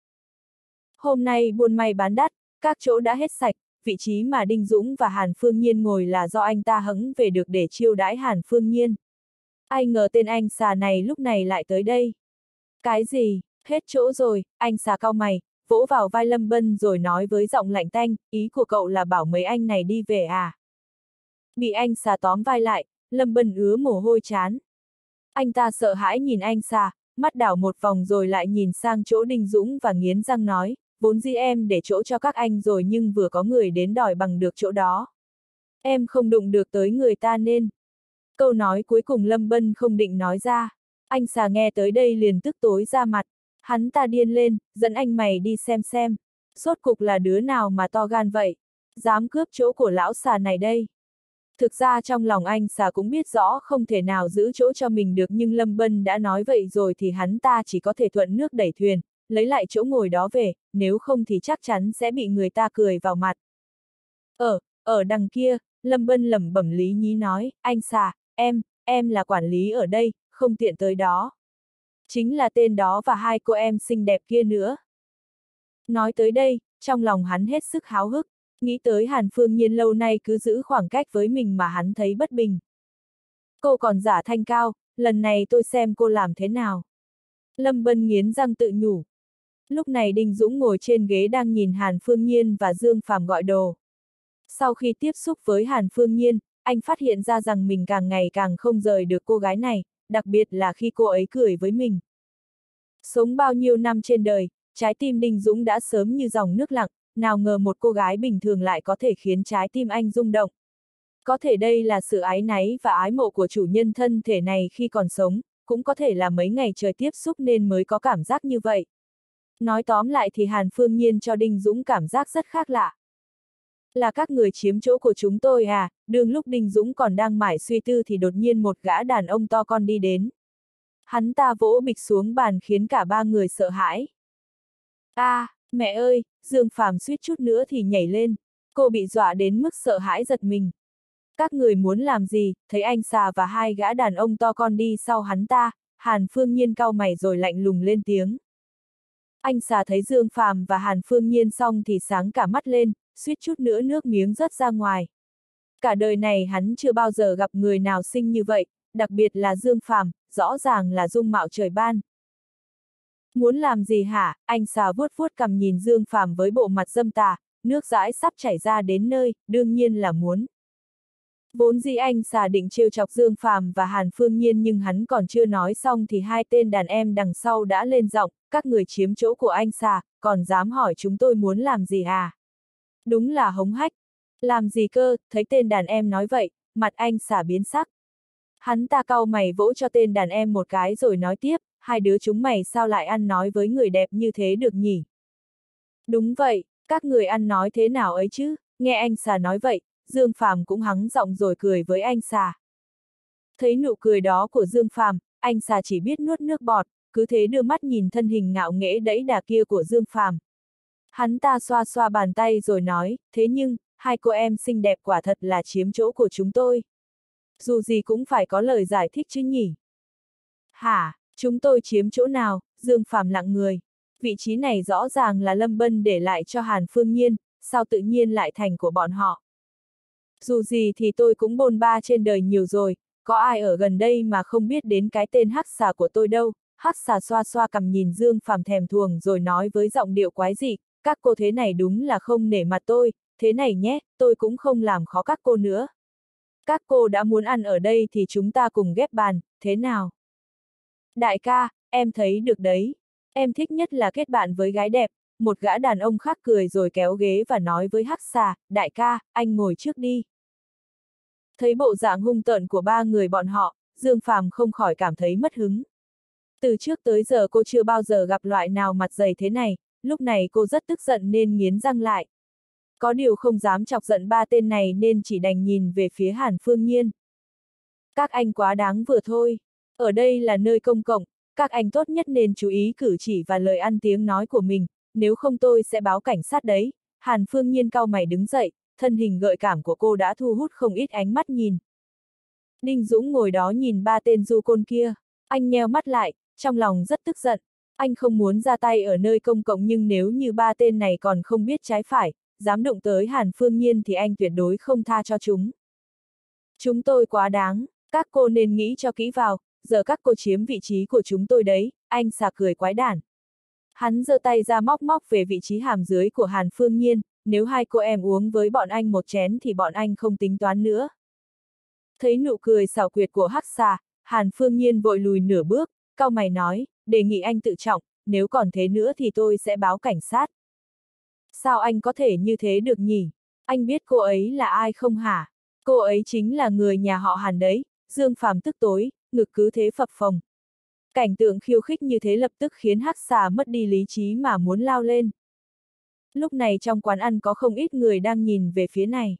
Hôm nay buôn may bán đắt, các chỗ đã hết sạch, vị trí mà Đinh Dũng và Hàn Phương Nhiên ngồi là do anh ta hứng về được để chiêu đãi Hàn Phương Nhiên. Ai ngờ tên anh xà này lúc này lại tới đây. Cái gì, hết chỗ rồi, anh xà cao mày, vỗ vào vai Lâm Bân rồi nói với giọng lạnh tanh, ý của cậu là bảo mấy anh này đi về à? Bị anh xà tóm vai lại, Lâm Bân ứa mồ hôi chán. Anh ta sợ hãi nhìn anh xà, mắt đảo một vòng rồi lại nhìn sang chỗ Đinh Dũng và nghiến răng nói, vốn dĩ em để chỗ cho các anh rồi nhưng vừa có người đến đòi bằng được chỗ đó. Em không đụng được tới người ta nên. Câu nói cuối cùng Lâm Bân không định nói ra. Anh xà nghe tới đây liền tức tối ra mặt. Hắn ta điên lên, dẫn anh mày đi xem xem. Sốt cục là đứa nào mà to gan vậy? Dám cướp chỗ của lão xà này đây. Thực ra trong lòng anh xà cũng biết rõ không thể nào giữ chỗ cho mình được nhưng Lâm Bân đã nói vậy rồi thì hắn ta chỉ có thể thuận nước đẩy thuyền, lấy lại chỗ ngồi đó về, nếu không thì chắc chắn sẽ bị người ta cười vào mặt. Ở, ở đằng kia, Lâm Bân lẩm bẩm lý nhí nói, anh xà, em, em là quản lý ở đây, không tiện tới đó. Chính là tên đó và hai cô em xinh đẹp kia nữa. Nói tới đây, trong lòng hắn hết sức háo hức, nghĩ tới Hàn Phương Nhiên lâu nay cứ giữ khoảng cách với mình mà hắn thấy bất bình. Cô còn giả thanh cao, lần này tôi xem cô làm thế nào. Lâm Bân nghiến răng tự nhủ. Lúc này Đinh Dũng ngồi trên ghế đang nhìn Hàn Phương Nhiên và Dương Phàm gọi đồ. Sau khi tiếp xúc với Hàn Phương Nhiên, anh phát hiện ra rằng mình càng ngày càng không rời được cô gái này, đặc biệt là khi cô ấy cười với mình. Sống bao nhiêu năm trên đời, trái tim Đinh Dũng đã sớm như dòng nước lặng, nào ngờ một cô gái bình thường lại có thể khiến trái tim anh rung động. Có thể đây là sự ái náy và ái mộ của chủ nhân thân thể này khi còn sống, cũng có thể là mấy ngày trời tiếp xúc nên mới có cảm giác như vậy. Nói tóm lại thì Hàn Phương Nhiên cho Đinh Dũng cảm giác rất khác lạ. Là các người chiếm chỗ của chúng tôi à, đường lúc Đinh Dũng còn đang mải suy tư thì đột nhiên một gã đàn ông to con đi đến. Hắn ta vỗ bịch xuống bàn khiến cả ba người sợ hãi. a à, mẹ ơi, Dương Phàm suýt chút nữa thì nhảy lên, cô bị dọa đến mức sợ hãi giật mình. Các người muốn làm gì, thấy anh xà và hai gã đàn ông to con đi sau hắn ta, Hàn Phương Nhiên cau mày rồi lạnh lùng lên tiếng. Anh xà thấy Dương Phàm và Hàn Phương Nhiên xong thì sáng cả mắt lên, suýt chút nữa nước miếng rớt ra ngoài. Cả đời này hắn chưa bao giờ gặp người nào xinh như vậy, đặc biệt là Dương Phàm, rõ ràng là dung mạo trời ban. Muốn làm gì hả? Anh xà vuốt vuốt cầm nhìn Dương Phàm với bộ mặt dâm tà, nước dãi sắp chảy ra đến nơi, đương nhiên là muốn. Vốn dĩ anh xà định trêu chọc Dương Phàm và Hàn Phương Nhiên nhưng hắn còn chưa nói xong thì hai tên đàn em đằng sau đã lên giọng, các người chiếm chỗ của anh xà, còn dám hỏi chúng tôi muốn làm gì à? Đúng là hống hách. Làm gì cơ, thấy tên đàn em nói vậy, mặt anh xà biến sắc. Hắn ta cau mày vỗ cho tên đàn em một cái rồi nói tiếp, hai đứa chúng mày sao lại ăn nói với người đẹp như thế được nhỉ? Đúng vậy, các người ăn nói thế nào ấy chứ? Nghe anh xà nói vậy, Dương Phàm cũng hắng giọng rồi cười với anh xà. Thấy nụ cười đó của Dương Phàm, anh xà chỉ biết nuốt nước bọt, cứ thế đưa mắt nhìn thân hình ngạo nghễ đẫy đà kia của Dương Phàm. Hắn ta xoa xoa bàn tay rồi nói, thế nhưng, hai cô em xinh đẹp quả thật là chiếm chỗ của chúng tôi. Dù gì cũng phải có lời giải thích chứ nhỉ. Hả, chúng tôi chiếm chỗ nào, Dương Phàm lặng người. Vị trí này rõ ràng là Lâm Bân để lại cho Hàn Phương Nhiên, sao tự nhiên lại thành của bọn họ. Dù gì thì tôi cũng bôn ba trên đời nhiều rồi, có ai ở gần đây mà không biết đến cái tên hắc xà của tôi đâu. Hắc xà xoa xoa cầm nhìn Dương Phàm thèm thuồng rồi nói với giọng điệu quái dị, các cô thế này đúng là không nể mặt tôi, thế này nhé, tôi cũng không làm khó các cô nữa. Các cô đã muốn ăn ở đây thì chúng ta cùng ghép bàn, thế nào? Đại ca, em thấy được đấy. Em thích nhất là kết bạn với gái đẹp, một gã đàn ông khác cười rồi kéo ghế và nói với hắc xà, đại ca, anh ngồi trước đi. Thấy bộ dạng hung tợn của ba người bọn họ, Dương Phàm không khỏi cảm thấy mất hứng. Từ trước tới giờ cô chưa bao giờ gặp loại nào mặt dày thế này, lúc này cô rất tức giận nên nghiến răng lại. Có điều không dám chọc giận ba tên này nên chỉ đành nhìn về phía Hàn Phương Nhiên. Các anh quá đáng vừa thôi. Ở đây là nơi công cộng, các anh tốt nhất nên chú ý cử chỉ và lời ăn tiếng nói của mình, nếu không tôi sẽ báo cảnh sát đấy. Hàn Phương Nhiên cao mày đứng dậy, thân hình gợi cảm của cô đã thu hút không ít ánh mắt nhìn. Đinh Dũng ngồi đó nhìn ba tên du côn kia, anh nheo mắt lại, trong lòng rất tức giận. Anh không muốn ra tay ở nơi công cộng nhưng nếu như ba tên này còn không biết trái phải, dám động tới Hàn Phương Nhiên thì anh tuyệt đối không tha cho chúng. Chúng tôi quá đáng, các cô nên nghĩ cho kỹ vào, giờ các cô chiếm vị trí của chúng tôi đấy, anh xà cười quái đản. Hắn giơ tay ra móc móc về vị trí hàm dưới của Hàn Phương Nhiên, nếu hai cô em uống với bọn anh một chén thì bọn anh không tính toán nữa. Thấy nụ cười xảo quyệt của hắc xà, Hàn Phương Nhiên vội lùi nửa bước, cao mày nói, đề nghị anh tự trọng, nếu còn thế nữa thì tôi sẽ báo cảnh sát. Sao anh có thể như thế được nhỉ? Anh biết cô ấy là ai không hả? Cô ấy chính là người nhà họ Hàn đấy, Dương Phàm tức tối, ngực cứ thế phập phồng. Cảnh tượng khiêu khích như thế lập tức khiến hắc xà mất đi lý trí mà muốn lao lên. Lúc này trong quán ăn có không ít người đang nhìn về phía này.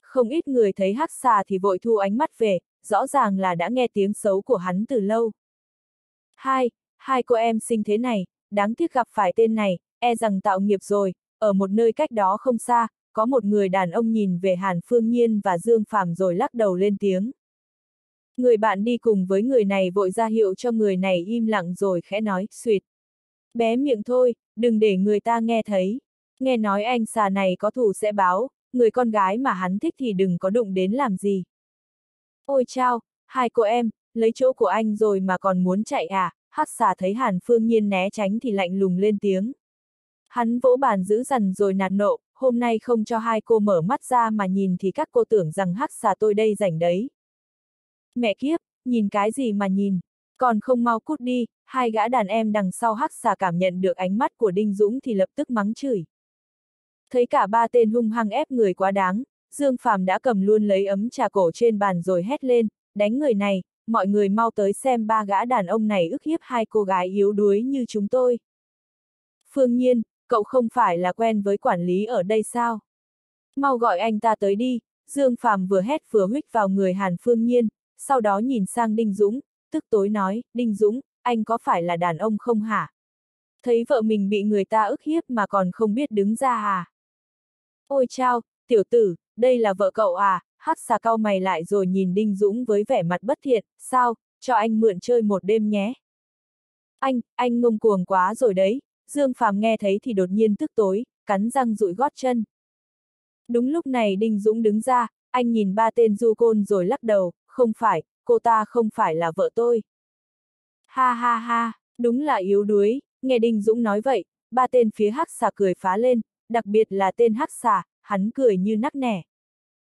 Không ít người thấy hắc xà thì vội thu ánh mắt về, rõ ràng là đã nghe tiếng xấu của hắn từ lâu. Hai, hai cô em sinh thế này, đáng tiếc gặp phải tên này, e rằng tạo nghiệp rồi, ở một nơi cách đó không xa, có một người đàn ông nhìn về Hàn Phương Nhiên và Dương Phàm rồi lắc đầu lên tiếng. Người bạn đi cùng với người này vội ra hiệu cho người này im lặng rồi khẽ nói, suyệt. Bé miệng thôi, đừng để người ta nghe thấy. Nghe nói anh xà này có thủ sẽ báo, người con gái mà hắn thích thì đừng có đụng đến làm gì. Ôi chao, hai cô em, lấy chỗ của anh rồi mà còn muốn chạy à, hắc xà thấy Hàn Phương Nhiên né tránh thì lạnh lùng lên tiếng. Hắn vỗ bàn giữ dần rồi nạt nộ, hôm nay không cho hai cô mở mắt ra mà nhìn thì các cô tưởng rằng hắc xà tôi đây rảnh đấy. Mẹ kiếp, nhìn cái gì mà nhìn, còn không mau cút đi, hai gã đàn em đằng sau hắc xà cảm nhận được ánh mắt của Đinh Dũng thì lập tức mắng chửi. Thấy cả ba tên hung hăng ép người quá đáng, Dương Phàm đã cầm luôn lấy ấm trà cổ trên bàn rồi hét lên, đánh người này, mọi người mau tới xem ba gã đàn ông này ức hiếp hai cô gái yếu đuối như chúng tôi. Phương Nhiên, cậu không phải là quen với quản lý ở đây sao? Mau gọi anh ta tới đi, Dương Phàm vừa hét vừa huých vào người Hàn Phương Nhiên, sau đó nhìn sang Đinh Dũng, tức tối nói, Đinh Dũng, anh có phải là đàn ông không hả? Thấy vợ mình bị người ta ức hiếp mà còn không biết đứng ra à? Ôi chao, tiểu tử, đây là vợ cậu à? Hắc xà cao mày lại rồi nhìn Đinh Dũng với vẻ mặt bất thiện, sao, cho anh mượn chơi một đêm nhé. Anh, anh ngông cuồng quá rồi đấy, Dương Phàm nghe thấy thì đột nhiên tức tối, cắn răng rụi gót chân. Đúng lúc này Đinh Dũng đứng ra, anh nhìn ba tên du côn rồi lắc đầu, không phải, cô ta không phải là vợ tôi. Ha ha ha, đúng là yếu đuối, nghe Đinh Dũng nói vậy, ba tên phía hắc xà cười phá lên, đặc biệt là tên hắc xà, hắn cười như nắc nẻ.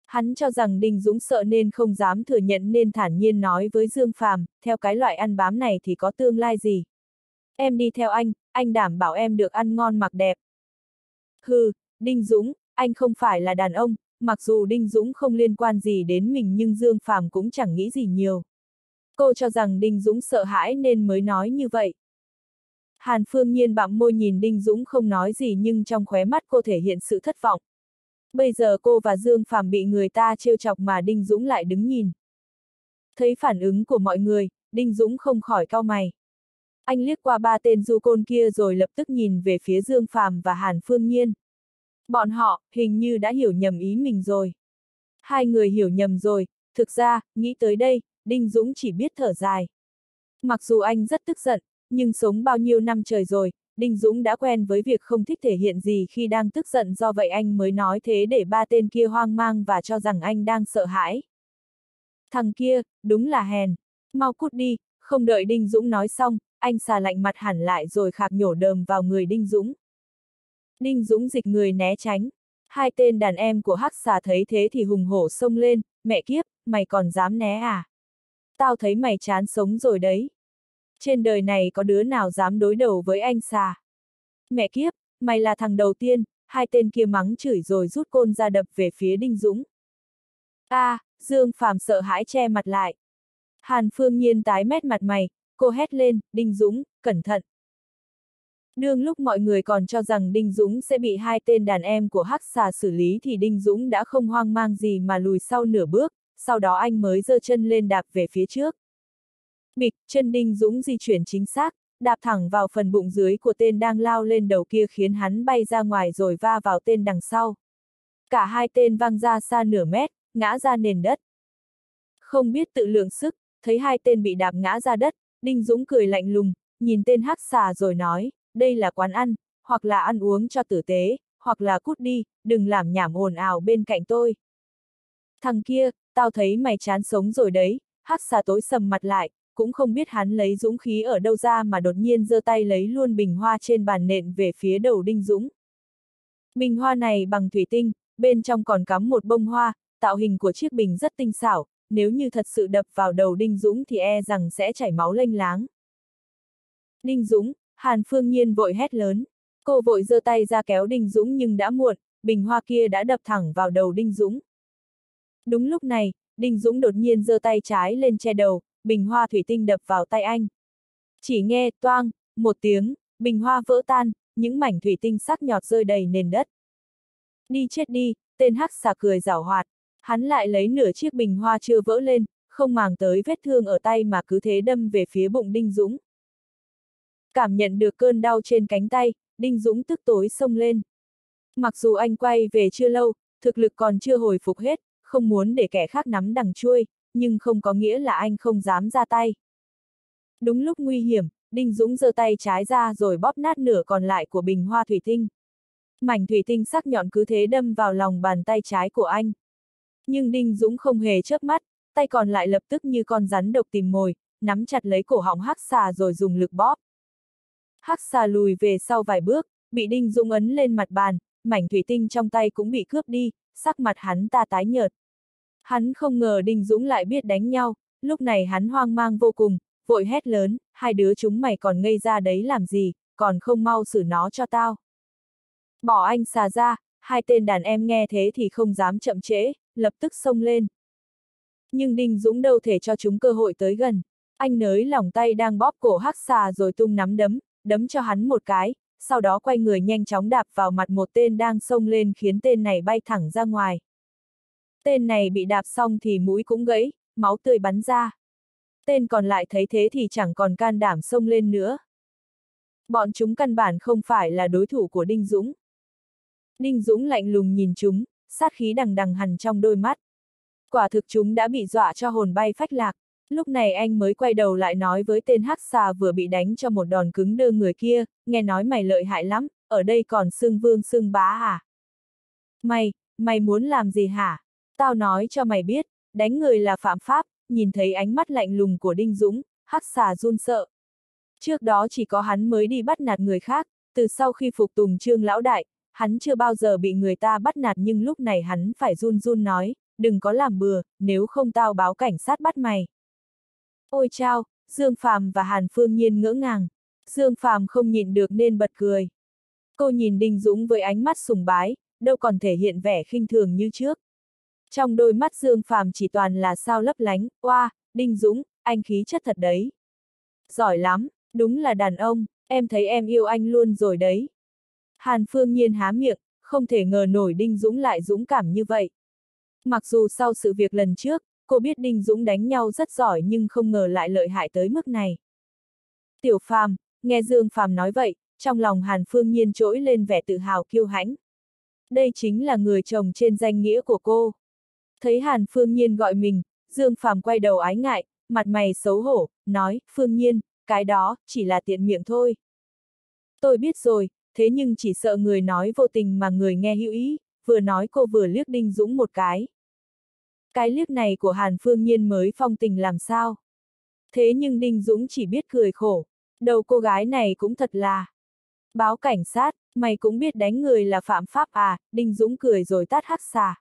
Hắn cho rằng Đinh Dũng sợ nên không dám thừa nhận nên thản nhiên nói với Dương Phàm, theo cái loại ăn bám này thì có tương lai gì. Em đi theo anh, anh đảm bảo em được ăn ngon mặc đẹp. Hừ, Đinh Dũng, anh không phải là đàn ông, mặc dù Đinh Dũng không liên quan gì đến mình nhưng Dương Phàm cũng chẳng nghĩ gì nhiều. Cô cho rằng Đinh Dũng sợ hãi nên mới nói như vậy. Hàn Phương Nhiên bặm môi nhìn Đinh Dũng không nói gì nhưng trong khóe mắt cô thể hiện sự thất vọng. Bây giờ cô và Dương Phàm bị người ta trêu chọc mà Đinh Dũng lại đứng nhìn. Thấy phản ứng của mọi người, Đinh Dũng không khỏi cau mày. Anh liếc qua ba tên du côn kia rồi lập tức nhìn về phía Dương Phàm và Hàn Phương Nhiên. Bọn họ, hình như đã hiểu nhầm ý mình rồi. Hai người hiểu nhầm rồi, thực ra, nghĩ tới đây, Đinh Dũng chỉ biết thở dài. Mặc dù anh rất tức giận, nhưng sống bao nhiêu năm trời rồi, Đinh Dũng đã quen với việc không thích thể hiện gì khi đang tức giận do vậy anh mới nói thế để ba tên kia hoang mang và cho rằng anh đang sợ hãi. Thằng kia, đúng là hèn. Mau cút đi, không đợi Đinh Dũng nói xong, anh xà lạnh mặt hẳn lại rồi khạc nhổ đờm vào người Đinh Dũng. Ninh Dũng dịch người né tránh. Hai tên đàn em của hắc xà thấy thế thì hùng hổ xông lên, mẹ kiếp, mày còn dám né à? Tao thấy mày chán sống rồi đấy. Trên đời này có đứa nào dám đối đầu với anh xà? Mẹ kiếp, mày là thằng đầu tiên, hai tên kia mắng chửi rồi rút côn ra đập về phía Đinh Dũng. a à, Dương Phàm sợ hãi che mặt lại. Hàn Phương Nhiên tái mét mặt mày, cô hét lên, Đinh Dũng, cẩn thận. Đương lúc mọi người còn cho rằng Đinh Dũng sẽ bị hai tên đàn em của Hắc xà xử lý thì Đinh Dũng đã không hoang mang gì mà lùi sau nửa bước, sau đó anh mới giơ chân lên đạp về phía trước. Bịch, chân Đinh Dũng di chuyển chính xác, đạp thẳng vào phần bụng dưới của tên đang lao lên đầu kia khiến hắn bay ra ngoài rồi va vào tên đằng sau. Cả hai tên văng ra xa nửa mét, ngã ra nền đất. Không biết tự lượng sức, thấy hai tên bị đạp ngã ra đất, Đinh Dũng cười lạnh lùng, nhìn tên hắc xà rồi nói, đây là quán ăn, hoặc là ăn uống cho tử tế, hoặc là cút đi, đừng làm nhảm ồn ào bên cạnh tôi. Thằng kia, tao thấy mày chán sống rồi đấy, hắc xà tối sầm mặt lại, cũng không biết hắn lấy dũng khí ở đâu ra mà đột nhiên giơ tay lấy luôn bình hoa trên bàn nện về phía đầu Đinh Dũng. Bình hoa này bằng thủy tinh, bên trong còn cắm một bông hoa, tạo hình của chiếc bình rất tinh xảo, nếu như thật sự đập vào đầu Đinh Dũng thì e rằng sẽ chảy máu lênh láng. Đinh Dũng, Hàn Phương Nhiên vội hét lớn. Cô vội giơ tay ra kéo Đinh Dũng nhưng đã muộn, bình hoa kia đã đập thẳng vào đầu Đinh Dũng. Đúng lúc này, Đinh Dũng đột nhiên giơ tay trái lên che đầu, bình hoa thủy tinh đập vào tay anh. Chỉ nghe toang, một tiếng, bình hoa vỡ tan, những mảnh thủy tinh sắc nhọt rơi đầy nền đất. Đi chết đi, tên hắc xà cười rảo hoạt, hắn lại lấy nửa chiếc bình hoa chưa vỡ lên, không màng tới vết thương ở tay mà cứ thế đâm về phía bụng Đinh Dũng. Cảm nhận được cơn đau trên cánh tay, Đinh Dũng tức tối xông lên. Mặc dù anh quay về chưa lâu, thực lực còn chưa hồi phục hết, không muốn để kẻ khác nắm đằng chui, nhưng không có nghĩa là anh không dám ra tay. Đúng lúc nguy hiểm, Đinh Dũng giơ tay trái ra rồi bóp nát nửa còn lại của bình hoa thủy tinh. Mảnh thủy tinh sắc nhọn cứ thế đâm vào lòng bàn tay trái của anh. Nhưng Đinh Dũng không hề chớp mắt, tay còn lại lập tức như con rắn độc tìm mồi, nắm chặt lấy cổ họng hắc xà rồi dùng lực bóp. Hắc xà lùi về sau vài bước, bị Đinh Dung ấn lên mặt bàn, mảnh thủy tinh trong tay cũng bị cướp đi, sắc mặt hắn ta tái nhợt. Hắn không ngờ Đinh Dũng lại biết đánh nhau, lúc này hắn hoang mang vô cùng, vội hét lớn, hai đứa chúng mày còn ngây ra đấy làm gì, còn không mau xử nó cho tao. Bỏ anh xà ra, hai tên đàn em nghe thế thì không dám chậm trễ, lập tức xông lên. Nhưng Đinh Dũng đâu thể cho chúng cơ hội tới gần. Anh nới lỏng tay đang bóp cổ hắc xà rồi tung nắm đấm, đấm cho hắn một cái, sau đó quay người nhanh chóng đạp vào mặt một tên đang xông lên khiến tên này bay thẳng ra ngoài. Tên này bị đạp xong thì mũi cũng gãy, máu tươi bắn ra. Tên còn lại thấy thế thì chẳng còn can đảm xông lên nữa. Bọn chúng căn bản không phải là đối thủ của Đinh Dũng. Đinh Dũng lạnh lùng nhìn chúng, sát khí đằng đằng hằn trong đôi mắt. Quả thực chúng đã bị dọa cho hồn bay phách lạc. Lúc này anh mới quay đầu lại nói với tên hắc xà vừa bị đánh cho một đòn cứng đơ người kia, nghe nói mày lợi hại lắm, ở đây còn xương vương xương bá à? Mày, mày muốn làm gì hả? Tao nói cho mày biết, đánh người là phạm pháp, nhìn thấy ánh mắt lạnh lùng của Đinh Dũng, hắc xà run sợ. Trước đó chỉ có hắn mới đi bắt nạt người khác, từ sau khi phục tùng trương lão đại, hắn chưa bao giờ bị người ta bắt nạt nhưng lúc này hắn phải run run nói, đừng có làm bừa, nếu không tao báo cảnh sát bắt mày. Ôi chao, Dương Phạm và Hàn Phương Nhiên ngỡ ngàng. Dương Phạm không nhìn được nên bật cười. Cô nhìn Đinh Dũng với ánh mắt sùng bái, đâu còn thể hiện vẻ khinh thường như trước. Trong đôi mắt Dương Phạm chỉ toàn là sao lấp lánh, oa, Đinh Dũng, anh khí chất thật đấy. Giỏi lắm, đúng là đàn ông, em thấy em yêu anh luôn rồi đấy. Hàn Phương Nhiên há miệng, không thể ngờ nổi Đinh Dũng lại dũng cảm như vậy. Mặc dù sau sự việc lần trước, cô biết Đinh Dũng đánh nhau rất giỏi nhưng không ngờ lại lợi hại tới mức này. Tiểu Phàm, nghe Dương Phàm nói vậy, trong lòng Hàn Phương Nhiên trỗi lên vẻ tự hào kiêu hãnh. Đây chính là người chồng trên danh nghĩa của cô. Thấy Hàn Phương Nhiên gọi mình, Dương Phàm quay đầu ái ngại, mặt mày xấu hổ, nói, Phương Nhiên, cái đó, chỉ là tiện miệng thôi. Tôi biết rồi, thế nhưng chỉ sợ người nói vô tình mà người nghe hữu ý, vừa nói cô vừa liếc Đinh Dũng một cái. Cái liếc này của Hàn Phương Nhiên mới phong tình làm sao? Thế nhưng Đinh Dũng chỉ biết cười khổ, đầu cô gái này cũng thật là. Báo cảnh sát, mày cũng biết đánh người là phạm pháp à, Đinh Dũng cười rồi tát hắc xà.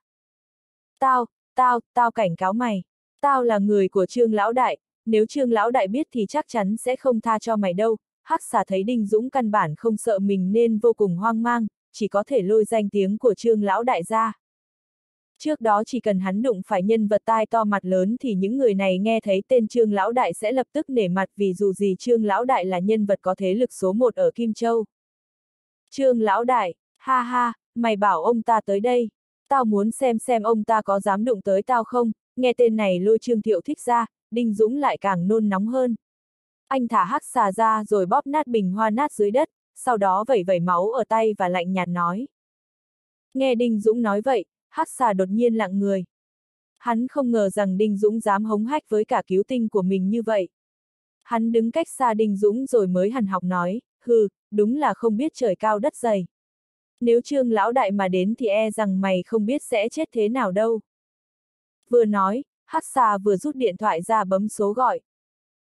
Tao, tao, tao cảnh cáo mày. Tao là người của Trương Lão Đại, nếu Trương Lão Đại biết thì chắc chắn sẽ không tha cho mày đâu. Hắc xà thấy Đinh Dũng căn bản không sợ mình nên vô cùng hoang mang, chỉ có thể lôi danh tiếng của Trương Lão Đại ra. Trước đó chỉ cần hắn đụng phải nhân vật tai to mặt lớn thì những người này nghe thấy tên Trương Lão Đại sẽ lập tức nể mặt vì dù gì Trương Lão Đại là nhân vật có thế lực số một ở Kim Châu. Trương Lão Đại, ha ha, mày bảo ông ta tới đây. Tao muốn xem xem ông ta có dám đụng tới tao không, nghe tên này lôi Trương Thiệu thích ra, Đinh Dũng lại càng nôn nóng hơn. Anh thả hắc xà ra rồi bóp nát bình hoa nát dưới đất, sau đó vẩy vẩy máu ở tay và lạnh nhạt nói. Nghe Đinh Dũng nói vậy, hắc xà đột nhiên lặng người. Hắn không ngờ rằng Đinh Dũng dám hống hách với cả cứu tinh của mình như vậy. Hắn đứng cách xa Đinh Dũng rồi mới hằn học nói, hừ, đúng là không biết trời cao đất dày. Nếu trương lão đại mà đến thì e rằng mày không biết sẽ chết thế nào đâu. Vừa nói, hắc xà vừa rút điện thoại ra bấm số gọi.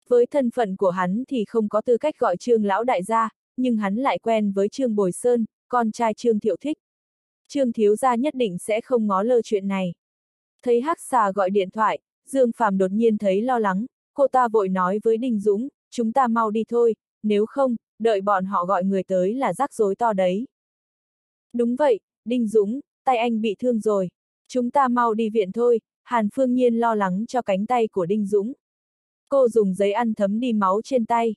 Với thân phận của hắn thì không có tư cách gọi trương lão đại ra, nhưng hắn lại quen với trương Bồi Sơn, con trai trương Thiệu Thích. Trương thiếu gia nhất định sẽ không ngó lơ chuyện này. Thấy hắc xà gọi điện thoại, Dương Phàm đột nhiên thấy lo lắng, cô ta vội nói với Đinh Dũng, chúng ta mau đi thôi, nếu không, đợi bọn họ gọi người tới là rắc rối to đấy. Đúng vậy, Đinh Dũng, tay anh bị thương rồi. Chúng ta mau đi viện thôi, Hàn Phương Nhiên lo lắng cho cánh tay của Đinh Dũng. Cô dùng giấy ăn thấm đi máu trên tay.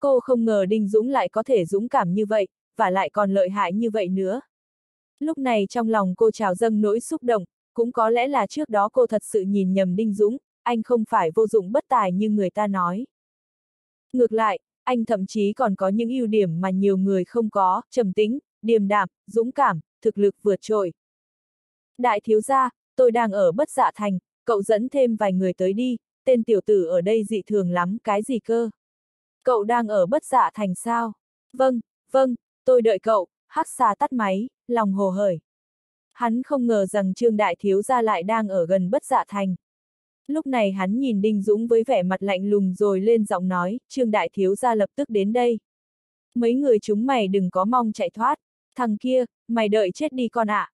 Cô không ngờ Đinh Dũng lại có thể dũng cảm như vậy, và lại còn lợi hại như vậy nữa. Lúc này trong lòng cô trào dâng nỗi xúc động, cũng có lẽ là trước đó cô thật sự nhìn nhầm Đinh Dũng, anh không phải vô dụng bất tài như người ta nói. Ngược lại, anh thậm chí còn có những ưu điểm mà nhiều người không có, trầm tính, điềm đạm, dũng cảm, thực lực vượt trội. Đại thiếu gia, tôi đang ở bất dạ thành, cậu dẫn thêm vài người tới đi, tên tiểu tử ở đây dị thường lắm, cái gì cơ? Cậu đang ở bất dạ thành sao? Vâng, vâng, tôi đợi cậu, hắc xa tắt máy, lòng hồ hởi. Hắn không ngờ rằng Trương Đại Thiếu Gia lại đang ở gần bất dạ thành. Lúc này hắn nhìn Đinh Dũng với vẻ mặt lạnh lùng rồi lên giọng nói, Trương Đại Thiếu Gia lập tức đến đây. Mấy người chúng mày đừng có mong chạy thoát, thằng kia, mày đợi chết đi con ạ. À.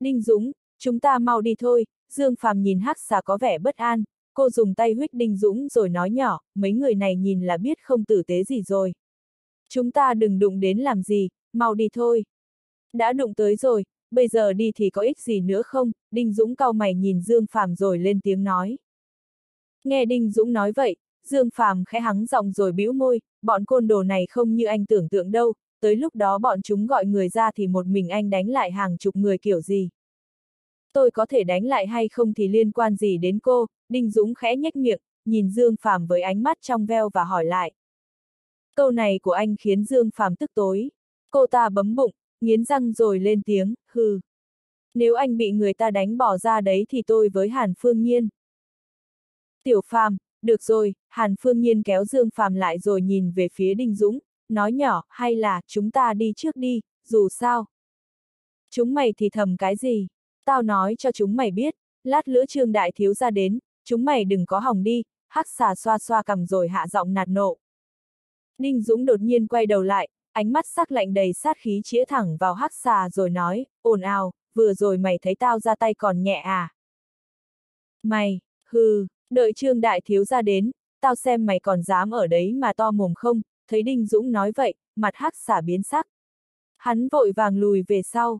Đinh Dũng, chúng ta mau đi thôi, Dương Phàm nhìn hắc xà có vẻ bất an, cô dùng tay huyết Đinh Dũng rồi nói nhỏ, mấy người này nhìn là biết không tử tế gì rồi. Chúng ta đừng đụng đến làm gì, mau đi thôi. Đã đụng tới rồi, bây giờ đi thì có ích gì nữa không? Đinh Dũng cau mày nhìn Dương Phàm rồi lên tiếng nói. Nghe Đinh Dũng nói vậy, Dương Phàm khẽ hắng giọng rồi bĩu môi, bọn côn đồ này không như anh tưởng tượng đâu, tới lúc đó bọn chúng gọi người ra thì một mình anh đánh lại hàng chục người kiểu gì. Tôi có thể đánh lại hay không thì liên quan gì đến cô, Đinh Dũng khẽ nhếch miệng, nhìn Dương Phàm với ánh mắt trong veo và hỏi lại. Câu này của anh khiến Dương Phàm tức tối. Cô ta bấm bụng, nghiến răng rồi lên tiếng, hừ. Nếu anh bị người ta đánh bỏ ra đấy thì tôi với Hàn Phương Nhiên. Tiểu Phàm, được rồi, Hàn Phương Nhiên kéo Dương Phàm lại rồi nhìn về phía Đinh Dũng, nói nhỏ, hay là, chúng ta đi trước đi, dù sao. Chúng mày thì thầm cái gì? Tao nói cho chúng mày biết, lát lữa trương đại thiếu ra đến, chúng mày đừng có hỏng đi, hắc xà xoa xoa cầm rồi hạ giọng nạt nộ. Đinh Dũng đột nhiên quay đầu lại, ánh mắt sắc lạnh đầy sát khí chĩa thẳng vào hắc xà rồi nói, ồn ào, vừa rồi mày thấy tao ra tay còn nhẹ à? Mày, hừ, đợi trương đại thiếu ra đến, tao xem mày còn dám ở đấy mà to mồm không, thấy Đinh Dũng nói vậy, mặt hắc xà biến sắc. Hắn vội vàng lùi về sau.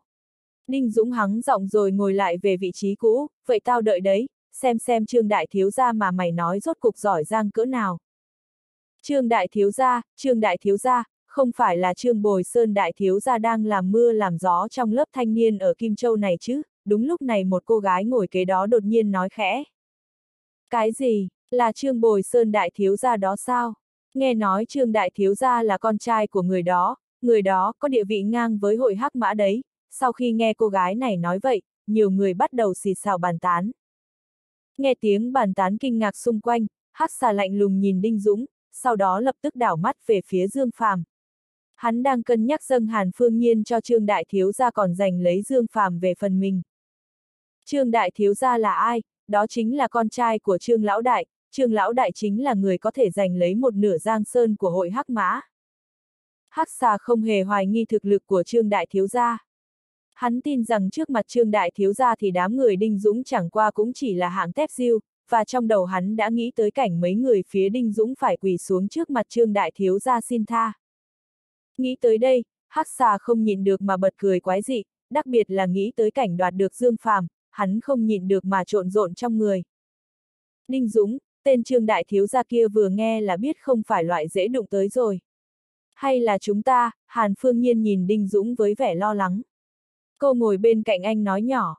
Đinh Dũng hắng giọng rồi ngồi lại về vị trí cũ, vậy tao đợi đấy, xem xem Trương Đại Thiếu Gia mà mày nói rốt cục giỏi giang cỡ nào. Trương Đại Thiếu Gia, Trương Đại Thiếu Gia, không phải là Trương Bồi Sơn Đại Thiếu Gia đang làm mưa làm gió trong lớp thanh niên ở Kim Châu này chứ, đúng lúc này một cô gái ngồi kế đó đột nhiên nói khẽ. Cái gì, là Trương Bồi Sơn Đại Thiếu Gia đó sao? Nghe nói Trương Đại Thiếu Gia là con trai của người đó, người đó có địa vị ngang với hội hắc mã đấy, sau khi nghe cô gái này nói vậy, nhiều người bắt đầu xì xào bàn tán. Nghe tiếng bàn tán kinh ngạc xung quanh, hắc xà lạnh lùng nhìn Đinh Dũng, sau đó lập tức đảo mắt về phía Dương Phàm. Hắn đang cân nhắc dâng Hàn Phương Nhiên cho Trương Đại Thiếu Gia còn giành lấy Dương Phàm về phần mình. Trương Đại Thiếu Gia là ai? Đó chính là con trai của Trương Lão Đại, Trương Lão Đại chính là người có thể giành lấy một nửa giang sơn của hội Hắc Mã. Hắc xà không hề hoài nghi thực lực của Trương Đại Thiếu Gia. Hắn tin rằng trước mặt Trương Đại Thiếu Gia thì đám người Đinh Dũng chẳng qua cũng chỉ là hạng tép diêu, và trong đầu hắn đã nghĩ tới cảnh mấy người phía Đinh Dũng phải quỳ xuống trước mặt Trương Đại Thiếu Gia xin tha. Nghĩ tới đây, Hắc xà không nhịn được mà bật cười quái dị, đặc biệt là nghĩ tới cảnh đoạt được Dương Phàm, hắn không nhịn được mà trộn rộn trong người. Đinh Dũng, tên Trương Đại Thiếu Gia kia vừa nghe là biết không phải loại dễ đụng tới rồi. Hay là chúng ta, Hàn Phương Nhiên nhìn Đinh Dũng với vẻ lo lắng. Cô ngồi bên cạnh anh nói nhỏ.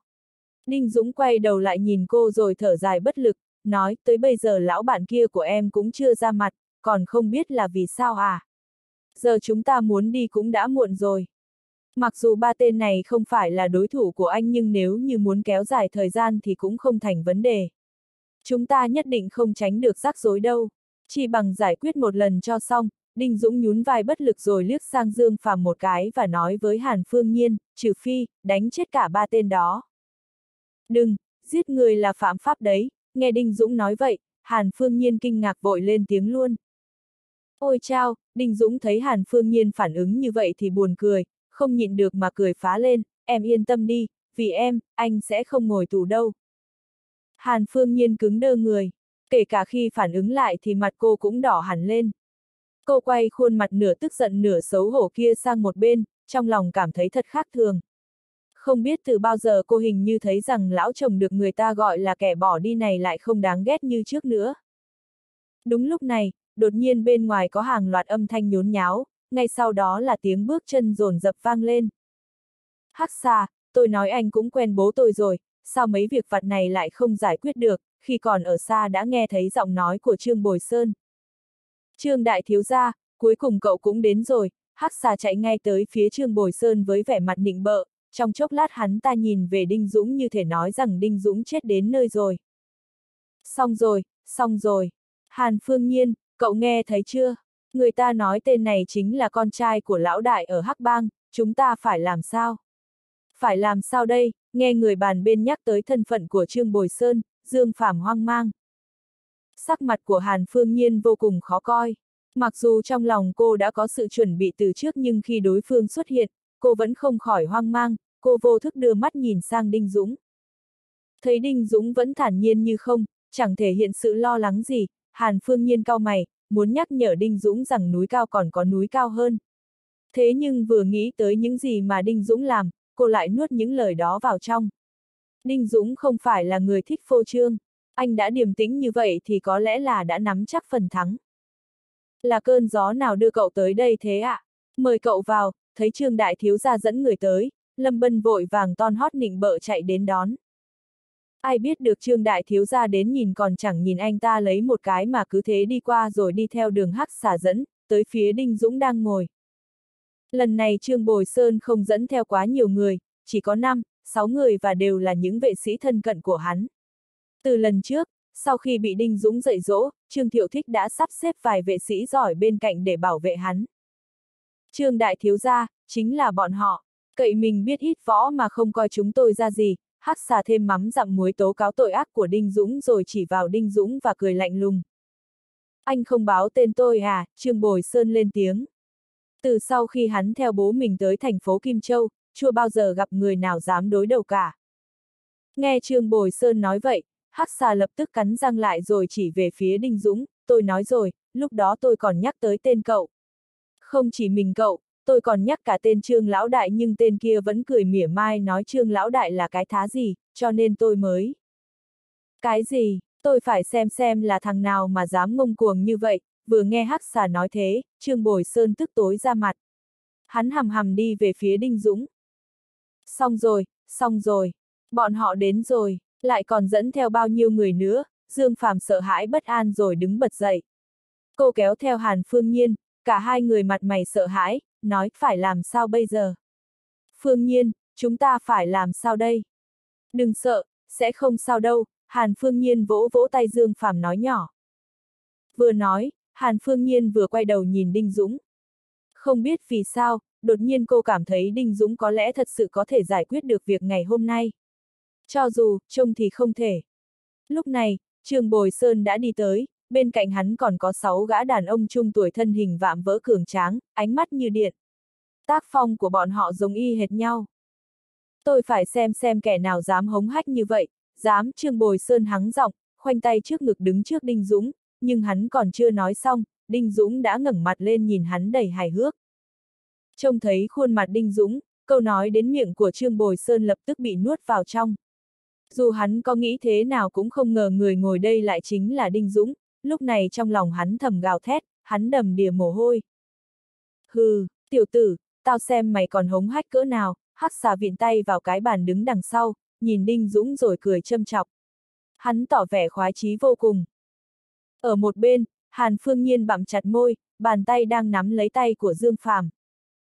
Đinh Dũng quay đầu lại nhìn cô rồi thở dài bất lực, nói tới bây giờ lão bạn kia của em cũng chưa ra mặt, còn không biết là vì sao à. Giờ chúng ta muốn đi cũng đã muộn rồi. Mặc dù ba tên này không phải là đối thủ của anh nhưng nếu như muốn kéo dài thời gian thì cũng không thành vấn đề. Chúng ta nhất định không tránh được rắc rối đâu. Chỉ bằng giải quyết một lần cho xong, Đinh Dũng nhún vai bất lực rồi liếc sang Dương Phàm một cái và nói với Hàn Phương Nhiên, trừ phi, đánh chết cả ba tên đó. Đừng, giết người là phạm pháp đấy, nghe Đinh Dũng nói vậy, Hàn Phương Nhiên kinh ngạc vội lên tiếng luôn. Ôi chao, Đinh Dũng thấy Hàn Phương Nhiên phản ứng như vậy thì buồn cười, không nhịn được mà cười phá lên, em yên tâm đi, vì em, anh sẽ không ngồi tù đâu. Hàn Phương Nhiên cứng đơ người, kể cả khi phản ứng lại thì mặt cô cũng đỏ hẳn lên. Cô quay khuôn mặt nửa tức giận nửa xấu hổ kia sang một bên, trong lòng cảm thấy thật khác thường. Không biết từ bao giờ cô hình như thấy rằng lão chồng được người ta gọi là kẻ bỏ đi này lại không đáng ghét như trước nữa. Đúng lúc này, đột nhiên bên ngoài có hàng loạt âm thanh nhốn nháo, ngay sau đó là tiếng bước chân rồn dập vang lên. Hắc xà, tôi nói anh cũng quen bố tôi rồi, sao mấy việc vặt này lại không giải quyết được, khi còn ở xa đã nghe thấy giọng nói của Trương Bồi Sơn. Trương Đại Thiếu Gia, cuối cùng cậu cũng đến rồi, hắc xà chạy ngay tới phía Trương Bồi Sơn với vẻ mặt nịnh bợ, trong chốc lát hắn ta nhìn về Đinh Dũng như thể nói rằng Đinh Dũng chết đến nơi rồi. Xong rồi, xong rồi. Hàn Phương Nhiên, cậu nghe thấy chưa? Người ta nói tên này chính là con trai của lão đại ở Hắc Bang, chúng ta phải làm sao? Phải làm sao đây, nghe người bàn bên nhắc tới thân phận của Trương Bồi Sơn, Dương Phạm hoang mang. Sắc mặt của Hàn Phương Nhiên vô cùng khó coi. Mặc dù trong lòng cô đã có sự chuẩn bị từ trước nhưng khi đối phương xuất hiện, cô vẫn không khỏi hoang mang, cô vô thức đưa mắt nhìn sang Đinh Dũng. Thấy Đinh Dũng vẫn thản nhiên như không, chẳng thể hiện sự lo lắng gì, Hàn Phương Nhiên cao mày, muốn nhắc nhở Đinh Dũng rằng núi cao còn có núi cao hơn. Thế nhưng vừa nghĩ tới những gì mà Đinh Dũng làm, cô lại nuốt những lời đó vào trong. Đinh Dũng không phải là người thích phô trương, anh đã điềm tĩnh như vậy thì có lẽ là đã nắm chắc phần thắng. Là cơn gió nào đưa cậu tới đây thế ạ? À? Mời cậu vào, thấy Trương Đại Thiếu gia dẫn người tới, Lâm Bân vội vàng ton hót nịnh bợ chạy đến đón. Ai biết được Trương Đại Thiếu gia đến nhìn còn chẳng nhìn anh ta lấy một cái mà cứ thế đi qua rồi đi theo đường hắc xả dẫn, tới phía Đinh Dũng đang ngồi. Lần này Trương Bồi Sơn không dẫn theo quá nhiều người, chỉ có 5, 6 người và đều là những vệ sĩ thân cận của hắn. Từ lần trước, sau khi bị Đinh Dũng dạy dỗ, Trương Thiệu Thích đã sắp xếp vài vệ sĩ giỏi bên cạnh để bảo vệ hắn. Trương Đại Thiếu Gia, chính là bọn họ, cậy mình biết ít võ mà không coi chúng tôi ra gì, hắc xà thêm mắm dặm muối tố cáo tội ác của Đinh Dũng rồi chỉ vào Đinh Dũng và cười lạnh lùng. Anh không báo tên tôi à, Trương Bồi Sơn lên tiếng. Từ sau khi hắn theo bố mình tới thành phố Kim Châu, chưa bao giờ gặp người nào dám đối đầu cả. Nghe Trương Bồi Sơn nói vậy, Hắc xà lập tức cắn răng lại rồi chỉ về phía Đinh Dũng, tôi nói rồi, lúc đó tôi còn nhắc tới tên cậu. Không chỉ mình cậu, tôi còn nhắc cả tên Trương Lão Đại nhưng tên kia vẫn cười mỉa mai nói Trương Lão Đại là cái thá gì, cho nên tôi mới. Cái gì, tôi phải xem xem là thằng nào mà dám ngông cuồng như vậy, vừa nghe Hắc xà nói thế, Trương Bồi Sơn tức tối ra mặt. Hắn hầm hầm đi về phía Đinh Dũng. Xong rồi, xong rồi, bọn họ đến rồi. Lại còn dẫn theo bao nhiêu người nữa, Dương Phàm sợ hãi bất an rồi đứng bật dậy. Cô kéo theo Hàn Phương Nhiên, cả hai người mặt mày sợ hãi, nói phải làm sao bây giờ. Phương Nhiên, chúng ta phải làm sao đây? Đừng sợ, sẽ không sao đâu, Hàn Phương Nhiên vỗ vỗ tay Dương phạm nói nhỏ. Vừa nói, Hàn Phương Nhiên vừa quay đầu nhìn Đinh Dũng. Không biết vì sao, đột nhiên cô cảm thấy Đinh Dũng có lẽ thật sự có thể giải quyết được việc ngày hôm nay. Cho dù, trông thì không thể. Lúc này, Trương Bồi Sơn đã đi tới, bên cạnh hắn còn có sáu gã đàn ông trung tuổi thân hình vạm vỡ cường tráng, ánh mắt như điện. Tác phong của bọn họ giống y hệt nhau. Tôi phải xem xem kẻ nào dám hống hách như vậy, dám Trương Bồi Sơn hắng giọng, khoanh tay trước ngực đứng trước Đinh Dũng, nhưng hắn còn chưa nói xong, Đinh Dũng đã ngẩng mặt lên nhìn hắn đầy hài hước. Trông thấy khuôn mặt Đinh Dũng, câu nói đến miệng của Trương Bồi Sơn lập tức bị nuốt vào trong. Dù hắn có nghĩ thế nào cũng không ngờ người ngồi đây lại chính là Đinh Dũng, lúc này trong lòng hắn thầm gào thét, hắn đầm đìa mồ hôi. Hừ, tiểu tử, tao xem mày còn hống hách cỡ nào, hắc xà viện tay vào cái bàn đứng đằng sau, nhìn Đinh Dũng rồi cười châm chọc. Hắn tỏ vẻ khoái chí vô cùng. Ở một bên, Hàn Phương Nhiên bặm chặt môi, bàn tay đang nắm lấy tay của Dương Phàm.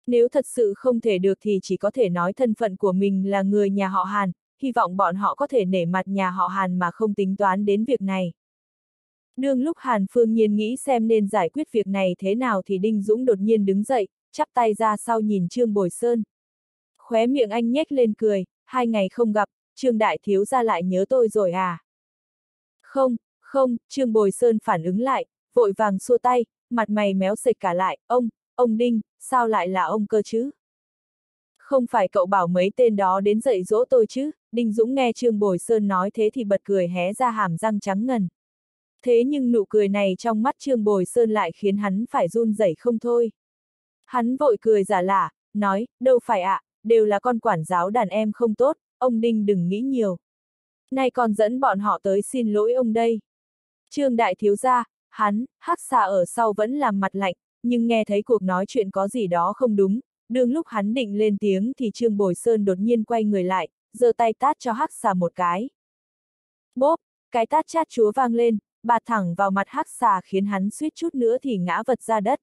Nếu thật sự không thể được thì chỉ có thể nói thân phận của mình là người nhà họ Hàn, hy vọng bọn họ có thể nể mặt nhà họ Hàn mà không tính toán đến việc này. Đương lúc Hàn Phương Nhiên nghĩ xem nên giải quyết việc này thế nào thì Đinh Dũng đột nhiên đứng dậy, chắp tay ra sau nhìn Trương Bồi Sơn. Khóe miệng anh nhếch lên cười, hai ngày không gặp, Trương Đại Thiếu ra lại nhớ tôi rồi à? Không, không, Trương Bồi Sơn phản ứng lại, vội vàng xua tay, mặt mày méo sệt cả lại, ông, ông Đinh, sao lại là ông cơ chứ? Không phải cậu bảo mấy tên đó đến dạy dỗ tôi chứ, Đinh Dũng nghe Trương Bồi Sơn nói thế thì bật cười hé ra hàm răng trắng ngần. Thế nhưng nụ cười này trong mắt Trương Bồi Sơn lại khiến hắn phải run rẩy không thôi. Hắn vội cười giả lả, nói, đâu phải ạ, à, đều là con quản giáo đàn em không tốt, ông Đinh đừng nghĩ nhiều. Nay còn dẫn bọn họ tới xin lỗi ông đây. Trương Đại Thiếu Gia, hắn, hắc xà ở sau vẫn làm mặt lạnh, nhưng nghe thấy cuộc nói chuyện có gì đó không đúng, đương lúc hắn định lên tiếng thì Trương Bồi Sơn đột nhiên quay người lại, giơ tay tát cho hắc xà một cái. Bốp, cái tát chát chúa vang lên, bạt thẳng vào mặt hắc xà khiến hắn suýt chút nữa thì ngã vật ra đất.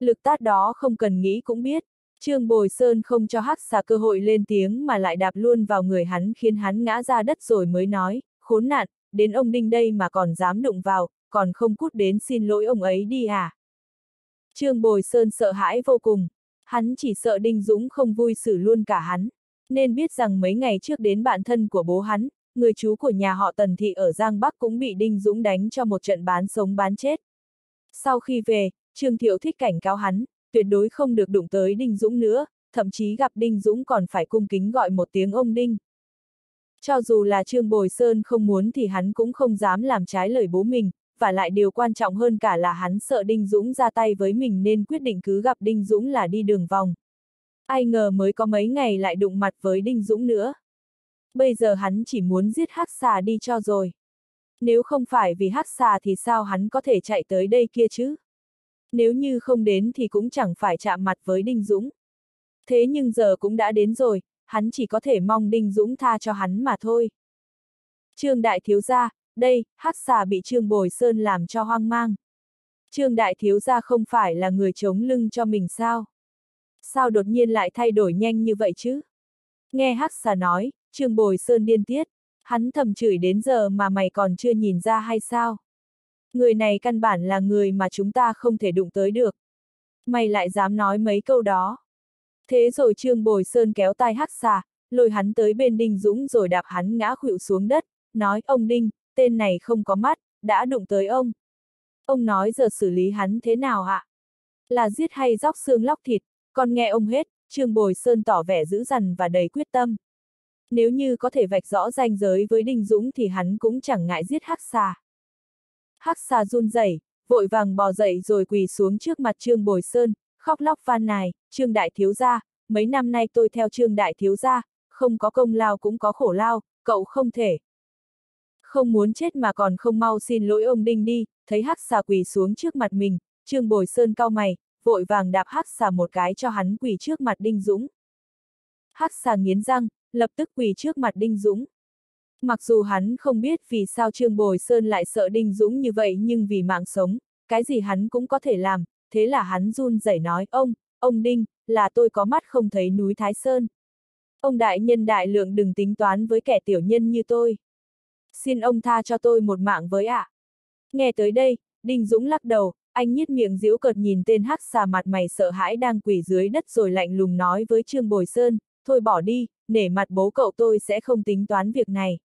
Lực tát đó không cần nghĩ cũng biết, Trương Bồi Sơn không cho hắc xà cơ hội lên tiếng mà lại đạp luôn vào người hắn khiến hắn ngã ra đất rồi mới nói, khốn nạn, đến ông Đinh đây mà còn dám đụng vào, còn không cút đến xin lỗi ông ấy đi à. Trương Bồi Sơn sợ hãi vô cùng, hắn chỉ sợ Đinh Dũng không vui xử luôn cả hắn, nên biết rằng mấy ngày trước đến bạn thân của bố hắn, người chú của nhà họ Tần Thị ở Giang Bắc cũng bị Đinh Dũng đánh cho một trận bán sống bán chết. Sau khi về, Trương Thiệu thích cảnh cáo hắn, tuyệt đối không được đụng tới Đinh Dũng nữa, thậm chí gặp Đinh Dũng còn phải cung kính gọi một tiếng ông Đinh. Cho dù là Trương Bồi Sơn không muốn thì hắn cũng không dám làm trái lời bố mình, và lại điều quan trọng hơn cả là hắn sợ Đinh Dũng ra tay với mình nên quyết định cứ gặp Đinh Dũng là đi đường vòng. Ai ngờ mới có mấy ngày lại đụng mặt với Đinh Dũng nữa. Bây giờ hắn chỉ muốn giết hắc xà đi cho rồi. Nếu không phải vì hắc xà thì sao hắn có thể chạy tới đây kia chứ? Nếu như không đến thì cũng chẳng phải chạm mặt với Đinh Dũng. Thế nhưng giờ cũng đã đến rồi, hắn chỉ có thể mong Đinh Dũng tha cho hắn mà thôi. Trương Đại Thiếu Gia, đây, hắc xà bị Trương Bồi Sơn làm cho hoang mang. Trương Đại Thiếu Gia không phải là người chống lưng cho mình sao? Sao đột nhiên lại thay đổi nhanh như vậy chứ? Nghe hắc xà nói, Trương Bồi Sơn điên tiết, hắn thầm chửi đến giờ mà mày còn chưa nhìn ra hay sao? Người này căn bản là người mà chúng ta không thể đụng tới được. Mày lại dám nói mấy câu đó. Thế rồi Trương Bồi Sơn kéo tay hắc xà, lôi hắn tới bên Đinh Dũng rồi đạp hắn ngã khuỵu xuống đất, nói ông Đinh, tên này không có mắt, đã đụng tới ông. Ông nói giờ xử lý hắn thế nào ạ? Là giết hay róc xương lóc thịt, còn nghe ông hết, Trương Bồi Sơn tỏ vẻ dữ dằn và đầy quyết tâm. Nếu như có thể vạch rõ ranh giới với Đinh Dũng thì hắn cũng chẳng ngại giết hắc xà. Hắc xà run rẩy, vội vàng bò dậy rồi quỳ xuống trước mặt Trương Bồi Sơn, khóc lóc van nài, Trương Đại Thiếu Gia, mấy năm nay tôi theo Trương Đại Thiếu Gia, không có công lao cũng có khổ lao, cậu không thể. Không muốn chết mà còn không mau xin lỗi ông Đinh đi, thấy hắc xà quỳ xuống trước mặt mình, Trương Bồi Sơn cau mày, vội vàng đạp hắc xà một cái cho hắn quỳ trước mặt Đinh Dũng. Hắc xà nghiến răng, lập tức quỳ trước mặt Đinh Dũng. Mặc dù hắn không biết vì sao Trương Bồi Sơn lại sợ Đinh Dũng như vậy nhưng vì mạng sống, cái gì hắn cũng có thể làm, thế là hắn run rẩy nói, ông, ông Đinh, là tôi có mắt không thấy núi Thái Sơn. Ông đại nhân đại lượng đừng tính toán với kẻ tiểu nhân như tôi. Xin ông tha cho tôi một mạng với ạ. À. Nghe tới đây, Đinh Dũng lắc đầu, anh nhít miệng giễu cợt nhìn tên hắc xà mặt mày sợ hãi đang quỳ dưới đất rồi lạnh lùng nói với Trương Bồi Sơn, thôi bỏ đi, nể mặt bố cậu tôi sẽ không tính toán việc này.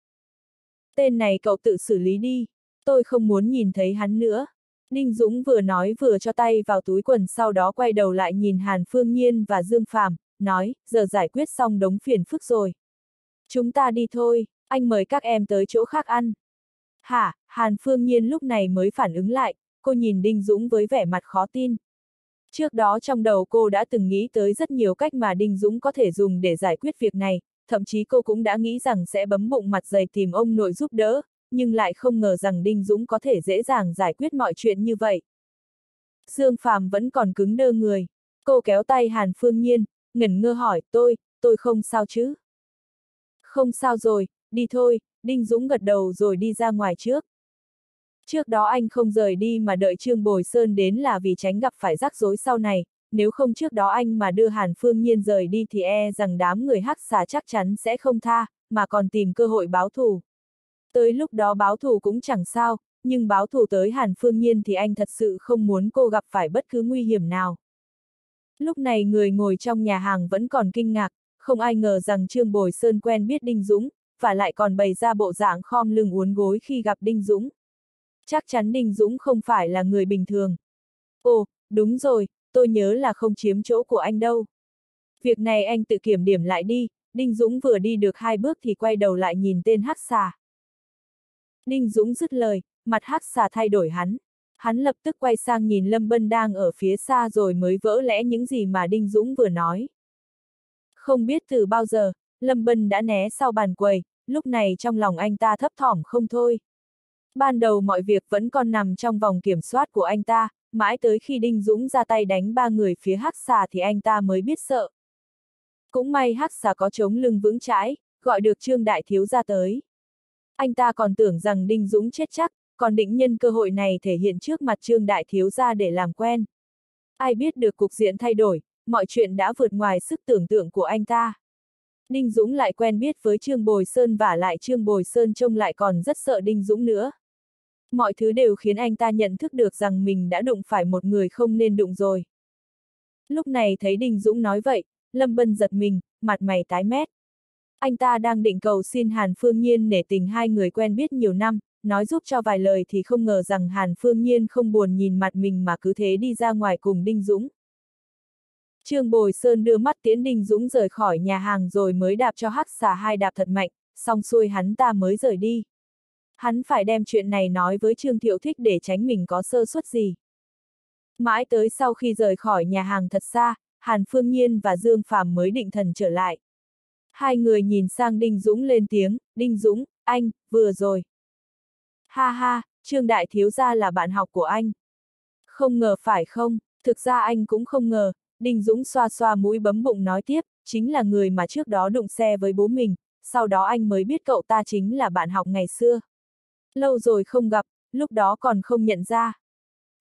Tên này cậu tự xử lý đi, tôi không muốn nhìn thấy hắn nữa. Ninh Dũng vừa nói vừa cho tay vào túi quần sau đó quay đầu lại nhìn Hàn Phương Nhiên và Dương Phàm, nói, giờ giải quyết xong đống phiền phức rồi. Chúng ta đi thôi, anh mời các em tới chỗ khác ăn. Hả, Hàn Phương Nhiên lúc này mới phản ứng lại, cô nhìn Đinh Dũng với vẻ mặt khó tin. Trước đó trong đầu cô đã từng nghĩ tới rất nhiều cách mà Đinh Dũng có thể dùng để giải quyết việc này, thậm chí cô cũng đã nghĩ rằng sẽ bấm bụng mặt dày tìm ông nội giúp đỡ, nhưng lại không ngờ rằng Đinh Dũng có thể dễ dàng giải quyết mọi chuyện như vậy. Dương Phàm vẫn còn cứng đơ người. Cô kéo tay Hàn Phương Nhiên, ngẩn ngơ hỏi, tôi, tôi không sao chứ? Không sao rồi, đi thôi, Đinh Dũng gật đầu rồi đi ra ngoài trước. Trước đó anh không rời đi mà đợi Trương Bồi Sơn đến là vì tránh gặp phải rắc rối sau này, nếu không trước đó anh mà đưa Hàn Phương Nhiên rời đi thì e rằng đám người hắc xà chắc chắn sẽ không tha, mà còn tìm cơ hội báo thù. Tới lúc đó báo thù cũng chẳng sao, nhưng báo thù tới Hàn Phương Nhiên thì anh thật sự không muốn cô gặp phải bất cứ nguy hiểm nào. Lúc này người ngồi trong nhà hàng vẫn còn kinh ngạc, không ai ngờ rằng Trương Bồi Sơn quen biết Đinh Dũng, và lại còn bày ra bộ dạng khom lưng uốn gối khi gặp Đinh Dũng. Chắc chắn Đinh Dũng không phải là người bình thường. Ồ, đúng rồi, tôi nhớ là không chiếm chỗ của anh đâu. Việc này anh tự kiểm điểm lại đi, Đinh Dũng vừa đi được hai bước thì quay đầu lại nhìn tên hắc xà. Đinh Dũng dứt lời, mặt hắc xà thay đổi hắn. Hắn lập tức quay sang nhìn Lâm Bân đang ở phía xa rồi mới vỡ lẽ những gì mà Đinh Dũng vừa nói. Không biết từ bao giờ, Lâm Bân đã né sau bàn quầy, lúc này trong lòng anh ta thấp thỏm không thôi. Ban đầu mọi việc vẫn còn nằm trong vòng kiểm soát của anh ta, mãi tới khi Đinh Dũng ra tay đánh ba người phía hắc xà thì anh ta mới biết sợ. Cũng may hắc xà có chống lưng vững chãi, gọi được Trương Đại Thiếu ra tới. Anh ta còn tưởng rằng Đinh Dũng chết chắc, còn định nhân cơ hội này thể hiện trước mặt Trương Đại Thiếu ra để làm quen. Ai biết được cục diện thay đổi, mọi chuyện đã vượt ngoài sức tưởng tượng của anh ta. Đinh Dũng lại quen biết với Trương Bồi Sơn và lại Trương Bồi Sơn trông lại còn rất sợ Đinh Dũng nữa. Mọi thứ đều khiến anh ta nhận thức được rằng mình đã đụng phải một người không nên đụng rồi. Lúc này thấy Đinh Dũng nói vậy, Lâm Bân giật mình, mặt mày tái mét. Anh ta đang định cầu xin Hàn Phương Nhiên nể tình hai người quen biết nhiều năm, nói giúp cho vài lời thì không ngờ rằng Hàn Phương Nhiên không buồn nhìn mặt mình mà cứ thế đi ra ngoài cùng Đinh Dũng. Trương Bồi Sơn đưa mắt tiễn Đinh Dũng rời khỏi nhà hàng rồi mới đạp cho hắc xà hai đạp thật mạnh, xong xuôi hắn ta mới rời đi. Hắn phải đem chuyện này nói với Trương Thiệu Thích để tránh mình có sơ suất gì. Mãi tới sau khi rời khỏi nhà hàng thật xa, Hàn Phương Nhiên và Dương phàm mới định thần trở lại. Hai người nhìn sang Đinh Dũng lên tiếng, Đinh Dũng, anh, vừa rồi. Ha ha, Trương Đại Thiếu Gia là bạn học của anh. Không ngờ phải không, thực ra anh cũng không ngờ, Đinh Dũng xoa xoa mũi bấm bụng nói tiếp, chính là người mà trước đó đụng xe với bố mình, sau đó anh mới biết cậu ta chính là bạn học ngày xưa. Lâu rồi không gặp, lúc đó còn không nhận ra.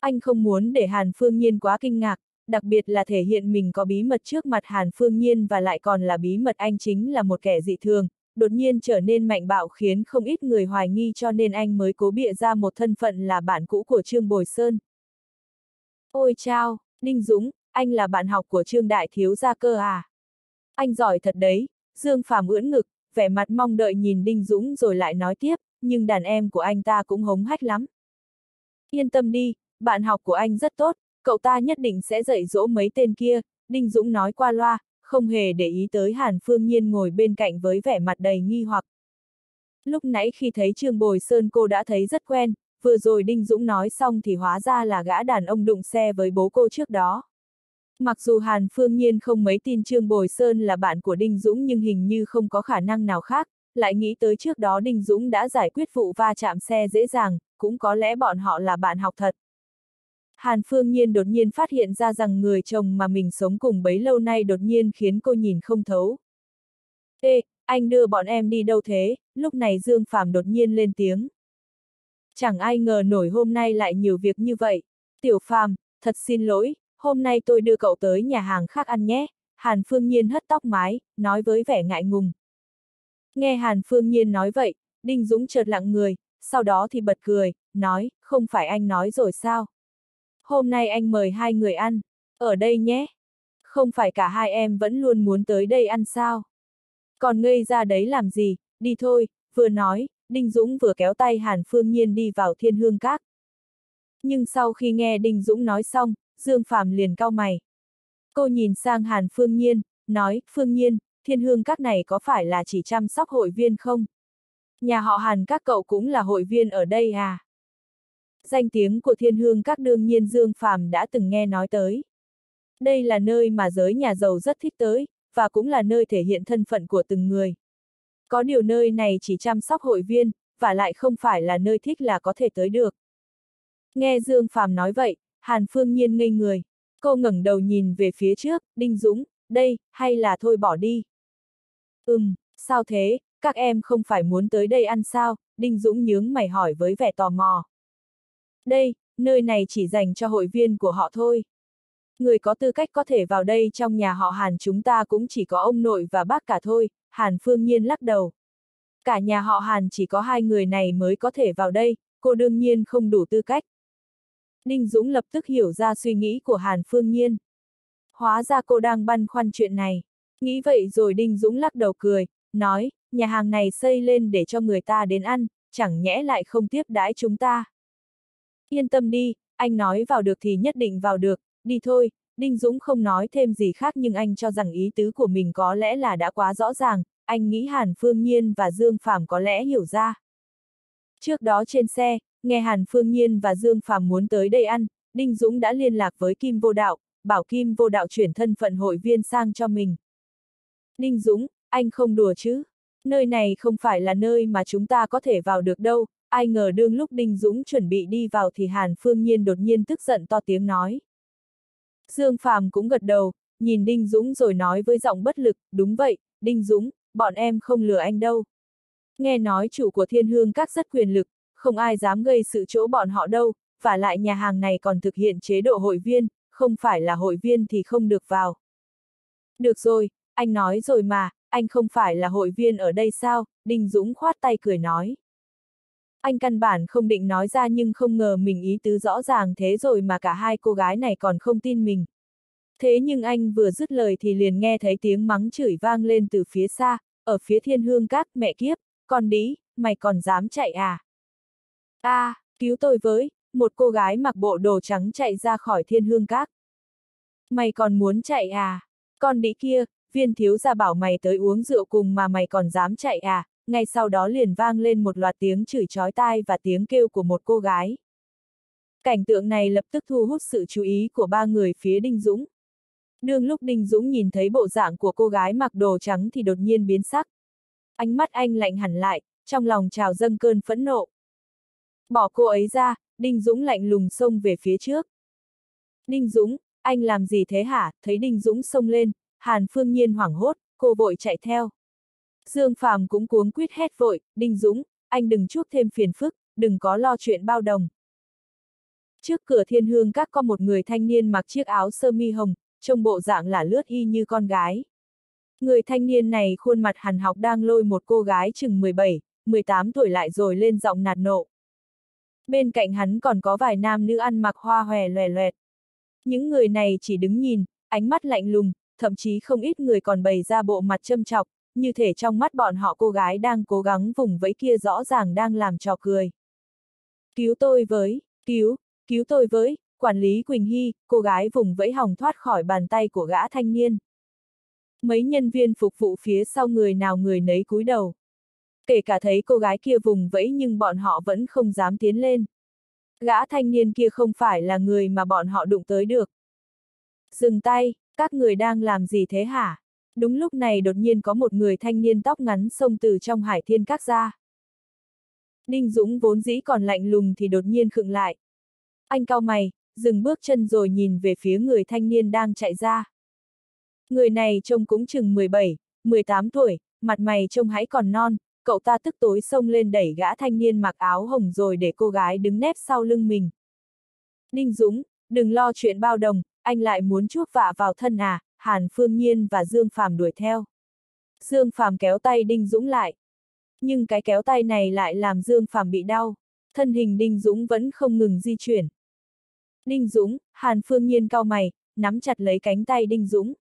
Anh không muốn để Hàn Phương Nhiên quá kinh ngạc, đặc biệt là thể hiện mình có bí mật trước mặt Hàn Phương Nhiên và lại còn là bí mật anh chính là một kẻ dị thường, đột nhiên trở nên mạnh bạo khiến không ít người hoài nghi cho nên anh mới cố bịa ra một thân phận là bạn cũ của Trương Bồi Sơn. Ôi chao, Đinh Dũng, anh là bạn học của Trương Đại Thiếu Gia cơ à? Anh giỏi thật đấy, Dương Phàm ưỡn ngực, vẻ mặt mong đợi nhìn Đinh Dũng rồi lại nói tiếp, nhưng đàn em của anh ta cũng hống hách lắm. Yên tâm đi, bạn học của anh rất tốt, cậu ta nhất định sẽ dạy dỗ mấy tên kia, Đinh Dũng nói qua loa, không hề để ý tới Hàn Phương Nhiên ngồi bên cạnh với vẻ mặt đầy nghi hoặc. Lúc nãy khi thấy Trương Bồi Sơn cô đã thấy rất quen, vừa rồi Đinh Dũng nói xong thì hóa ra là gã đàn ông đụng xe với bố cô trước đó. Mặc dù Hàn Phương Nhiên không mấy tin Trương Bồi Sơn là bạn của Đinh Dũng nhưng hình như không có khả năng nào khác, lại nghĩ tới trước đó Đinh Dũng đã giải quyết vụ va chạm xe dễ dàng, cũng có lẽ bọn họ là bạn học thật. Hàn Phương Nhiên đột nhiên phát hiện ra rằng người chồng mà mình sống cùng bấy lâu nay đột nhiên khiến cô nhìn không thấu. Ê, anh đưa bọn em đi đâu thế? Lúc này Dương Phạm đột nhiên lên tiếng. Chẳng ai ngờ nổi hôm nay lại nhiều việc như vậy. Tiểu Phạm, thật xin lỗi, hôm nay tôi đưa cậu tới nhà hàng khác ăn nhé. Hàn Phương Nhiên hất tóc mái, nói với vẻ ngại ngùng. Nghe Hàn Phương Nhiên nói vậy, Đinh Dũng chợt lặng người, sau đó thì bật cười, nói, không phải anh nói rồi sao? Hôm nay anh mời hai người ăn, ở đây nhé. Không phải cả hai em vẫn luôn muốn tới đây ăn sao? Còn ngây ra đấy làm gì, đi thôi, vừa nói, Đinh Dũng vừa kéo tay Hàn Phương Nhiên đi vào thiên hương các. Nhưng sau khi nghe Đinh Dũng nói xong, Dương Phạm liền cau mày. Cô nhìn sang Hàn Phương Nhiên, nói, Phương Nhiên, thiên hương các này có phải là chỉ chăm sóc hội viên không? Nhà họ Hàn các cậu cũng là hội viên ở đây à? Danh tiếng của thiên hương các đương nhiên Dương Phàm đã từng nghe nói tới. Đây là nơi mà giới nhà giàu rất thích tới, và cũng là nơi thể hiện thân phận của từng người. Có điều nơi này chỉ chăm sóc hội viên, và lại không phải là nơi thích là có thể tới được. Nghe Dương Phàm nói vậy, Hàn Phương Nhiên ngây người. Cô ngẩng đầu nhìn về phía trước, Đinh Dũng, đây, hay là thôi bỏ đi. Ừm, sao thế, các em không phải muốn tới đây ăn sao, Đinh Dũng nhướng mày hỏi với vẻ tò mò. Đây, nơi này chỉ dành cho hội viên của họ thôi. Người có tư cách có thể vào đây trong nhà họ Hàn chúng ta cũng chỉ có ông nội và bác cả thôi, Hàn Phương Nhiên lắc đầu. Cả nhà họ Hàn chỉ có hai người này mới có thể vào đây, cô đương nhiên không đủ tư cách. Đinh Dũng lập tức hiểu ra suy nghĩ của Hàn Phương Nhiên. Hóa ra cô đang băn khoăn chuyện này. Nghĩ vậy rồi Đinh Dũng lắc đầu cười, nói, nhà hàng này xây lên để cho người ta đến ăn, chẳng nhẽ lại không tiếp đãi chúng ta. Yên tâm đi, anh nói vào được thì nhất định vào được, đi thôi, Đinh Dũng không nói thêm gì khác nhưng anh cho rằng ý tứ của mình có lẽ là đã quá rõ ràng, anh nghĩ Hàn Phương Nhiên và Dương Phạm có lẽ hiểu ra. Trước đó trên xe, nghe Hàn Phương Nhiên và Dương Phạm muốn tới đây ăn, Đinh Dũng đã liên lạc với Kim Vô Đạo, bảo Kim Vô Đạo chuyển thân phận hội viên sang cho mình. Ninh Dũng, anh không đùa chứ? Nơi này không phải là nơi mà chúng ta có thể vào được đâu, ai ngờ đương lúc Đinh Dũng chuẩn bị đi vào thì Hàn Phương Nhiên đột nhiên tức giận to tiếng nói. Dương Phàm cũng gật đầu, nhìn Đinh Dũng rồi nói với giọng bất lực, đúng vậy, Đinh Dũng, bọn em không lừa anh đâu. Nghe nói chủ của thiên hương các rất quyền lực, không ai dám gây sự chỗ bọn họ đâu, và lại nhà hàng này còn thực hiện chế độ hội viên, không phải là hội viên thì không được vào. Được rồi, anh nói rồi mà, anh không phải là hội viên ở đây sao, Đinh Dũng khoát tay cười nói. Anh căn bản không định nói ra nhưng không ngờ mình ý tứ rõ ràng thế rồi mà cả hai cô gái này còn không tin mình. Thế nhưng anh vừa dứt lời thì liền nghe thấy tiếng mắng chửi vang lên từ phía xa, ở phía thiên hương các mẹ kiếp, con đĩ, mày còn dám chạy à? a à, cứu tôi với, một cô gái mặc bộ đồ trắng chạy ra khỏi thiên hương các. Mày còn muốn chạy à? Con đĩ kia, viên thiếu gia bảo mày tới uống rượu cùng mà mày còn dám chạy à? Ngay sau đó liền vang lên một loạt tiếng chửi chói tai và tiếng kêu của một cô gái. Cảnh tượng này lập tức thu hút sự chú ý của ba người phía Đinh Dũng. Đương lúc Đinh Dũng nhìn thấy bộ dạng của cô gái mặc đồ trắng thì đột nhiên biến sắc. Ánh mắt anh lạnh hẳn lại, trong lòng trào dâng cơn phẫn nộ. Bỏ cô ấy ra, Đinh Dũng lạnh lùng xông về phía trước. Đinh Dũng, anh làm gì thế hả? Thấy Đinh Dũng xông lên, Hàn Phương Nhiên hoảng hốt, cô vội chạy theo. Dương Phàm cũng cuống quýt hét vội, Đinh Dũng, anh đừng chuốc thêm phiền phức, đừng có lo chuyện bao đồng. Trước cửa thiên hương các có một người thanh niên mặc chiếc áo sơ mi hồng, trông bộ dạng là lướt y như con gái. Người thanh niên này khuôn mặt hàn học đang lôi một cô gái chừng 17, 18 tuổi lại rồi lên giọng nạt nộ. Bên cạnh hắn còn có vài nam nữ ăn mặc hoa hòe loè loẹt. Những người này chỉ đứng nhìn, ánh mắt lạnh lùng, thậm chí không ít người còn bày ra bộ mặt châm chọc, như thể trong mắt bọn họ cô gái đang cố gắng vùng vẫy kia rõ ràng đang làm trò cười. Cứu tôi với, cứu, cứu tôi với, quản lý Quỳnh Hy, cô gái vùng vẫy hòng thoát khỏi bàn tay của gã thanh niên. Mấy nhân viên phục vụ phía sau người nào người nấy cúi đầu. Kể cả thấy cô gái kia vùng vẫy nhưng bọn họ vẫn không dám tiến lên. Gã thanh niên kia không phải là người mà bọn họ đụng tới được. Dừng tay, các người đang làm gì thế hả? Đúng lúc này đột nhiên có một người thanh niên tóc ngắn xông từ trong hải thiên các ra. Đinh Dũng vốn dĩ còn lạnh lùng thì đột nhiên khựng lại. Anh cao mày, dừng bước chân rồi nhìn về phía người thanh niên đang chạy ra. Người này trông cũng chừng 17, 18 tuổi, mặt mày trông hãy còn non, cậu ta tức tối xông lên đẩy gã thanh niên mặc áo hồng rồi để cô gái đứng nép sau lưng mình. Đinh Dũng, đừng lo chuyện bao đồng, anh lại muốn chuốc vạ vào thân à, Hàn Phương Nhiên và Dương Phàm đuổi theo. Dương Phàm kéo tay Đinh Dũng lại. Nhưng cái kéo tay này lại làm Dương Phàm bị đau. Thân hình Đinh Dũng vẫn không ngừng di chuyển. Đinh Dũng, Hàn Phương Nhiên cao mày, nắm chặt lấy cánh tay Đinh Dũng.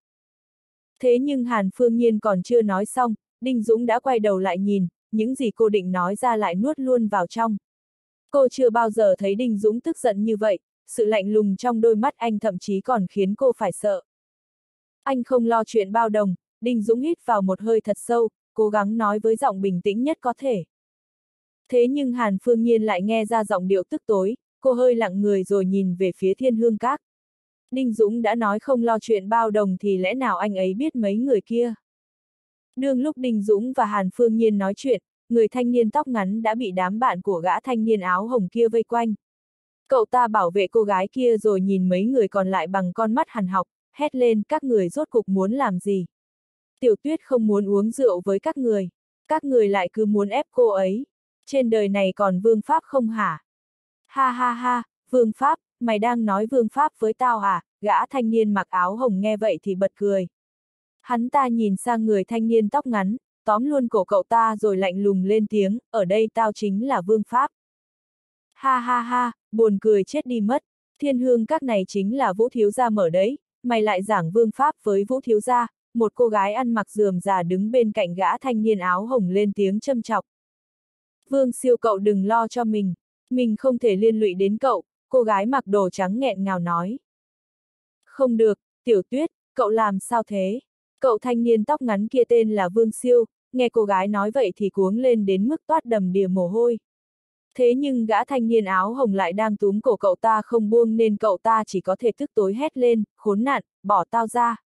Thế nhưng Hàn Phương Nhiên còn chưa nói xong, Đinh Dũng đã quay đầu lại nhìn, những gì cô định nói ra lại nuốt luôn vào trong. Cô chưa bao giờ thấy Đinh Dũng tức giận như vậy, sự lạnh lùng trong đôi mắt anh thậm chí còn khiến cô phải sợ. Anh không lo chuyện bao đồng, Đinh Dũng hít vào một hơi thật sâu, cố gắng nói với giọng bình tĩnh nhất có thể. Thế nhưng Hàn Phương Nhiên lại nghe ra giọng điệu tức tối, cô hơi lặng người rồi nhìn về phía thiên hương các. Đinh Dũng đã nói không lo chuyện bao đồng thì lẽ nào anh ấy biết mấy người kia? Đương lúc Đinh Dũng và Hàn Phương Nhiên nói chuyện, người thanh niên tóc ngắn đã bị đám bạn của gã thanh niên áo hồng kia vây quanh. Cậu ta bảo vệ cô gái kia rồi nhìn mấy người còn lại bằng con mắt hằn học, hét lên các người rốt cục muốn làm gì. Tiểu tuyết không muốn uống rượu với các người, các người lại cứ muốn ép cô ấy. Trên đời này còn vương pháp không hả? Ha ha ha, vương pháp, mày đang nói vương pháp với tao hả? Gã thanh niên mặc áo hồng nghe vậy thì bật cười. Hắn ta nhìn sang người thanh niên tóc ngắn, tóm luôn cổ cậu ta rồi lạnh lùng lên tiếng, ở đây tao chính là vương pháp. Ha ha ha, buồn cười chết đi mất, thiên hương các này chính là vũ thiếu gia mở đấy, mày lại giảng vương pháp với vũ thiếu gia, một cô gái ăn mặc dườm già đứng bên cạnh gã thanh niên áo hồng lên tiếng châm chọc. Vương siêu cậu đừng lo cho mình, mình không thể liên lụy đến cậu, cô gái mặc đồ trắng nghẹn ngào nói. Không được, tiểu tuyết, cậu làm sao thế? Cậu thanh niên tóc ngắn kia tên là Vương Siêu, nghe cô gái nói vậy thì cuống lên đến mức toát đầm đìa mồ hôi. Thế nhưng gã thanh niên áo hồng lại đang túm cổ cậu ta không buông nên cậu ta chỉ có thể tức tối hét lên, khốn nạn, bỏ tao ra.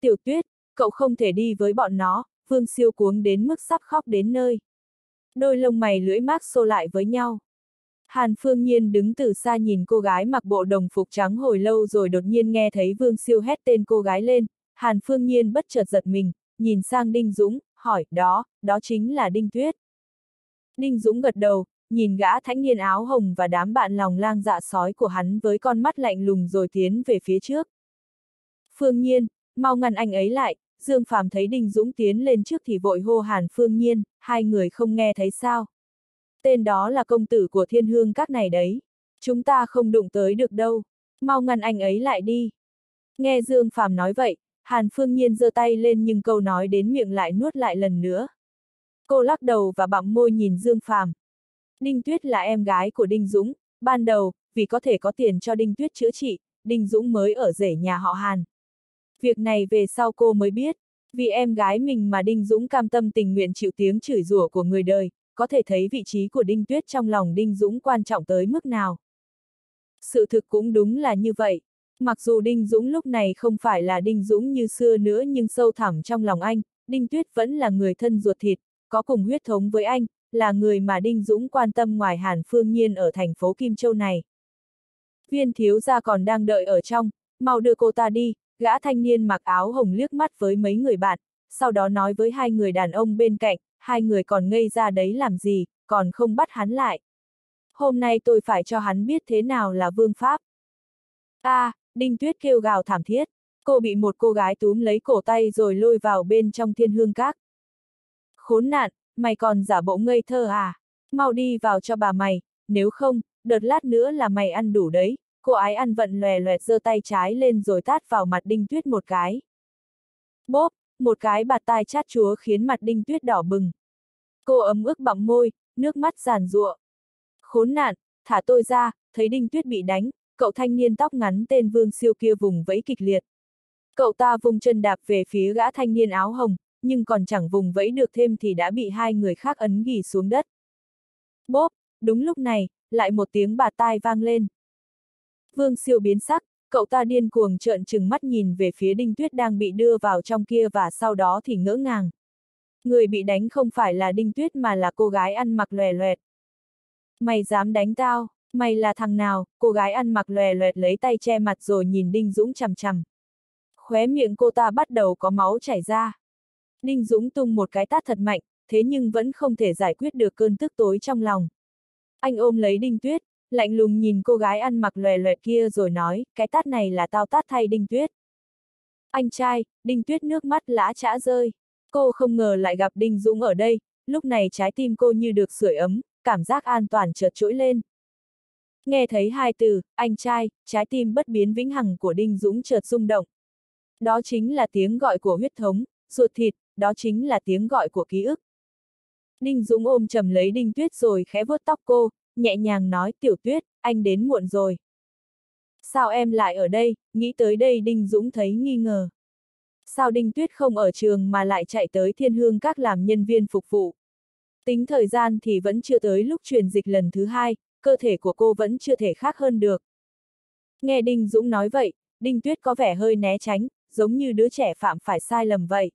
Tiểu tuyết, cậu không thể đi với bọn nó, Vương Siêu cuống đến mức sắp khóc đến nơi. Đôi lông mày lưỡi mát xô lại với nhau. Hàn Phương Nhiên đứng từ xa nhìn cô gái mặc bộ đồng phục trắng hồi lâu rồi đột nhiên nghe thấy Vương Siêu hét tên cô gái lên, Hàn Phương Nhiên bất chợt giật mình, nhìn sang Đinh Dũng, hỏi, đó, đó chính là Đinh Tuyết. Đinh Dũng gật đầu, nhìn gã thánh niên áo hồng và đám bạn lòng lang dạ sói của hắn với con mắt lạnh lùng rồi tiến về phía trước. Phương Nhiên, mau ngăn anh ấy lại, Dương Phàm thấy Đinh Dũng tiến lên trước thì vội hô Hàn Phương Nhiên, hai người không nghe thấy sao. Tên đó là công tử của thiên hương các này đấy. Chúng ta không đụng tới được đâu. Mau ngăn anh ấy lại đi. Nghe Dương Phàm nói vậy, Hàn Phương Nhiên giơ tay lên nhưng câu nói đến miệng lại nuốt lại lần nữa. Cô lắc đầu và bặm môi nhìn Dương Phàm. Đinh Tuyết là em gái của Đinh Dũng, ban đầu, vì có thể có tiền cho Đinh Tuyết chữa trị, Đinh Dũng mới ở rể nhà họ Hàn. Việc này về sau cô mới biết, vì em gái mình mà Đinh Dũng cam tâm tình nguyện chịu tiếng chửi rủa của người đời, có thể thấy vị trí của Đinh Tuyết trong lòng Đinh Dũng quan trọng tới mức nào. Sự thực cũng đúng là như vậy. Mặc dù Đinh Dũng lúc này không phải là Đinh Dũng như xưa nữa nhưng sâu thẳm trong lòng anh, Đinh Tuyết vẫn là người thân ruột thịt, có cùng huyết thống với anh, là người mà Đinh Dũng quan tâm ngoài Hàn Phương Nhiên ở thành phố Kim Châu này. Viên thiếu gia còn đang đợi ở trong, mau đưa cô ta đi, gã thanh niên mặc áo hồng liếc mắt với mấy người bạn, sau đó nói với hai người đàn ông bên cạnh, hai người còn ngây ra đấy làm gì, còn không bắt hắn lại. Hôm nay tôi phải cho hắn biết thế nào là vương pháp. a à, Đinh Tuyết kêu gào thảm thiết, cô bị một cô gái túm lấy cổ tay rồi lôi vào bên trong thiên hương các. Khốn nạn, mày còn giả bộ ngây thơ à? Mau đi vào cho bà mày, nếu không, đợt lát nữa là mày ăn đủ đấy. Cô ái ăn vận lòe loẹt giơ tay trái lên rồi tát vào mặt Đinh Tuyết một cái. Bốp, một cái bạt tai chát chúa khiến mặt Đinh Tuyết đỏ bừng. Cô ấm ức bặm môi, nước mắt giàn giụa. Khốn nạn, thả tôi ra, thấy Đinh Tuyết bị đánh, cậu thanh niên tóc ngắn tên Vương Siêu kia vùng vẫy kịch liệt. Cậu ta vùng chân đạp về phía gã thanh niên áo hồng, nhưng còn chẳng vùng vẫy được thêm thì đã bị hai người khác ấn ghi xuống đất. Bốp, đúng lúc này, lại một tiếng bạt tai vang lên. Vương siêu biến sắc, cậu ta điên cuồng trợn trừng mắt nhìn về phía đinh tuyết đang bị đưa vào trong kia và sau đó thì ngỡ ngàng. Người bị đánh không phải là đinh tuyết mà là cô gái ăn mặc lòe loẹt. Mày dám đánh tao, mày là thằng nào, cô gái ăn mặc lòe loẹt lấy tay che mặt rồi nhìn Đinh Dũng chằm chằm. Khóe miệng cô ta bắt đầu có máu chảy ra. Đinh Dũng tung một cái tát thật mạnh, thế nhưng vẫn không thể giải quyết được cơn tức tối trong lòng. Anh ôm lấy Đinh Tuyết, lạnh lùng nhìn cô gái ăn mặc lòe loẹt kia rồi nói, cái tát này là tao tát thay Đinh Tuyết. Anh trai, Đinh Tuyết nước mắt lã chã rơi. Cô không ngờ lại gặp Đinh Dũng ở đây, lúc này trái tim cô như được sưởi ấm, cảm giác an toàn chợt trỗi lên. Nghe thấy hai từ, anh trai, trái tim bất biến vĩnh hằng của Đinh Dũng chợt rung động. Đó chính là tiếng gọi của huyết thống, ruột thịt, đó chính là tiếng gọi của ký ức. Đinh Dũng ôm chầm lấy Đinh Tuyết rồi khẽ vuốt tóc cô, nhẹ nhàng nói tiểu tuyết, anh đến muộn rồi. Sao em lại ở đây, nghĩ tới đây Đinh Dũng thấy nghi ngờ. Sao Đinh Tuyết không ở trường mà lại chạy tới thiên hương các làm nhân viên phục vụ. Tính thời gian thì vẫn chưa tới lúc truyền dịch lần thứ hai, cơ thể của cô vẫn chưa thể khác hơn được. Nghe Đinh Dũng nói vậy, Đinh Tuyết có vẻ hơi né tránh, giống như đứa trẻ phạm phải sai lầm vậy.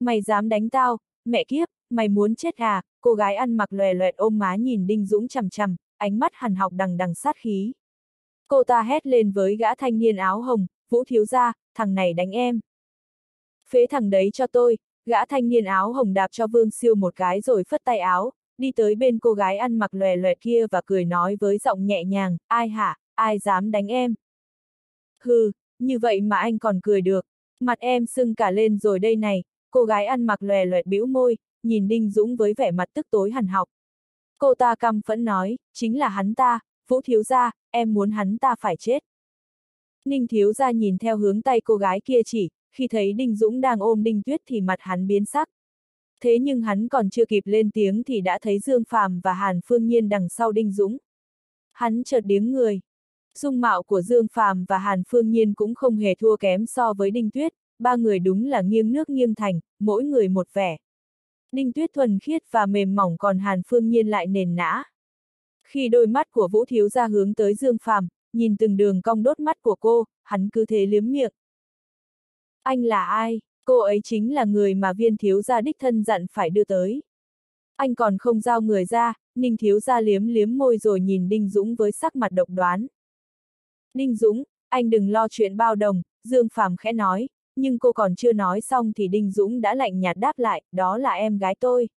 Mày dám đánh tao, mẹ kiếp, mày muốn chết à, cô gái ăn mặc lòe loẹt ôm má nhìn Đinh Dũng chằm chằm, ánh mắt hằn học đằng đằng sát khí. Cô ta hét lên với gã thanh niên áo hồng, Vũ thiếu gia, thằng này đánh em. Phế thằng đấy cho tôi, gã thanh niên áo hồng đạp cho Vương Siêu một cái rồi phất tay áo, đi tới bên cô gái ăn mặc lòe loẹt kia và cười nói với giọng nhẹ nhàng, ai hả, ai dám đánh em. Hừ, như vậy mà anh còn cười được, mặt em sưng cả lên rồi đây này, cô gái ăn mặc lòe loẹt bĩu môi, nhìn Đinh Dũng với vẻ mặt tức tối hằn học. Cô ta căm phẫn nói, chính là hắn ta, Vũ thiếu gia, em muốn hắn ta phải chết. Ninh thiếu gia nhìn theo hướng tay cô gái kia chỉ, khi thấy Đinh Dũng đang ôm Đinh Tuyết thì mặt hắn biến sắc. Thế nhưng hắn còn chưa kịp lên tiếng thì đã thấy Dương Phàm và Hàn Phương Nhiên đằng sau Đinh Dũng. Hắn chợt điếng người. Dung mạo của Dương Phàm và Hàn Phương Nhiên cũng không hề thua kém so với Đinh Tuyết, ba người đúng là nghiêng nước nghiêng thành, mỗi người một vẻ. Đinh Tuyết thuần khiết và mềm mỏng còn Hàn Phương Nhiên lại nền nã. Khi đôi mắt của Vũ Thiếu ra hướng tới Dương Phàm, nhìn từng đường cong đốt mắt của cô, hắn cứ thế liếm miệng. Anh là ai? Cô ấy chính là người mà viên thiếu gia đích thân dặn phải đưa tới. Anh còn không giao người ra, Ninh thiếu gia liếm liếm môi rồi nhìn Đinh Dũng với sắc mặt độc đoán. Đinh Dũng, anh đừng lo chuyện bao đồng, Dương Phàm khẽ nói, nhưng cô còn chưa nói xong thì Đinh Dũng đã lạnh nhạt đáp lại, đó là em gái tôi.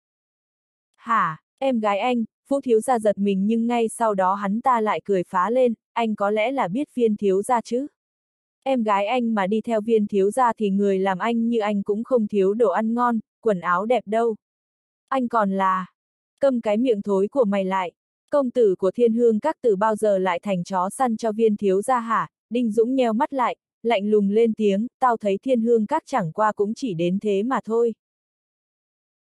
Hả, em gái anh, Vũ thiếu gia giật mình nhưng ngay sau đó hắn ta lại cười phá lên, anh có lẽ là biết viên thiếu gia chứ. Em gái anh mà đi theo viên thiếu gia thì người làm anh như anh cũng không thiếu đồ ăn ngon, quần áo đẹp đâu. Anh còn là... Câm cái miệng thối của mày lại. Công tử của thiên hương các từ bao giờ lại thành chó săn cho viên thiếu gia hả? Đinh Dũng nheo mắt lại, lạnh lùng lên tiếng, tao thấy thiên hương các chẳng qua cũng chỉ đến thế mà thôi.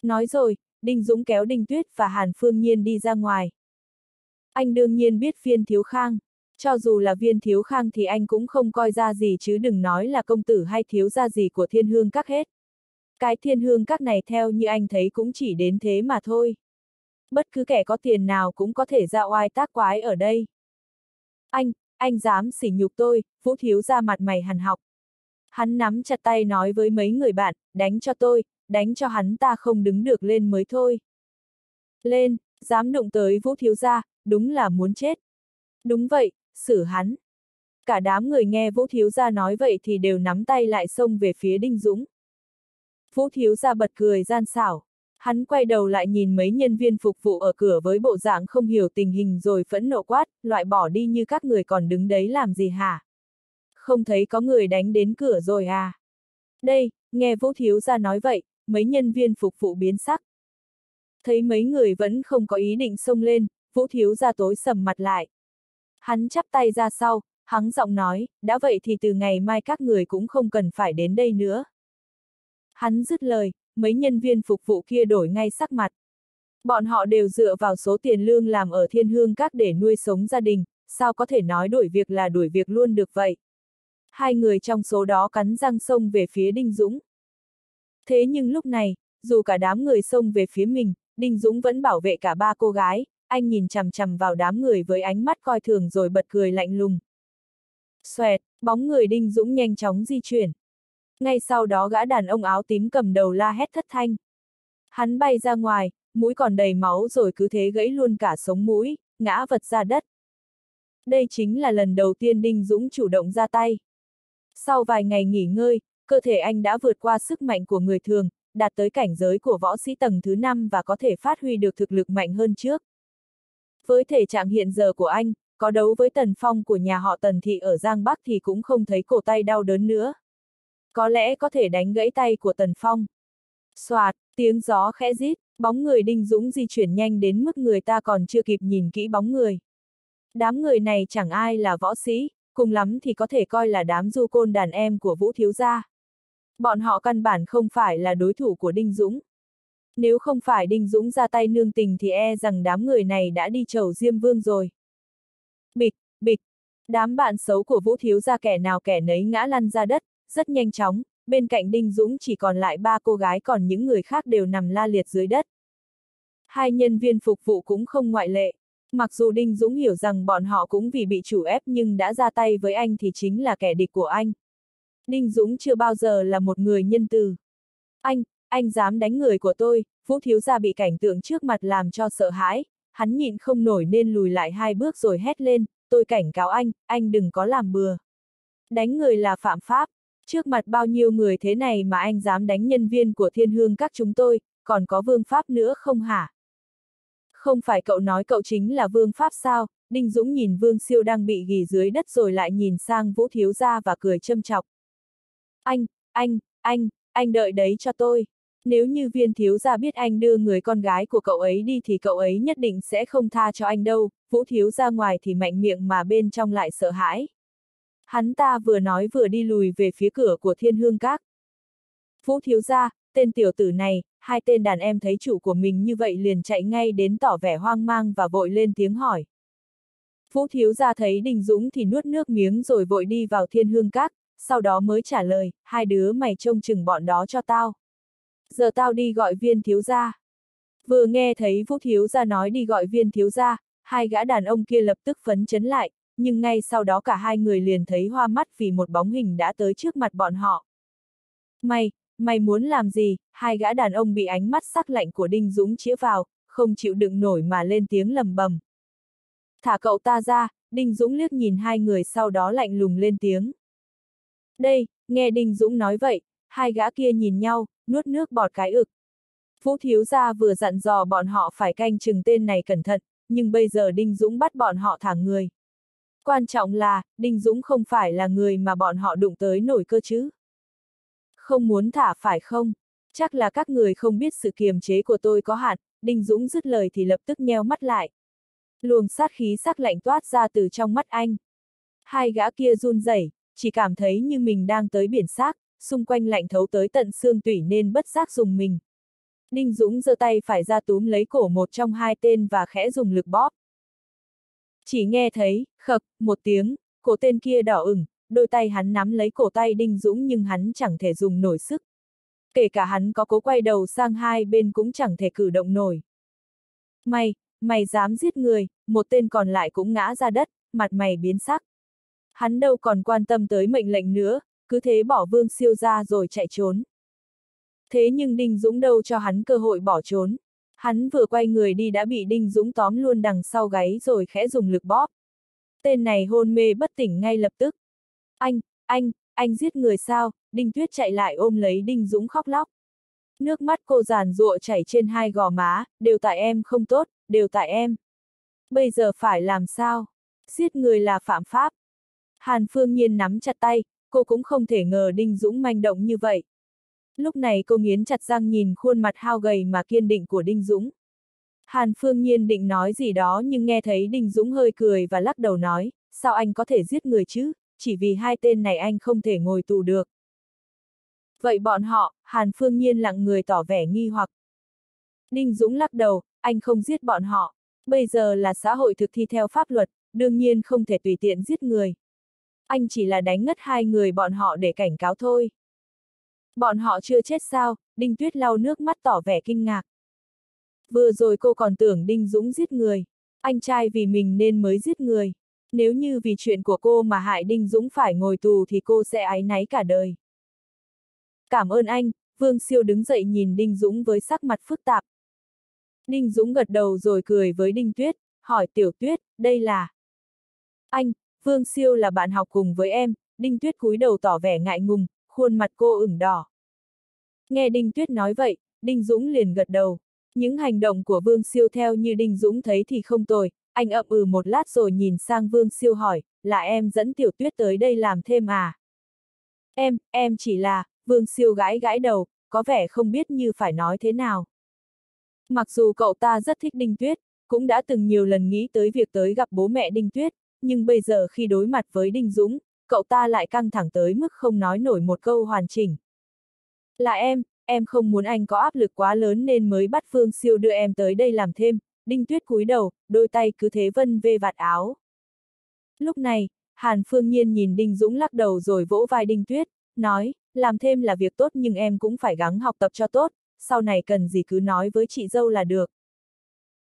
Nói rồi, Đinh Dũng kéo Đinh Tuyết và Hàn Phương Nhiên đi ra ngoài. Anh đương nhiên biết viên thiếu khang. Cho dù là viên thiếu khang thì anh cũng không coi ra gì chứ đừng nói là công tử hay thiếu gia gì của thiên hương các hết. Cái thiên hương các này theo như anh thấy cũng chỉ đến thế mà thôi. Bất cứ kẻ có tiền nào cũng có thể ra oai tác quái ở đây. Anh, anh dám sỉ nhục tôi, vũ thiếu ra mặt mày hằn học. Hắn nắm chặt tay nói với mấy người bạn, đánh cho tôi, đánh cho hắn ta không đứng được lên mới thôi. Lên, dám đụng tới vũ thiếu gia, đúng là muốn chết. Đúng vậy, xử hắn. Cả đám người nghe vũ thiếu gia nói vậy thì đều nắm tay lại xông về phía Đinh Dũng. Vũ thiếu gia bật cười gian xảo. Hắn quay đầu lại nhìn mấy nhân viên phục vụ ở cửa với bộ dạng không hiểu tình hình rồi phẫn nộ quát, loại bỏ đi như các người còn đứng đấy làm gì hả? Không thấy có người đánh đến cửa rồi à? Đây, nghe Vũ Thiếu gia nói vậy, mấy nhân viên phục vụ biến sắc. Thấy mấy người vẫn không có ý định xông lên, Vũ Thiếu gia tối sầm mặt lại. Hắn chắp tay ra sau, hắn giọng nói, đã vậy thì từ ngày mai các người cũng không cần phải đến đây nữa. Hắn dứt lời, mấy nhân viên phục vụ kia đổi ngay sắc mặt. Bọn họ đều dựa vào số tiền lương làm ở thiên hương các để nuôi sống gia đình, sao có thể nói đổi việc là đuổi việc luôn được vậy. Hai người trong số đó cắn răng xông về phía Đinh Dũng. Thế nhưng lúc này, dù cả đám người xông về phía mình, Đinh Dũng vẫn bảo vệ cả ba cô gái, anh nhìn chằm chằm vào đám người với ánh mắt coi thường rồi bật cười lạnh lùng. Xoẹt, bóng người Đinh Dũng nhanh chóng di chuyển. Ngay sau đó gã đàn ông áo tím cầm đầu la hét thất thanh. Hắn bay ra ngoài, mũi còn đầy máu rồi cứ thế gãy luôn cả sống mũi, ngã vật ra đất. Đây chính là lần đầu tiên Đinh Dũng chủ động ra tay. Sau vài ngày nghỉ ngơi, cơ thể anh đã vượt qua sức mạnh của người thường, đạt tới cảnh giới của võ sĩ tầng thứ 5 và có thể phát huy được thực lực mạnh hơn trước. Với thể trạng hiện giờ của anh, có đấu với Tần Phong của nhà họ Tần Thị ở Giang Bắc thì cũng không thấy cổ tay đau đớn nữa. Có lẽ có thể đánh gãy tay của Tần Phong. Xoạt, tiếng gió khẽ rít, bóng người Đinh Dũng di chuyển nhanh đến mức người ta còn chưa kịp nhìn kỹ bóng người. Đám người này chẳng ai là võ sĩ, cùng lắm thì có thể coi là đám du côn đàn em của Vũ Thiếu Gia. Bọn họ căn bản không phải là đối thủ của Đinh Dũng. Nếu không phải Đinh Dũng ra tay nương tình thì e rằng đám người này đã đi chầu Diêm Vương rồi. Bịch, bịch, đám bạn xấu của Vũ Thiếu Gia kẻ nào kẻ nấy ngã lăn ra đất, rất nhanh chóng, bên cạnh Đinh Dũng chỉ còn lại ba cô gái còn những người khác đều nằm la liệt dưới đất. Hai nhân viên phục vụ cũng không ngoại lệ. Mặc dù Đinh Dũng hiểu rằng bọn họ cũng vì bị chủ ép nhưng đã ra tay với anh thì chính là kẻ địch của anh. Đinh Dũng chưa bao giờ là một người nhân từ. Anh, anh dám đánh người của tôi, Vũ Thiếu Gia bị cảnh tượng trước mặt làm cho sợ hãi, hắn nhịn không nổi nên lùi lại hai bước rồi hét lên, tôi cảnh cáo anh, anh đừng có làm bừa. Đánh người là phạm pháp, Trước mặt bao nhiêu người thế này mà anh dám đánh nhân viên của thiên hương các chúng tôi, còn có vương pháp nữa không hả? Không phải cậu nói cậu chính là vương pháp sao? Đinh Dũng nhìn vương siêu đang bị ghi dưới đất rồi lại nhìn sang vũ thiếu gia và cười châm chọc. Anh, anh, anh, anh đợi đấy cho tôi. Nếu như viên thiếu gia biết anh đưa người con gái của cậu ấy đi thì cậu ấy nhất định sẽ không tha cho anh đâu, vũ thiếu gia ngoài thì mạnh miệng mà bên trong lại sợ hãi. Hắn ta vừa nói vừa đi lùi về phía cửa của thiên hương các. Vũ thiếu gia, tên tiểu tử này, hai tên đàn em thấy chủ của mình như vậy liền chạy ngay đến tỏ vẻ hoang mang và vội lên tiếng hỏi. Vũ thiếu gia thấy Đình Dũng thì nuốt nước miếng rồi vội đi vào thiên hương các, sau đó mới trả lời, hai đứa mày trông chừng bọn đó cho tao. Giờ tao đi gọi viên thiếu gia. Vừa nghe thấy Vũ thiếu gia nói đi gọi viên thiếu gia, hai gã đàn ông kia lập tức phấn chấn lại, nhưng ngay sau đó cả hai người liền thấy hoa mắt vì một bóng hình đã tới trước mặt bọn họ. Mày, mày muốn làm gì? Hai gã đàn ông bị ánh mắt sắc lạnh của Đinh Dũng chĩa vào, không chịu đựng nổi mà lên tiếng lầm bầm. Thả cậu ta ra, Đinh Dũng liếc nhìn hai người sau đó lạnh lùng lên tiếng. Đây, nghe Đinh Dũng nói vậy, hai gã kia nhìn nhau, nuốt nước bọt cái ực. Phú Thiếu Gia vừa dặn dò bọn họ phải canh chừng tên này cẩn thận, nhưng bây giờ Đinh Dũng bắt bọn họ thả người. Quan trọng là, Đinh Dũng không phải là người mà bọn họ đụng tới nổi cơ chứ. Không muốn thả phải không? Chắc là các người không biết sự kiềm chế của tôi có hạn, Đinh Dũng dứt lời thì lập tức nheo mắt lại. Luồng sát khí sắc lạnh toát ra từ trong mắt anh. Hai gã kia run rẩy, chỉ cảm thấy như mình đang tới biển xác, xung quanh lạnh thấu tới tận xương tủy nên bất giác dùng mình. Đinh Dũng giơ tay phải ra túm lấy cổ một trong hai tên và khẽ dùng lực bóp. Chỉ nghe thấy, khập, một tiếng, cổ tên kia đỏ ửng, đôi tay hắn nắm lấy cổ tay Đinh Dũng nhưng hắn chẳng thể dùng nổi sức. Kể cả hắn có cố quay đầu sang hai bên cũng chẳng thể cử động nổi. Mày, mày dám giết người, một tên còn lại cũng ngã ra đất, mặt mày biến sắc. Hắn đâu còn quan tâm tới mệnh lệnh nữa, cứ thế bỏ vương siêu ra rồi chạy trốn. Thế nhưng Đinh Dũng đâu cho hắn cơ hội bỏ trốn. Hắn vừa quay người đi đã bị Đinh Dũng tóm luôn đằng sau gáy rồi khẽ dùng lực bóp. Tên này hôn mê bất tỉnh ngay lập tức. Anh, anh, anh giết người sao? Đinh Tuyết chạy lại ôm lấy Đinh Dũng khóc lóc. Nước mắt cô giàn ruộ chảy trên hai gò má, đều tại em không tốt, đều tại em. Bây giờ phải làm sao? Giết người là phạm pháp. Hàn Phương Nhiên nắm chặt tay, cô cũng không thể ngờ Đinh Dũng manh động như vậy. Lúc này cô nghiến chặt răng nhìn khuôn mặt hao gầy mà kiên định của Đinh Dũng. Hàn Phương Nhiên định nói gì đó nhưng nghe thấy Đinh Dũng hơi cười và lắc đầu nói, sao anh có thể giết người chứ, chỉ vì hai tên này anh không thể ngồi tù được. Vậy bọn họ, Hàn Phương Nhiên lặng người tỏ vẻ nghi hoặc. Đinh Dũng lắc đầu, anh không giết bọn họ. Bây giờ là xã hội thực thi theo pháp luật, đương nhiên không thể tùy tiện giết người. Anh chỉ là đánh ngất hai người bọn họ để cảnh cáo thôi. Bọn họ chưa chết sao, Đinh Tuyết lau nước mắt tỏ vẻ kinh ngạc. Vừa rồi cô còn tưởng Đinh Dũng giết người. Anh trai vì mình nên mới giết người. Nếu như vì chuyện của cô mà hại Đinh Dũng phải ngồi tù thì cô sẽ áy náy cả đời. Cảm ơn anh, Vương Siêu đứng dậy nhìn Đinh Dũng với sắc mặt phức tạp. Đinh Dũng gật đầu rồi cười với Đinh Tuyết, hỏi Tiểu Tuyết, đây là... Anh, Vương Siêu là bạn học cùng với em, Đinh Tuyết cúi đầu tỏ vẻ ngại ngùng, khuôn mặt cô ửng đỏ. Nghe Đinh Tuyết nói vậy, Đinh Dũng liền gật đầu. Những hành động của Vương Siêu theo như Đinh Dũng thấy thì không tồi, anh ậm ừ một lát rồi nhìn sang Vương Siêu hỏi, là em dẫn Tiểu Tuyết tới đây làm thêm à? Em, em chỉ là, Vương Siêu gãi gãi đầu, có vẻ không biết như phải nói thế nào. Mặc dù cậu ta rất thích Đinh Tuyết, cũng đã từng nhiều lần nghĩ tới việc tới gặp bố mẹ Đinh Tuyết, nhưng bây giờ khi đối mặt với Đinh Dũng, cậu ta lại căng thẳng tới mức không nói nổi một câu hoàn chỉnh. Là em, em không muốn anh có áp lực quá lớn nên mới bắt Phương Siêu đưa em tới đây làm thêm, Đinh Tuyết cúi đầu, đôi tay cứ thế vân vê vạt áo. Lúc này, Hàn Phương Nhiên nhìn Đinh Dũng lắc đầu rồi vỗ vai Đinh Tuyết, nói, làm thêm là việc tốt nhưng em cũng phải gắng học tập cho tốt, sau này cần gì cứ nói với chị dâu là được.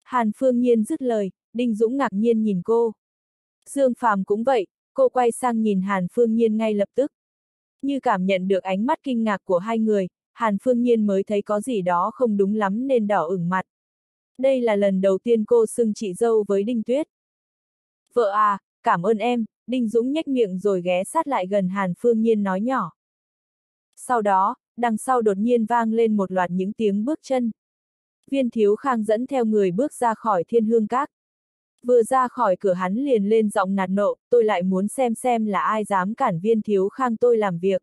Hàn Phương Nhiên dứt lời, Đinh Dũng ngạc nhiên nhìn cô. Dương Phàm cũng vậy, cô quay sang nhìn Hàn Phương Nhiên ngay lập tức. Như cảm nhận được ánh mắt kinh ngạc của hai người, Hàn Phương Nhiên mới thấy có gì đó không đúng lắm nên đỏ ửng mặt. Đây là lần đầu tiên cô xưng chị dâu với Đinh Tuyết. Vợ à, cảm ơn em, Đinh Dũng nhếch miệng rồi ghé sát lại gần Hàn Phương Nhiên nói nhỏ. Sau đó, đằng sau đột nhiên vang lên một loạt những tiếng bước chân. Viên thiếu khang dẫn theo người bước ra khỏi thiên hương các. Vừa ra khỏi cửa hắn liền lên giọng nạt nộ, tôi lại muốn xem xem là ai dám cản viên thiếu khang tôi làm việc.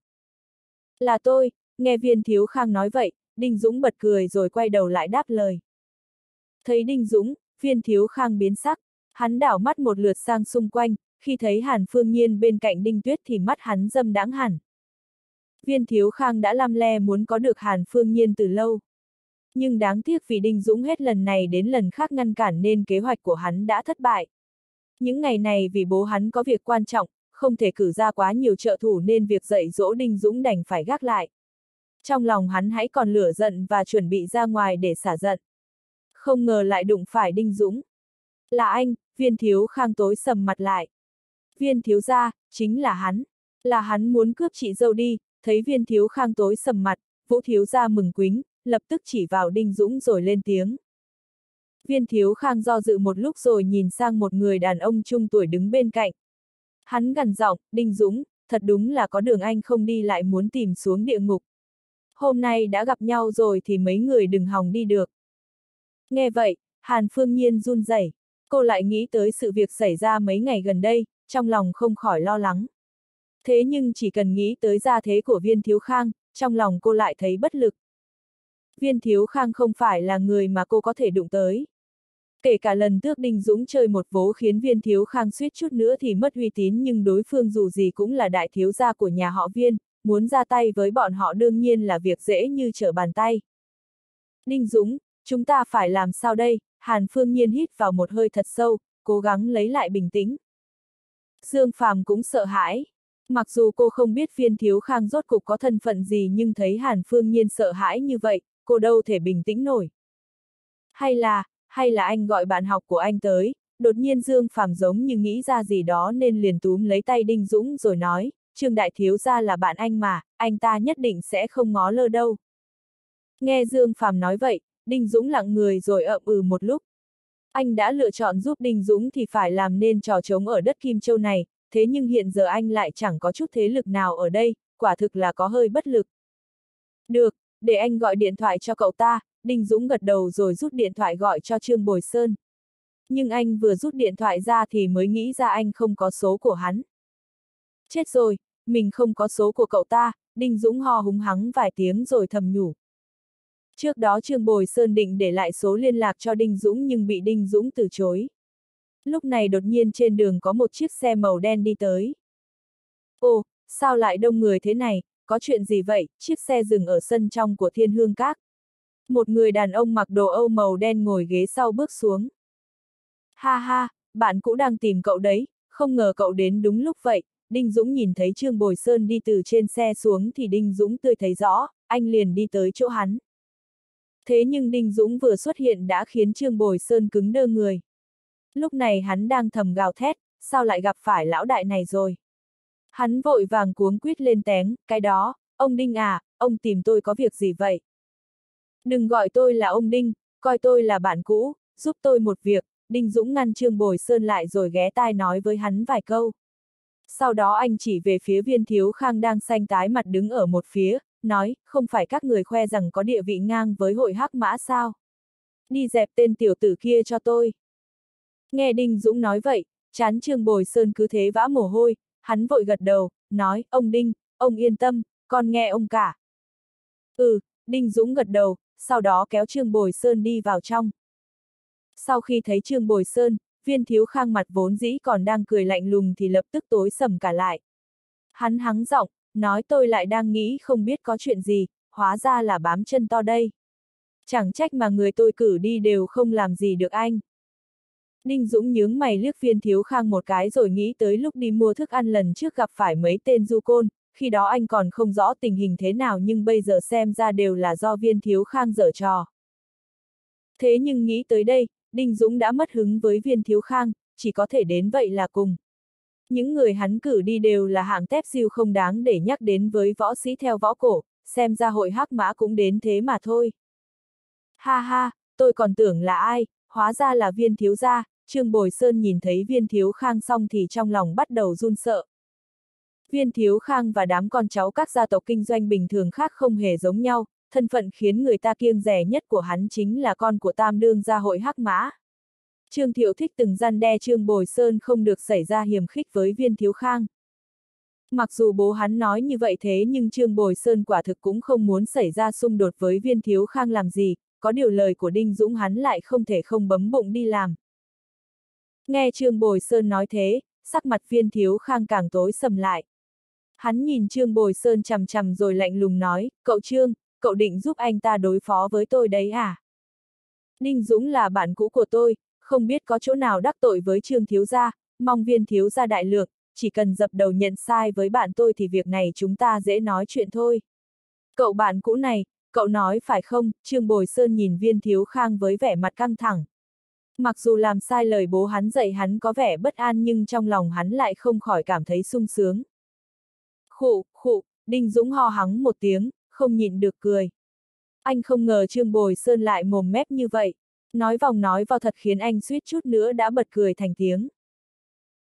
Là tôi, nghe viên thiếu khang nói vậy, Đinh Dũng bật cười rồi quay đầu lại đáp lời. Thấy Đinh Dũng, viên thiếu khang biến sắc, hắn đảo mắt một lượt sang xung quanh, khi thấy Hàn Phương Nhiên bên cạnh Đinh Tuyết thì mắt hắn dâm đáng hẳn. Viên thiếu khang đã lăm le muốn có được Hàn Phương Nhiên từ lâu. Nhưng đáng tiếc vì Đinh Dũng hết lần này đến lần khác ngăn cản nên kế hoạch của hắn đã thất bại. Những ngày này vì bố hắn có việc quan trọng, không thể cử ra quá nhiều trợ thủ nên việc dạy dỗ Đinh Dũng đành phải gác lại. Trong lòng hắn hãy còn lửa giận và chuẩn bị ra ngoài để xả giận. Không ngờ lại đụng phải Đinh Dũng. Là anh, viên thiếu khang tối sầm mặt lại. Viên thiếu gia, chính là hắn. Là hắn muốn cướp chị dâu đi, thấy viên thiếu khang tối sầm mặt, vũ thiếu gia mừng quính, lập tức chỉ vào Đinh Dũng rồi lên tiếng. Viên thiếu khang do dự một lúc rồi nhìn sang một người đàn ông trung tuổi đứng bên cạnh. Hắn gần giọng, Đinh Dũng, thật đúng là có đường anh không đi lại muốn tìm xuống địa ngục. Hôm nay đã gặp nhau rồi thì mấy người đừng hòng đi được. Nghe vậy, Hàn Phương Nhiên run rẩy, cô lại nghĩ tới sự việc xảy ra mấy ngày gần đây, trong lòng không khỏi lo lắng. Thế nhưng chỉ cần nghĩ tới gia thế của viên thiếu khang, trong lòng cô lại thấy bất lực. Viên Thiếu Khang không phải là người mà cô có thể đụng tới. Kể cả lần tước Đinh Dũng chơi một vố khiến viên thiếu khang suýt chút nữa thì mất uy tín nhưng đối phương dù gì cũng là đại thiếu gia của nhà họ viên, muốn ra tay với bọn họ đương nhiên là việc dễ như trở bàn tay. Đinh Dũng, chúng ta phải làm sao đây? Hàn Phương Nhiên hít vào một hơi thật sâu, cố gắng lấy lại bình tĩnh. Dương Phàm cũng sợ hãi. Mặc dù cô không biết viên thiếu khang rốt cục có thân phận gì nhưng thấy Hàn Phương Nhiên sợ hãi như vậy, cô đâu thể bình tĩnh nổi. Hay là, hay là anh gọi bạn học của anh tới, đột nhiên Dương Phàm giống như nghĩ ra gì đó nên liền túm lấy tay Đinh Dũng rồi nói, Trương Đại Thiếu gia là bạn anh mà, anh ta nhất định sẽ không ngó lơ đâu. Nghe Dương Phàm nói vậy, Đinh Dũng lặng người rồi ậm ừ một lúc. Anh đã lựa chọn giúp Đinh Dũng thì phải làm nên trò trống ở đất Kim Châu này, thế nhưng hiện giờ anh lại chẳng có chút thế lực nào ở đây, quả thực là có hơi bất lực. Được, để anh gọi điện thoại cho cậu ta, Đinh Dũng gật đầu rồi rút điện thoại gọi cho Trương Bồi Sơn. Nhưng anh vừa rút điện thoại ra thì mới nghĩ ra anh không có số của hắn. Chết rồi, mình không có số của cậu ta, Đinh Dũng ho húng hắng vài tiếng rồi thầm nhủ. Trước đó Trương Bồi Sơn định để lại số liên lạc cho Đinh Dũng nhưng bị Đinh Dũng từ chối. Lúc này đột nhiên trên đường có một chiếc xe màu đen đi tới. Ồ, sao lại đông người thế này, có chuyện gì vậy, chiếc xe dừng ở sân trong của thiên hương các. Một người đàn ông mặc đồ Âu màu đen ngồi ghế sau bước xuống. Ha ha, bạn cũng đang tìm cậu đấy, không ngờ cậu đến đúng lúc vậy. Đinh Dũng nhìn thấy Trương Bồi Sơn đi từ trên xe xuống thì Đinh Dũng tươi thấy rõ, anh liền đi tới chỗ hắn. Thế nhưng Đinh Dũng vừa xuất hiện đã khiến Trương Bồi Sơn cứng đơ người. Lúc này hắn đang thầm gào thét, sao lại gặp phải lão đại này rồi? Hắn vội vàng cuống quýt lên tén, cái đó, ông Đinh à, ông tìm tôi có việc gì vậy? Đừng gọi tôi là ông Đinh, coi tôi là bạn cũ, giúp tôi một việc, Đinh Dũng ngăn Trương Bồi Sơn lại rồi ghé tai nói với hắn vài câu. Sau đó anh chỉ về phía viên thiếu khang đang xanh tái mặt đứng ở một phía, nói, không phải các người khoe rằng có địa vị ngang với hội hắc mã sao? Đi dẹp tên tiểu tử kia cho tôi. Nghe Đinh Dũng nói vậy, chán Trương Bồi Sơn cứ thế vã mồ hôi, hắn vội gật đầu, nói, ông Đinh, ông yên tâm, con nghe ông cả. Ừ, Đinh Dũng gật đầu, sau đó kéo Trương Bồi Sơn đi vào trong. Sau khi thấy Trương Bồi Sơn, viên thiếu khang mặt vốn dĩ còn đang cười lạnh lùng thì lập tức tối sầm cả lại. Hắn hắng giọng, nói tôi lại đang nghĩ không biết có chuyện gì, hóa ra là bám chân to đây. Chẳng trách mà người tôi cử đi đều không làm gì được anh. Ninh Dũng nhướng mày liếc viên thiếu khang một cái rồi nghĩ tới lúc đi mua thức ăn lần trước gặp phải mấy tên du côn, khi đó anh còn không rõ tình hình thế nào nhưng bây giờ xem ra đều là do viên thiếu khang dở trò. Thế nhưng nghĩ tới đây, Đinh Dũng đã mất hứng với viên thiếu khang, chỉ có thể đến vậy là cùng. Những người hắn cử đi đều là hạng tép siêu không đáng để nhắc đến với võ sĩ theo võ cổ, xem ra hội hắc mã cũng đến thế mà thôi. Ha ha, tôi còn tưởng là ai, hóa ra là viên thiếu gia, Trương Bồi Sơn nhìn thấy viên thiếu khang xong thì trong lòng bắt đầu run sợ. Viên Thiếu Khang và đám con cháu các gia tộc kinh doanh bình thường khác không hề giống nhau, thân phận khiến người ta kiêng rẻ nhất của hắn chính là con của Tam Đương gia hội Hắc Mã. Trương Thiệu thích từng gian đe Trương Bồi Sơn không được xảy ra hiểm khích với Viên Thiếu Khang. Mặc dù bố hắn nói như vậy thế nhưng Trương Bồi Sơn quả thực cũng không muốn xảy ra xung đột với Viên Thiếu Khang làm gì, có điều lời của Đinh Dũng hắn lại không thể không bấm bụng đi làm. Nghe Trương Bồi Sơn nói thế, sắc mặt Viên Thiếu Khang càng tối sầm lại. Hắn nhìn Trương Bồi Sơn chằm chằm rồi lạnh lùng nói, cậu Trương, cậu định giúp anh ta đối phó với tôi đấy à? Ninh Dũng là bạn cũ của tôi, không biết có chỗ nào đắc tội với Trương Thiếu Gia, mong viên Thiếu Gia đại lược, chỉ cần dập đầu nhận sai với bạn tôi thì việc này chúng ta dễ nói chuyện thôi. Cậu bạn cũ này, cậu nói phải không, Trương Bồi Sơn nhìn viên Thiếu Khang với vẻ mặt căng thẳng. Mặc dù làm sai lời bố hắn dạy hắn có vẻ bất an nhưng trong lòng hắn lại không khỏi cảm thấy sung sướng. Khụ, khụ, Đinh Dũng ho hắng một tiếng, không nhịn được cười. Anh không ngờ Trương Bồi Sơn lại mồm mép như vậy. Nói vòng nói vào thật khiến anh suýt chút nữa đã bật cười thành tiếng.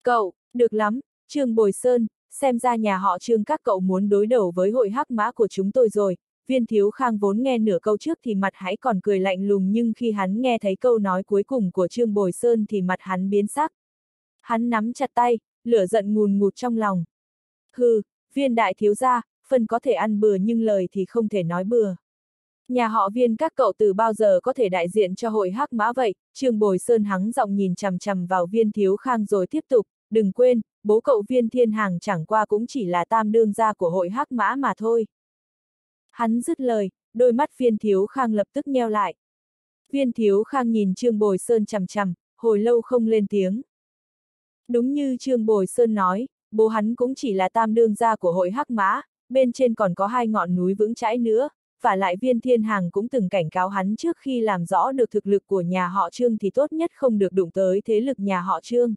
Cậu, được lắm, Trương Bồi Sơn, xem ra nhà họ Trương các cậu muốn đối đầu với hội hắc mã của chúng tôi rồi. Viên Thiếu Khang vốn nghe nửa câu trước thì mặt hãy còn cười lạnh lùng nhưng khi hắn nghe thấy câu nói cuối cùng của Trương Bồi Sơn thì mặt hắn biến sắc. Hắn nắm chặt tay, lửa giận ngùn ngụt trong lòng. Hừ, Viên đại thiếu gia, phần có thể ăn bừa nhưng lời thì không thể nói bừa. Nhà họ viên các cậu từ bao giờ có thể đại diện cho hội hắc mã vậy, Trương Bồi Sơn hắng giọng nhìn chằm chằm vào viên thiếu khang rồi tiếp tục, đừng quên, bố cậu viên thiên hàng chẳng qua cũng chỉ là tam đương gia của hội hắc mã mà thôi. Hắn dứt lời, đôi mắt viên thiếu khang lập tức nheo lại. Viên thiếu khang nhìn Trương Bồi Sơn chằm chằm, hồi lâu không lên tiếng. Đúng như Trương Bồi Sơn nói, bố hắn cũng chỉ là tam đương gia của hội hắc mã, bên trên còn có hai ngọn núi vững chãi nữa, và lại viên thiên hàng cũng từng cảnh cáo hắn trước khi làm rõ được thực lực của nhà họ Trương thì tốt nhất không được đụng tới thế lực nhà họ Trương.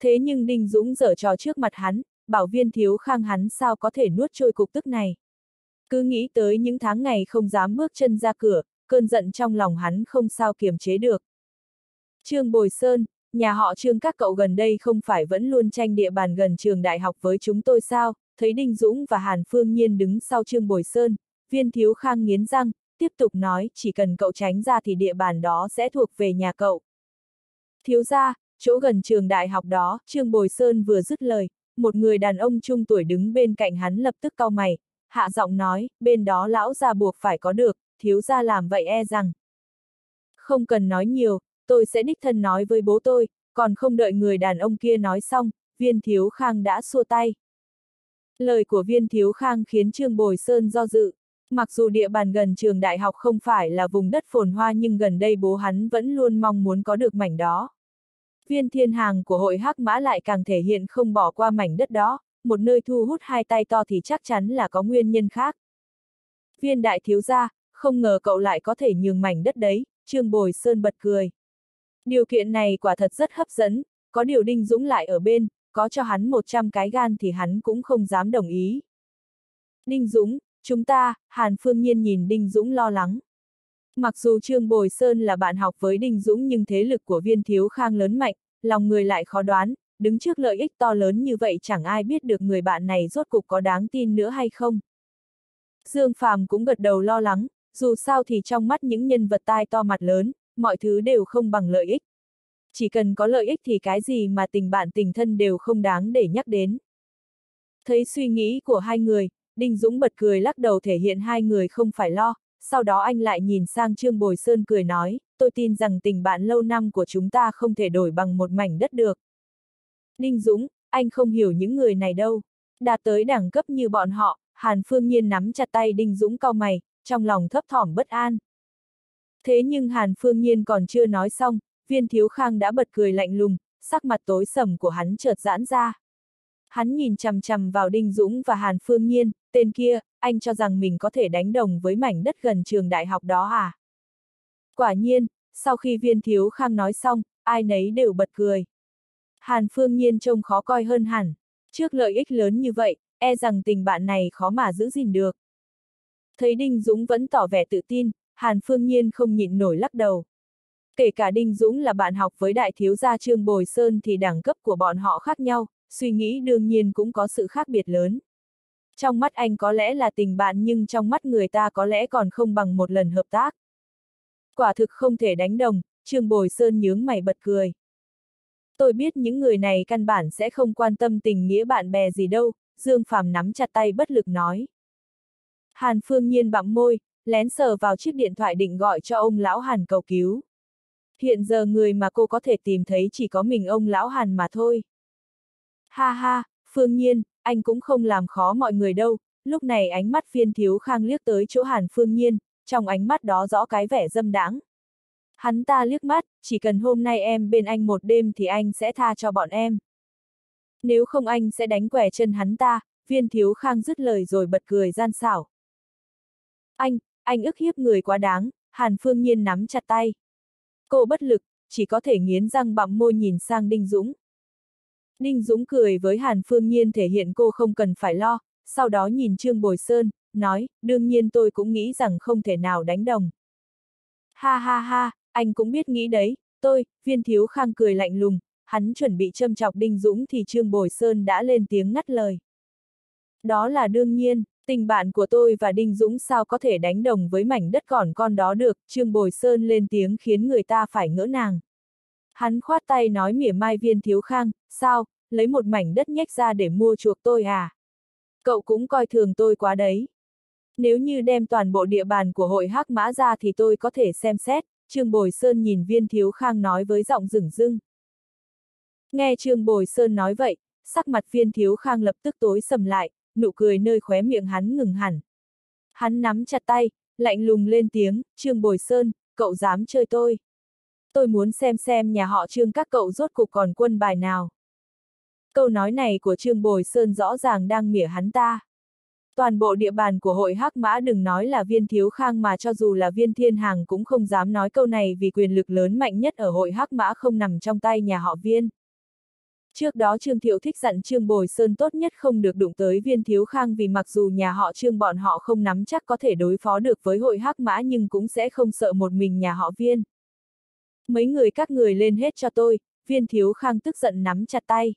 Thế nhưng Đinh Dũng dở trò trước mặt hắn, bảo viên thiếu khang hắn sao có thể nuốt trôi cục tức này. Cứ nghĩ tới những tháng ngày không dám bước chân ra cửa, cơn giận trong lòng hắn không sao kiềm chế được. Trương Bồi Sơn, nhà họ Trương các cậu gần đây không phải vẫn luôn tranh địa bàn gần trường đại học với chúng tôi sao, thấy Đinh Dũng và Hàn Phương Nhiên đứng sau Trương Bồi Sơn, viên thiếu khang nghiến răng, tiếp tục nói chỉ cần cậu tránh ra thì địa bàn đó sẽ thuộc về nhà cậu. Thiếu ra, chỗ gần trường đại học đó, Trương Bồi Sơn vừa dứt lời, một người đàn ông trung tuổi đứng bên cạnh hắn lập tức cau mày, hạ giọng nói, bên đó lão già buộc phải có được, thiếu ra làm vậy e rằng. Không cần nói nhiều, tôi sẽ đích thân nói với bố tôi, còn không đợi người đàn ông kia nói xong, viên thiếu khang đã xua tay. Lời của viên thiếu khang khiến Trương Bồi Sơn do dự. Mặc dù địa bàn gần trường đại học không phải là vùng đất phồn hoa nhưng gần đây bố hắn vẫn luôn mong muốn có được mảnh đó. Viên thiên hàng của hội hắc mã lại càng thể hiện không bỏ qua mảnh đất đó, một nơi thu hút hai tay to thì chắc chắn là có nguyên nhân khác. Viên đại thiếu gia, không ngờ cậu lại có thể nhường mảnh đất đấy, Trương Bồi Sơn bật cười. Điều kiện này quả thật rất hấp dẫn, có điều Đinh Dũng lại ở bên, có cho hắn 100 cái gan thì hắn cũng không dám đồng ý. Đinh Dũng, chúng ta, Hàn Phương Nhiên nhìn Đinh Dũng lo lắng. Mặc dù Trương Bồi Sơn là bạn học với Đinh Dũng nhưng thế lực của viên thiếu khang lớn mạnh, lòng người lại khó đoán, đứng trước lợi ích to lớn như vậy chẳng ai biết được người bạn này rốt cục có đáng tin nữa hay không. Dương Phàm cũng gật đầu lo lắng, dù sao thì trong mắt những nhân vật tai to mặt lớn, mọi thứ đều không bằng lợi ích. Chỉ cần có lợi ích thì cái gì mà tình bạn tình thân đều không đáng để nhắc đến. Thấy suy nghĩ của hai người, Đinh Dũng bật cười lắc đầu thể hiện hai người không phải lo, sau đó anh lại nhìn sang Trương Bồi Sơn cười nói, tôi tin rằng tình bạn lâu năm của chúng ta không thể đổi bằng một mảnh đất được. Đinh Dũng, anh không hiểu những người này đâu. Đạt tới đẳng cấp như bọn họ, Hàn Phương Nhiên nắm chặt tay Đinh Dũng cau mày, trong lòng thấp thỏm bất an. Thế nhưng Hàn Phương Nhiên còn chưa nói xong, viên thiếu khang đã bật cười lạnh lùng, sắc mặt tối sầm của hắn chợt giãn ra. Hắn nhìn chằm chằm vào Đinh Dũng và Hàn Phương Nhiên, tên kia, anh cho rằng mình có thể đánh đồng với mảnh đất gần trường đại học đó à? Quả nhiên, sau khi viên thiếu khang nói xong, ai nấy đều bật cười. Hàn Phương Nhiên trông khó coi hơn hẳn. Trước lợi ích lớn như vậy, e rằng tình bạn này khó mà giữ gìn được. Thấy Đinh Dũng vẫn tỏ vẻ tự tin, Hàn Phương Nhiên không nhịn nổi lắc đầu. Kể cả Đinh Dũng là bạn học với đại thiếu gia Trương Bồi Sơn thì đẳng cấp của bọn họ khác nhau, suy nghĩ đương nhiên cũng có sự khác biệt lớn. Trong mắt anh có lẽ là tình bạn nhưng trong mắt người ta có lẽ còn không bằng một lần hợp tác. Quả thực không thể đánh đồng, Trương Bồi Sơn nhướng mày bật cười. Tôi biết những người này căn bản sẽ không quan tâm tình nghĩa bạn bè gì đâu, Dương Phàm nắm chặt tay bất lực nói. Hàn Phương Nhiên bặm môi, lén sờ vào chiếc điện thoại định gọi cho ông lão Hàn cầu cứu. Hiện giờ người mà cô có thể tìm thấy chỉ có mình ông lão Hàn mà thôi. Ha ha, Phương Nhiên, anh cũng không làm khó mọi người đâu, lúc này ánh mắt phiên thiếu khang liếc tới chỗ Hàn Phương Nhiên, trong ánh mắt đó rõ cái vẻ dâm đãng. Hắn ta liếc mắt, chỉ cần hôm nay em bên anh một đêm thì anh sẽ tha cho bọn em. Nếu không anh sẽ đánh quẻ chân hắn ta, viên thiếu khang dứt lời rồi bật cười gian xảo. Anh, anh ức hiếp người quá đáng, Hàn Phương Nhiên nắm chặt tay. Cô bất lực, chỉ có thể nghiến răng bặm môi nhìn sang Đinh Dũng. Đinh Dũng cười với Hàn Phương Nhiên thể hiện cô không cần phải lo, sau đó nhìn Trương Bồi Sơn, nói, đương nhiên tôi cũng nghĩ rằng không thể nào đánh đồng. Ha ha ha, anh cũng biết nghĩ đấy, tôi, viên thiếu khang cười lạnh lùng, hắn chuẩn bị châm chọc Đinh Dũng thì Trương Bồi Sơn đã lên tiếng ngắt lời. Đó là đương nhiên, tình bạn của tôi và Đinh Dũng sao có thể đánh đồng với mảnh đất còn con đó được, Trương Bồi Sơn lên tiếng khiến người ta phải ngỡ nàng. Hắn khoát tay nói mỉa mai viên thiếu khang, sao, lấy một mảnh đất nhách ra để mua chuộc tôi à? Cậu cũng coi thường tôi quá đấy. Nếu như đem toàn bộ địa bàn của hội hắc mã ra thì tôi có thể xem xét, Trương Bồi Sơn nhìn viên thiếu khang nói với giọng rừng rưng. Nghe Trương Bồi Sơn nói vậy, sắc mặt viên thiếu khang lập tức tối sầm lại, nụ cười nơi khóe miệng hắn ngừng hẳn. Hắn nắm chặt tay, lạnh lùng lên tiếng, Trương Bồi Sơn, cậu dám chơi tôi. Tôi muốn xem xem nhà họ Trương các cậu rốt cục còn quân bài nào. Câu nói này của Trương Bồi Sơn rõ ràng đang mỉa hắn ta. Toàn bộ địa bàn của hội Hắc Mã đừng nói là viên thiếu khang mà cho dù là viên thiên hàng cũng không dám nói câu này vì quyền lực lớn mạnh nhất ở hội Hắc Mã không nằm trong tay nhà họ viên. Trước đó Trương Thiệu thích dặn Trương Bồi Sơn tốt nhất không được đụng tới viên thiếu khang vì mặc dù nhà họ Trương bọn họ không nắm chắc có thể đối phó được với hội hắc mã nhưng cũng sẽ không sợ một mình nhà họ viên. Mấy người các người lên hết cho tôi, viên thiếu khang tức giận nắm chặt tay.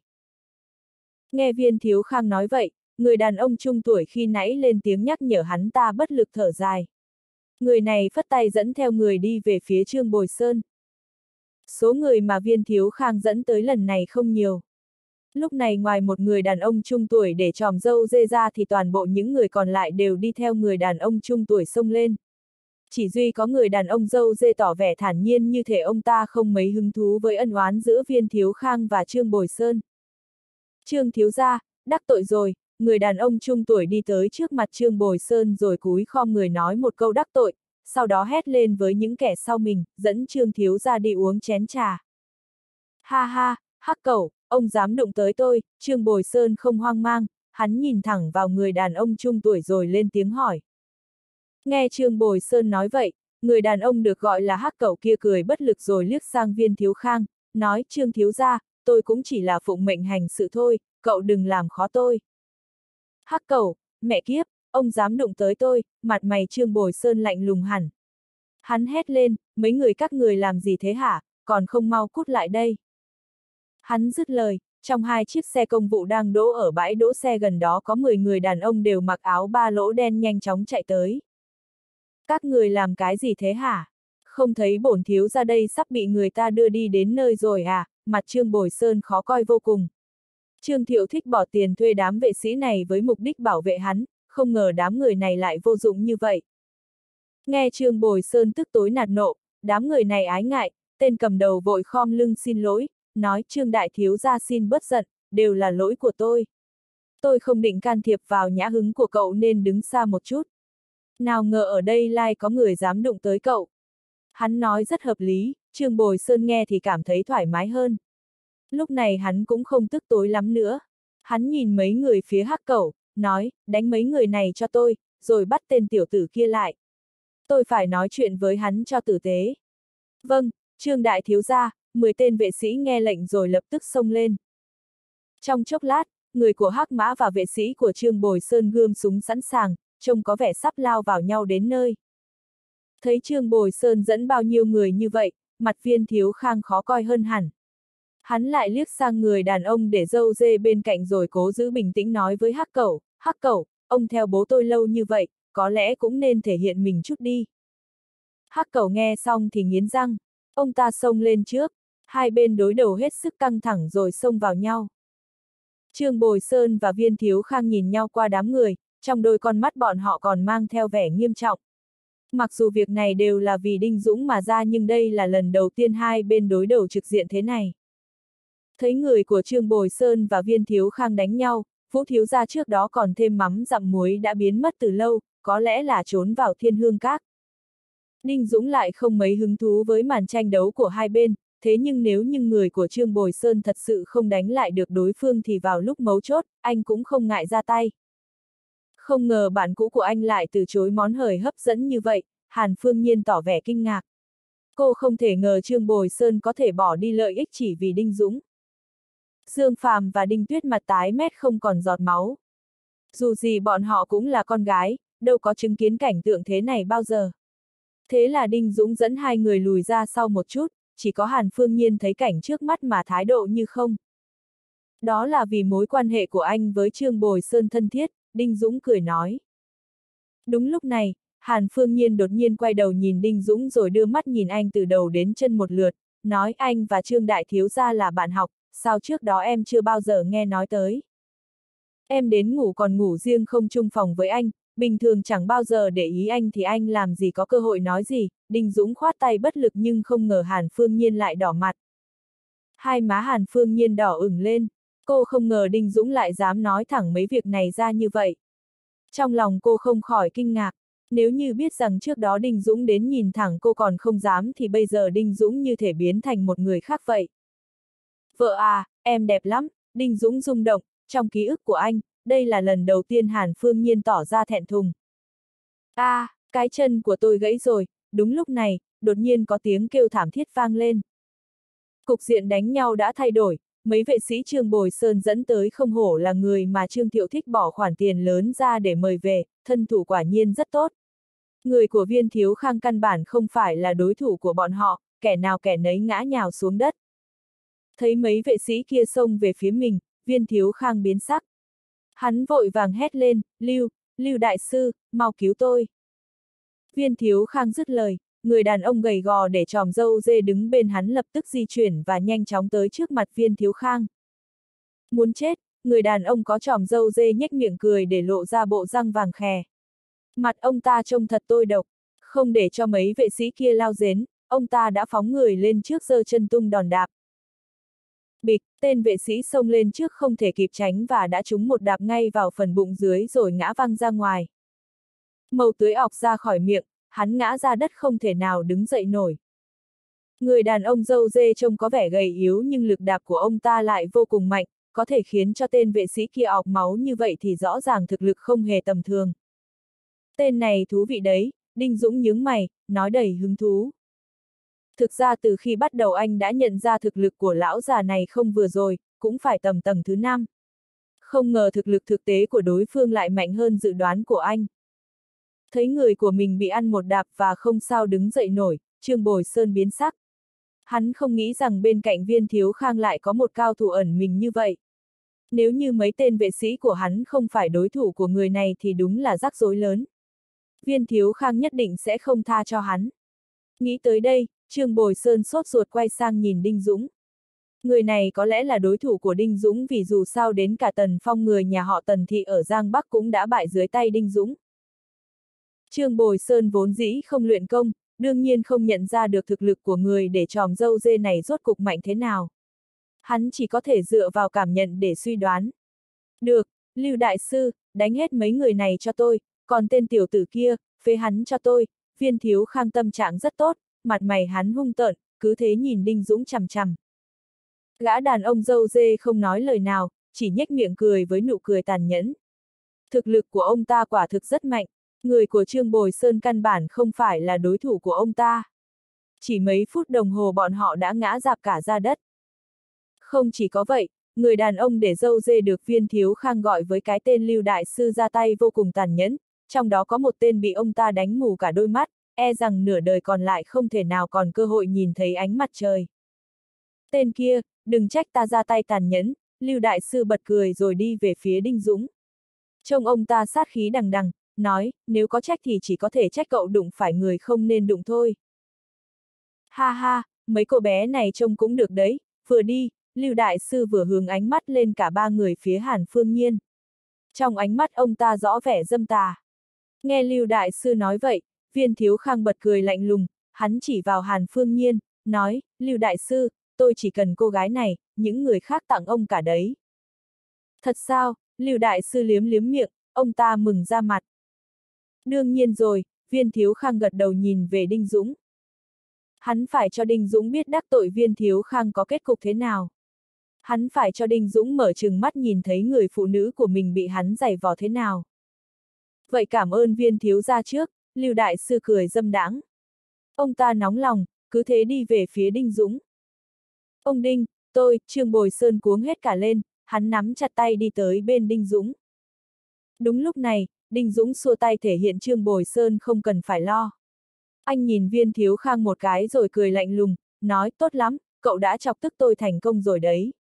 Nghe viên thiếu khang nói vậy, người đàn ông trung tuổi khi nãy lên tiếng nhắc nhở hắn ta bất lực thở dài. Người này phất tay dẫn theo người đi về phía Trương Bồi Sơn. Số người mà viên thiếu khang dẫn tới lần này không nhiều. Lúc này ngoài một người đàn ông trung tuổi để tròm dâu dê ra thì toàn bộ những người còn lại đều đi theo người đàn ông trung tuổi xông lên. Chỉ duy có người đàn ông dâu dê tỏ vẻ thản nhiên như thể ông ta không mấy hứng thú với ân oán giữa viên thiếu khang và Trương Bồi Sơn. Trương thiếu gia, đắc tội rồi, người đàn ông trung tuổi đi tới trước mặt Trương Bồi Sơn rồi cúi khom người nói một câu đắc tội, sau đó hét lên với những kẻ sau mình, dẫn Trương thiếu gia đi uống chén trà. Ha ha, hắc cẩu, ông dám đụng tới tôi, Trương Bồi Sơn không hoang mang, hắn nhìn thẳng vào người đàn ông trung tuổi rồi lên tiếng hỏi. Nghe Trương Bồi Sơn nói vậy, người đàn ông được gọi là hắc cậu kia cười bất lực rồi liếc sang viên thiếu khang, nói Trương thiếu gia, tôi cũng chỉ là phụng mệnh hành sự thôi, cậu đừng làm khó tôi. Hắc cậu, mẹ kiếp, ông dám đụng tới tôi, mặt mày Trương Bồi Sơn lạnh lùng hẳn. Hắn hét lên, mấy người các người làm gì thế hả, còn không mau cút lại đây. Hắn dứt lời, trong hai chiếc xe công vụ đang đỗ ở bãi đỗ xe gần đó có 10 người đàn ông đều mặc áo ba lỗ đen nhanh chóng chạy tới. Các người làm cái gì thế hả? Không thấy bổn thiếu ra đây sắp bị người ta đưa đi đến nơi rồi à, mặt Trương Bồi Sơn khó coi vô cùng. Trương Thiệu thích bỏ tiền thuê đám vệ sĩ này với mục đích bảo vệ hắn, không ngờ đám người này lại vô dụng như vậy. Nghe Trương Bồi Sơn tức tối nạt nộ, đám người này ái ngại, tên cầm đầu vội khom lưng xin lỗi, nói Trương Đại Thiếu gia xin bớt giận, đều là lỗi của tôi. Tôi không định can thiệp vào nhã hứng của cậu nên đứng xa một chút. Nào ngờ ở đây lai có người dám đụng tới cậu. Hắn nói rất hợp lý, Trương Bồi Sơn nghe thì cảm thấy thoải mái hơn. Lúc này hắn cũng không tức tối lắm nữa. Hắn nhìn mấy người phía hắc cẩu, nói, đánh mấy người này cho tôi, rồi bắt tên tiểu tử kia lại. Tôi phải nói chuyện với hắn cho tử tế. Vâng, Trương Đại Thiếu Gia, 10 tên vệ sĩ nghe lệnh rồi lập tức xông lên. Trong chốc lát, người của Hắc Mã và vệ sĩ của Trương Bồi Sơn gươm súng sẵn sàng, trông có vẻ sắp lao vào nhau đến nơi. Thấy Trương Bồi Sơn dẫn bao nhiêu người như vậy, mặt viên thiếu khang khó coi hơn hẳn. Hắn lại liếc sang người đàn ông để dâu dê bên cạnh rồi cố giữ bình tĩnh nói với Hắc Cẩu, Hắc Cẩu, ông theo bố tôi lâu như vậy, có lẽ cũng nên thể hiện mình chút đi. Hắc Cẩu nghe xong thì nghiến răng, ông ta xông lên trước, hai bên đối đầu hết sức căng thẳng rồi xông vào nhau. Trương Bồi Sơn và Viên Thiếu Khang nhìn nhau qua đám người, trong đôi con mắt bọn họ còn mang theo vẻ nghiêm trọng. Mặc dù việc này đều là vì Đinh Dũng mà ra nhưng đây là lần đầu tiên hai bên đối đầu trực diện thế này. Thấy người của Trương Bồi Sơn và Viên Thiếu Khang đánh nhau, Vũ Thiếu gia trước đó còn thêm mắm dặm muối đã biến mất từ lâu, có lẽ là trốn vào thiên hương các. Đinh Dũng lại không mấy hứng thú với màn tranh đấu của hai bên, thế nhưng nếu như người của Trương Bồi Sơn thật sự không đánh lại được đối phương thì vào lúc mấu chốt, anh cũng không ngại ra tay. Không ngờ bạn cũ của anh lại từ chối món hời hấp dẫn như vậy, Hàn Phương Nhiên tỏ vẻ kinh ngạc. Cô không thể ngờ Trương Bồi Sơn có thể bỏ đi lợi ích chỉ vì Đinh Dũng. Dương Phàm và Đinh Tuyết mặt tái mét không còn giọt máu. Dù gì bọn họ cũng là con gái, đâu có chứng kiến cảnh tượng thế này bao giờ. Thế là Đinh Dũng dẫn hai người lùi ra sau một chút, chỉ có Hàn Phương Nhiên thấy cảnh trước mắt mà thái độ như không. Đó là vì mối quan hệ của anh với Trương Bồi Sơn thân thiết, Đinh Dũng cười nói. Đúng lúc này, Hàn Phương Nhiên đột nhiên quay đầu nhìn Đinh Dũng rồi đưa mắt nhìn anh từ đầu đến chân một lượt, nói anh và Trương Đại Thiếu Gia là bạn học, sao trước đó em chưa bao giờ nghe nói tới. Em đến ngủ còn ngủ riêng không chung phòng với anh, bình thường chẳng bao giờ để ý anh thì anh làm gì có cơ hội nói gì, Đinh Dũng khoát tay bất lực nhưng không ngờ Hàn Phương Nhiên lại đỏ mặt. Hai má Hàn Phương Nhiên đỏ ửng lên, cô không ngờ Đinh Dũng lại dám nói thẳng mấy việc này ra như vậy. Trong lòng cô không khỏi kinh ngạc, nếu như biết rằng trước đó Đinh Dũng đến nhìn thẳng cô còn không dám thì bây giờ Đinh Dũng như thể biến thành một người khác vậy. Vợ à, em đẹp lắm, Đinh Dũng rung động, trong ký ức của anh, đây là lần đầu tiên Hàn Phương Nhiên tỏ ra thẹn thùng. a à, cái chân của tôi gãy rồi, đúng lúc này, đột nhiên có tiếng kêu thảm thiết vang lên. Cục diện đánh nhau đã thay đổi, mấy vệ sĩ Trương Bồi Sơn dẫn tới không hổ là người mà Trương Thiệu thích bỏ khoản tiền lớn ra để mời về, thân thủ quả nhiên rất tốt. Người của viên thiếu khang căn bản không phải là đối thủ của bọn họ, kẻ nào kẻ nấy ngã nhào xuống đất. Thấy mấy vệ sĩ kia xông về phía mình, viên thiếu khang biến sắc. Hắn vội vàng hét lên, Lưu, Lưu đại sư, mau cứu tôi. Viên thiếu khang dứt lời, người đàn ông gầy gò để tròm dâu dê đứng bên hắn lập tức di chuyển và nhanh chóng tới trước mặt viên thiếu khang. Muốn chết, người đàn ông có tròm dâu dê nhếch miệng cười để lộ ra bộ răng vàng khè. Mặt ông ta trông thật tôi độc, không để cho mấy vệ sĩ kia lao dến, ông ta đã phóng người lên trước giơ chân tung đòn đạp. Bịch, tên vệ sĩ xông lên trước không thể kịp tránh và đã trúng một đạp ngay vào phần bụng dưới rồi ngã văng ra ngoài. Màu tưới ọc ra khỏi miệng, hắn ngã ra đất không thể nào đứng dậy nổi. Người đàn ông dâu dê trông có vẻ gầy yếu nhưng lực đạp của ông ta lại vô cùng mạnh, có thể khiến cho tên vệ sĩ kia ọc máu như vậy thì rõ ràng thực lực không hề tầm thường. Tên này thú vị đấy, Đinh Dũng nhướng mày, nói đầy hứng thú. Thực ra từ khi bắt đầu anh đã nhận ra thực lực của lão già này không vừa rồi, cũng phải tầm tầng thứ năm. Không ngờ thực lực thực tế của đối phương lại mạnh hơn dự đoán của anh. Thấy người của mình bị ăn một đạp và không sao đứng dậy nổi, Trương Bồi Sơn biến sắc. Hắn không nghĩ rằng bên cạnh viên thiếu khang lại có một cao thủ ẩn mình như vậy. Nếu như mấy tên vệ sĩ của hắn không phải đối thủ của người này thì đúng là rắc rối lớn. Viên thiếu khang nhất định sẽ không tha cho hắn. Nghĩ tới đây, Trương Bồi Sơn sốt ruột quay sang nhìn Đinh Dũng. Người này có lẽ là đối thủ của Đinh Dũng vì dù sao đến cả Tần Phong người nhà họ Tần Thị ở Giang Bắc cũng đã bại dưới tay Đinh Dũng. Trương Bồi Sơn vốn dĩ không luyện công, đương nhiên không nhận ra được thực lực của người để tròm dâu dê này rốt cục mạnh thế nào. Hắn chỉ có thể dựa vào cảm nhận để suy đoán. Được, Lưu Đại Sư, đánh hết mấy người này cho tôi, còn tên tiểu tử kia, phê hắn cho tôi, viên thiếu khang tâm trạng rất tốt, mặt mày hắn hung tợn, cứ thế nhìn Đinh Dũng chằm chằm. Gã đàn ông dâu dê không nói lời nào, chỉ nhếch miệng cười với nụ cười tàn nhẫn. Thực lực của ông ta quả thực rất mạnh, người của Trương Bồi Sơn căn bản không phải là đối thủ của ông ta. Chỉ mấy phút đồng hồ bọn họ đã ngã dạp cả ra đất. Không chỉ có vậy, người đàn ông để dâu dê được viên thiếu khang gọi với cái tên lưu đại sư ra tay vô cùng tàn nhẫn, trong đó có một tên bị ông ta đánh mù cả đôi mắt, e rằng nửa đời còn lại không thể nào còn cơ hội nhìn thấy ánh mặt trời. Tên kia, đừng trách ta ra tay tàn nhẫn, Lưu Đại Sư bật cười rồi đi về phía Đinh Dũng. Trông ông ta sát khí đằng đằng, nói, nếu có trách thì chỉ có thể trách cậu đụng phải người không nên đụng thôi. Ha ha, mấy cô bé này trông cũng được đấy, vừa đi, Lưu Đại Sư vừa hướng ánh mắt lên cả ba người phía Hàn Phương Nhiên. Trong ánh mắt ông ta rõ vẻ dâm tà. Nghe Lưu Đại Sư nói vậy, viên thiếu khang bật cười lạnh lùng, hắn chỉ vào Hàn Phương Nhiên, nói, Lưu Đại Sư, tôi chỉ cần cô gái này, những người khác tặng ông cả đấy. Thật sao, Lưu Đại Sư liếm liếm miệng, ông ta mừng ra mặt. Đương nhiên rồi, viên thiếu khang gật đầu nhìn về Đinh Dũng. Hắn phải cho Đinh Dũng biết đắc tội viên thiếu khang có kết cục thế nào. Hắn phải cho Đinh Dũng mở chừng mắt nhìn thấy người phụ nữ của mình bị hắn giày vò thế nào. Vậy cảm ơn viên thiếu gia trước, Lưu Đại Sư cười dâm đãng. Ông ta nóng lòng, cứ thế đi về phía Đinh Dũng. Ông Đinh, tôi, Trương Bồi Sơn cuống hết cả lên, hắn nắm chặt tay đi tới bên Đinh Dũng. Đúng lúc này, Đinh Dũng xua tay thể hiện Trương Bồi Sơn không cần phải lo. Anh nhìn viên thiếu khang một cái rồi cười lạnh lùng, nói tốt lắm, cậu đã chọc tức tôi thành công rồi đấy.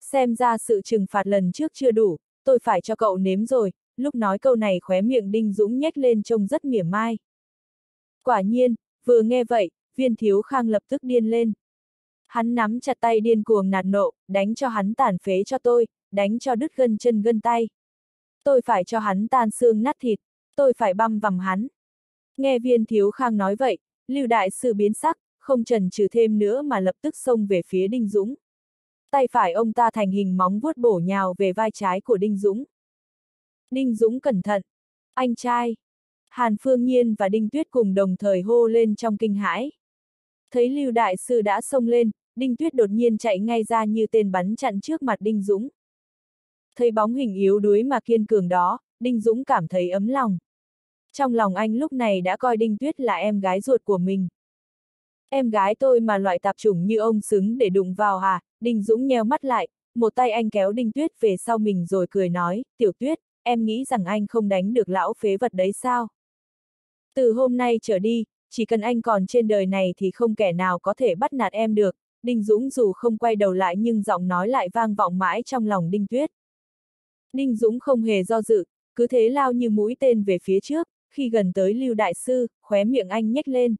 Xem ra sự trừng phạt lần trước chưa đủ, tôi phải cho cậu nếm rồi, lúc nói câu này khóe miệng Đinh Dũng nhếch lên trông rất mỉa mai. Quả nhiên, vừa nghe vậy, viên thiếu khang lập tức điên lên. Hắn nắm chặt tay điên cuồng nạt nộ, đánh cho hắn tàn phế cho tôi, đánh cho đứt gân chân gân tay. Tôi phải cho hắn tan xương nát thịt, tôi phải băm vằm hắn. Nghe viên thiếu khang nói vậy, Lưu Đại Sư biến sắc, không trần trừ thêm nữa mà lập tức xông về phía Đinh Dũng. Tay phải ông ta thành hình móng vuốt bổ nhào về vai trái của Đinh Dũng. Đinh Dũng cẩn thận. Anh trai. Hàn Phương Nhiên và Đinh Tuyết cùng đồng thời hô lên trong kinh hãi. Thấy Lưu Đại Sư đã xông lên, Đinh Tuyết đột nhiên chạy ngay ra như tên bắn chặn trước mặt Đinh Dũng. Thấy bóng hình yếu đuối mà kiên cường đó, Đinh Dũng cảm thấy ấm lòng. Trong lòng anh lúc này đã coi Đinh Tuyết là em gái ruột của mình. Em gái tôi mà loại tạp chủng như ông xứng để đụng vào hả? Đinh Dũng nheo mắt lại, một tay anh kéo Đinh Tuyết về sau mình rồi cười nói, Tiểu Tuyết, em nghĩ rằng anh không đánh được lão phế vật đấy sao? Từ hôm nay trở đi, chỉ cần anh còn trên đời này thì không kẻ nào có thể bắt nạt em được. Đinh Dũng dù không quay đầu lại nhưng giọng nói lại vang vọng mãi trong lòng Đinh Tuyết. Đinh Dũng không hề do dự, cứ thế lao như mũi tên về phía trước, khi gần tới Lưu Đại Sư, khóe miệng anh nhếch lên.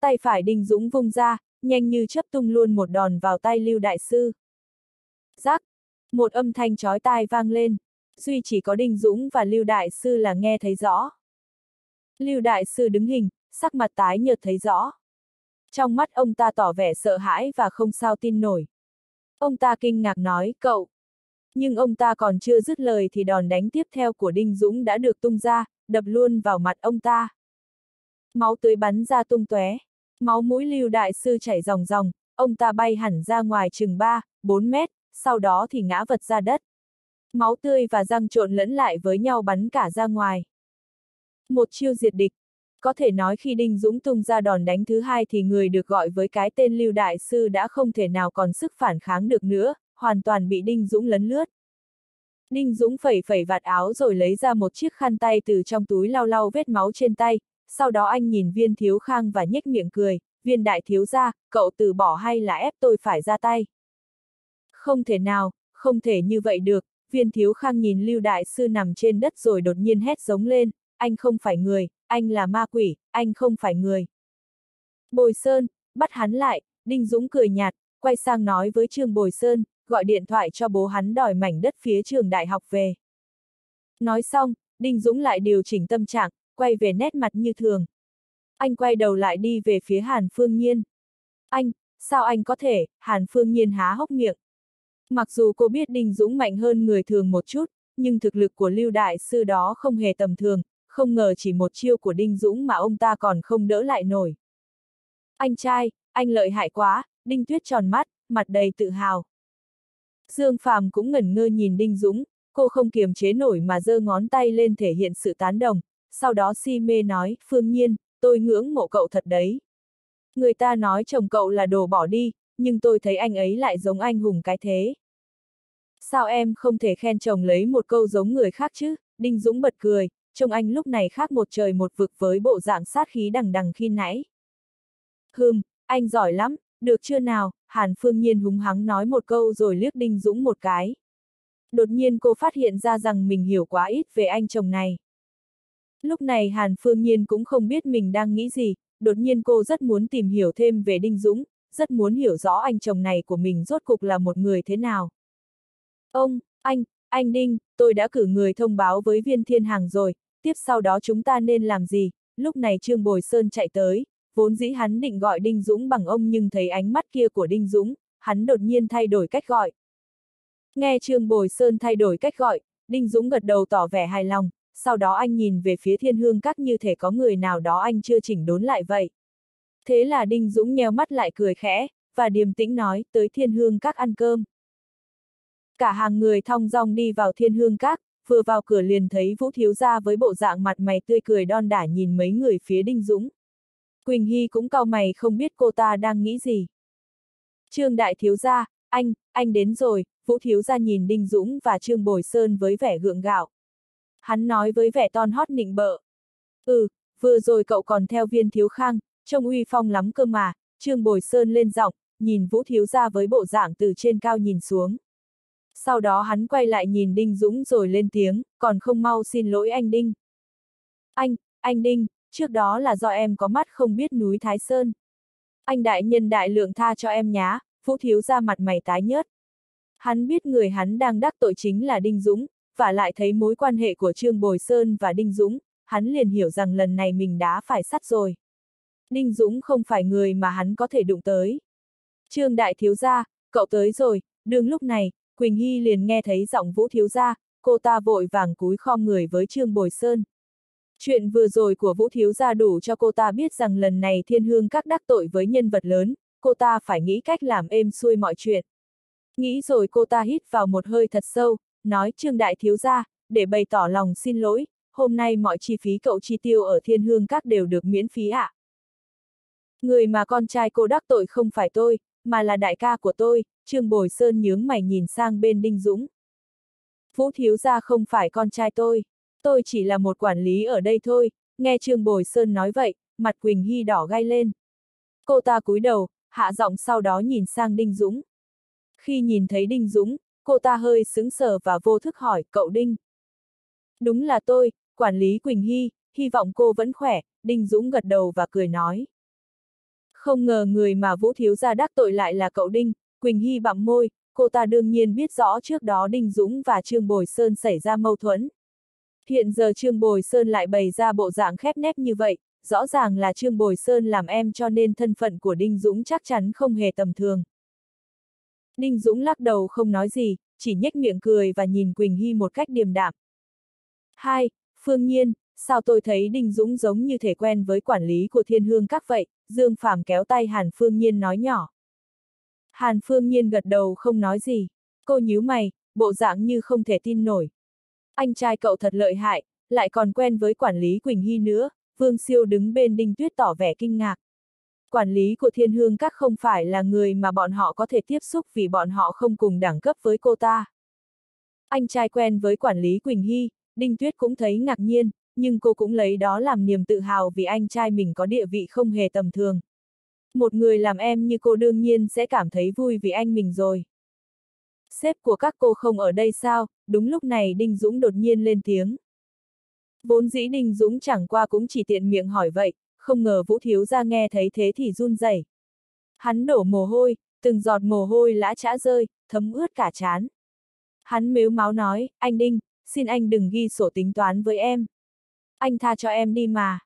Tay phải Đinh Dũng vung ra, nhanh như chấp tung luôn một đòn vào tay Lưu Đại Sư. Giác! Một âm thanh chói tai vang lên, duy chỉ có Đinh Dũng và Lưu Đại Sư là nghe thấy rõ. Lưu Đại Sư đứng hình, sắc mặt tái nhợt thấy rõ. Trong mắt ông ta tỏ vẻ sợ hãi và không sao tin nổi. Ông ta kinh ngạc nói, cậu. Nhưng ông ta còn chưa dứt lời thì đòn đánh tiếp theo của Đinh Dũng đã được tung ra, đập luôn vào mặt ông ta. Máu tươi bắn ra tung tóe, máu mũi lưu đại sư chảy ròng ròng, ông ta bay hẳn ra ngoài chừng 3, 4 mét, sau đó thì ngã vật ra đất. Máu tươi và răng trộn lẫn lại với nhau bắn cả ra ngoài. Một chiêu diệt địch. Có thể nói khi Đinh Dũng tung ra đòn đánh thứ hai thì người được gọi với cái tên Lưu Đại Sư đã không thể nào còn sức phản kháng được nữa, hoàn toàn bị Đinh Dũng lấn lướt. Đinh Dũng phẩy phẩy vạt áo rồi lấy ra một chiếc khăn tay từ trong túi lau lau vết máu trên tay, sau đó anh nhìn viên thiếu khang và nhếch miệng cười, viên đại thiếu ra, cậu từ bỏ hay là ép tôi phải ra tay? Không thể nào, không thể như vậy được, viên thiếu khang nhìn lưu đại sư nằm trên đất rồi đột nhiên hét giống lên, anh không phải người, anh là ma quỷ, anh không phải người. Bồi Sơn, bắt hắn lại, Đinh Dũng cười nhạt, quay sang nói với Trương Bồi Sơn, gọi điện thoại cho bố hắn đòi mảnh đất phía trường đại học về. Nói xong, Đinh Dũng lại điều chỉnh tâm trạng, quay về nét mặt như thường. Anh quay đầu lại đi về phía Hàn Phương Nhiên. Anh, sao anh có thể, Hàn Phương Nhiên há hốc miệng. Mặc dù cô biết Đinh Dũng mạnh hơn người thường một chút, nhưng thực lực của Lưu Đại Sư đó không hề tầm thường, không ngờ chỉ một chiêu của Đinh Dũng mà ông ta còn không đỡ lại nổi. Anh trai, anh lợi hại quá, Đinh Tuyết tròn mắt, mặt đầy tự hào. Dương Phàm cũng ngẩn ngơ nhìn Đinh Dũng, cô không kiềm chế nổi mà giơ ngón tay lên thể hiện sự tán đồng, sau đó si mê nói, Phương Nhiên, tôi ngưỡng mộ cậu thật đấy. Người ta nói chồng cậu là đồ bỏ đi, nhưng tôi thấy anh ấy lại giống anh hùng cái thế. Sao em không thể khen chồng lấy một câu giống người khác chứ? Đinh Dũng bật cười, trông anh lúc này khác một trời một vực với bộ dạng sát khí đằng đằng khi nãy. Hừm, anh giỏi lắm, được chưa nào, Hàn Phương Nhiên húng hắng nói một câu rồi liếc Đinh Dũng một cái. Đột nhiên cô phát hiện ra rằng mình hiểu quá ít về anh chồng này. Lúc này Hàn Phương Nhiên cũng không biết mình đang nghĩ gì, đột nhiên cô rất muốn tìm hiểu thêm về Đinh Dũng, rất muốn hiểu rõ anh chồng này của mình rốt cục là một người thế nào. Ông, anh, anh Đinh, tôi đã cử người thông báo với viên thiên hàng rồi, tiếp sau đó chúng ta nên làm gì? Lúc này Trương Bồi Sơn chạy tới, vốn dĩ hắn định gọi Đinh Dũng bằng ông nhưng thấy ánh mắt kia của Đinh Dũng, hắn đột nhiên thay đổi cách gọi. Nghe Trương Bồi Sơn thay đổi cách gọi, Đinh Dũng gật đầu tỏ vẻ hài lòng, sau đó anh nhìn về phía thiên hương các như thể có người nào đó anh chưa chỉnh đốn lại vậy. Thế là Đinh Dũng nheo mắt lại cười khẽ, và điềm tĩnh nói, tới thiên hương các ăn cơm. Cả hàng người thong dong đi vào thiên hương các, vừa vào cửa liền thấy Vũ Thiếu Gia với bộ dạng mặt mày tươi cười đon đả nhìn mấy người phía Đinh Dũng. Quỳnh Hy cũng cau mày không biết cô ta đang nghĩ gì. Trương Đại Thiếu Gia, anh, anh đến rồi, Vũ Thiếu Gia nhìn Đinh Dũng và Trương Bồi Sơn với vẻ gượng gạo. Hắn nói với vẻ ton hót nịnh bợ. Ừ, vừa rồi cậu còn theo viên thiếu khang, trông uy phong lắm cơ mà, Trương Bồi Sơn lên giọng, nhìn Vũ Thiếu Gia với bộ dạng từ trên cao nhìn xuống. Sau đó hắn quay lại nhìn Đinh Dũng rồi lên tiếng, còn không mau xin lỗi anh Đinh. Anh, anh Đinh, trước đó là do em có mắt không biết núi Thái Sơn. Anh đại nhân đại lượng tha cho em nhá, Vũ Thiếu ra mặt mày tái nhớt. Hắn biết người hắn đang đắc tội chính là Đinh Dũng, và lại thấy mối quan hệ của Trương Bồi Sơn và Đinh Dũng, hắn liền hiểu rằng lần này mình đã phải sắt rồi. Ninh Dũng không phải người mà hắn có thể đụng tới. Trương Đại Thiếu Gia, cậu tới rồi, đường lúc này, Quỳnh Hy liền nghe thấy giọng Vũ Thiếu Gia, cô ta vội vàng cúi khom người với Trương Bồi Sơn. Chuyện vừa rồi của Vũ Thiếu Gia đủ cho cô ta biết rằng lần này thiên hương các đắc tội với nhân vật lớn, cô ta phải nghĩ cách làm êm xuôi mọi chuyện. Nghĩ rồi cô ta hít vào một hơi thật sâu, nói Trương Đại Thiếu Gia, để bày tỏ lòng xin lỗi, hôm nay mọi chi phí cậu chi tiêu ở thiên hương các đều được miễn phí ạ. À? Người mà con trai cô đắc tội không phải tôi, mà là đại ca của tôi, Trương Bồi Sơn nhướng mày nhìn sang bên Đinh Dũng. Vũ Thiếu Gia không phải con trai tôi, tôi chỉ là một quản lý ở đây thôi, nghe Trương Bồi Sơn nói vậy, mặt Quỳnh Hy đỏ gai lên. Cô ta cúi đầu, hạ giọng sau đó nhìn sang Đinh Dũng. Khi nhìn thấy Đinh Dũng, cô ta hơi sững sờ và vô thức hỏi, cậu Đinh. Đúng là tôi, quản lý Quỳnh Hy, hy vọng cô vẫn khỏe, Đinh Dũng gật đầu và cười nói. Không ngờ người mà Vũ Thiếu Gia đắc tội lại là cậu Đinh, Quỳnh Hy bặm môi, cô ta đương nhiên biết rõ trước đó Đinh Dũng và Trương Bồi Sơn xảy ra mâu thuẫn. Hiện giờ Trương Bồi Sơn lại bày ra bộ dạng khép nép như vậy, rõ ràng là Trương Bồi Sơn làm em cho nên thân phận của Đinh Dũng chắc chắn không hề tầm thường. Đinh Dũng lắc đầu không nói gì, chỉ nhếch miệng cười và nhìn Quỳnh Hy một cách điềm đạm. Hai, Phương Nhiên, sao tôi thấy Đinh Dũng giống như thể quen với quản lý của thiên hương các vậy, Dương Phàm kéo tay Hàn Phương Nhiên nói nhỏ. Hàn Phương Nhiên gật đầu không nói gì, cô nhíu mày, bộ dạng như không thể tin nổi. Anh trai cậu thật lợi hại, lại còn quen với quản lý Quỳnh Hy nữa, Vương Siêu đứng bên Đinh Tuyết tỏ vẻ kinh ngạc. Quản lý của thiên hương các không phải là người mà bọn họ có thể tiếp xúc vì bọn họ không cùng đẳng cấp với cô ta. Anh trai quen với quản lý Quỳnh Hy, Đinh Tuyết cũng thấy ngạc nhiên, nhưng cô cũng lấy đó làm niềm tự hào vì anh trai mình có địa vị không hề tầm thường. Một người làm em như cô đương nhiên sẽ cảm thấy vui vì anh mình rồi. Sếp của các cô không ở đây sao, đúng lúc này Đinh Dũng đột nhiên lên tiếng. Vốn dĩ Đinh Dũng chẳng qua cũng chỉ tiện miệng hỏi vậy, không ngờ Vũ Thiếu ra nghe thấy thế thì run rẩy. Hắn đổ mồ hôi, từng giọt mồ hôi lã chã rơi, thấm ướt cả chán. Hắn mếu máu nói, anh Đinh, xin anh đừng ghi sổ tính toán với em. Anh tha cho em đi mà.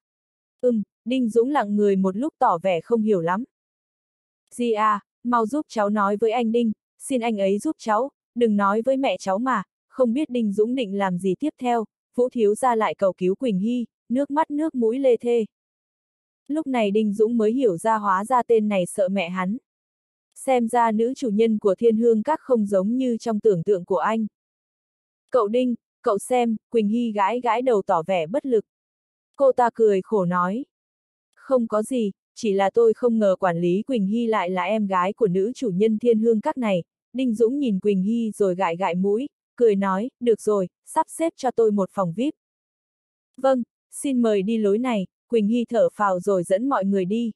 Ừm, Đinh Dũng lặng người một lúc tỏ vẻ không hiểu lắm. Di à, mau giúp cháu nói với anh Đinh, xin anh ấy giúp cháu, đừng nói với mẹ cháu mà, không biết Đinh Dũng định làm gì tiếp theo, Vũ Thiếu ra lại cầu cứu Quỳnh Hy, nước mắt nước mũi lê thê. Lúc này Đinh Dũng mới hiểu ra hóa ra tên này sợ mẹ hắn. Xem ra nữ chủ nhân của thiên hương các không giống như trong tưởng tượng của anh. Cậu Đinh, cậu xem, Quỳnh Hy gãi gãi đầu tỏ vẻ bất lực. Cô ta cười khổ nói. Không có gì, chỉ là tôi không ngờ quản lý Quỳnh Hy lại là em gái của nữ chủ nhân thiên hương các này. Đinh Dũng nhìn Quỳnh Hy rồi gãi gãi mũi, cười nói, được rồi, sắp xếp cho tôi một phòng VIP. Vâng, xin mời đi lối này, Quỳnh Hy thở phào rồi dẫn mọi người đi.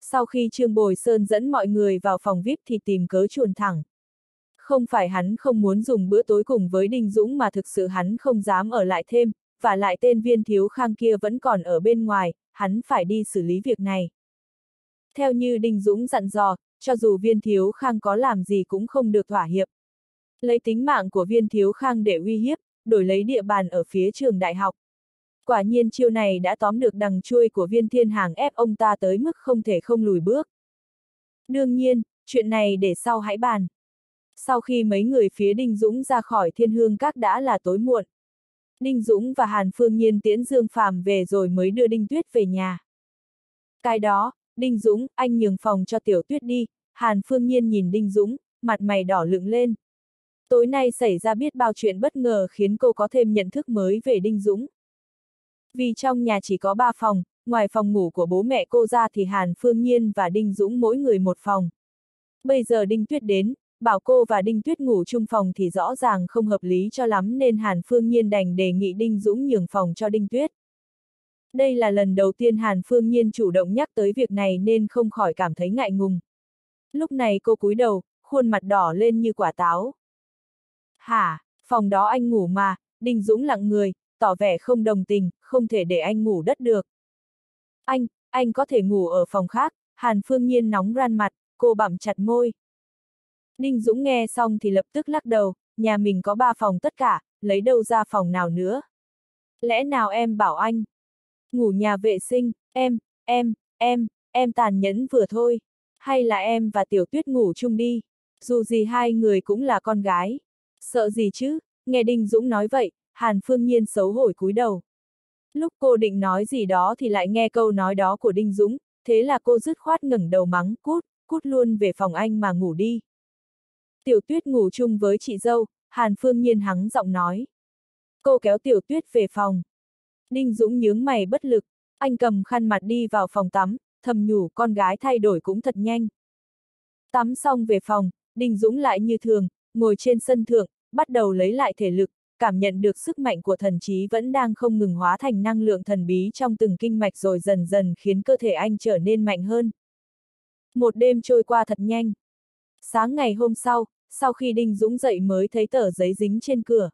Sau khi Trương Bồi Sơn dẫn mọi người vào phòng VIP thì tìm cớ chuồn thẳng. Không phải hắn không muốn dùng bữa tối cùng với Đinh Dũng mà thực sự hắn không dám ở lại thêm, và lại tên viên thiếu khang kia vẫn còn ở bên ngoài, hắn phải đi xử lý việc này. Theo như Đinh Dũng dặn dò, cho dù viên thiếu khang có làm gì cũng không được thỏa hiệp. Lấy tính mạng của viên thiếu khang để uy hiếp, đổi lấy địa bàn ở phía trường đại học. Quả nhiên chiêu này đã tóm được đằng chuôi của viên thiên hàng ép ông ta tới mức không thể không lùi bước. Đương nhiên, chuyện này để sau hãy bàn. Sau khi mấy người phía Đinh Dũng ra khỏi thiên hương các đã là tối muộn. Đinh Dũng và Hàn Phương Nhiên tiễn Dương Phàm về rồi mới đưa Đinh Tuyết về nhà. Cái đó, Đinh Dũng, anh nhường phòng cho Tiểu Tuyết đi, Hàn Phương Nhiên nhìn Đinh Dũng, mặt mày đỏ lựng lên. Tối nay xảy ra biết bao chuyện bất ngờ khiến cô có thêm nhận thức mới về Đinh Dũng. Vì trong nhà chỉ có ba phòng, ngoài phòng ngủ của bố mẹ cô ra thì Hàn Phương Nhiên và Đinh Dũng mỗi người một phòng. Bây giờ Đinh Tuyết đến, bảo cô và Đinh Tuyết ngủ chung phòng thì rõ ràng không hợp lý cho lắm nên Hàn Phương Nhiên đành đề nghị Đinh Dũng nhường phòng cho Đinh Tuyết. Đây là lần đầu tiên Hàn Phương Nhiên chủ động nhắc tới việc này nên không khỏi cảm thấy ngại ngùng. Lúc này cô cúi đầu, khuôn mặt đỏ lên như quả táo. Hả, phòng đó anh ngủ mà, Đinh Dũng lặng người, tỏ vẻ không đồng tình, không thể để anh ngủ đất được. Anh, anh có thể ngủ ở phòng khác, Hàn Phương Nhiên nóng ran mặt, cô bặm chặt môi. Ninh Dũng nghe xong thì lập tức lắc đầu, nhà mình có ba phòng tất cả, lấy đâu ra phòng nào nữa. Lẽ nào em bảo anh? Ngủ nhà vệ sinh, em, em, em, em tàn nhẫn vừa thôi. Hay là em và tiểu tuyết ngủ chung đi. Dù gì hai người cũng là con gái. Sợ gì chứ? Nghe Đinh Dũng nói vậy, Hàn Phương Nhiên xấu hổ cúi đầu. Lúc cô định nói gì đó thì lại nghe câu nói đó của Đinh Dũng, thế là cô dứt khoát ngẩng đầu mắng, cút, cút luôn về phòng anh mà ngủ đi. Tiểu tuyết ngủ chung với chị dâu, Hàn Phương Nhiên hắng giọng nói. Cô kéo tiểu tuyết về phòng. Đinh Dũng nhướng mày bất lực, anh cầm khăn mặt đi vào phòng tắm, thầm nhủ con gái thay đổi cũng thật nhanh. Tắm xong về phòng, Đinh Dũng lại như thường, ngồi trên sân thượng, bắt đầu lấy lại thể lực, cảm nhận được sức mạnh của thần trí vẫn đang không ngừng hóa thành năng lượng thần bí trong từng kinh mạch rồi dần dần khiến cơ thể anh trở nên mạnh hơn. Một đêm trôi qua thật nhanh. Sáng ngày hôm sau, sau khi Đinh Dũng dậy mới thấy tờ giấy dính trên cửa.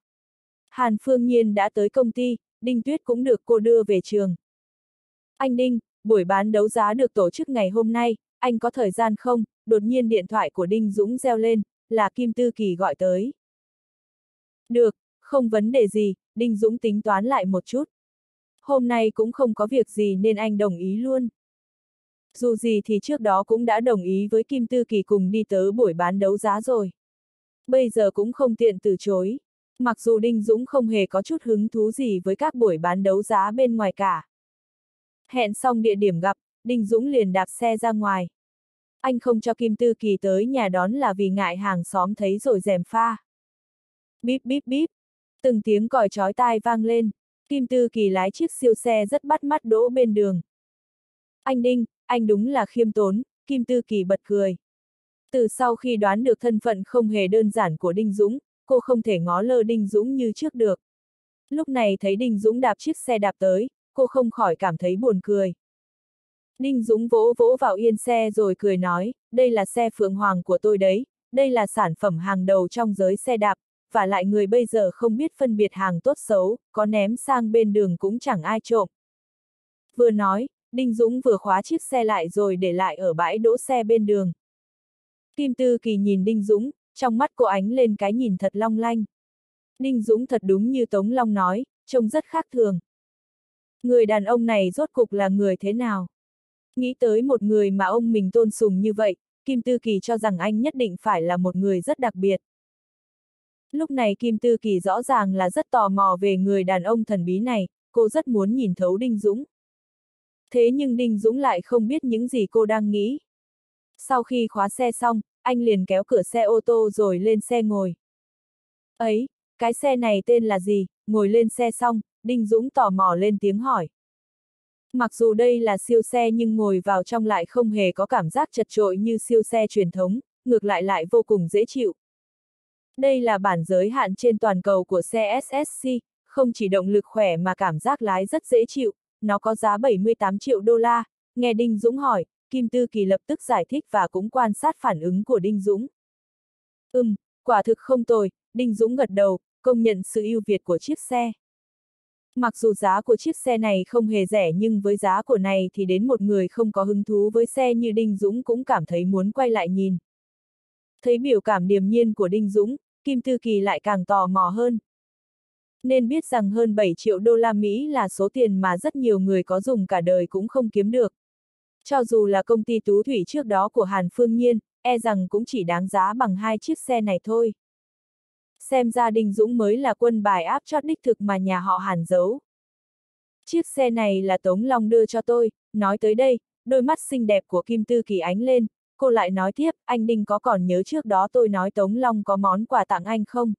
Hàn Phương Nhiên đã tới công ty, Đinh Tuyết cũng được cô đưa về trường. Anh Đinh, buổi bán đấu giá được tổ chức ngày hôm nay, anh có thời gian không? Đột nhiên điện thoại của Đinh Dũng reo lên, là Kim Tư Kỳ gọi tới. Được, không vấn đề gì, Đinh Dũng tính toán lại một chút. Hôm nay cũng không có việc gì nên anh đồng ý luôn. Dù gì thì trước đó cũng đã đồng ý với Kim Tư Kỳ cùng đi tới buổi bán đấu giá rồi. Bây giờ cũng không tiện từ chối. Mặc dù Đinh Dũng không hề có chút hứng thú gì với các buổi bán đấu giá bên ngoài cả. Hẹn xong địa điểm gặp, Đinh Dũng liền đạp xe ra ngoài. Anh không cho Kim Tư Kỳ tới nhà đón là vì ngại hàng xóm thấy rồi rèm pha. Bíp bíp bíp, từng tiếng còi chói tai vang lên, Kim Tư Kỳ lái chiếc siêu xe rất bắt mắt đỗ bên đường. Anh Đinh, anh đúng là khiêm tốn, Kim Tư Kỳ bật cười. Từ sau khi đoán được thân phận không hề đơn giản của Đinh Dũng, cô không thể ngó lơ Đinh Dũng như trước được. Lúc này thấy Đinh Dũng đạp chiếc xe đạp tới, cô không khỏi cảm thấy buồn cười. Đinh Dũng vỗ vỗ vào yên xe rồi cười nói, đây là xe Phượng Hoàng của tôi đấy, đây là sản phẩm hàng đầu trong giới xe đạp, và lại người bây giờ không biết phân biệt hàng tốt xấu, có ném sang bên đường cũng chẳng ai trộm. Vừa nói, Đinh Dũng vừa khóa chiếc xe lại rồi để lại ở bãi đỗ xe bên đường. Kim Tư Kỳ nhìn Đinh Dũng, trong mắt cô ánh lên cái nhìn thật long lanh. Đinh Dũng thật đúng như Tống Long nói, trông rất khác thường. Người đàn ông này rốt cục là người thế nào? Nghĩ tới một người mà ông mình tôn sùng như vậy, Kim Tư Kỳ cho rằng anh nhất định phải là một người rất đặc biệt. Lúc này Kim Tư Kỳ rõ ràng là rất tò mò về người đàn ông thần bí này, cô rất muốn nhìn thấu Đinh Dũng. Thế nhưng Đinh Dũng lại không biết những gì cô đang nghĩ. Sau khi khóa xe xong, anh liền kéo cửa xe ô tô rồi lên xe ngồi. Ấy, cái xe này tên là gì? Ngồi lên xe xong, Đinh Dũng tò mò lên tiếng hỏi. Mặc dù đây là siêu xe nhưng ngồi vào trong lại không hề có cảm giác chật trội như siêu xe truyền thống, ngược lại lại vô cùng dễ chịu. Đây là bản giới hạn trên toàn cầu của xe SSC, không chỉ động lực khỏe mà cảm giác lái rất dễ chịu, nó có giá 78 triệu đô la. Nghe Đinh Dũng hỏi, Kim Tư Kỳ lập tức giải thích và cũng quan sát phản ứng của Đinh Dũng. Ừm, quả thực không tồi, Đinh Dũng gật đầu, công nhận sự ưu việt của chiếc xe. Mặc dù giá của chiếc xe này không hề rẻ nhưng với giá của này thì đến một người không có hứng thú với xe như Đinh Dũng cũng cảm thấy muốn quay lại nhìn. Thấy biểu cảm điềm nhiên của Đinh Dũng, Kim Tư Kỳ lại càng tò mò hơn. Nên biết rằng hơn 7 triệu đô la Mỹ là số tiền mà rất nhiều người có dùng cả đời cũng không kiếm được. Cho dù là công ty tú thủy trước đó của Hàn Phương Nhiên, e rằng cũng chỉ đáng giá bằng hai chiếc xe này thôi. Xem ra Đinh Dũng mới là quân bài áp chót đích thực mà nhà họ Hàn giấu. Chiếc xe này là Tống Long đưa cho tôi, nói tới đây, đôi mắt xinh đẹp của Kim Tư Kỳ ánh lên, cô lại nói tiếp, anh Đinh có còn nhớ trước đó tôi nói Tống Long có món quà tặng anh không?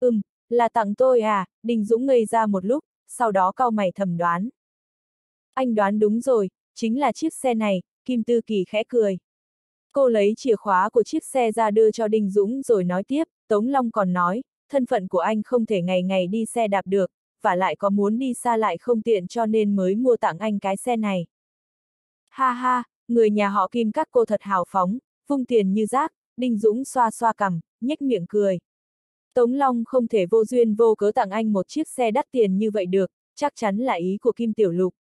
Ừm, là tặng tôi à, Đinh Dũng ngây ra một lúc, sau đó cau mày thầm đoán. Anh đoán đúng rồi, chính là chiếc xe này, Kim Tư Kỳ khẽ cười. Cô lấy chìa khóa của chiếc xe ra đưa cho Đinh Dũng rồi nói tiếp, Tống Long còn nói, thân phận của anh không thể ngày ngày đi xe đạp được, và lại có muốn đi xa lại không tiện cho nên mới mua tặng anh cái xe này. Ha ha, người nhà họ Kim các cô thật hào phóng, vung tiền như rác, Đinh Dũng xoa xoa cằm, nhếch miệng cười. Tống Long không thể vô duyên vô cớ tặng anh một chiếc xe đắt tiền như vậy được, chắc chắn là ý của Kim Tiểu Lục.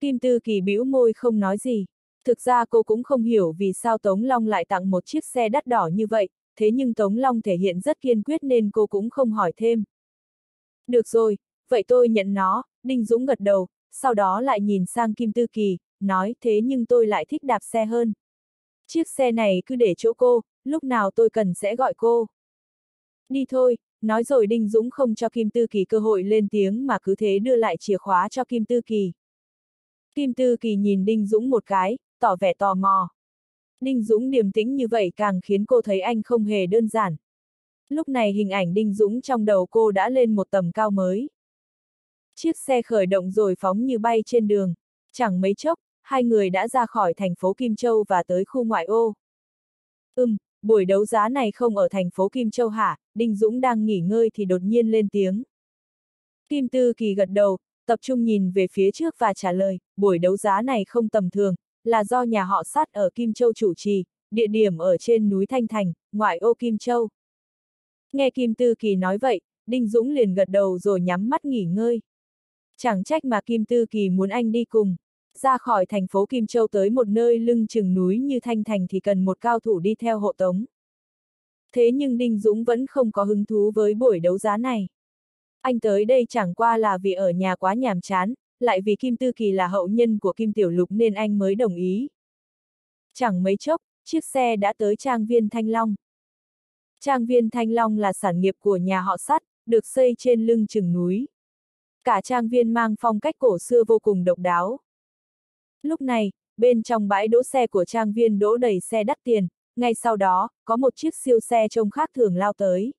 Kim Tư Kỳ bĩu môi không nói gì. Thực ra cô cũng không hiểu vì sao Tống Long lại tặng một chiếc xe đắt đỏ như vậy, thế nhưng Tống Long thể hiện rất kiên quyết nên cô cũng không hỏi thêm. Được rồi, vậy tôi nhận nó, Đinh Dũng gật đầu, sau đó lại nhìn sang Kim Tư Kỳ, nói thế nhưng tôi lại thích đạp xe hơn. Chiếc xe này cứ để chỗ cô, lúc nào tôi cần sẽ gọi cô. Đi thôi, nói rồi Đinh Dũng không cho Kim Tư Kỳ cơ hội lên tiếng mà cứ thế đưa lại chìa khóa cho Kim Tư Kỳ. Kim Tư Kỳ nhìn Đinh Dũng một cái, tỏ vẻ tò mò. Đinh Dũng điềm tĩnh như vậy càng khiến cô thấy anh không hề đơn giản. Lúc này hình ảnh Đinh Dũng trong đầu cô đã lên một tầm cao mới. Chiếc xe khởi động rồi phóng như bay trên đường. Chẳng mấy chốc, hai người đã ra khỏi thành phố Kim Châu và tới khu ngoại ô. Ừm, buổi đấu giá này không ở thành phố Kim Châu hả? Đinh Dũng đang nghỉ ngơi thì đột nhiên lên tiếng. Kim Tư Kỳ gật đầu, tập trung nhìn về phía trước và trả lời, buổi đấu giá này không tầm thường, là do nhà họ sát ở Kim Châu chủ trì, địa điểm ở trên núi Thanh Thành, ngoại ô Kim Châu. Nghe Kim Tư Kỳ nói vậy, Đinh Dũng liền gật đầu rồi nhắm mắt nghỉ ngơi. Chẳng trách mà Kim Tư Kỳ muốn anh đi cùng. Ra khỏi thành phố Kim Châu tới một nơi lưng chừng núi như Thanh Thành thì cần một cao thủ đi theo hộ tống. Thế nhưng Đinh Dũng vẫn không có hứng thú với buổi đấu giá này. Anh tới đây chẳng qua là vì ở nhà quá nhàm chán, lại vì Kim Tư Kỳ là hậu nhân của Kim Tiểu Lục nên anh mới đồng ý. Chẳng mấy chốc, chiếc xe đã tới trang viên Thanh Long. Trang viên Thanh Long là sản nghiệp của nhà họ sắt, được xây trên lưng chừng núi. Cả trang viên mang phong cách cổ xưa vô cùng độc đáo. Lúc này, bên trong bãi đỗ xe của trang viên đỗ đầy xe đắt tiền, ngay sau đó, có một chiếc siêu xe trông khác thường lao tới.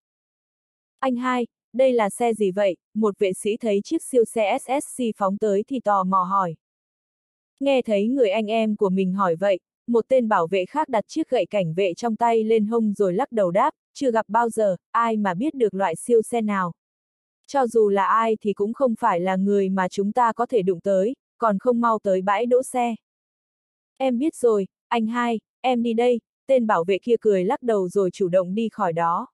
Anh hai, đây là xe gì vậy? Một vệ sĩ thấy chiếc siêu xe SSC phóng tới thì tò mò hỏi. Nghe thấy người anh em của mình hỏi vậy, một tên bảo vệ khác đặt chiếc gậy cảnh vệ trong tay lên hông rồi lắc đầu đáp, chưa gặp bao giờ, ai mà biết được loại siêu xe nào. Cho dù là ai thì cũng không phải là người mà chúng ta có thể đụng tới, còn không mau tới bãi đỗ xe. Em biết rồi, anh hai, em đi đây, tên bảo vệ kia cười lắc đầu rồi chủ động đi khỏi đó.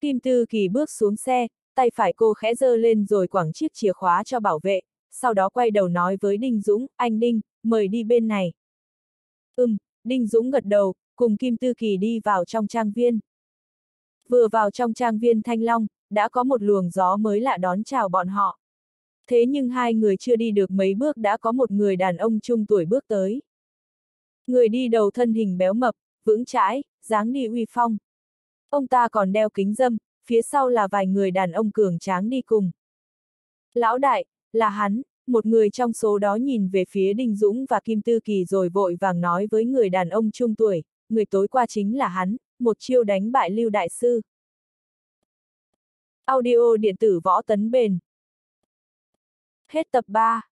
Kim Tư Kỳ bước xuống xe, tay phải cô khẽ giơ lên rồi quẳng chiếc chìa khóa cho bảo vệ, sau đó quay đầu nói với Đinh Dũng, anh Đinh, mời đi bên này. Ừm, Đinh Dũng gật đầu, cùng Kim Tư Kỳ đi vào trong trang viên. Vừa vào trong trang viên Thanh Long, đã có một luồng gió mới lạ đón chào bọn họ. Thế nhưng hai người chưa đi được mấy bước đã có một người đàn ông trung tuổi bước tới. Người đi đầu thân hình béo mập, vững chãi, dáng đi uy phong. Ông ta còn đeo kính dâm, phía sau là vài người đàn ông cường tráng đi cùng. Lão đại, là hắn, một người trong số đó nhìn về phía Đinh Dũng và Kim Tư Kỳ rồi vội vàng nói với người đàn ông trung tuổi, người tối qua chính là hắn, một chiêu đánh bại Lưu Đại Sư. Audio điện tử võ tấn bền. Hết tập 3